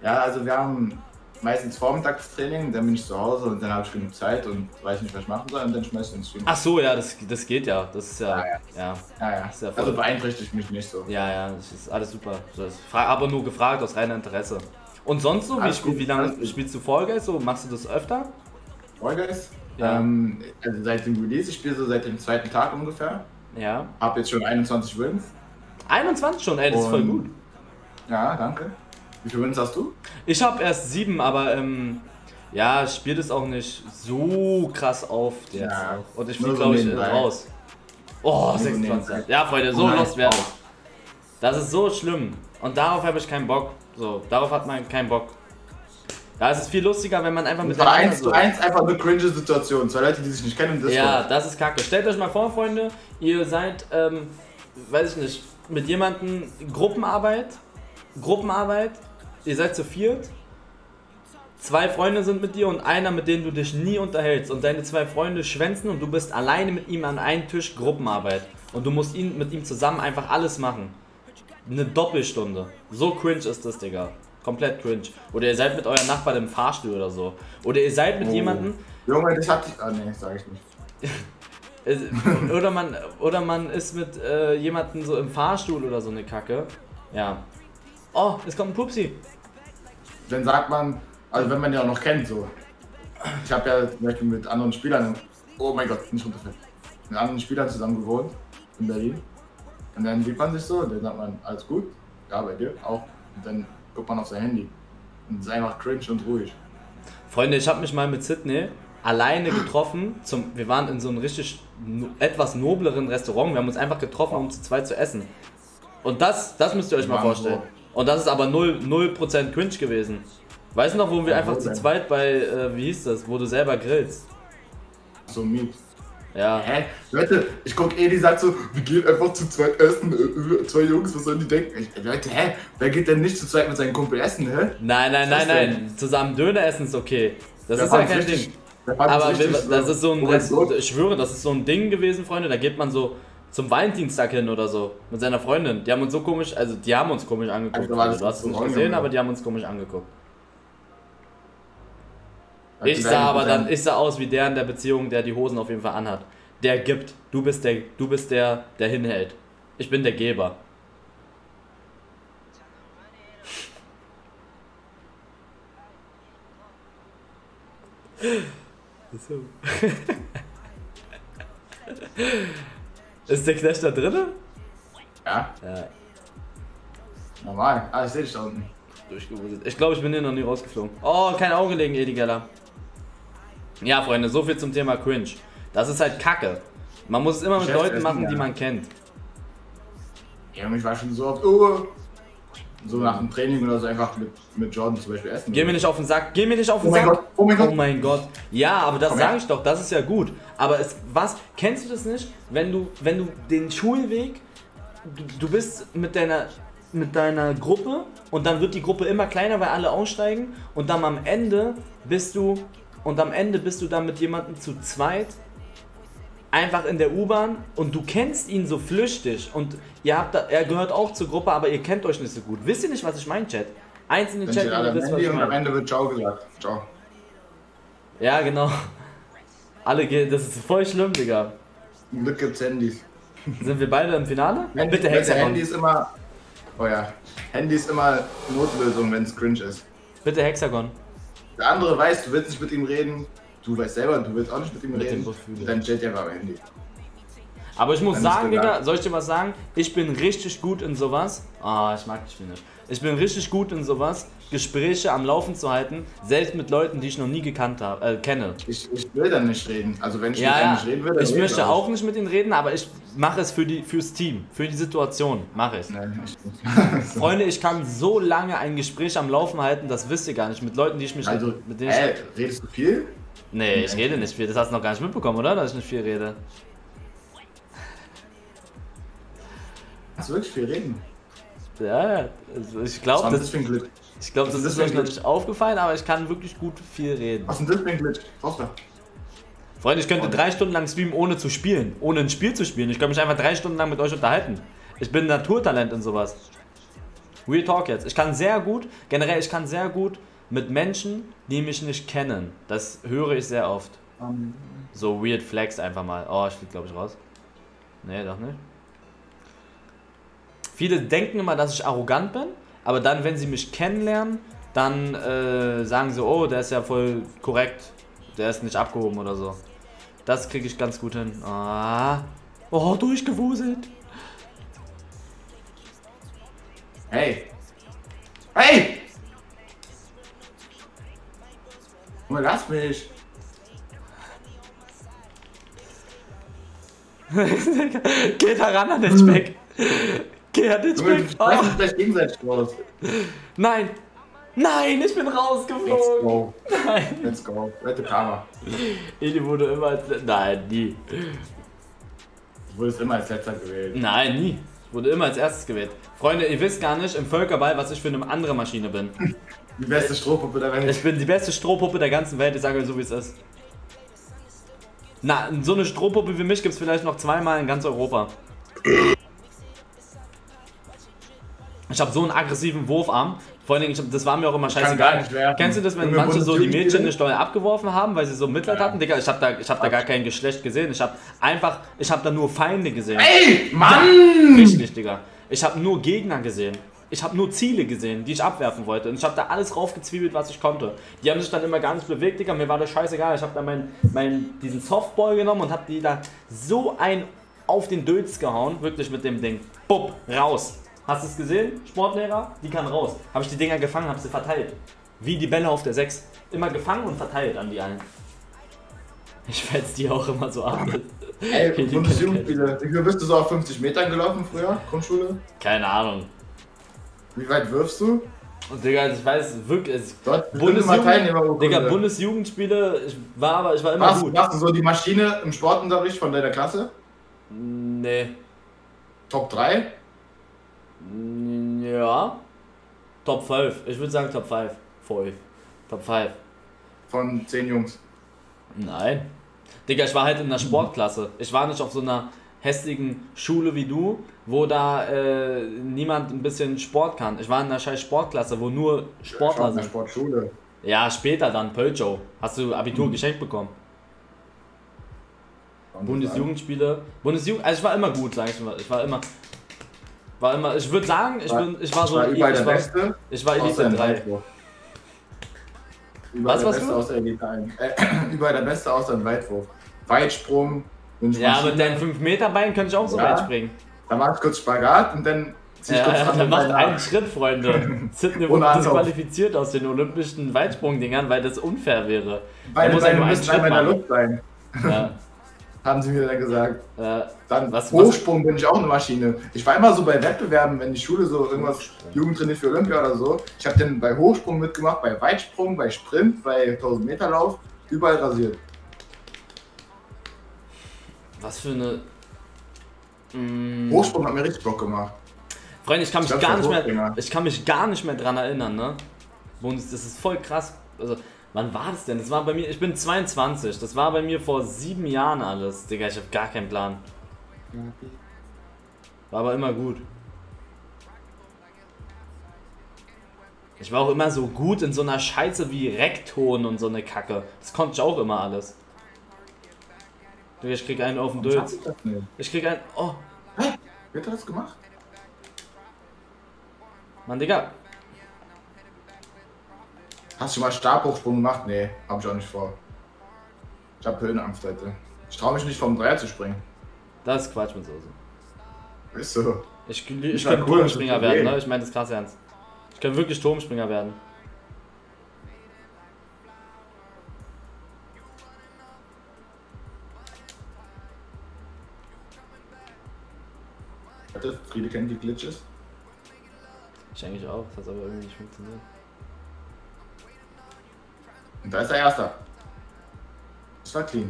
Ja, also wir haben meistens Vormittagstraining, dann bin ich zu Hause und dann habe ich genug Zeit und weiß nicht, was ich machen soll und dann schmeiß ich den Stream. Ach so, ja, das, das geht ja. Das ist ja, Ja, ja, ja, ja. ist ja voll- also beeinträchtigt mich nicht so. ja, ja, das ist alles super. Das fra- aber nur gefragt aus reinem Interesse. Und sonst so, wie, spiel, wie lange spielst du Fall Guys? So, machst du das öfter? Fall Guys? Ja. Ähm, also seit dem Release, ich spiele so seit dem zweiten Tag ungefähr. Ja. Hab jetzt schon 21 Wins. 21 schon, ey, das ist voll Und- gut. Ja, danke. Wie viele Wins hast du? Ich habe erst sieben, aber ähm, ja, spielt es auch nicht so krass auf jetzt. Ja. Und ich fliege, glaube ich, nebenbei. raus. Oh, Nur so 26. nebenbei. Ja, Freunde, so Nein, lost werden. Das ist so schlimm. Und darauf habe ich keinen Bock. So, darauf hat man keinen Bock. Da ist es viel lustiger, wenn man einfach Das war 1 zu. 1 einfach eine cringe Situation. Zwei Leute, die sich nicht kennen. Das Ja, das ist kacke. Stellt euch mal vor, Freunde, ihr seid, ähm, weiß ich nicht, mit jemandem Gruppenarbeit, Gruppenarbeit, ihr seid zu viert, zwei Freunde sind mit dir und einer, mit dem du dich nie unterhältst und deine zwei Freunde schwänzen und du bist alleine mit ihm an einem Tisch Gruppenarbeit und du musst ihn mit ihm zusammen einfach alles machen. Eine Doppelstunde. So cringe ist das, Digga. Komplett cringe. Oder ihr seid mit eurem Nachbarn im Fahrstuhl oder so. Oder ihr seid mit Oh. jemandem, Junge, das ich. Ah, nee, sag ich nicht. [laughs] Oder man oder man ist mit äh, jemandem so im Fahrstuhl oder so eine Kacke. Ja. Oh, es kommt ein Pupsi. Dann sagt man, also wenn man den auch noch kennt, so. Ich habe ja zum Beispiel mit anderen Spielern, oh mein Gott, nicht runterfällt, mit anderen Spielern zusammen gewohnt in Berlin. Und dann sieht man sich so, dann sagt man, alles gut, ja, bei dir auch. Und dann guckt man auf sein Handy. Und es ist einfach cringe und ruhig. Freunde, ich habe mich mal mit Sydney alleine getroffen. Zum, wir waren in so einem richtig no, etwas nobleren Restaurant. Wir haben uns einfach getroffen, um zu zweit zu essen. Und das, das müsst ihr euch mal vorstellen. Und das ist aber 0%, 0 cringe gewesen. Weißt du noch, wo wir einfach zu zweit bei, äh, wie hieß das, wo du selber grillst? So miet. Ja. Hä? Leute, ich guck eh, die sagt so, wir gehen einfach zu zweit essen, äh, zwei Jungs, was sollen die denken? Ich, Leute, hä? Wer geht denn nicht zu zweit mit seinem Kumpel essen, hä? Nein, nein, nein, nein. Zusammen Döner essen ist okay. Das Wer ist ja kein richtig- Ding. Aber richtig das ist so ein, oh Rest, Gott? ich schwöre, das ist so ein Ding gewesen, Freunde. Da geht man so zum Valentinstag hin oder so mit seiner Freundin. Die haben uns so komisch, also die haben uns komisch angeguckt. Also das du hast es nicht gesehen, aber die haben uns komisch angeguckt. Ich sah aber dann, ich sah aus wie der in der Beziehung, der die Hosen auf jeden Fall anhat. Der gibt. Du bist der, du bist der, der hinhält. Ich bin der Geber. So. [laughs] Ist der Knecht da drinne? Ja, Ja, normal. Ah, ich seh dich da unten. durchgewuselt. Ich glaube, ich bin hier noch nie rausgeflogen. Oh, kein Auge legen, Edi Geller. Ja, Freunde, so viel zum Thema Cringe. Das ist halt Kacke. Man muss es immer mit Leuten machen, die man kennt. Ja, ich war schon so oft, oh, so nach dem Training oder so einfach mit, mit Jordan zum Beispiel essen. Geh mir nicht auf den Sack, geh mir nicht auf den Oh mein Sack. Gott, oh mein Gott. Oh mein Gott. Ja, aber das sage ich doch, das ist ja gut. Aber es, was, kennst du das nicht? Wenn du, wenn du den Schulweg, du, du bist mit deiner, mit deiner Gruppe und dann wird die Gruppe immer kleiner, weil alle aussteigen und dann am Ende bist du, und am Ende bist du dann mit jemandem zu zweit einfach in der U-Bahn und du kennst ihn so flüchtig und ihr habt da, er gehört auch zur Gruppe, aber ihr kennt euch nicht so gut. Wisst ihr nicht, was ich meine, Chat? Eins in den Chat, alle wisst, was Handy ich und am meine. Ende wird Ciao gesagt. Ciao. Ja, genau. Alle gehen, das ist voll schlimm, Digga. Zum Glück gibt's Handys. Sind wir beide im Finale? Handy, Bitte Handy Hexagon. ist immer, oh ja, Handy ist immer Notlösung, wenn es cringe ist. Bitte Hexagon. Der andere weiß, du willst nicht mit ihm reden. Du weißt selber, du willst auch nicht mit ihm Mit reden. Dann chat er am Handy. Aber ich muss Dann sagen. Digga, soll ich dir was sagen? Ich bin richtig gut in sowas. Ah, ich mag Spiel nicht. Ich bin richtig gut in sowas, Gespräche am Laufen zu halten, selbst mit Leuten, die ich noch nie gekannt habe, äh, kenne. Ich, ich will dann nicht reden. Also wenn ich mit Ja, einem ja. nicht reden will, dann Ich möchte auch nicht mit ihnen reden, aber ich mache es für die, fürs Team, für die Situation. Mache ich. Nein, ich. [laughs] Freunde, ich kann so lange ein Gespräch am Laufen halten, das wisst ihr gar nicht. Mit Leuten, die ich mich. Also, mit denen ich, äh, redest du viel? nee, ich rede nicht viel. Das hast du noch gar nicht mitbekommen, oder? Dass ich nicht viel rede. Hast du wirklich viel reden? Ja, also ich glaube, Was ist das, das ich glaub, was das ist ist das euch noch nicht aufgefallen, aber ich kann wirklich gut viel reden. Was ist denn das für ein Glück? Tochter. Freunde, ich könnte drei Stunden lang streamen, ohne zu spielen. Ohne ein Spiel zu spielen. Ich kann mich einfach drei Stunden lang mit euch unterhalten. Ich bin Naturtalent in sowas. Real Talk jetzt. Ich kann sehr gut, generell, ich kann sehr gut mit Menschen, die mich nicht kennen. Das höre ich sehr oft. So weird Flex einfach mal. Oh, ich flieg glaube ich raus. Nee, doch nicht. Viele denken immer, dass ich arrogant bin, aber dann, wenn sie mich kennenlernen, dann äh, sagen sie, oh, der ist ja voll korrekt. Der ist nicht abgehoben oder so. Das kriege ich ganz gut hin. Ah. Oh, durchgewuselt. Hey, Hey! Junge, lass mich. [laughs] Geh da ran an den Speck. [laughs] Geh Junge, Speck. du Oh, gleich gegenseitig raus. nein. Nein, ich bin Let's rausgeflogen. go. Nein. Let's go. Rette Karma. Edi wurde immer als. Nein, nie. Du wurdest immer als letzter gewählt. Nein, nie. Ich wurde immer als erstes gewählt. Freunde, ihr wisst gar nicht im Völkerball, was ich für eine andere Maschine bin. Die beste Strohpuppe der Welt. Ich bin die beste Strohpuppe der ganzen Welt, ich sage euch so wie es ist. Na, so eine Strohpuppe wie mich gibt es vielleicht noch zweimal in ganz Europa. Ich habe so einen aggressiven Wurfarm. Vor allen Dingen, ich hab, das war mir auch immer scheißegal. Kennst du das, wenn manche so die? Mädchen eine Steuer abgeworfen haben, weil sie so Mitleid hatten? Digga, ich habe da, ich hab da gar kein Geschlecht gesehen. Ich habe einfach, ich habe da nur Feinde gesehen. Ey, Mann! Richtig, Digga. Ich habe nur Gegner gesehen. Ich habe nur Ziele gesehen, die ich abwerfen wollte. Und ich habe da alles raufgezwiebelt, was ich konnte. Die haben sich dann immer gar nicht bewegt, Digga. Mir war das scheißegal. Ich habe da meinen mein, diesen Softball genommen und habe die da so ein auf den Dötz gehauen. Wirklich mit dem Ding. Bupp, raus. Hast du es gesehen, Sportlehrer? Die kann raus. Habe ich die Dinger gefangen, habe sie verteilt. Wie die Bälle auf der 6. Immer gefangen und verteilt an die allen. Ich fetz die auch immer so ab. Ey, [laughs] Die Bundesjugendspiele. Bist du so auf 50 Metern gelaufen früher? Grundschule? Keine Ahnung. Wie weit wirfst du? Und Digga, ich weiß wirklich. Bundesjugend- Digga, Bundesjugendspiele, ich war aber, ich war immer Warst, gut. warst du so die Maschine im Sportunterricht von deiner Klasse? Nee. Top 3? Ja. Top 5. Ich würde sagen Top 5. 5. Top 5. Von 10 Jungs. Nein. Digga, ich war halt in der Sportklasse. Ich war nicht auf so einer hässlichen Schule wie du, wo da äh, niemand ein bisschen Sport kann. Ich war in einer scheiß Sportklasse, wo nur Sportler in der sind. Sportschule. Ja, später dann, Pölchow. Hast du Abitur geschenkt bekommen? Bundesjugendspiele. Bundesjugend, also ich war immer gut, sag ich mal. Ich war immer. War immer, ich würde sagen, ich, bin, ich war so. war überall ich der war, Beste. ich war Elite im 3. Weitwurf. Überall Was der Beste du? außer Elite 1. Äh, [clears throat] überall der Beste außer im Weitwurf. Weitsprung. Ja, mit deinen 5 Meter Beinen könnte ich auch so Ja. weit springen. Da war ich kurz Spagat und dann zieh ich Ja, kurz [laughs] ja, an der und macht dann einen. Schritt, Freunde. [laughs] Sidney wurde disqualifiziert aus den olympischen Weitsprung-Dingern, weil das unfair wäre. Beide Da muss Beine müssen Schritt einmal in der. Luft sein, Ja, [laughs] haben sie mir dann gesagt. äh, Dann Was- Hochsprung bin ich auch eine Maschine. Ich war immer so bei Wettbewerben, wenn die Schule so irgendwas Jugendtrainiert für Olympia oder so. Ich habe dann bei Hochsprung mitgemacht, bei Weitsprung, bei Sprint, bei 1000 Meter Lauf, überall rasiert. was für eine. Mm, Hochsprung hat mir richtig Bock gemacht. Freunde, ich kann mich Ich glaub, gar nicht mehr, ich kann mich gar nicht mehr dran erinnern, ne? Und das ist voll krass. Also, wann war das denn? Das war bei mir, ich bin 22, das war bei mir vor sieben Jahren alles. Digga, ich habe gar keinen Plan. War aber immer gut. Ich war auch immer so gut in so einer Scheiße wie Rekton und so eine Kacke. Das konnte ich auch immer alles. Digga, ich krieg einen auf den Dötz. ich krieg einen. Oh, Hä? Wie hat er das gemacht? Mann, Digga. Hast du schon mal Stabhochsprung gemacht? Nee, hab ich auch nicht vor. Ich hab Höhenangst heute. Ich traue mich nicht vom Dreier zu springen. Das ist Quatsch mit Soße. Ist so. Ich, ich, ich könnte cool, Turmspringer werden, ne? Ich meine das krass ernst. Ich könnte wirklich Turmspringer werden. Warte, Friede kennt die Glitches. Ich eigentlich auch, das hat aber irgendwie nicht funktioniert. Und da ist der Erster. Das war clean.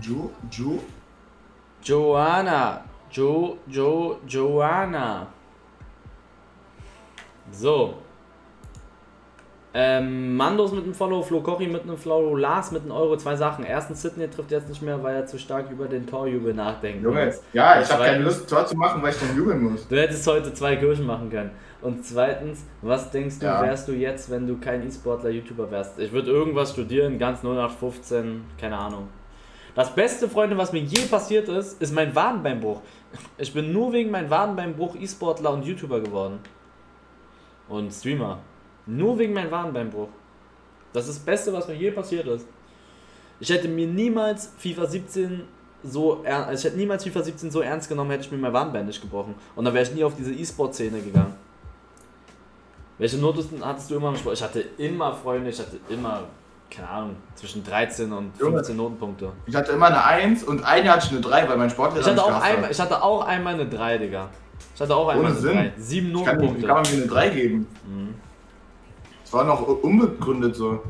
Ju, Ju, Joanna. Jo, Jo, Joanna. So. Ähm, Mandos mit einem Follow, Flo Kochi mit einem Follow, Lars mit einem Euro, zwei Sachen. Erstens, Sidney trifft jetzt nicht mehr, weil er zu stark über den Torjubel nachdenkt. Junge. Ja, ich habe keine Lust, Tor zu machen, weil ich dann jubeln muss. Du hättest heute zwei Kirchen machen können. Und zweitens, was denkst du, Ja. wärst du jetzt, wenn du kein E-Sportler, YouTuber wärst? Ich würde irgendwas studieren, ganz 0815, keine Ahnung. Das beste, Freunde, was mir je passiert ist, ist mein Wadenbeinbruch. Ich bin nur wegen meinem Wadenbeinbruch E-Sportler und YouTuber geworden. Und Streamer. Nur wegen meinem Wadenbeinbruch. Das ist das Beste, was mir je passiert ist. Ich hätte mir niemals FIFA 17 so also ich hätte niemals FIFA 17 so ernst genommen, hätte ich mir mein Warnband nicht gebrochen. Und dann wäre ich nie auf diese E-Sport-Szene gegangen. Welche Noten hattest du immer im Sport? Ich hatte immer Freunde, ich hatte immer, keine Ahnung, zwischen 13 und Junge. 15 Notenpunkte. Ich hatte immer eine 1 und ein Jahr hatte ich eine 3, weil mein Sportlehrer Ich hatte, auch einmal, hat. ich hatte auch einmal eine 3, Digga. Ich hatte auch einmal Ohne eine Sinn. 3. Sieben Ich kann, Notenpunkte. kann man mir eine 3 geben? Mhm. War noch unbegründet so.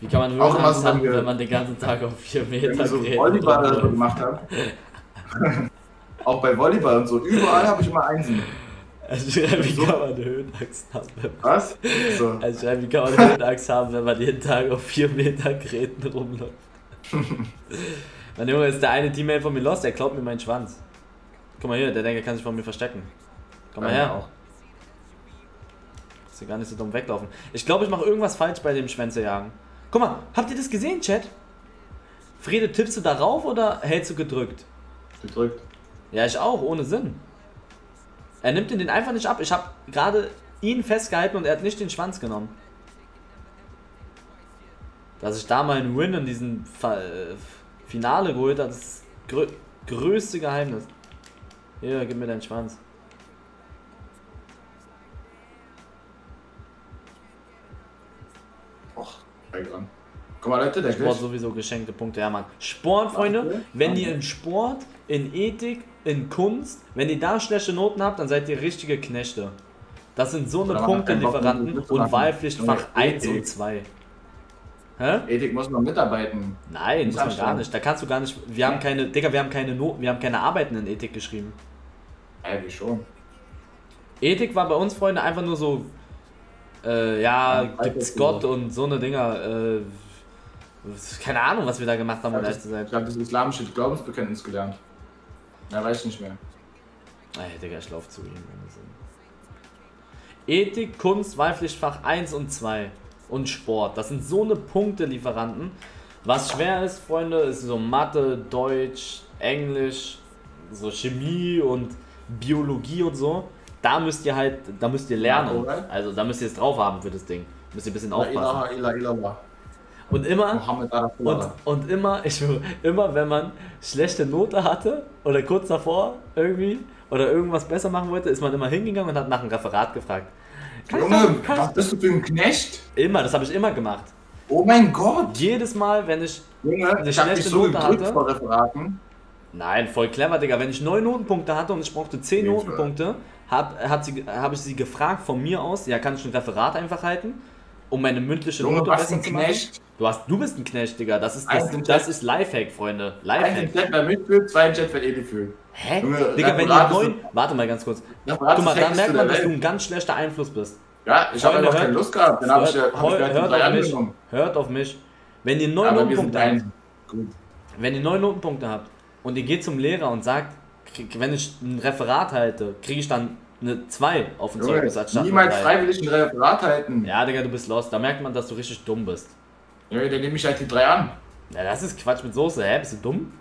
Wie kann man so, haben, wenn wir- wenn man den ganzen Tag auf 4 Wenn Meter so gerät? Volleyball oder so [laughs] gemacht haben. [laughs] auch bei Volleyball und so, überall habe ich immer Einsen. Also ich schreibe, wie So. kann man Höhenangst haben? wenn- Was? So. Also wie kann man Höhenangst haben, wenn man jeden Tag auf 4 Meter Geräten rumläuft? [laughs] mein Junge ist der eine Teammate von mir los, der klaut mir meinen Schwanz. Guck mal hier, der denkt, er kann sich von mir verstecken. Komm mal Ja, her. auch. Dass sie gar nicht so dumm weglaufen. Ich glaube, ich mache irgendwas falsch bei dem Schwänze jagen. Guck mal, habt ihr das gesehen, Chat? Frede, tippst du darauf oder hältst du gedrückt? Gedrückt. Ja, ich auch, ohne Sinn. Er nimmt ihn den einfach nicht ab. Ich habe gerade ihn festgehalten und er hat nicht den Schwanz genommen. Dass ich da mal einen Win in diesem äh, Finale geholt habe, das ist das grö größte Geheimnis. Hier, gib mir deinen Schwanz. Dran. Guck mal, Leute, der Sport Glitch. sowieso geschenkte Punkte, ja Mann. Sport, Freunde, wenn ihr in Sport, in Ethik, in Kunst, wenn ihr da schlechte Noten habt, dann seid ihr richtige Knechte. Das sind so eine Punktelieferanten und. Wahlpflichtfach Junge, 1 und Ethik. 2. Hä? Ethik muss man mitarbeiten. Nein, muss man gar nicht. Da kannst du gar nicht. Wir haben keine, Digga, wir haben keine Noten, wir haben keine Arbeiten in Ethik geschrieben. Ey, wie schon. Ethik war bei uns, Freunde, einfach nur so, äh, ja, Ja, gibt's Gott und so eine Dinger, äh, keine Ahnung, was wir da gemacht haben, um ehrlich zu sein. Ich habe das islamische Glaubensbekenntnis gelernt. Ja, weiß ich nicht mehr. Ey, Digga, ich lauf zu ihm. Ethik, Kunst, Wahlpflichtfach 1 und 2 und Sport. Das sind so eine Punktelieferanten. Was schwer ist, Freunde, ist so Mathe, Deutsch, Englisch, so Chemie und Biologie und so. Da müsst ihr halt, da müsst ihr lernen. Also da müsst ihr es drauf haben für das Ding. Müsst ihr ein bisschen aufpassen. Und immer, und, und immer, ich immer wenn man schlechte Note hatte oder kurz davor irgendwie oder irgendwas besser machen wollte, ist man immer hingegangen und hat nach einem Referat gefragt. Junge, was bist du für ein Knecht? immer, das habe ich immer gemacht. Oh mein Gott! Jedes Mal, wenn ich. Junge, Eine ich schlechte so Note hatte. vor Referaten. Nein, voll clever, Digga. Wenn ich neun Notenpunkte hatte und ich brauchte zehn Notenpunkte, habe hab ich sie gefragt von mir aus, ja, kann ich ein Referat einfach halten, um meine mündliche Note besser ein zu machen? Knecht. Du, hast, du bist ein Knecht, Digga. Das ist, das, Ein das ist Lifehack, Freunde. Ein Lifehack. Chat, wer mitfühlt, zwei Chat, wer Edi fühlt. Hä? Junge, Digga, wenn ihr neun. Warte mal ganz kurz. Referat Guck mal, dann merkt man, dass du ein ganz schlechter Einfluss bist. Ja, ich habe einfach keine hört- Lust gehabt. Dann habe ich, Hört, hab ich gleich die hört, auf mich. angenommen. Hört auf mich. Wenn ihr neun Notenpunkte habt, ein. Wenn ihr neun Notenpunkte habt und ihr geht zum Lehrer und sagt, krieg, wenn ich ein Referat halte, kriege ich dann eine 2 auf dem Zeugnis anstatt niemals freiwillig ein Referat halten. Ja, Digga, du bist lost. Da merkt man, dass du richtig dumm bist. Junge, dann nehme ich halt die drei an. Ja, das ist Quatsch mit Soße. Hä, bist du dumm?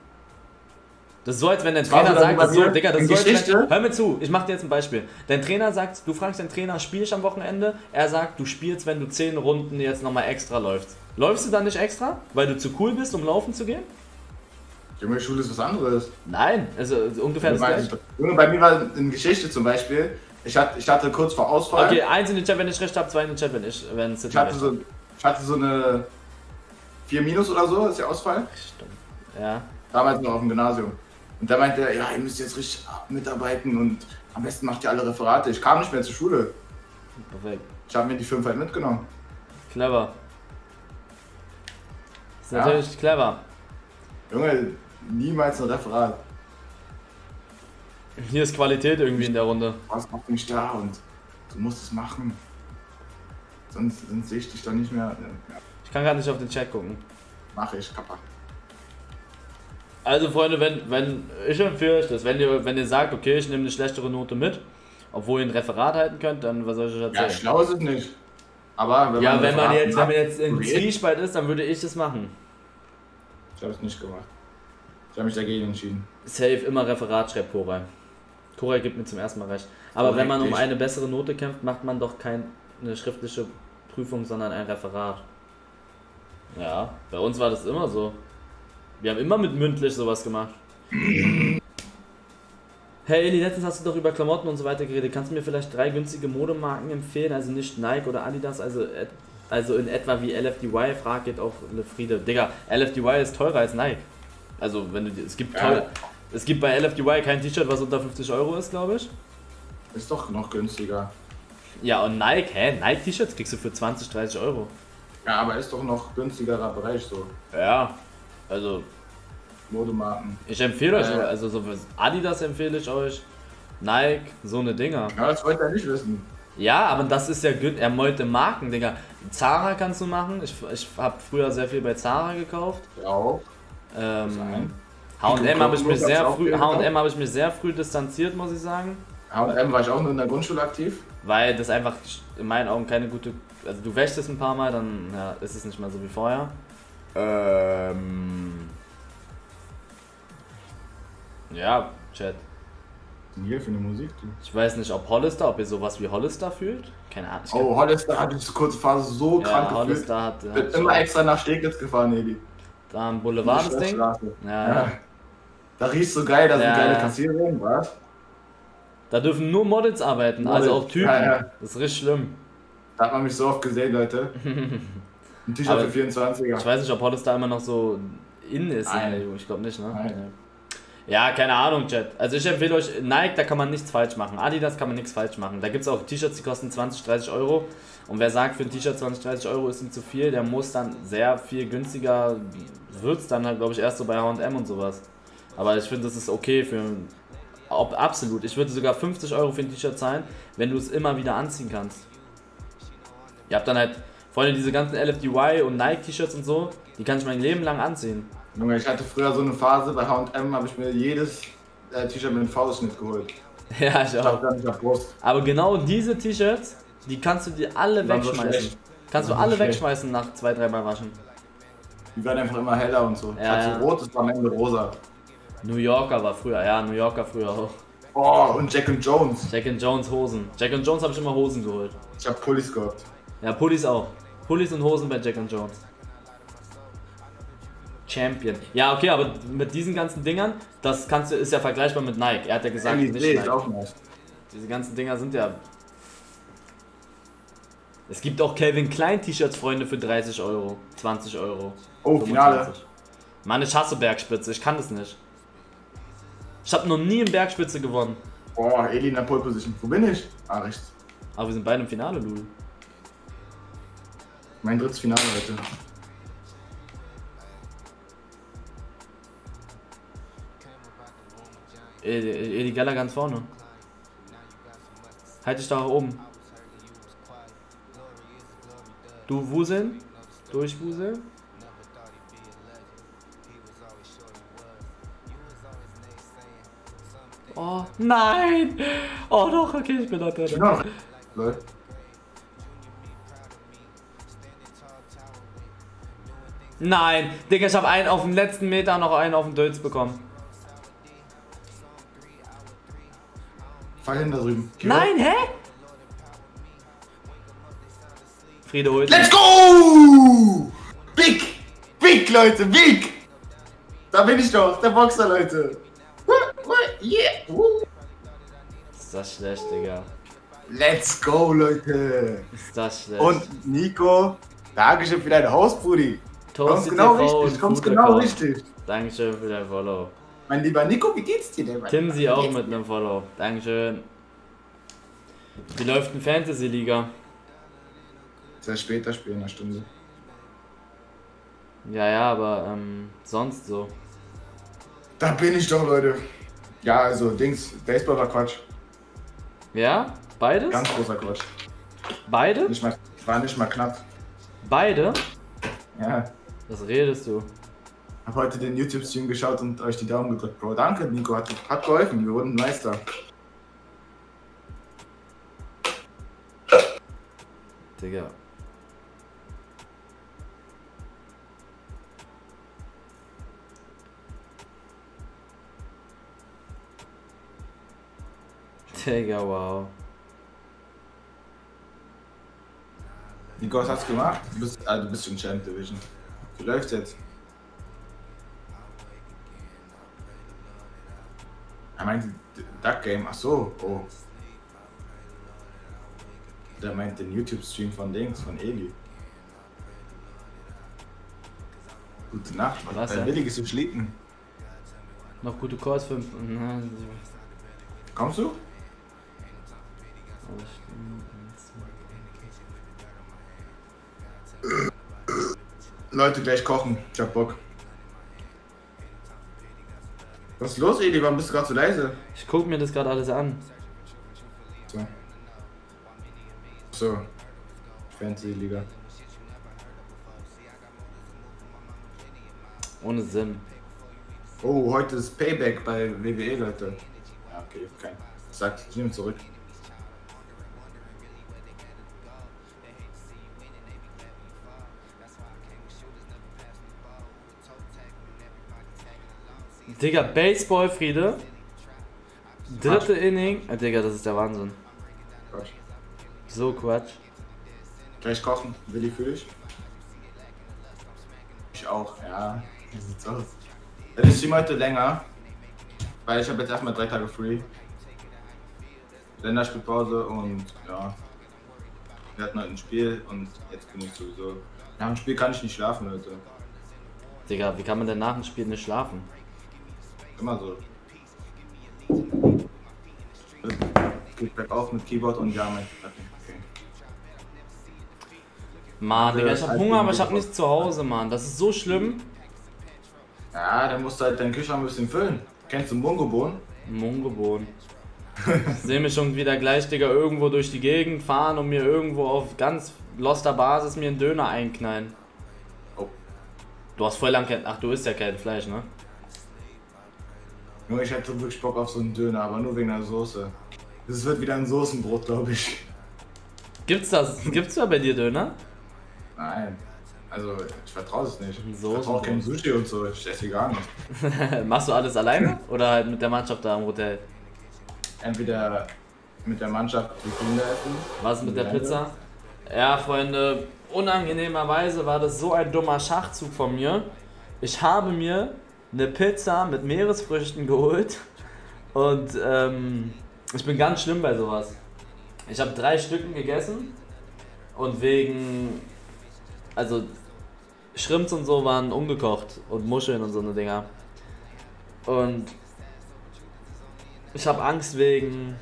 Das ist so, als wenn dein Trainer sagt, das ist so, Digga, das ist so, Geschichte. Hör mir zu, ich mach dir jetzt ein Beispiel. Dein Trainer sagt, du fragst deinen Trainer, spiel ich am Wochenende? Er sagt, du spielst, wenn du 10 Runden jetzt nochmal extra läufst. Läufst du dann nicht extra, weil du zu cool bist, um laufen zu gehen? Junge, Schule ist was anderes. Nein, also ungefähr das gleiche. Junge, bei mir war in Geschichte zum Beispiel, ich hatte, ich hatte kurz vor Ausfall, Okay, eins in den Chat, wenn ich recht habe, zwei in den Chat, wenn ich, wenn City ich, hatte so, ich hatte so eine 4 Minus oder so, ist der Ausfall. Stimmt. Ja. Damals noch auf dem Gymnasium. Und da meinte er, ja, ihr müsst jetzt richtig mitarbeiten und am besten macht ihr alle Referate. Ich kam nicht mehr zur Schule. Perfekt. Ich habe mir die 5 halt mitgenommen. Clever. Ist Ja. natürlich clever. Junge, niemals ein Referat. Hier ist Qualität irgendwie in der Runde. Was macht mich da und du musst es machen. Sonst, sonst sehe ich dich da nicht mehr. Ja, Ich kann gar nicht auf den Chat gucken. mache ich, Kappa. Also Freunde, wenn, wenn ich empfehle euch das, wenn ihr, wenn ihr sagt, okay, ich nehme eine schlechtere Note mit, obwohl ihr ein Referat halten könnt, dann was soll ich euch Ja, erzählen? schlau ist es nicht. Aber wenn Ja, man wenn man jetzt, wenn man macht, jetzt in. Zwiespalt ist, dann würde ich das machen. Ich habe es nicht gemacht. Ich habe mich dagegen entschieden. Safe immer Referat, schreibt Koray. Koray gibt mir zum ersten Mal recht. Aber wenn man um Korrekt. eine bessere Note kämpft, macht man doch keine schriftliche Prüfung, sondern ein Referat. Ja, bei uns war das immer so. Wir haben immer mit mündlich sowas gemacht. Hey Eli, letztens hast du doch über Klamotten und so weiter geredet. Kannst du mir vielleicht drei günstige Modemarken empfehlen? Also nicht Nike oder Adidas, also, also in etwa wie LFDY, fragt geht auch eine Friede. Digga, LFDY ist teurer als Nike. Also wenn du es gibt Ja. teuer, es gibt bei LFDY kein T-Shirt, was unter 50 Euro ist, glaube ich. Ist doch noch günstiger. Ja und Nike, hä? Nike T-Shirts kriegst du für 20, 30 Euro. Ja, aber ist doch noch günstigerer Bereich so. Ja, also Modemarken. ich empfehle euch, Äh. also so Adidas empfehle ich euch, Nike, so eine Dinger. Ja, das wollte er nicht wissen. Ja, aber das ist ja gut, erneute Marken, Digga. Zara kannst du machen. Ich, ich habe früher sehr viel bei Zara gekauft. Ja, auch. Ähm. H&M habe ich mich sehr früh? H&M habe ich mich sehr früh distanziert, muss ich sagen, H&M war ich auch nur in der Grundschule aktiv. weil das einfach in meinen Augen keine gute, also du wäschst es ein paar Mal, dann ja, ist es nicht mehr so wie vorher. Ähm, ja, Chat. Was ist denn hier für eine Musik? Du? Ich weiß nicht, ob Hollister, ob ihr sowas wie Hollister fühlt. Keine Ahnung. Oh, Hollister hatte ich diese kurze Phase so ja, krank gefühlt. Hollister hat, Ich hat bin immer extra nach Steglitz gefahren, Eli. Da am Boulevard das Ding. Ja, Ja. Da riecht so geil, da sind Ja. geile Kassierungen, was? Da dürfen nur Models arbeiten, also Models, auch Typen. Das ist richtig schlimm. Da hat man mich so oft gesehen, Leute. [laughs] Ein T-Shirt für 24er. Ich weiß nicht, ob Hollister immer noch so in ist in Nein. Ich glaube nicht, ne? Nein. Ja, keine Ahnung, Chat. Also ich empfehle euch, Nike, da kann man nichts falsch machen. Adidas kann man nichts falsch machen. Da gibt es auch T-Shirts, die kosten 20, 30 Euro. Und wer sagt, für ein T-Shirt 20, 30 Euro ist ihm zu viel, der muss dann sehr viel günstiger, wird es dann halt, glaube ich, erst so bei H&M und sowas. Aber ich finde, das ist okay für ob, absolut. Ich würde sogar 50 Euro für ein T-Shirt zahlen, wenn du es immer wieder anziehen kannst. Ihr habt dann halt, allem diese ganzen LFDY und Nike-T-Shirts und so, die kann ich mein Leben lang anziehen. Junge, ich hatte früher so eine Phase bei H&M, habe ich mir jedes äh, T-Shirt mit einem V-Schnitt geholt. [laughs] Ja, ich Ich auch. hab gar nicht auf Brust. Aber genau diese T-Shirts, die kannst du dir alle Die wegschmeißen. kannst du alle schlecht. wegschmeißen nach zwei, dreimal waschen. Die werden einfach immer heller und so. Ja, Ja, ja. so rot ist am Ende rosa. New Yorker war früher, ja, New Yorker früher auch. Oh, und Jack and Jones. Jack and Jones Hosen. Jack and Jones habe ich immer Hosen geholt. Ich hab Pullis gehabt. Ja, Pullis auch. Pullis und Hosen bei Jack and Jones. Champion. Ja, okay, aber mit diesen ganzen Dingern, das kannst du, ist ja vergleichbar mit Nike. Er hat ja gesagt, nicht Elite ist Nike. auch nice. Diese ganzen Dinger sind ja. Es gibt auch Calvin Klein T-Shirts, Freunde, für 30 Euro, 20 Euro. Oh, Finale. 25. Mann, ich hasse Bergspitze, ich kann das nicht. Ich habe noch nie in Bergspitze gewonnen. Boah, Eli in der Pole Position. Wo bin ich? Ah, rechts. Aber wir sind beide im Finale, Lul. Mein drittes Finale heute. Edi Geller ganz vorne. Halt dich da oben. Du wuseln? Durchwuseln? Oh, nein! Oh doch, okay, ich bin da drin. Genau. Leute. Nein, Digga, ich habe einen auf dem letzten Meter noch einen auf den Dölz bekommen. Fall hin da drüben. Kiro. Nein, hä? Friede holt. Let's go! Big! Big, Leute, big! Da bin ich doch, der Boxer, Leute. What, what, yeah. woo. Ist das schlecht, Digga. Let's go, Leute. Ist das schlecht. Und Nico, Dankeschön für deine Host, Brudi. Kommst genau TV richtig, kommst genau Account. richtig. Dankeschön für dein Follow. Mein lieber Nico, wie geht's dir denn? Timsi auch mit einem Follow. Dankeschön. Wie läuft eine Fantasy-Liga? Sehr später spielen, eine Stunde. Ja, ja, aber ähm, sonst so. Da bin ich doch, Leute. Ja, also, Dings, Baseball war Quatsch. Ja? Beides? Ganz großer Quatsch. Beide? Nicht mal, war nicht mal knapp. Beide? Ja. Was redest du? Hab heute den YouTube-Stream geschaut und euch die Daumen gedrückt, Bro. Danke, Nico, hat, hat geholfen. Wir wurden Meister. Digga. Digga, wow. Nico, was hast du gemacht? Du bist, ah, du bist schon Champ Division. Wie läuft's jetzt? Er meinte Duck Game, ach so, oh. Der meint den YouTube-Stream von Dings, von Eli. Gute Nacht, Was Dein denn? Willi ist im Schlitten. Noch gute Calls für. Na, Kommst du? Leute, gleich kochen. Ich hab Bock. Was ist los, Eli? Warum bist du gerade so leise? Ich guck mir das gerade alles an. So. So. Fantasy-Liga. Ohne Sinn. Oh, heute ist Payback bei WWE, Leute. Ja, okay, kein. Sagt, ich nehme zurück. Digga, Baseball, Friede. Dritte Inning. Ah, Digga, das ist der Wahnsinn. Quatsch. So Quatsch. Gleich kochen. Willi für dich? Ich auch, ja. Wie sieht's aus? Der Stream heute länger, weil ich habe jetzt erstmal drei Tage free. Länderspielpause und ja. Wir hatten heute ein Spiel und jetzt bin ich sowieso. Nach dem Spiel kann ich nicht schlafen, Leute. Digga, wie kann man denn nach dem Spiel nicht schlafen? Immer so. Geht bergauf mit Keyboard und ja, mein okay. Mann, Digga, ich hab Hunger, aber ich hab nichts zu Hause, Mann. Das ist so schlimm. Ja, dann musst du halt deinen Kühlschrank ein bisschen füllen. Kennst du Mungobohnen? Mongebohnen. Ich [laughs] sehe mich schon wieder gleich, Digga, irgendwo durch die Gegend fahren und mir irgendwo auf ganz loster Basis mir einen Döner einknallen. Oh. Du hast voll lang kein. Ach, du isst ja kein Fleisch, ne? Junge, ich hätte wirklich Bock auf so einen Döner, aber nur wegen der Soße. Das wird wieder ein Soßenbrot, glaube ich. Gibt's das? Gibt's da bei dir Döner? Nein. Also, ich vertraue es nicht. Ein Ich vertraue auch kein Sushi und so. Ich esse gar nicht. [laughs] Machst du alles alleine? Oder halt mit der Mannschaft da im Hotel? Entweder mit der Mannschaft die Kinder essen. Was mit der Pizza? Ja, Freunde, unangenehmerweise war das so ein dummer Schachzug von mir. Ich habe mir eine Pizza mit Meeresfrüchten geholt und ähm, ich bin ganz schlimm bei sowas. Ich habe drei Stücken gegessen und wegen, also Shrimps und so waren ungekocht und Muscheln und so eine Dinger. Und ich habe Angst wegen,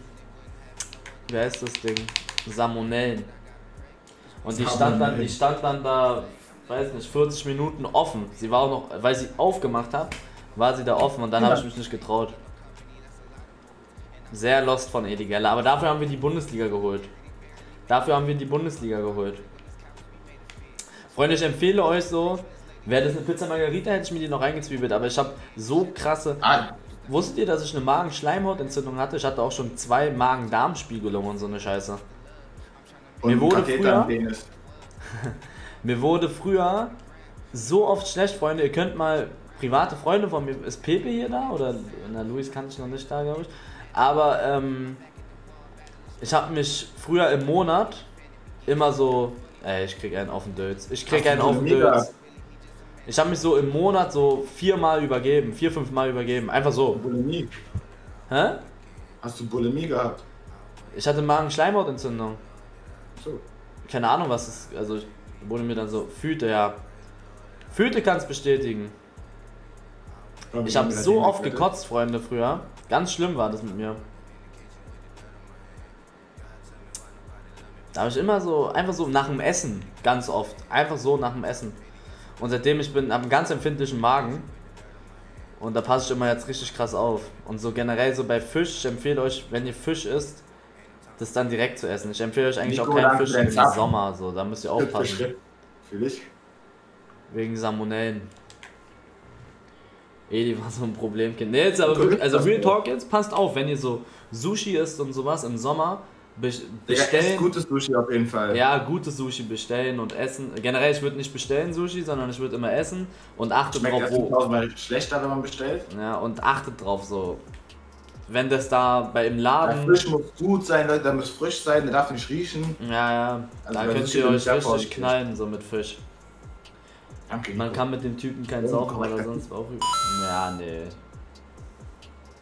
wie heißt das Ding? Salmonellen. Und die stand, dann, die stand dann da, weiß nicht, 40 Minuten offen. Sie war auch noch, weil sie aufgemacht hat, war sie da offen und dann habe ich mich nicht getraut. Sehr lost von Edi Geller, aber dafür haben wir die Bundesliga geholt. Dafür haben wir die Bundesliga geholt. Freunde, ich empfehle euch so, wäre das eine Pizza Margarita, hätte ich mir die noch reingezwiebelt, aber ich habe so krasse. Ah, Wusstet ihr, dass ich eine Magen-Schleimhautentzündung hatte? Ich hatte auch schon zwei Magen-Darm-Spiegelungen und so eine Scheiße. und Mir wurde früher-. [laughs] Mir wurde früher so oft schlecht, Freunde. Ihr könnt mal private Freunde von mir. Ist Pepe hier da? Oder na, Luis kann ich noch nicht da, glaube ich. Aber ähm, ich habe mich früher im Monat immer so. Ey, ich krieg einen auf den Dötz. Ich krieg du einen auf den Dötz. Ich habe mich so im Monat so viermal übergeben. Vier, fünf Mal übergeben. Einfach so. Bulimie. Hä? Hast du Bulimie gehabt? Ich hatte Magen-Schleimhautentzündung. So. keine Ahnung, was es, also wurde mir dann so, fühlte ja. Fühlte kann es bestätigen. Ich habe so oft gekotzt, Freunde, früher. Ganz schlimm war das mit mir. Da habe ich immer so, einfach so nach dem Essen, ganz oft. Einfach so nach dem Essen. Und seitdem ich bin, habe einen ganz empfindlichen Magen. Und da passe ich immer jetzt richtig krass auf. Und so generell so bei Fisch, ich empfehle euch, wenn ihr Fisch isst, das dann direkt zu essen. Ich empfehle euch eigentlich Nico, auch keinen Fisch im. Sommer, so, da müsst ihr aufpassen. Für dich? Wegen Salmonellen. Edi war so ein Problemkind. Nee, jetzt aber wirklich, [laughs] also Real Talk jetzt, passt auf, wenn ihr so Sushi isst und sowas im Sommer, bestellen. ess gutes Sushi auf jeden Fall. Ja, gutes Sushi bestellen und essen. Generell, ich würde nicht bestellen Sushi, sondern ich würde immer essen und achtet Schmeckt drauf, wo. schlechter, wenn man bestellt. Ja, und achtet drauf so. Wenn das da bei im Der Laden. Fisch muss gut sein, Leute, der muss frisch sein, der darf nicht riechen. Ja, ja, Also da könnt ihr euch richtig knallen, so mit Fisch. Danke. Man kann mit dem Typen kein Oh, Saufen oder sonst auch. Ja, nee.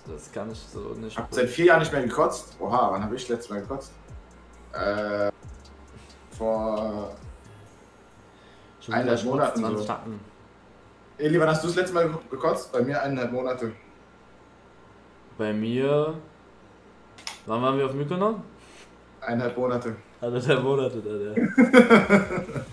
Das kann ich so nicht. Ich habe seit vier Jahren nicht mehr gekotzt. Oha, wann habe ich letztes Mal gekotzt? Äh, vor. Schon eineinhalb Monaten 20 so. Eli, wann hast du das letzte Mal gekotzt? Bei mir eineinhalb Monate. Bei mir. Wann waren wir auf Mykonos? Eineinhalb Monate. Der Monate der. [laughs]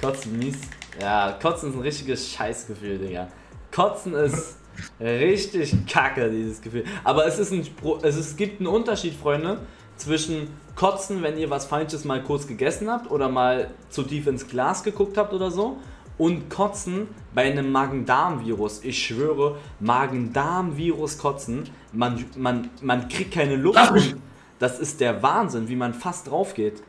Kotzen mies. Ja, Kotzen ist ein richtiges Scheißgefühl, Digga. Kotzen ist richtig kacke, dieses Gefühl. Aber es ist ein es, ist, es gibt einen Unterschied, Freunde, zwischen Kotzen, wenn ihr was Falsches mal kurz gegessen habt oder mal zu tief ins Glas geguckt habt oder so. Und Kotzen bei einem Magen-Darm-Virus. Ich schwöre, Magen-Darm-Virus kotzen, man, man, man kriegt keine Luft. Das ist der Wahnsinn, wie man fast drauf geht.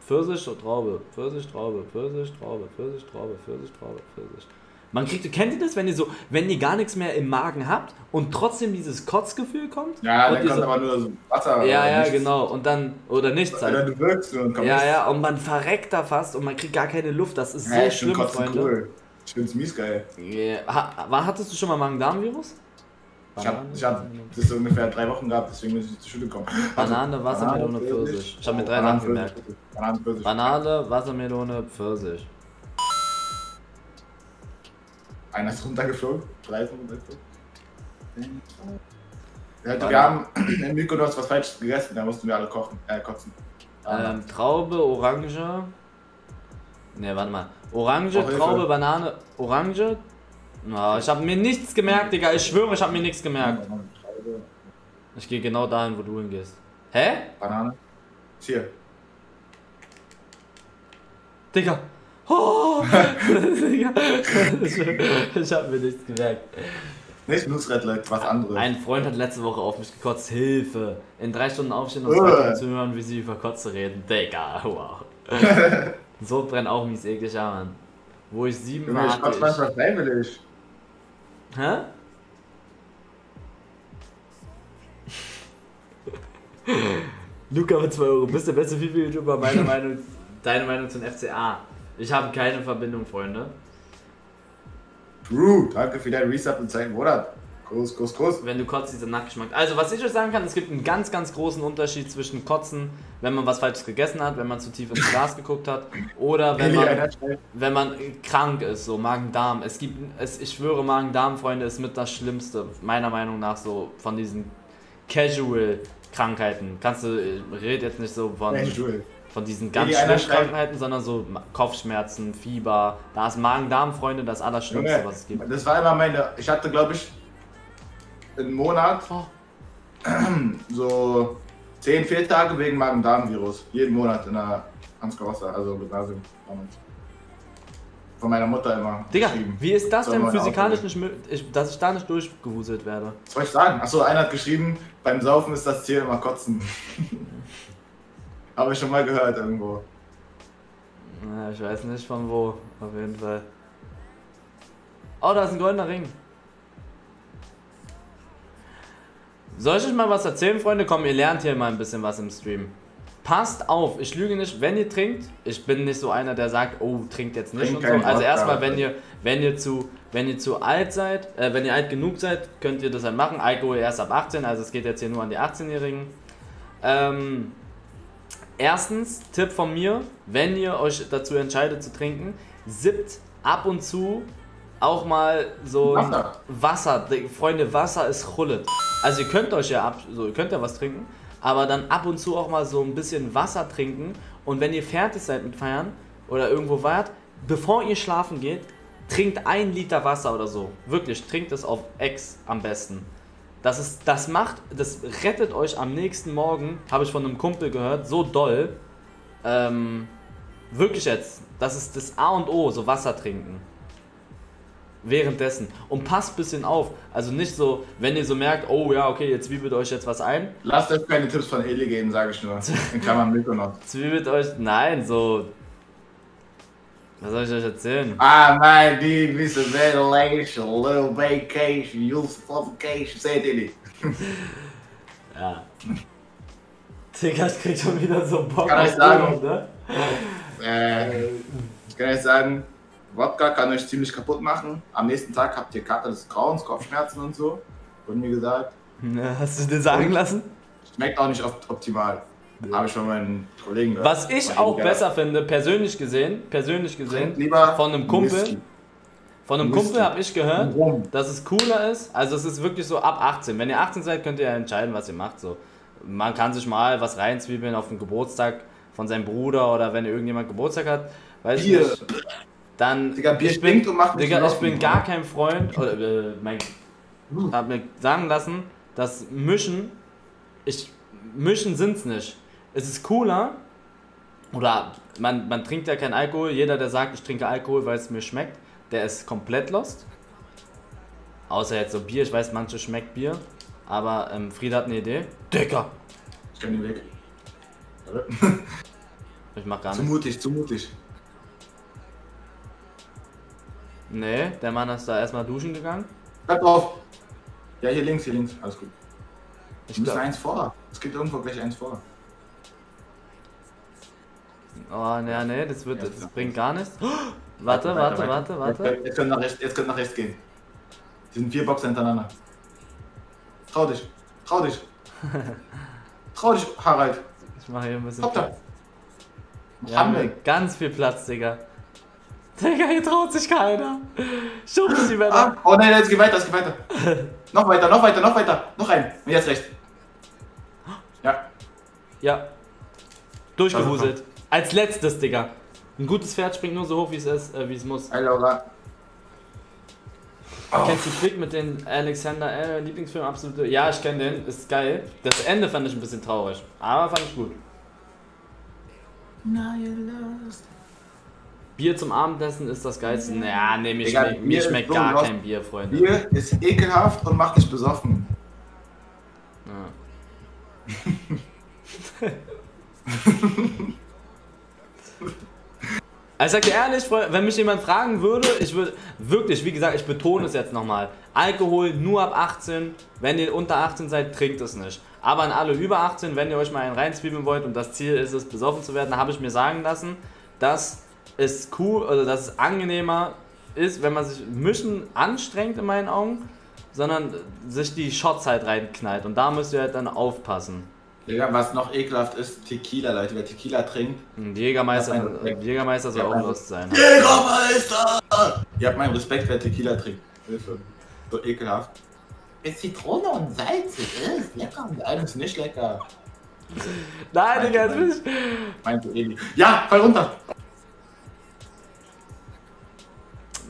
Pfirsich, Traube, Pfirsich, Traube, Pfirsich, Traube, Pfirsich, Traube, Pfirsich, Traube, Pfirsich. Man kriegt, kennt ihr das, wenn ihr so, wenn ihr gar nichts mehr im Magen habt und trotzdem dieses Kotzgefühl kommt? Ja, dann kommt so, aber nur so Wasser. ja, oder ja, nichts. genau. Und dann, oder nichts Oder halt. du wirkst und kommst. Ja, ja, und man verreckt da fast und man kriegt gar keine Luft. Das ist Ja, find schlimm, Freunde. cool. Ich find's mies geil. Yeah. Ha, hattest du schon mal Magen-Darm-Virus? Ich hab, ich hab das so ungefähr drei Wochen gehabt, deswegen bin ich nicht zur Schule gekommen. Banane, Wassermelone, Pfirsich. Ich habe mir drei Sachen gemerkt. Banane, Wassermelone, Pfirsich. Einer ist runtergeflogen, drei sind runtergeflogen. Ja, wir haben [clears throat] in Mykonos was Falsches gegessen, da mussten wir alle kochen, äh, kotzen. Ähm, Traube, Orange. Ne, warte mal. Orange, Oh. Traube, Banane, Orange. Na, ich habe mir nichts gemerkt, Digga. Ich schwöre, ich habe mir nichts gemerkt. Ich gehe genau dahin, wo du hingehst. Hä? Banane. Hier. Digga. Oh. [laughs] Ich, ich habe mir nichts gemerkt. Nicht Nussred, Leute, was anderes. Ein Freund hat letzte Woche auf mich gekotzt. Hilfe. In drei Stunden aufstehen und zwei zu hören, wie sie über Kotze reden. Digga, wow. [laughs] so brennt auch mies eklig, ja, Mann. Wo ich sieben war, ich kotze manchmal freiwillig. Hä? [laughs] Luca mit 2 Euro. Bist der beste FIFA-YouTuber, meiner Meinung, deine Meinung zum FCA. Ich habe keine Verbindung, Freunde. True, danke für deinen Resub und deinen Monat. Kuss, Kuss, Kuss. Wenn du kotzt, dieser Nachgeschmack. Also, was ich euch sagen kann, es gibt einen ganz, ganz großen Unterschied zwischen Kotzen, wenn man was Falsches gegessen hat, wenn man zu tief ins Glas geguckt hat, oder wenn man, wenn man krank ist, so Magen-Darm. Es gibt, es, ich schwöre, Magen-Darm, Freunde, ist mit das Schlimmste, meiner Meinung nach, so von diesen Casual-Krankheiten. Kannst du, ich rede jetzt nicht so von, Joel. Von diesen ganz einer schlimmen Krankheiten, sondern so Kopfschmerzen, Fieber. Da ist Magen-Darm, Freunde, das Allerschlimmste, Junge, was es gibt. das war immer meine. Ich hatte, glaube ich, einen Monat Oh. [clears throat] so 10 Fehltage wegen Magen-Darm-Virus. Jeden Monat in der Ansgar Wasser, also Gymnasium damals. Von meiner Mutter immer. Digga, geschrieben. wie ist das denn physikalisch nicht möglich, dass ich da nicht durchgewuselt werde? Was soll ich sagen? Achso, einer hat geschrieben, beim Saufen ist das Ziel immer kotzen. [laughs] Habe ich schon mal gehört irgendwo. Ja, ich weiß nicht von wo, auf jeden Fall. Oh, da ist ein goldener Ring. Soll ich euch mal was erzählen, Freunde? Komm, ihr lernt hier mal ein bisschen was im Stream. Passt auf, ich lüge nicht, wenn ihr trinkt. Ich bin nicht so einer, der sagt, oh, trinkt jetzt nicht Trink und so. Also erstmal, wenn ihr, wenn ihr zu, wenn ihr zu alt seid, äh, wenn ihr alt genug seid, könnt ihr das halt machen. Alkohol erst ab 18, also es geht jetzt hier nur an die 18-Jährigen. Ähm, erstens, Tipp von mir, wenn ihr euch dazu entscheidet zu trinken, sippt ab und zu auch mal so Wasser. Wasser. Freunde, Wasser ist Chullet. Also ihr könnt euch ja ab, so, ihr könnt ja was trinken, aber dann ab und zu auch mal so ein bisschen Wasser trinken und wenn ihr fertig seid mit Feiern oder irgendwo wart, bevor ihr schlafen geht, trinkt ein Liter Wasser oder so. Wirklich, trinkt es auf Ex am besten. Das ist, das macht, das rettet euch am nächsten Morgen, habe ich von einem Kumpel gehört, so doll. Ähm, wirklich jetzt, das ist das A und O, so Wasser trinken. Währenddessen. Und passt ein bisschen auf. Also nicht so, wenn ihr so merkt, oh ja, okay, jetzt zwiebelt euch jetzt was ein. Lasst euch keine Tipps von Eli geben, sage ich nur. In Klammern Mykonos. [laughs] Zwiebelt euch, nein, so. Was soll ich euch erzählen? Ah, my dear, Mr. Ventilation, little vacation, you'll suffocation. Say it, Eli. [laughs] Ja. Digga, ich krieg schon wieder so Bock Kann auf ich sagen? Urlaub, ne? Äh, ich kann euch sagen, Wodka kann euch ziemlich kaputt machen. Am nächsten Tag habt ihr Kater des Grauens, Kopfschmerzen und so. Wurde mir gesagt. Na, [laughs] Hast du dir sagen lassen? Schmeckt auch nicht opt optimal. Habe ich von meinen Kollegen gehört. Was ich auch besser finde, persönlich gesehen, persönlich gesehen, lieber von einem Kumpel, Whisky. von einem Whisky. Kumpel habe ich gehört, dass es cooler ist. Also es ist wirklich so ab 18. Wenn ihr 18 seid, könnt ihr ja entscheiden, was ihr macht. So. Man kann sich mal was reinzwiebeln auf den Geburtstag von seinem Bruder oder wenn irgendjemand Geburtstag hat. Weiß ich Bier. nicht. Dann Digga, Bier ich bin, und macht Digga, ich bin gar kein Freund, oder äh, mein, Hm. hab mir sagen lassen, dass Mischen, ich, Mischen sind's nicht. Es ist cooler, oder man, man trinkt ja kein Alkohol, jeder, der sagt, ich trinke Alkohol, weil es mir schmeckt, der ist komplett lost. Außer jetzt so Bier, ich weiß, manche schmeckt Bier, aber ähm, Frieda hat eine Idee. Digga! Ich kann den Weg. [laughs] Ich mach gar Zu nichts. mutig, zu mutig. Nee, der Mann ist da erstmal duschen gegangen. Bleib drauf. Ja, hier links, hier links. Alles gut. Ich glaub, eins vor. Es gibt irgendwo gleich eins vor. Oh, nee, nee, das, wird, das bringt gar nichts. [gasps] Warte, Weiter, warte, weiter, warte, warte. Jetzt, können nach rechts, jetzt können nach rechts gehen. Die sind vier Boxen hintereinander. Trau dich. Trau dich. [laughs] Trau dich, Harald. Ich mache hier ein bisschen Hopp. Platz. Wir haben Hamlet. ganz viel Platz, Digga. Digga, hier traut sich keiner. Schubst die Männer. Ah, oh nein, jetzt geht weiter, es geht weiter. [laughs] noch weiter, noch weiter, noch weiter. Noch ein. Und jetzt rechts. Ja. Ja. Durchgewuselt. Als letztes, Digga. Ein gutes Pferd springt nur so hoch, wie es ist, äh, wie es muss. Hi, Laura. Kennst du Trick mit den Alexander L. Lieblingsfilm? Absolute. Ja, ich kenne den. Ist geil. Das Ende fand ich ein bisschen traurig. Aber fand ich gut. Bier zum Abendessen ist das geilste. Naja, nee, mir Digga, schmeckt, mir schmeckt so gar kein Bier, Freunde. Bier ist ekelhaft und macht dich besoffen. Ja. [laughs] [laughs] Also ich sag dir ehrlich, wenn mich jemand fragen würde, ich würde wirklich, wie gesagt, ich betone es jetzt nochmal. Alkohol nur ab 18. Wenn ihr unter 18 seid, trinkt es nicht. Aber an alle über 18, wenn ihr euch mal einen reinzwiebeln wollt und das Ziel ist es, besoffen zu werden, habe ich mir sagen lassen, dass es cool oder dass es angenehmer ist, wenn man sich mischen anstrengt in meinen Augen, sondern sich die Shots halt reinknallt. Und da müsst ihr halt dann aufpassen. Digga, was noch ekelhaft ist, Tequila, Leute. Wer Tequila trinkt, Jägermeister, Ja, mein Respekt. Jägermeister soll auch Lust sein. Jägermeister! Ihr habt meinen Respekt, wer Tequila trinkt. Hilfe. So ekelhaft. Ist Zitrone und Salz. Ist lecker. Nein, ist nicht lecker. Nein, Digga, jetzt bin ich. Meinte Eli. Ja, fall runter.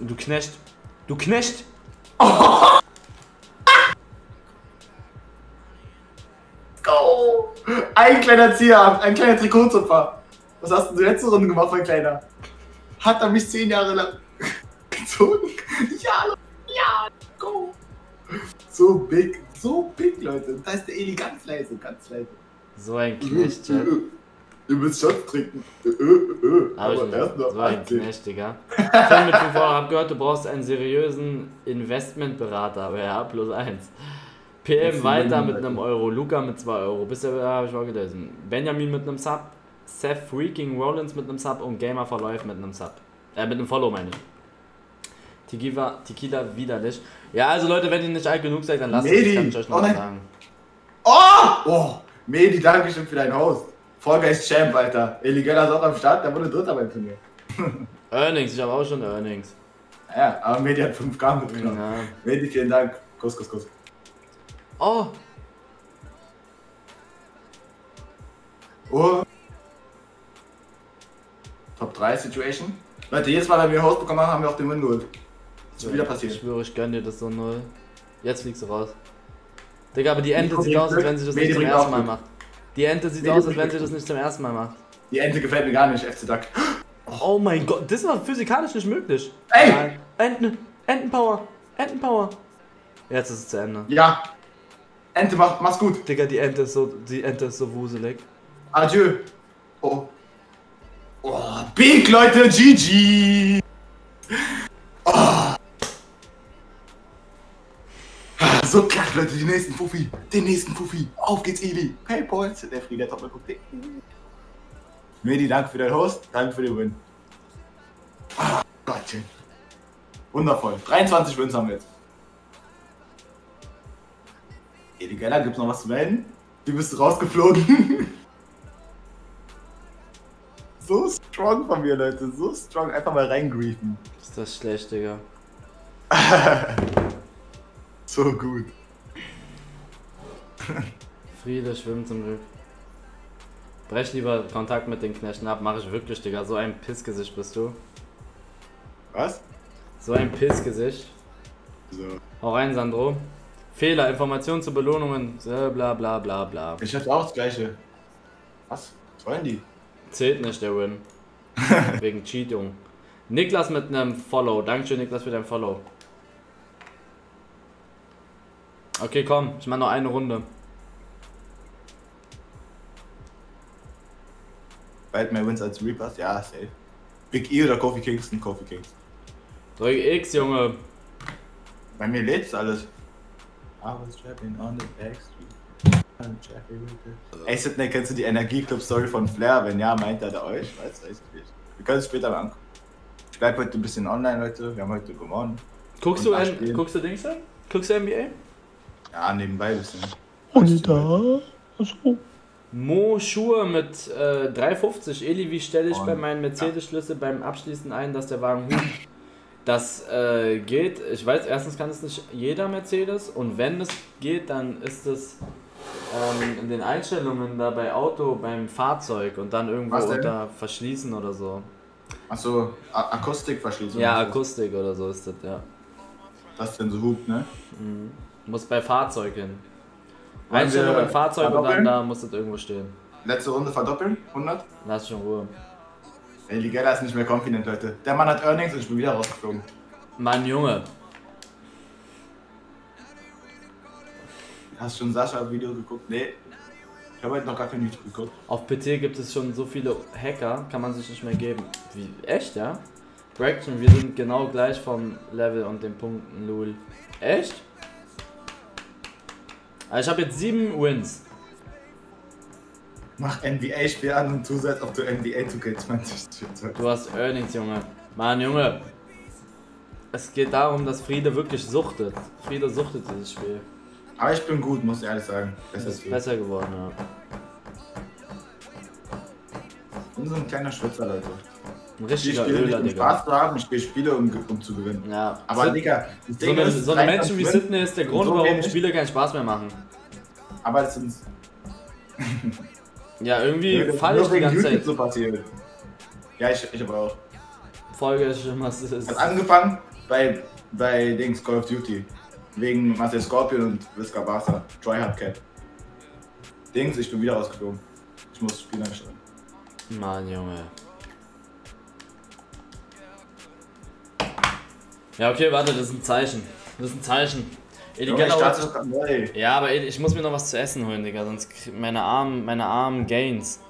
Du Knecht. Du Knecht! Go! [laughs] Ein kleiner Zieher, ein kleiner Trikotzupfer. Was hast du letzte Runde gemacht, mein Kleiner? Hat er mich zehn Jahre lang [laughs] gezogen? Ja, ja, go! So big, so big, Leute. Da ist der Eli ganz leise, ganz leise. So ein Knecht, Chat. Ihr müsst Shots trinken. Äh, äh, äh. Ich Aber nicht. erst noch So ein 18. Knecht, Digga. Film mit 5 Euro. Hab gehört, du brauchst einen seriösen Investmentberater. Aber ja, plus 1. PM weiter mit einem Euro. Luca mit 2 Euro. Bisher habe ich auch gelesen. Benjamin mit einem Sub. Seth Freaking Rollins mit einem Sub. Und Gamer for Life mit einem Sub. Äh, mit einem Follow meine ich. Tequila, Tequila widerlich. Ja, also Leute, wenn ihr nicht alt genug seid, dann lasst es. Medi. kann ich euch noch Oh mal sagen. Oh! Oh! Medi, danke schön für deinen Host. Guys Champ, Alter. Eli Geller ist auch am Start, der wurde Dritter beim Turnier. [laughs] Earnings, ich habe auch schon Earnings. Ja, aber Medi hat 5K mitgenommen. Ja. Medi, vielen Dank. Kuss, kuss, kuss. Oh, Oh. Top 3 Situation. Leute, jedes Mal, wenn wir Host bekommen haben, haben wir auch den Win geholt. Das ist wieder Ich passiert. schwöre, ich gönn dir das so null. Jetzt fliegst du raus. Digga, aber die Ente sieht aus, als wenn sie das nicht zum ersten Mal macht. Die Ente sieht aus, als wenn sie das nicht zum ersten Mal macht. Die Ente gefällt mir gar nicht, FC Duck. Oh mein Gott, das war physikalisch nicht möglich. Ey! Enten, Entenpower, Entenpower. Jetzt ist es zu Ende. Ja. Ente, mach, mach's gut. Digga, die Ente ist so, die Ente ist so wuselig. Adieu. Oh. Oh, big, Leute, GG. Oh. So klack, Leute, die nächsten Fuffi. Den nächsten Fuffi. Auf geht's, Eli. Paypal. Der Frieder hat doch mal geguckt. Medi, danke für deinen Host, danke für den Win. Ah, Gottchen. Wundervoll. 23 Wins haben wir jetzt. Edi Geller, gibt's noch was zu melden? Wie bist du rausgeflogen? [laughs] so strong von mir, Leute. So strong. Einfach mal reingriefen. Ist das schlecht, Digga. [laughs] So gut. [laughs] Friede schwimmt zum Glück. Brech lieber Kontakt mit den Knechten ab, mache ich wirklich, Digga. So ein Pissgesicht bist du. Was? So ein Pissgesicht. So. Hau rein, Sandro. Fehler, Informationen zu Belohnungen, äh, bla bla bla bla. Ich hatte auch das gleiche. Was? Was wollen die? Zählt nicht der Win. [laughs] Wegen Cheatung. Niklas mit einem Follow. Dankeschön, Niklas, für dein Follow. Okay, komm, ich mach noch eine Runde. Bald mehr Wins als Reapers? Ja, safe. Big E oder Kofi Kingston? Kofi Kingston. Drück X, Junge. Bei mir lädt's alles. I was trapping on the backstreet. Ey, Sidney, kennst du die Energieclub-Story von Flair? Wenn ja, meint er da euch? Weiß, weiß ich nicht. Wir können es später mal angucken. Ich bleib heute ein bisschen online, Leute. Wir haben heute gewonnen. Guckst Und du, acht N Spiele. guckst du Dings an? Guckst du NBA? Ja, nebenbei ein bisschen. Und da. Achso. Mo Schuhe mit äh, 3,50. Eli, wie stelle ich Und- bei meinen Mercedes-Schlüssel beim Abschließen ein, dass der Wagen hupt? Das äh, geht, ich weiß, erstens kann es nicht jeder Mercedes und wenn es geht, dann ist es ähm, in den Einstellungen da bei Auto, beim Fahrzeug und dann irgendwo unter Verschließen oder so. Achso, Akustikverschließung. Ja, ist Akustik oder so ist das, ja. Das denn so hupt, ne? Muss bei Fahrzeug hin. Wollen Einstellung wir beim Fahrzeug und dann verdoppeln? da muss das irgendwo stehen. Letzte Runde verdoppeln? 100? Lass schon Ruhe. Ey, Ligella ist nicht mehr confident, Leute. Der Mann hat Earnings und ich bin wieder rausgeflogen. Mann, Junge. Hast du schon Sascha-Video geguckt? Nee. Ich habe heute noch gar kein Video geguckt. Auf PC gibt es schon so viele Hacker, kann man sich nicht mehr geben. Wie, echt, ja? Braction, wir sind genau gleich vom Level und den Punkten, Lul. Echt? Also ich habe jetzt sieben Wins. Mach NBA-Spiel an und tu so, als ob du NBA 2K20 spielst. Du hast Earnings, Junge. Mann, Junge. Es geht darum, dass Friede wirklich suchtet. Friede suchtet dieses Spiel. Aber ich bin gut, muss ich ehrlich sagen. Es ist besser geworden, ja. Ich bin so ein kleiner Schwitzer, Leute. Ein Ich richtiger spiele nicht Öler, um Digga. Spaß zu haben, ich spiele Spiele, um, um zu gewinnen. Ja. Aber Sid- Digga, das so Ding eine, ist, so eine Menschen wie 23 Sydney ist der Grund, so warum. Spiele keinen Spaß mehr machen. Aber es sind [laughs] Ja, irgendwie ist falle ich die ganze YouTube Zeit. so passiert. Ja, ich, ich aber auch. Folge ist schon was ist. Hat angefangen bei, bei Dings Call of Duty. Wegen Marcel Scorpion und Visca Barca. Tryhard Cat. Dings, ich bin wieder rausgeflogen. Ich muss das Spiel einstellen. Mann, Junge. Ja, okay, warte, das ist ein Zeichen. Das ist ein Zeichen. Ey, die Junge, ich neu. ja, aber ey, ich muss mir noch was zu essen holen, Digga, sonst meine armen, meine armen Gains.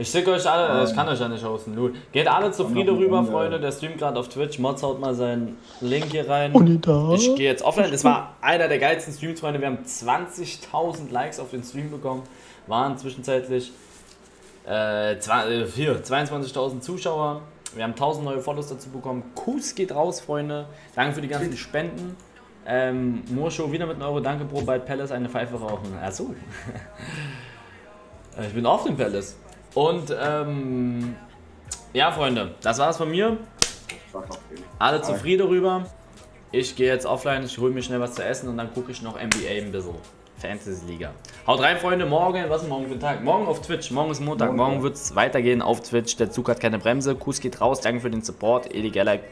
Ich schicke euch alle, äh, ich kann euch ja nicht hosten, Lul. Geht alle zu Komm Friede noch eine rüber, Runde. Freunde, der streamt gerade auf Twitch. Mods haut mal seinen Link hier rein. Und da. Ich gehe jetzt offline. Das war einer der geilsten Streams, Freunde. Wir haben 20.000 Likes auf den Stream bekommen. Waren zwischenzeitlich äh, zwei- äh, hier, 22.000 Zuschauer. Wir haben 1000 neue Follows dazu bekommen. Kuss geht raus, Freunde. Danke für die ganzen Spenden. Ähm, Morshow wieder mit einem Euro. Danke, Bro. Bald Palace eine Pfeife rauchen. Achso. [laughs] ich bin auf dem Palace. Und ähm, ja, Freunde, das war's von mir. Alle zufrieden rüber. Ich gehe jetzt offline, ich hole mir schnell was zu essen und dann gucke ich noch NBA ein bisschen. Fantasy Liga. Haut rein, Freunde. Morgen, was ist morgen für ein Tag? Morgen auf Twitch. Morgen ist Montag. Morgen, Morgen wird es weitergehen auf Twitch. Der Zug hat keine Bremse. Kuss geht raus. Danke für den Support. Eli Geller